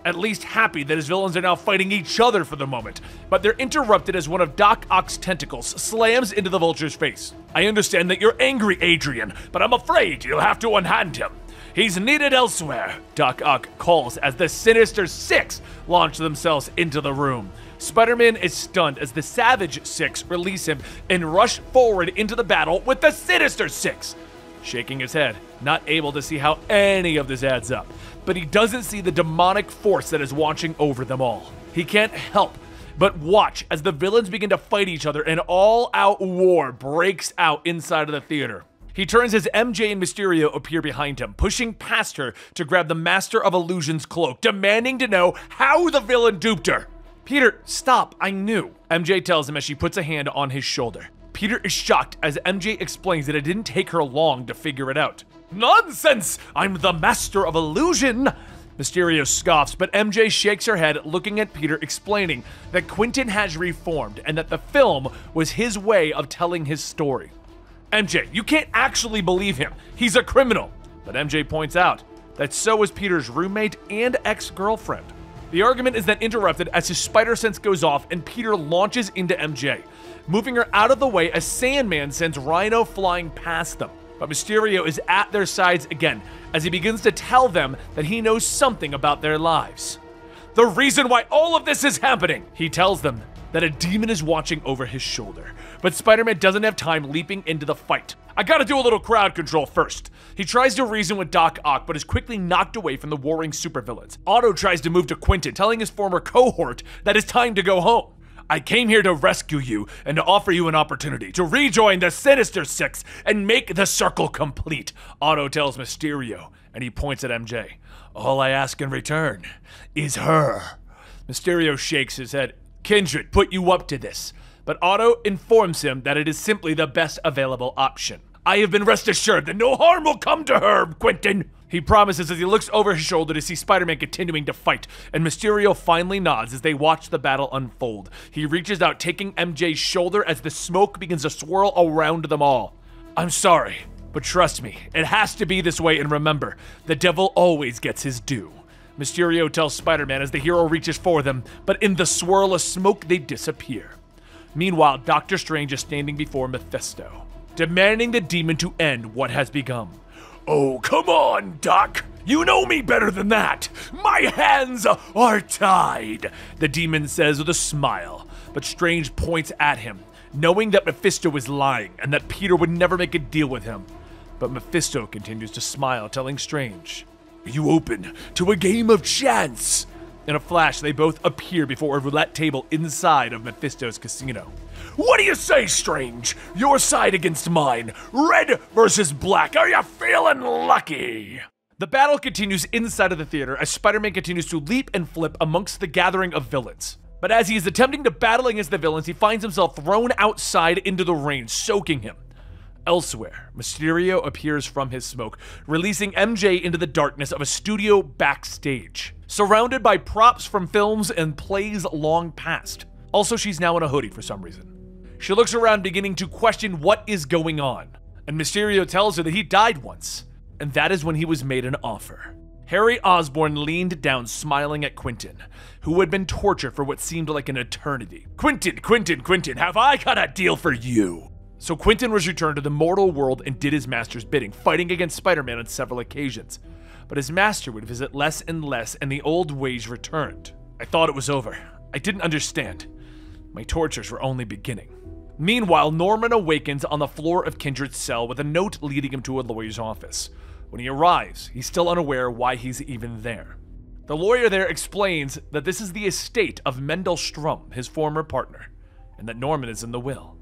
[SPEAKER 1] at least happy that his villains are now fighting each other for the moment, but they're interrupted as one of Doc Ock's tentacles slams into the vulture's face. I understand that you're angry, Adrian, but I'm afraid you'll have to unhand him. He's needed elsewhere, Doc Ock calls as the Sinister Six launch themselves into the room. Spider Man is stunned as the Savage Six release him and rush forward into the battle with the Sinister Six. Shaking his head, not able to see how any of this adds up but he doesn't see the demonic force that is watching over them all. He can't help but watch as the villains begin to fight each other and all out war breaks out inside of the theater. He turns as MJ and Mysterio appear behind him, pushing past her to grab the Master of Illusion's cloak, demanding to know how the villain duped her. Peter, stop, I knew. MJ tells him as she puts a hand on his shoulder. Peter is shocked as MJ explains that it didn't take her long to figure it out. Nonsense! I'm the master of illusion! Mysterio scoffs, but MJ shakes her head, looking at Peter, explaining that Quentin has reformed and that the film was his way of telling his story. MJ, you can't actually believe him. He's a criminal. But MJ points out that so is Peter's roommate and ex girlfriend. The argument is then interrupted as his spider sense goes off and Peter launches into MJ, moving her out of the way as Sandman sends Rhino flying past them. But Mysterio is at their sides again as he begins to tell them that he knows something about their lives. The reason why all of this is happening, he tells them that a demon is watching over his shoulder. But Spider Man doesn't have time leaping into the fight. I gotta do a little crowd control first. He tries to reason with Doc Ock, but is quickly knocked away from the warring supervillains. Otto tries to move to Quentin, telling his former cohort that it's time to go home. I came here to rescue you and to offer you an opportunity to rejoin the Sinister Six and make the circle complete. Otto tells Mysterio, and he points at MJ. All I ask in return is her. Mysterio shakes his head. Kindred put you up to this, but Otto informs him that it is simply the best available option. I have been rest assured that no harm will come to her, Quentin. He promises as he looks over his shoulder to see Spider Man continuing to fight, and Mysterio finally nods as they watch the battle unfold. He reaches out, taking MJ's shoulder as the smoke begins to swirl around them all. I'm sorry, but trust me, it has to be this way, and remember, the devil always gets his due. Mysterio tells Spider Man as the hero reaches for them, but in the swirl of smoke, they disappear. Meanwhile, Doctor Strange is standing before Mephisto demanding the demon to end what has begun. Oh, come on, Doc. You know me better than that. My hands are tied, the demon says with a smile. But Strange points at him, knowing that Mephisto is lying and that Peter would never make a deal with him. But Mephisto continues to smile, telling Strange, Are you open to a game of chance? In a flash, they both appear before a roulette table inside of Mephisto's casino. What do you say, Strange? Your side against mine. Red versus black. Are you feeling lucky? The battle continues inside of the theater as Spider Man continues to leap and flip amongst the gathering of villains. But as he is attempting to battle against the villains, he finds himself thrown outside into the rain, soaking him. Elsewhere, Mysterio appears from his smoke, releasing MJ into the darkness of a studio backstage, surrounded by props from films and plays long past. Also, she's now in a hoodie for some reason. She looks around, beginning to question what is going on. And Mysterio tells her that he died once, and that is when he was made an offer. Harry Osborn leaned down, smiling at Quentin, who had been tortured for what seemed like an eternity. Quentin, Quentin, Quentin, have I got a deal for you? So Quentin was returned to the mortal world and did his master's bidding, fighting against Spider Man on several occasions. But his master would visit less and less, and the old ways returned. I thought it was over. I didn't understand. My tortures were only beginning. Meanwhile, Norman awakens on the floor of Kindred's cell with a note leading him to a lawyer's office. When he arrives, he's still unaware why he's even there. The lawyer there explains that this is the estate of Mendel Stromm, his former partner, and that Norman is in the will.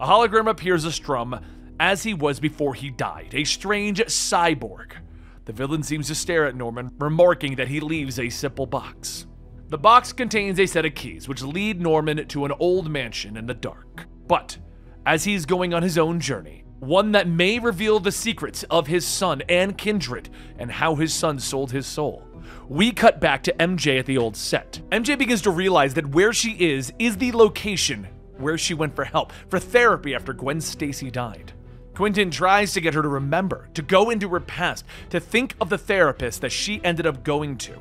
[SPEAKER 1] A hologram appears of Stromm as he was before he died, a strange cyborg. The villain seems to stare at Norman, remarking that he leaves a simple box. The box contains a set of keys which lead Norman to an old mansion in the dark. But as he's going on his own journey, one that may reveal the secrets of his son and kindred and how his son sold his soul. We cut back to MJ at the old set. MJ begins to realize that where she is is the location where she went for help, for therapy after Gwen Stacy died. Quentin tries to get her to remember, to go into her past, to think of the therapist that she ended up going to.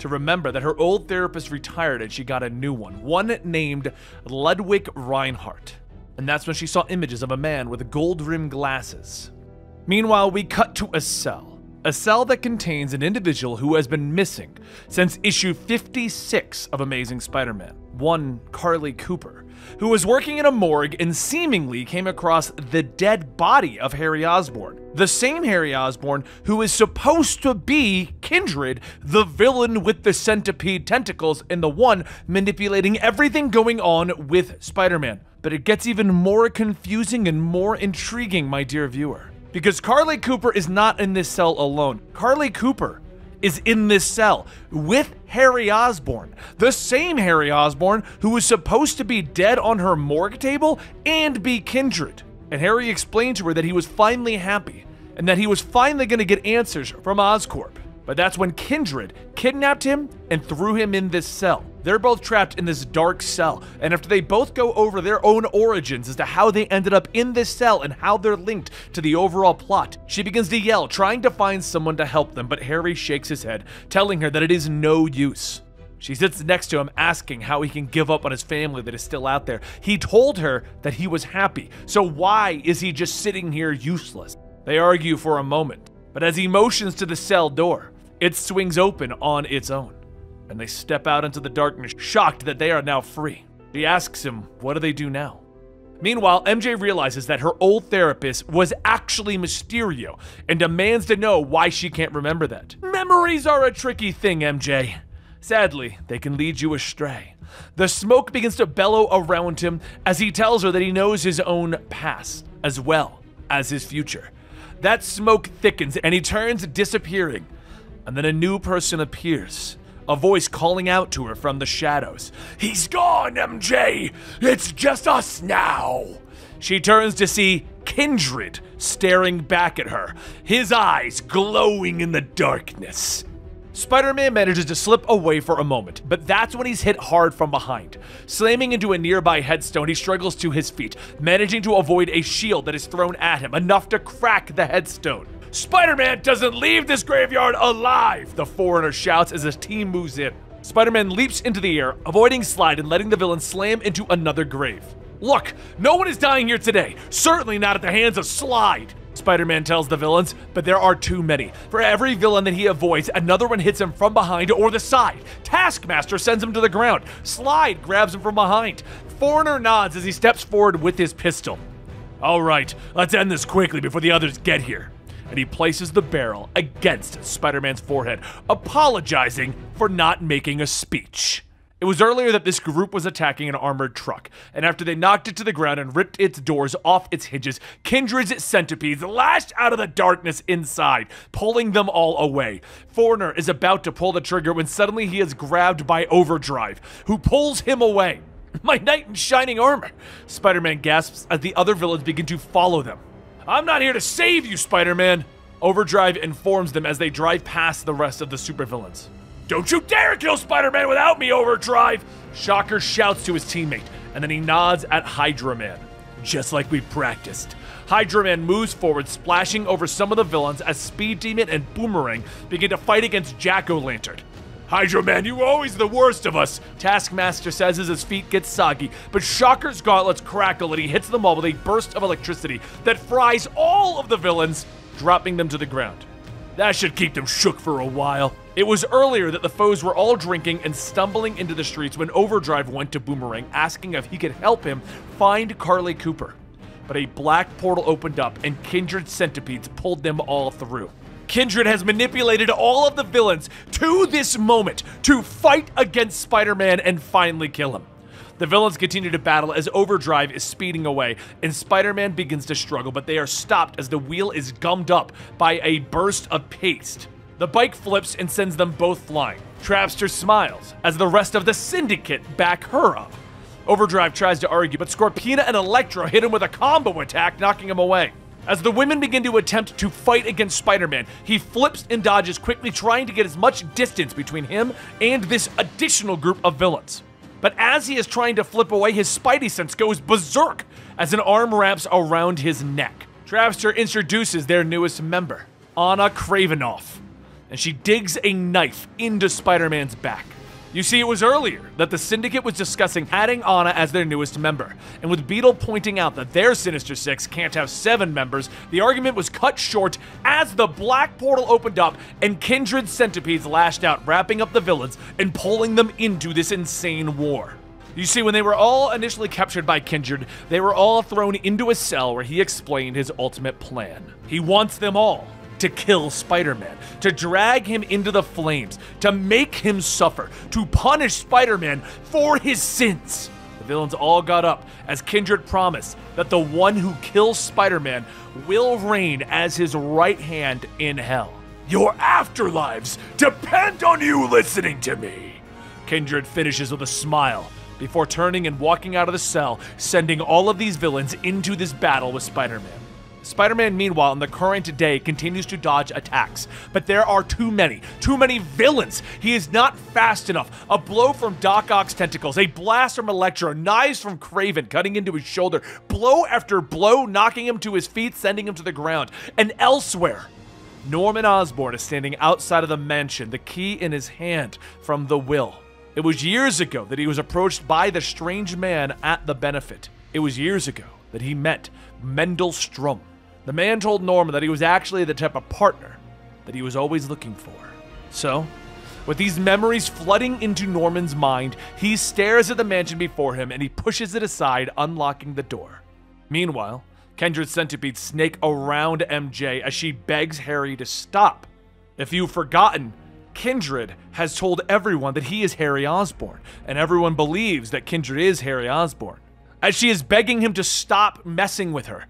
[SPEAKER 1] To remember that her old therapist retired and she got a new one, one named Ludwig Reinhardt. And that's when she saw images of a man with gold rimmed glasses. Meanwhile, we cut to a cell. A cell that contains an individual who has been missing since issue 56 of Amazing Spider Man, one Carlie Cooper, who was working in a morgue and seemingly came across the dead body of Harry Osborn. The same Harry Osborn who is supposed to be Kindred, the villain with the centipede tentacles and the one manipulating everything going on with Spider Man. But it gets even more confusing and more intriguing, my dear viewer. Because Carlie Cooper is not in this cell alone. Carlie Cooper is in this cell with Harry Osborn, the same Harry Osborn who was supposed to be dead on her morgue table and be kindred. And Harry explained to her that he was finally happy and that he was finally going to get answers from Oscorp. But that's when Kindred kidnapped him and threw him in this cell. They're both trapped in this dark cell, and after they both go over their own origins as to how they ended up in this cell and how they're linked to the overall plot, she begins to yell, trying to find someone to help them, but Harry shakes his head, telling her that it is no use. She sits next to him, asking how he can give up on his family that is still out there. He told her that he was happy, so why is he just sitting here useless? They argue for a moment, but as he motions to the cell door, it swings open on its own and they step out into the darkness, shocked that they are now free. She asks him, What do they do now? Meanwhile, MJ realizes that her old therapist was actually Mysterio and demands to know why she can't remember that. Memories are a tricky thing, MJ. Sadly, they can lead you astray. The smoke begins to bellow around him as he tells her that he knows his own past as well as his future. That smoke thickens and he turns disappearing, and then a new person appears a voice calling out to her from the shadows. He's gone, MJ! It's just us now! She turns to see Kindred staring back at her, his eyes glowing in the darkness. Spider Man manages to slip away for a moment, but that's when he's hit hard from behind. Slamming into a nearby headstone, he struggles to his feet, managing to avoid a shield that is thrown at him, enough to crack the headstone. Spider Man doesn't leave this graveyard alive, the foreigner shouts as his team moves in. Spider Man leaps into the air, avoiding Slide and letting the villain slam into another grave. Look, no one is dying here today, certainly not at the hands of Slide. Spider Man tells the villains, but there are too many. For every villain that he avoids, another one hits him from behind or the side. Taskmaster sends him to the ground. Slide grabs him from behind. Foreigner nods as he steps forward with his pistol. All right, let's end this quickly before the others get here and he places the barrel against Spider Man's forehead, apologizing for not making a speech. It was earlier that this group was attacking an armored truck, and after they knocked it to the ground and ripped its doors off its hinges, Kindred's centipedes lashed out of the darkness inside, pulling them all away. Foreigner is about to pull the trigger when suddenly he is grabbed by Overdrive, who pulls him away. My knight in shining armor! Spider Man gasps as the other villains begin to follow them. I'm not here to save you, Spider-Man! Overdrive informs them as they drive past the rest of the supervillains. Don't you dare kill Spider-Man without me, Overdrive! Shocker shouts to his teammate, and then he nods at Hydro Man. just like we practiced. Hydro Man moves forward, splashing over some of the villains as Speed Demon and Boomerang begin to fight against Jack O' Lantern. Hydro Man, you were always the worst of us, Taskmaster says as his feet get soggy, but Shocker's gauntlets crackle and he hits them all with a burst of electricity that fries all of the villains, dropping them to the ground. That should keep them shook for a while. It was earlier that the foes were all drinking and stumbling into the streets when Overdrive went to Boomerang asking if he could help him find Carlie Cooper. But a black portal opened up and Kindred centipedes pulled them all through. Kindred has manipulated all of the villains to this moment to fight against Spider Man and finally kill him. The villains continue to battle as Overdrive is speeding away, and Spider Man begins to struggle, but they are stopped as the wheel is gummed up by a burst of paste. The bike flips and sends them both flying. Trapster smiles as the rest of the Syndicate back her up. Overdrive tries to argue, but Scorpina and Electro hit him with a combo attack, knocking him away. As the women begin to attempt to fight against Spider Man, he flips and dodges quickly, trying to get as much distance between him and this additional group of villains. But as he is trying to flip away, his Spidey sense goes berserk as an arm wraps around his neck. Trapster introduces their newest member, Ana Kravinoff, and she digs a knife into Spider Man's back. You see, it was earlier that the Syndicate was discussing adding Ana as their newest member, and with Beetle pointing out that their Sinister Six can't have seven members, the argument was cut short as the Black Portal opened up and Kindred centipedes lashed out, wrapping up the villains and pulling them into this insane war. You see, when they were all initially captured by Kindred, they were all thrown into a cell where he explained his ultimate plan. He wants them all to kill Spider Man, to drag him into the flames, to make him suffer, to punish Spider Man for his sins. The villains all got up as Kindred promised that the one who kills Spider Man will reign as his right hand in hell. Your afterlives depend on you listening to me. Kindred finishes with a smile before turning and walking out of the cell, sending all of these villains into this battle with Spider Man. Spider Man, meanwhile, in the current day, continues to dodge attacks. But there are too many, too many villains. He is not fast enough. A blow from Doc Ock's tentacles, a blast from Electro, knives from Kraven cutting into his shoulder, blow after blow, knocking him to his feet, sending him to the ground. And elsewhere, Norman Osborn is standing outside of the mansion, the key in his hand from the will. It was years ago that he was approached by the strange man at the benefit. It was years ago that he met Mendel Stromm. The man told Norman that he was actually the type of partner that he was always looking for. So, with these memories flooding into Norman's mind, he stares at the mansion before him and he pushes it aside, unlocking the door. Meanwhile, Kindred centipedes snake around MJ as she begs Harry to stop. If you've forgotten, Kindred has told everyone that he is Harry Osborn, and everyone believes that Kindred is Harry Osborn. As she is begging him to stop messing with her,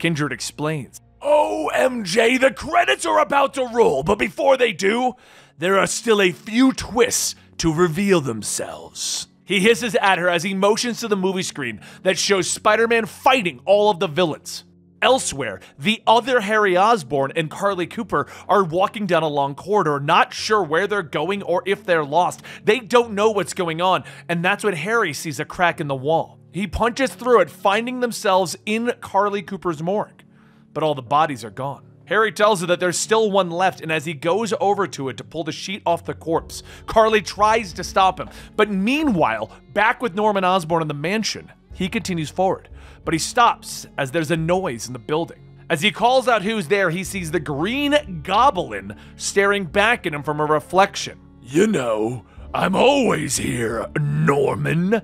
[SPEAKER 1] Kindred explains. Oh, MJ, the credits are about to roll, but before they do, there are still a few twists to reveal themselves. He hisses at her as he motions to the movie screen that shows Spider Man fighting all of the villains. Elsewhere, the other Harry Osborn and Carlie Cooper are walking down a long corridor, not sure where they're going or if they're lost. They don't know what's going on, and that's when Harry sees a crack in the wall. He punches through it, finding themselves in Carlie Cooper's morgue, but all the bodies are gone. Harry tells her that there's still one left, and as he goes over to it to pull the sheet off the corpse, Carlie tries to stop him. But meanwhile, back with Norman Osborn in the mansion, he continues forward, but he stops as there's a noise in the building. As he calls out who's there, he sees the Green Goblin staring back at him from a reflection. You know, I'm always here, Norman.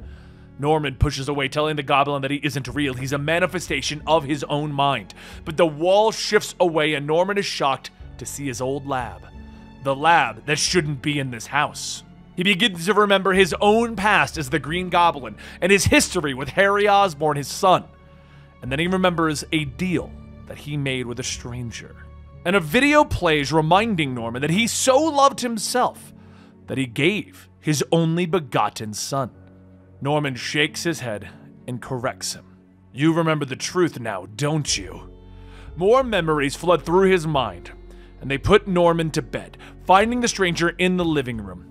[SPEAKER 1] Norman pushes away, telling the goblin that he isn't real. He's a manifestation of his own mind. But the wall shifts away, and Norman is shocked to see his old lab. The lab that shouldn't be in this house. He begins to remember his own past as the Green Goblin and his history with Harry Osborn, his son. And then he remembers a deal that he made with a stranger. And a video plays reminding Norman that he so loved himself that he gave his only begotten son. Norman shakes his head and corrects him. You remember the truth now, don't you? More memories flood through his mind, and they put Norman to bed, finding the stranger in the living room.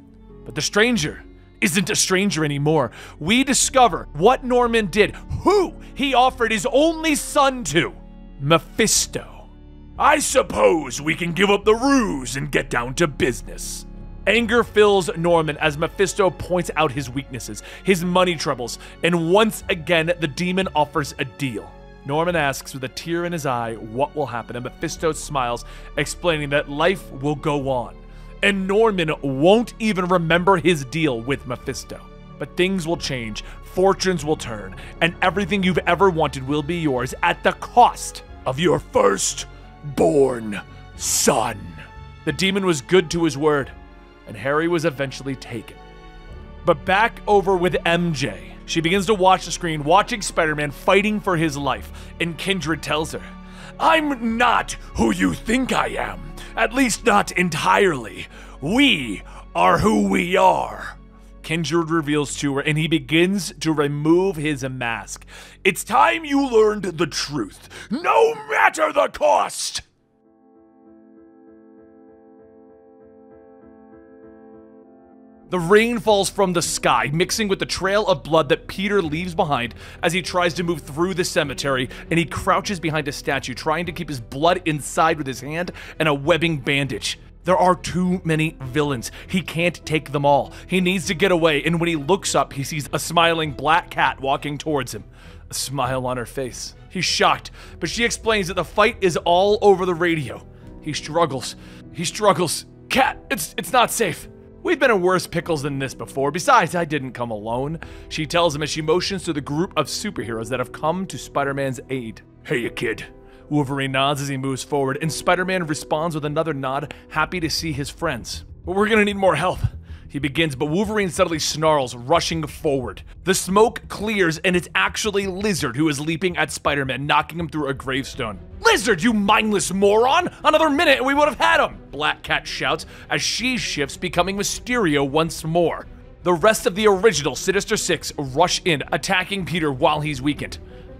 [SPEAKER 1] But the stranger isn't a stranger anymore. We discover what Norman did, who he offered his only son to Mephisto. I suppose we can give up the ruse and get down to business. Anger fills Norman as Mephisto points out his weaknesses, his money troubles, and once again, the demon offers a deal. Norman asks with a tear in his eye what will happen, and Mephisto smiles, explaining that life will go on. And Norman won't even remember his deal with Mephisto. But things will change, fortunes will turn, and everything you've ever wanted will be yours at the cost of your first born son. The demon was good to his word and Harry was eventually taken. But back over with MJ. She begins to watch the screen, watching Spider Man fighting for his life, and Kindred tells her, I'm not who you think I am. At least not entirely. We are who we are. Kindred reveals to her, and he begins to remove his mask. It's time you learned the truth, no matter the cost! The rain falls from the sky, mixing with the trail of blood that Peter leaves behind as he tries to move through the cemetery, and he crouches behind a statue, trying to keep his blood inside with his hand and a webbing bandage. There are too many villains. He can't take them all. He needs to get away, and when he looks up, he sees a smiling black cat walking towards him, a smile on her face. He's shocked, but she explains that the fight is all over the radio. He struggles. He struggles. Cat, it's it's not safe. We've been in worse pickles than this before. Besides, I didn't come alone. She tells him as she motions to the group of superheroes that have come to Spider Man's aid. Hey, you kid. Wolverine nods as he moves forward, and Spider Man responds with another nod, happy to see his friends. But we're gonna need more help. He begins, but Wolverine suddenly snarls, rushing forward. The smoke clears, and it's actually Lizard who is leaping at Spider Man, knocking him through a gravestone. Lizard, you mindless moron! Another minute and we would have had him! Black Cat shouts as she shifts, becoming Mysterio once more. The rest of the original Sinister Six rush in, attacking Peter while he's weakened.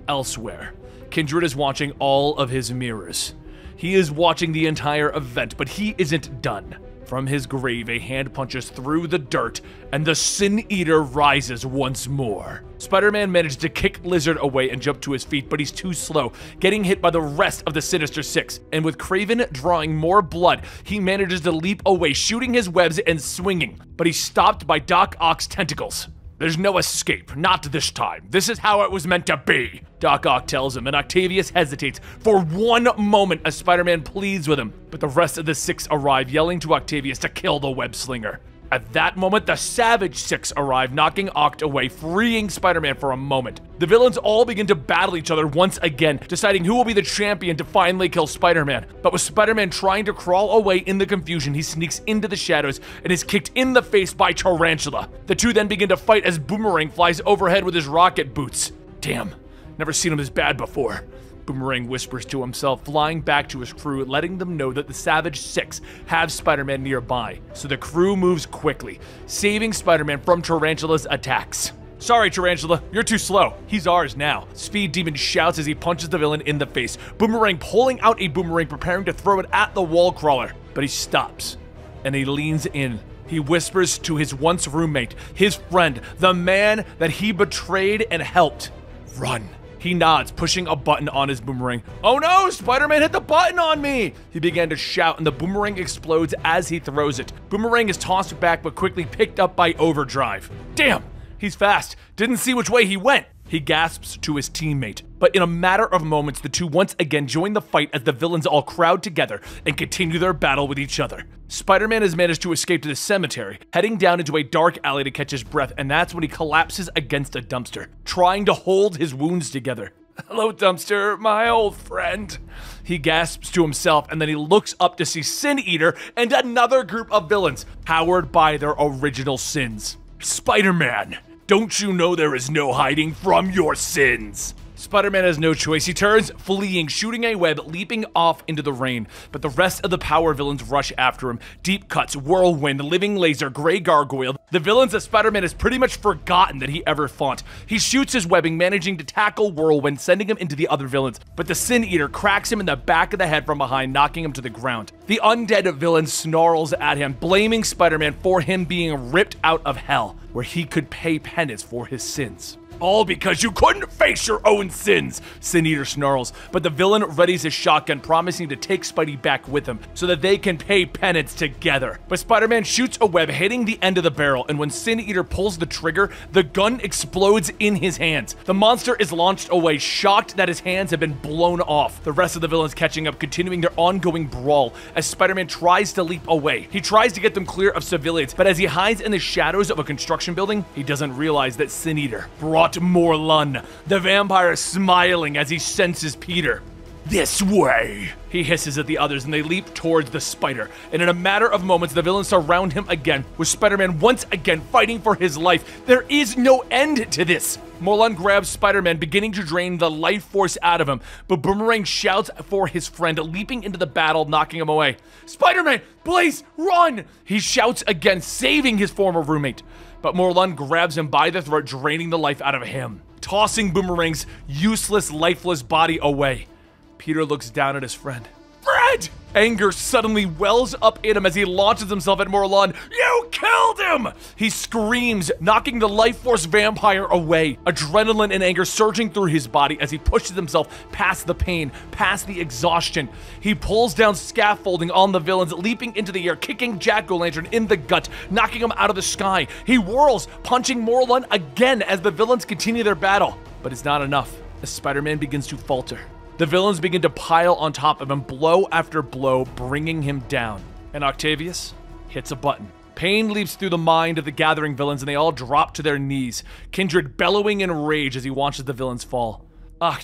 [SPEAKER 1] Elsewhere, Kindred is watching all of his mirrors. He is watching the entire event, but he isn't done. From his grave, a hand punches through the dirt, and the Sin Eater rises once more. Spider Man manages to kick Lizard away and jump to his feet, but he's too slow, getting hit by the rest of the Sinister Six. And with Kraven drawing more blood, he manages to leap away, shooting his webs and swinging, but he's stopped by Doc Ock's tentacles. There's no escape, not this time. This is how it was meant to be, Doc Ock tells him, and Octavius hesitates for one moment as Spider Man pleads with him. But the rest of the six arrive, yelling to Octavius to kill the web slinger. At that moment, the Savage Six arrive, knocking Ock away, freeing Spider Man for a moment. The villains all begin to battle each other once again, deciding who will be the champion to finally kill Spider Man. But with Spider Man trying to crawl away in the confusion, he sneaks into the shadows and is kicked in the face by Tarantula. The two then begin to fight as Boomerang flies overhead with his rocket boots. Damn, never seen him this bad before. Boomerang whispers to himself, flying back to his crew, letting them know that the Savage Six have Spider Man nearby. So the crew moves quickly, saving Spider Man from Tarantula's attacks. Sorry, Tarantula, you're too slow. He's ours now. Speed Demon shouts as he punches the villain in the face. Boomerang pulling out a boomerang, preparing to throw it at the wall crawler. But he stops and he leans in. He whispers to his once roommate, his friend, the man that he betrayed and helped. Run. He nods, pushing a button on his boomerang. Oh no, Spider-Man hit the button on me! He began to shout and the boomerang explodes as he throws it. Boomerang is tossed back but quickly picked up by Overdrive. Damn, he's fast. Didn't see which way he went. He gasps to his teammate, but in a matter of moments, the two once again join the fight as the villains all crowd together and continue their battle with each other. Spider Man has managed to escape to the cemetery, heading down into a dark alley to catch his breath, and that's when he collapses against a dumpster, trying to hold his wounds together. Hello, dumpster, my old friend. He gasps to himself and then he looks up to see Sin Eater and another group of villains, powered by their original sins. Spider Man, don't you know there is no hiding from your sins? Spider Man has no choice. He turns, fleeing, shooting a web, leaping off into the rain. But the rest of the power villains rush after him. Deep cuts, whirlwind, living laser, gray gargoyle. The villains that Spider Man has pretty much forgotten that he ever fought. He shoots his webbing, managing to tackle Whirlwind, sending him into the other villains. But the Sin Eater cracks him in the back of the head from behind, knocking him to the ground. The undead villain snarls at him, blaming Spider Man for him being ripped out of hell, where he could pay penance for his sins. All because you couldn't face your own sins, Sin Eater snarls. But the villain readies his shotgun, promising to take Spidey back with him so that they can pay penance together. But Spider Man shoots a web, hitting the end of the barrel, and when Sin Eater pulls the trigger, the gun explodes in his hands. The monster is launched away, shocked that his hands have been blown off. The rest of the villains catching up, continuing their ongoing brawl as Spider Man tries to leap away. He tries to get them clear of civilians, but as he hides in the shadows of a construction building, he doesn't realize that Sin Eater brought Morlun, the vampire smiling as he senses Peter. This way! He hisses at the others and they leap towards the spider. And in a matter of moments, the villains surround him again, with Spider Man once again fighting for his life. There is no end to this! Morlun grabs Spider Man, beginning to drain the life force out of him, but Boomerang shouts for his friend, leaping into the battle, knocking him away. Spider Man, please, run! He shouts again, saving his former roommate but Morlun grabs him by the throat, draining the life out of him, tossing Boomerang's useless, lifeless body away. Peter looks down at his friend. Fred! Anger suddenly wells up in him as he launches himself at Morlun. You killed him! He screams, knocking the life force vampire away. Adrenaline and anger surging through his body as he pushes himself past the pain, past the exhaustion. He pulls down scaffolding on the villains, leaping into the air, kicking Jack O'Lantern in the gut, knocking him out of the sky. He whirls, punching Morlun again as the villains continue their battle. But it's not enough as Spider Man begins to falter. The villains begin to pile on top of him, blow after blow, bringing him down. And Octavius hits a button. Pain leaps through the mind of the gathering villains, and they all drop to their knees, Kindred bellowing in rage as he watches the villains fall. Ock,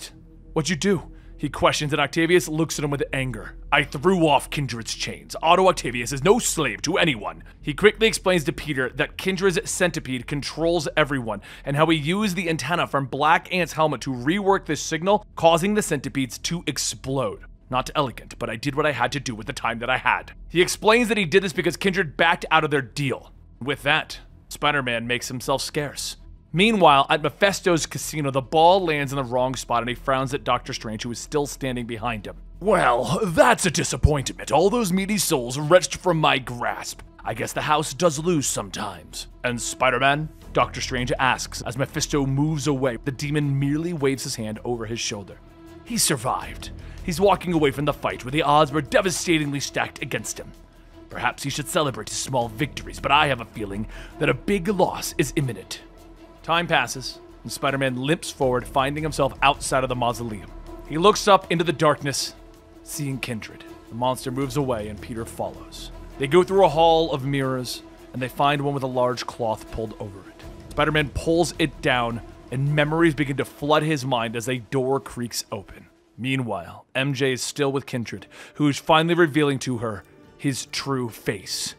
[SPEAKER 1] what'd you do? He questions, and Octavius looks at him with anger. I threw off Kindred's chains. Otto Octavius is no slave to anyone. He quickly explains to Peter that Kindred's centipede controls everyone, and how he used the antenna from Black Ant's helmet to rework this signal, causing the centipedes to explode. Not elegant, but I did what I had to do with the time that I had. He explains that he did this because Kindred backed out of their deal. With that, Spider Man makes himself scarce. Meanwhile, at Mephisto's casino, the ball lands in the wrong spot and he frowns at Doctor Strange, who is still standing behind him. Well, that's a disappointment. All those meaty souls wrenched from my grasp. I guess the house does lose sometimes. And Spider Man? Doctor Strange asks as Mephisto moves away. The demon merely waves his hand over his shoulder. He survived. He's walking away from the fight where the odds were devastatingly stacked against him. Perhaps he should celebrate his small victories, but I have a feeling that a big loss is imminent. Time passes, and Spider Man limps forward, finding himself outside of the mausoleum. He looks up into the darkness, seeing Kindred. The monster moves away, and Peter follows. They go through a hall of mirrors, and they find one with a large cloth pulled over it. Spider Man pulls it down, and memories begin to flood his mind as a door creaks open. Meanwhile, MJ is still with Kindred, who is finally revealing to her his true face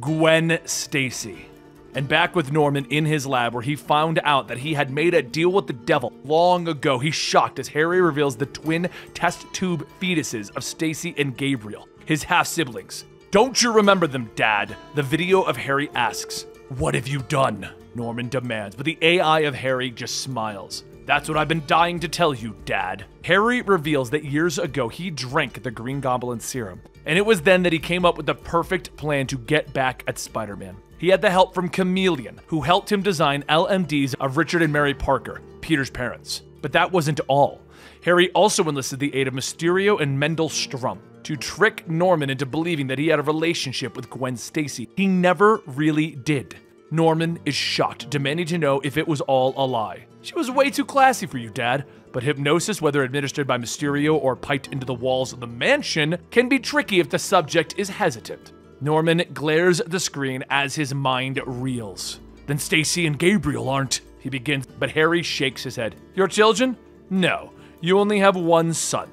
[SPEAKER 1] Gwen Stacy and back with Norman in his lab where he found out that he had made a deal with the devil long ago. He's shocked as Harry reveals the twin test tube fetuses of Stacy and Gabriel, his half siblings. Don't you remember them, Dad? The video of Harry asks. What have you done? Norman demands, but the AI of Harry just smiles. That's what I've been dying to tell you, Dad. Harry reveals that years ago he drank the Green Goblin serum, and it was then that he came up with the perfect plan to get back at Spider Man. He had the help from Chameleon, who helped him design LMDs of Richard and Mary Parker, Peter's parents. But that wasn't all. Harry also enlisted the aid of Mysterio and Mendel Stromm to trick Norman into believing that he had a relationship with Gwen Stacy. He never really did. Norman is shocked, demanding to know if it was all a lie. She was way too classy for you, Dad. But hypnosis, whether administered by Mysterio or piped into the walls of the mansion, can be tricky if the subject is hesitant. Norman glares at the screen as his mind reels. Then Stacy and Gabriel aren't, he begins, but Harry shakes his head. Your children? No, you only have one son.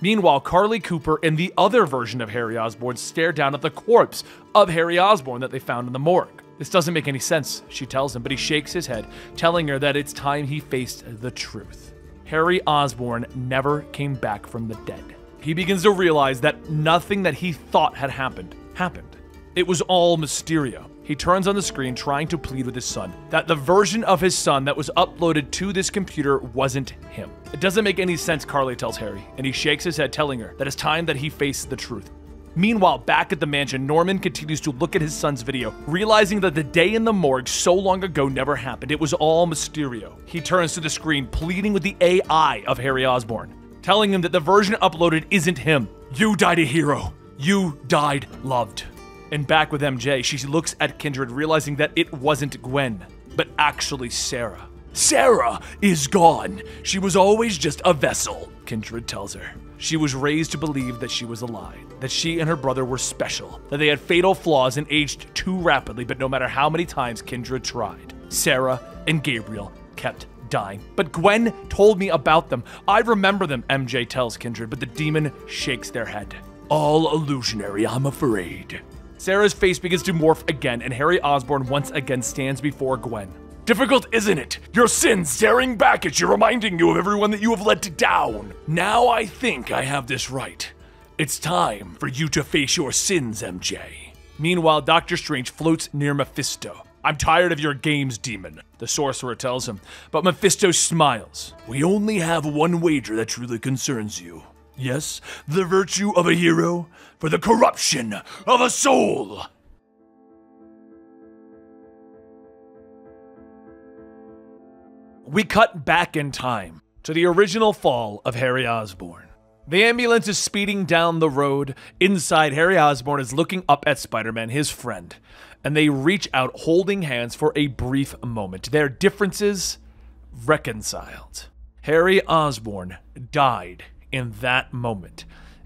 [SPEAKER 1] Meanwhile, Carlie Cooper and the other version of Harry Osborn stare down at the corpse of Harry Osborn that they found in the morgue. This doesn't make any sense, she tells him, but he shakes his head, telling her that it's time he faced the truth. Harry Osborn never came back from the dead. He begins to realize that nothing that he thought had happened happened. It was all Mysterio. He turns on the screen trying to plead with his son that the version of his son that was uploaded to this computer wasn't him. It doesn't make any sense, Carlie tells Harry, and he shakes his head, telling her that it's time that he faces the truth. Meanwhile, back at the mansion, Norman continues to look at his son's video, realizing that the day in the morgue so long ago never happened. It was all Mysterio. He turns to the screen, pleading with the AI of Harry Osborn, telling him that the version uploaded isn't him. You died a hero. You died loved. And back with MJ, she looks at Kindred, realizing that it wasn't Gwen, but actually Sarah. Sarah is gone. She was always just a vessel, Kindred tells her. She was raised to believe that she was a lie, that she and her brother were special, that they had fatal flaws and aged too rapidly, but no matter how many times Kindred tried, Sarah and Gabriel kept dying. But Gwen told me about them. I remember them, MJ tells Kindred, but the demon shakes their head. All illusionary, I'm afraid. Sarah's face begins to morph again, and Harry Osborn once again stands before Gwen. Difficult, isn't it? Your sins staring back at you, reminding you of everyone that you have let down. Now I think I have this right. It's time for you to face your sins, MJ. Meanwhile, Doctor Strange floats near Mephisto. I'm tired of your games, demon, the sorcerer tells him. But Mephisto smiles. We only have one wager that truly concerns you. Yes, the virtue of a hero for the corruption of a soul. We cut back in time to the original fall of Harry Osborn. The ambulance is speeding down the road. Inside, Harry Osborn is looking up at Spider Man, his friend, and they reach out holding hands for a brief moment. Their differences reconciled. Harry Osborn died in that moment,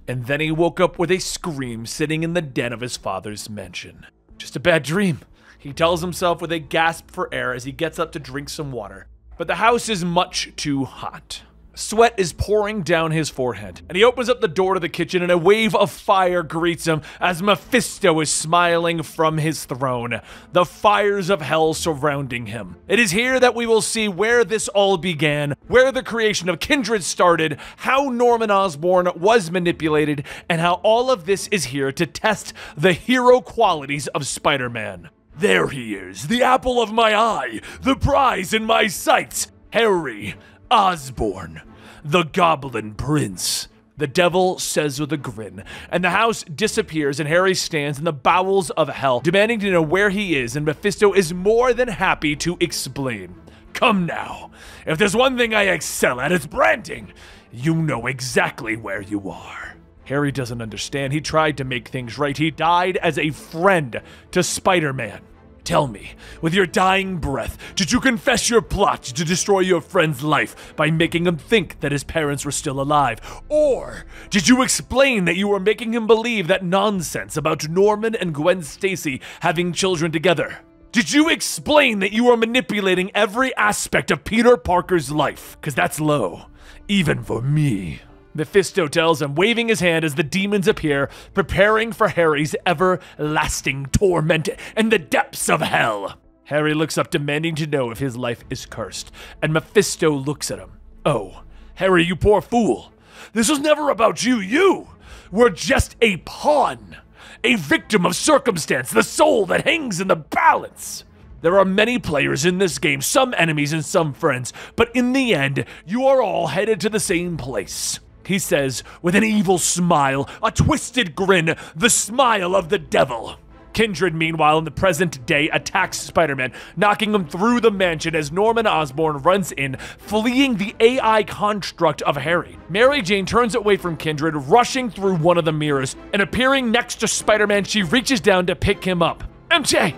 [SPEAKER 1] and then he woke up with a scream sitting in the den of his father's mansion. Just a bad dream, he tells himself with a gasp for air as he gets up to drink some water. But the house is much too hot. Sweat is pouring down his forehead, and he opens up the door to the kitchen, and a wave of fire greets him as Mephisto is smiling from his throne, the fires of hell surrounding him. It is here that we will see where this all began, where the creation of Kindred started, how Norman Osborn was manipulated, and how all of this is here to test the hero qualities of Spider Man. There he is, the apple of my eye, the prize in my sights, Harry Osborn, the Goblin Prince. The devil says with a grin, and the house disappears, and Harry stands in the bowels of hell, demanding to know where he is, and Mephisto is more than happy to explain. Come now, if there's one thing I excel at, it's branding. You know exactly where you are. Harry doesn't understand. He tried to make things right. He died as a friend to Spider Man. Tell me, with your dying breath, did you confess your plot to destroy your friend's life by making him think that his parents were still alive? Or did you explain that you were making him believe that nonsense about Norman and Gwen Stacy having children together? Did you explain that you were manipulating every aspect of Peter Parker's life? Because that's low, even for me. Mephisto tells him, waving his hand as the demons appear, preparing for Harry's everlasting torment in the depths of hell. Harry looks up, demanding to know if his life is cursed, and Mephisto looks at him. Oh, Harry, you poor fool. This was never about you. You were just a pawn, a victim of circumstance, the soul that hangs in the balance. There are many players in this game, some enemies and some friends, but in the end, you are all headed to the same place he says with an evil smile, a twisted grin, the smile of the devil. Kindred, meanwhile, in the present day, attacks Spider Man, knocking him through the mansion as Norman Osborn runs in, fleeing the AI construct of Harry. Mary Jane turns away from Kindred, rushing through one of the mirrors, and appearing next to Spider Man, she reaches down to pick him up. MJ,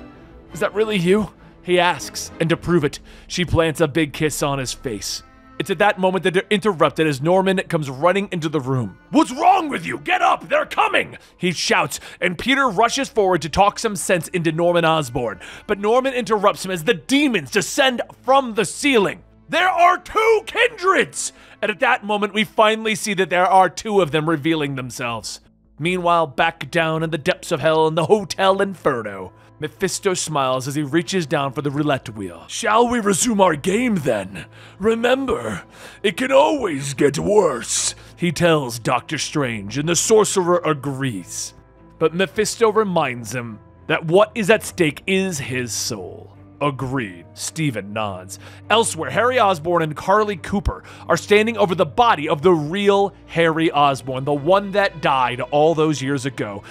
[SPEAKER 1] is that really you? He asks, and to prove it, she plants a big kiss on his face. It's at that moment that they're interrupted as Norman comes running into the room. What's wrong with you? Get up! They're coming! He shouts, and Peter rushes forward to talk some sense into Norman Osborn. But Norman interrupts him as the demons descend from the ceiling. There are two kindreds! And at that moment, we finally see that there are two of them revealing themselves. Meanwhile, back down in the depths of hell in the Hotel Inferno, Mephisto smiles as he reaches down for the roulette wheel. Shall we resume our game then? Remember, it can always get worse, he tells Doctor Strange, and the sorcerer agrees. But Mephisto reminds him that what is at stake is his soul. Agreed. Stephen nods. Elsewhere, Harry Osborn and Carlie Cooper are standing over the body of the real Harry Osborn, the one that died all those years ago.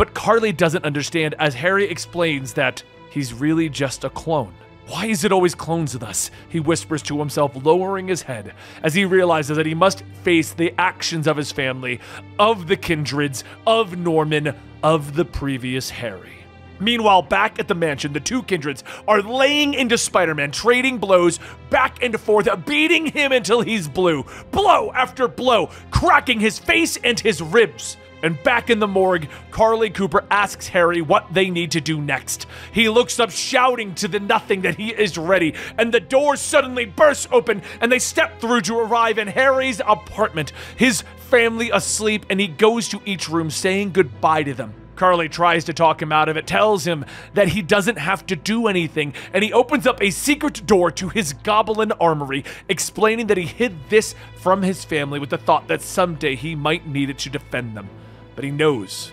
[SPEAKER 1] But Carlie doesn't understand as Harry explains that he's really just a clone. Why is it always clones with us? He whispers to himself, lowering his head as he realizes that he must face the actions of his family, of the kindreds, of Norman, of the previous Harry. Meanwhile, back at the mansion, the two kindreds are laying into Spider Man, trading blows back and forth, beating him until he's blue. Blow after blow, cracking his face and his ribs. And back in the morgue, Carlie Cooper asks Harry what they need to do next. He looks up, shouting to the nothing that he is ready, and the door suddenly bursts open, and they step through to arrive in Harry's apartment. His family asleep, and he goes to each room saying goodbye to them. Carlie tries to talk him out of it, tells him that he doesn't have to do anything, and he opens up a secret door to his goblin armory, explaining that he hid this from his family with the thought that someday he might need it to defend them but he knows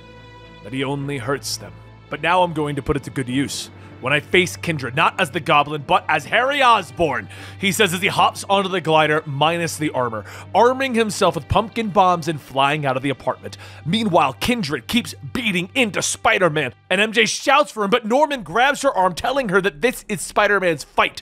[SPEAKER 1] that he only hurts them. But now I'm going to put it to good use. When I face Kindred, not as the Goblin, but as Harry Osborn, he says as he hops onto the glider, minus the armor, arming himself with pumpkin bombs and flying out of the apartment. Meanwhile, Kindred keeps beating into Spider Man, and MJ shouts for him, but Norman grabs her arm, telling her that this is Spider Man's fight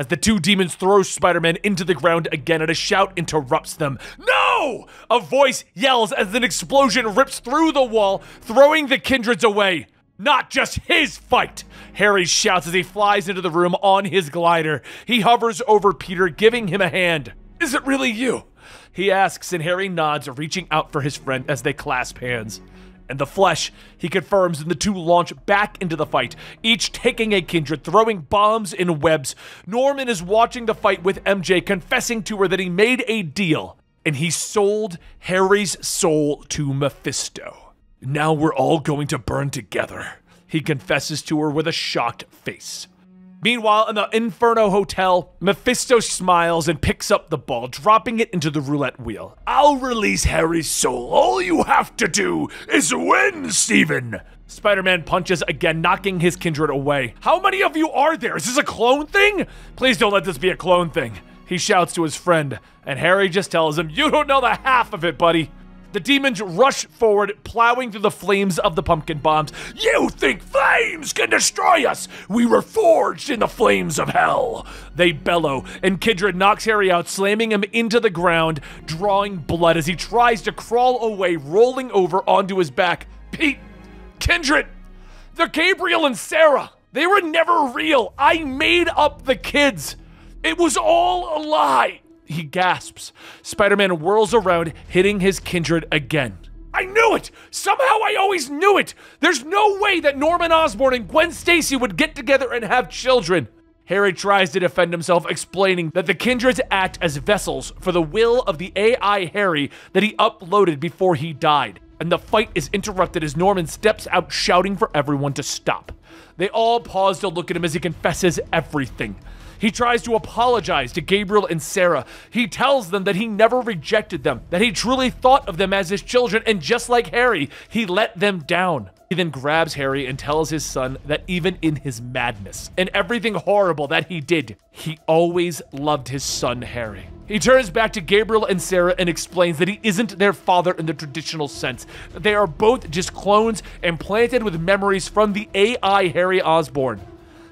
[SPEAKER 1] as the two demons throw Spider Man into the ground again and a shout interrupts them. No! A voice yells as an explosion rips through the wall, throwing the kindreds away. Not just his fight! Harry shouts as he flies into the room on his glider. He hovers over Peter, giving him a hand. Is it really you? He asks, and Harry nods, reaching out for his friend as they clasp hands and the flesh, he confirms, and the two launch back into the fight, each taking a kindred, throwing bombs and webs. Norman is watching the fight with MJ, confessing to her that he made a deal, and he sold Harry's soul to Mephisto. Now we're all going to burn together, he confesses to her with a shocked face. Meanwhile, in the Inferno Hotel, Mephisto smiles and picks up the ball, dropping it into the roulette wheel. I'll release Harry's soul. All you have to do is win, Stephen. Spider Man punches again, knocking his kindred away. How many of you are there? Is this a clone thing? Please don't let this be a clone thing. He shouts to his friend, and Harry just tells him, You don't know the half of it, buddy. The demons rush forward, plowing through the flames of the pumpkin bombs. You think flames can destroy us? We were forged in the flames of hell. They bellow, and Kindred knocks Harry out, slamming him into the ground, drawing blood as he tries to crawl away, rolling over onto his back. Pete, Kindred, they're Gabriel and Sarah. They were never real. I made up the kids. It was all a lie he gasps. Spider Man whirls around, hitting his kindred again. I knew it! Somehow I always knew it! There's no way that Norman Osborn and Gwen Stacy would get together and have children. Harry tries to defend himself, explaining that the kindreds act as vessels for the will of the AI Harry that he uploaded before he died. And the fight is interrupted as Norman steps out shouting for everyone to stop. They all pause to look at him as he confesses everything. He tries to apologize to Gabriel and Sarah. He tells them that he never rejected them, that he truly thought of them as his children, and just like Harry, he let them down. He then grabs Harry and tells his son that even in his madness and everything horrible that he did, he always loved his son Harry. He turns back to Gabriel and Sarah and explains that he isn't their father in the traditional sense. They are both just clones implanted with memories from the AI Harry Osborn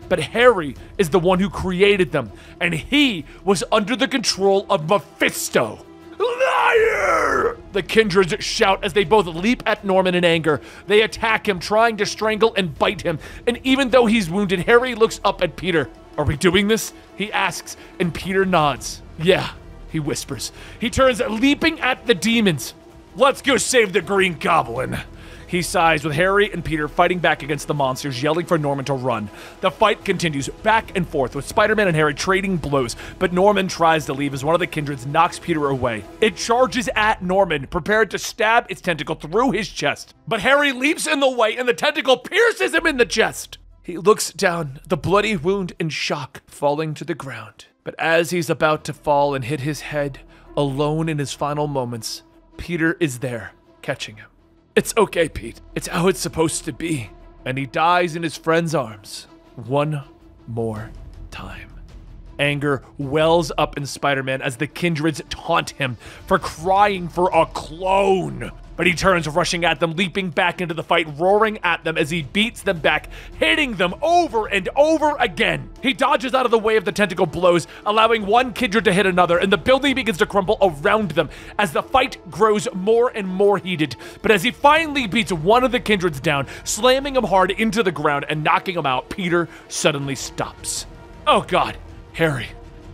[SPEAKER 1] but Harry is the one who created them, and he was under the control of Mephisto. Liar! The kindreds shout as they both leap at Norman in anger. They attack him, trying to strangle and bite him, and even though he's wounded, Harry looks up at Peter. Are we doing this? He asks, and Peter nods. Yeah, he whispers. He turns, leaping at the demons. Let's go save the Green Goblin. He sighs with Harry and Peter fighting back against the monsters, yelling for Norman to run. The fight continues back and forth with Spider Man and Harry trading blows, but Norman tries to leave as one of the kindreds knocks Peter away. It charges at Norman, prepared to stab its tentacle through his chest. But Harry leaps in the way and the tentacle pierces him in the chest. He looks down, the bloody wound in shock, falling to the ground. But as he's about to fall and hit his head, alone in his final moments, Peter is there, catching him. It's okay, Pete. It's how it's supposed to be. And he dies in his friend's arms one more time. Anger wells up in Spider Man as the kindreds taunt him for crying for a clone. But he turns, rushing at them, leaping back into the fight, roaring at them as he beats them back, hitting them over and over again. He dodges out of the way of the tentacle blows, allowing one kindred to hit another, and the building begins to crumble around them as the fight grows more and more heated. But as he finally beats one of the kindreds down, slamming him hard into the ground and knocking him out, Peter suddenly stops. Oh god, Harry.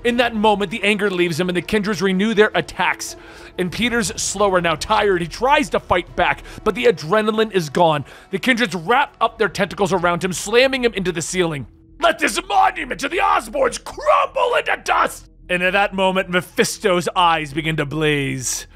[SPEAKER 1] In that moment, the anger leaves him and the kindreds renew their attacks. And Peter's slower, now tired. He tries to fight back, but the adrenaline is gone. The kindreds wrap up their tentacles around him, slamming him into the ceiling. Let this monument to the Osborns crumble into dust! And at that moment, Mephisto's eyes begin to blaze.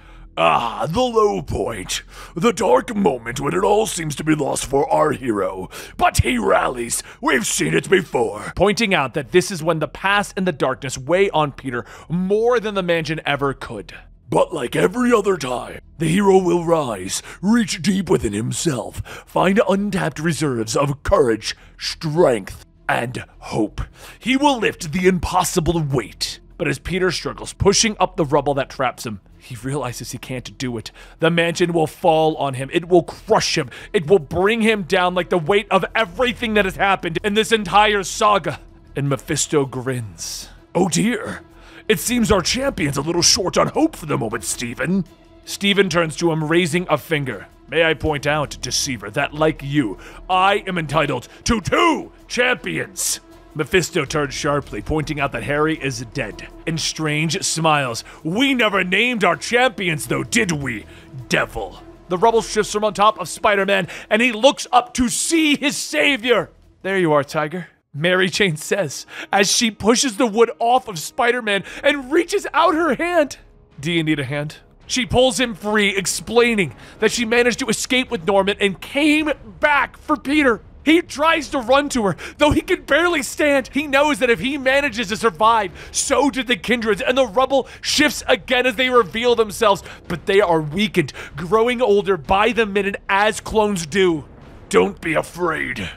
[SPEAKER 2] Ah, the low point. The dark moment when it all seems to be lost for our hero. But he rallies. We've seen it before.
[SPEAKER 1] Pointing out that this is when the past and the darkness weigh on Peter more than the mansion ever could.
[SPEAKER 2] But like every other time, the hero will rise, reach deep within himself, find untapped reserves of courage, strength, and hope. He will lift the impossible weight.
[SPEAKER 1] But as Peter struggles, pushing up the rubble that traps him, he realizes he can't do it. The mansion will fall on him. It will crush him. It will bring him down like the weight of everything that has happened in this entire saga. And Mephisto grins.
[SPEAKER 2] Oh dear. It seems our champion's a little short on hope for the moment, Stephen.
[SPEAKER 1] Stephen turns to him, raising a finger. May I point out, deceiver, that like you, I am entitled to two champions. Mephisto turns sharply, pointing out that Harry is dead. And Strange smiles. We never named our champions, though, did we, devil? The rubble shifts from on top of Spider Man, and he looks up to see his savior. There you are, Tiger. Mary Jane says as she pushes the wood off of Spider Man and reaches out her hand. Do you need a hand? She pulls him free, explaining that she managed to escape with Norman and came back for Peter. He tries to run to her, though he can barely stand. He knows that if he manages to survive, so do the kindreds, and the rubble shifts again as they reveal themselves. But they are weakened, growing older by the minute as clones do.
[SPEAKER 2] Don't be afraid.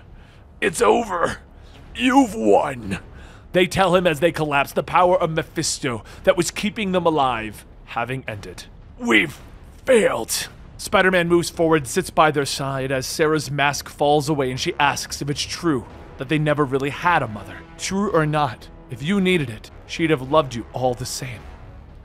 [SPEAKER 2] It's over. You've won.
[SPEAKER 1] They tell him as they collapse the power of Mephisto that was keeping them alive, having ended.
[SPEAKER 2] We've failed.
[SPEAKER 1] Spider Man moves forward, sits by their side as Sarah's mask falls away, and she asks if it's true that they never really had a mother. True or not, if you needed it, she'd have loved you all the same.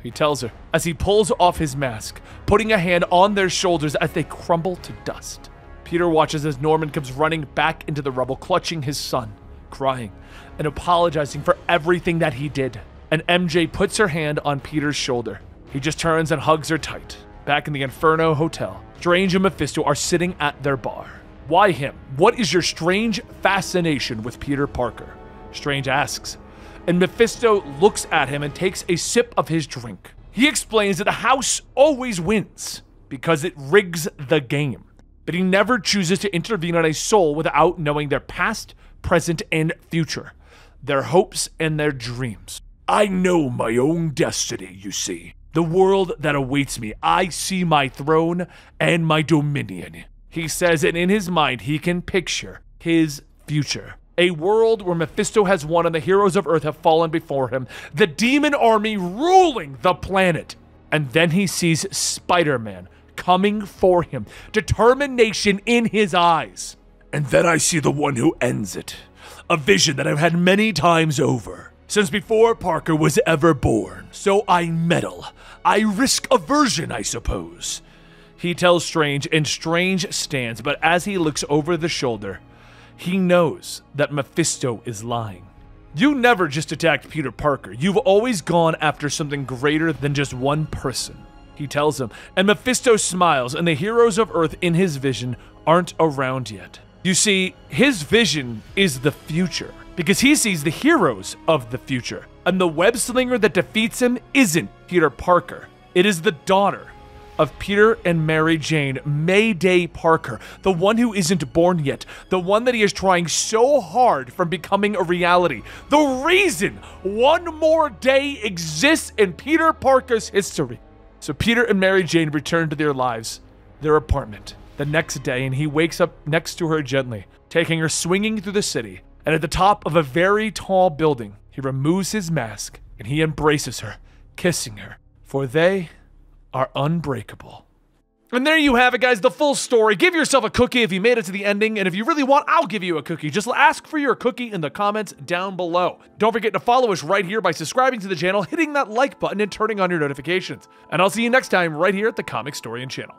[SPEAKER 1] He tells her as he pulls off his mask, putting a hand on their shoulders as they crumble to dust. Peter watches as Norman comes running back into the rubble, clutching his son, crying, and apologizing for everything that he did. And MJ puts her hand on Peter's shoulder. He just turns and hugs her tight. Back in the Inferno Hotel, Strange and Mephisto are sitting at their bar. Why him? What is your strange fascination with Peter Parker? Strange asks. And Mephisto looks at him and takes a sip of his drink. He explains that the house always wins because it rigs the game. But he never chooses to intervene on a soul without knowing their past, present, and future, their hopes and their dreams.
[SPEAKER 2] I know my own destiny, you see the world that awaits me. I see my throne and my dominion.
[SPEAKER 1] He says, and in his mind, he can picture his future. A world where Mephisto has won and the heroes of Earth have fallen before him, the demon army ruling the planet. And then he sees Spider Man coming for him, determination in his eyes.
[SPEAKER 2] And then I see the one who ends it. A vision that I've had many times over since before Parker was ever born. So I meddle. I risk aversion, I suppose.
[SPEAKER 1] He tells Strange, and Strange stands, but as he looks over the shoulder, he knows that Mephisto is lying. You never just attacked Peter Parker. You've always gone after something greater than just one person. he tells him. And Mephisto smiles, and the heroes of Earth in his vision aren't around yet. You see, his vision is the future, because he sees the heroes of the future. And the web slinger that defeats him isn't Peter Parker, it is the daughter of Peter and Mary Jane, Mayday Parker, the one who isn't born yet, the one that he is trying so hard from becoming a reality, the reason one more day exists in Peter Parker's history. So Peter and Mary Jane return to their lives, their apartment, the next day, and he wakes up next to her gently, taking her swinging through the city. And at the top of a very tall building, he removes his mask and he embraces her, kissing her, for they are unbreakable. And there you have it, guys, the full story. Give yourself a cookie if you made it to the ending, and if you really want, I'll give you a cookie. Just ask for your cookie in the comments down below. Don't forget to follow us right here by subscribing to the channel, hitting that like button, and turning on your notifications. And I'll see you next time right here at the Comicstorian channel.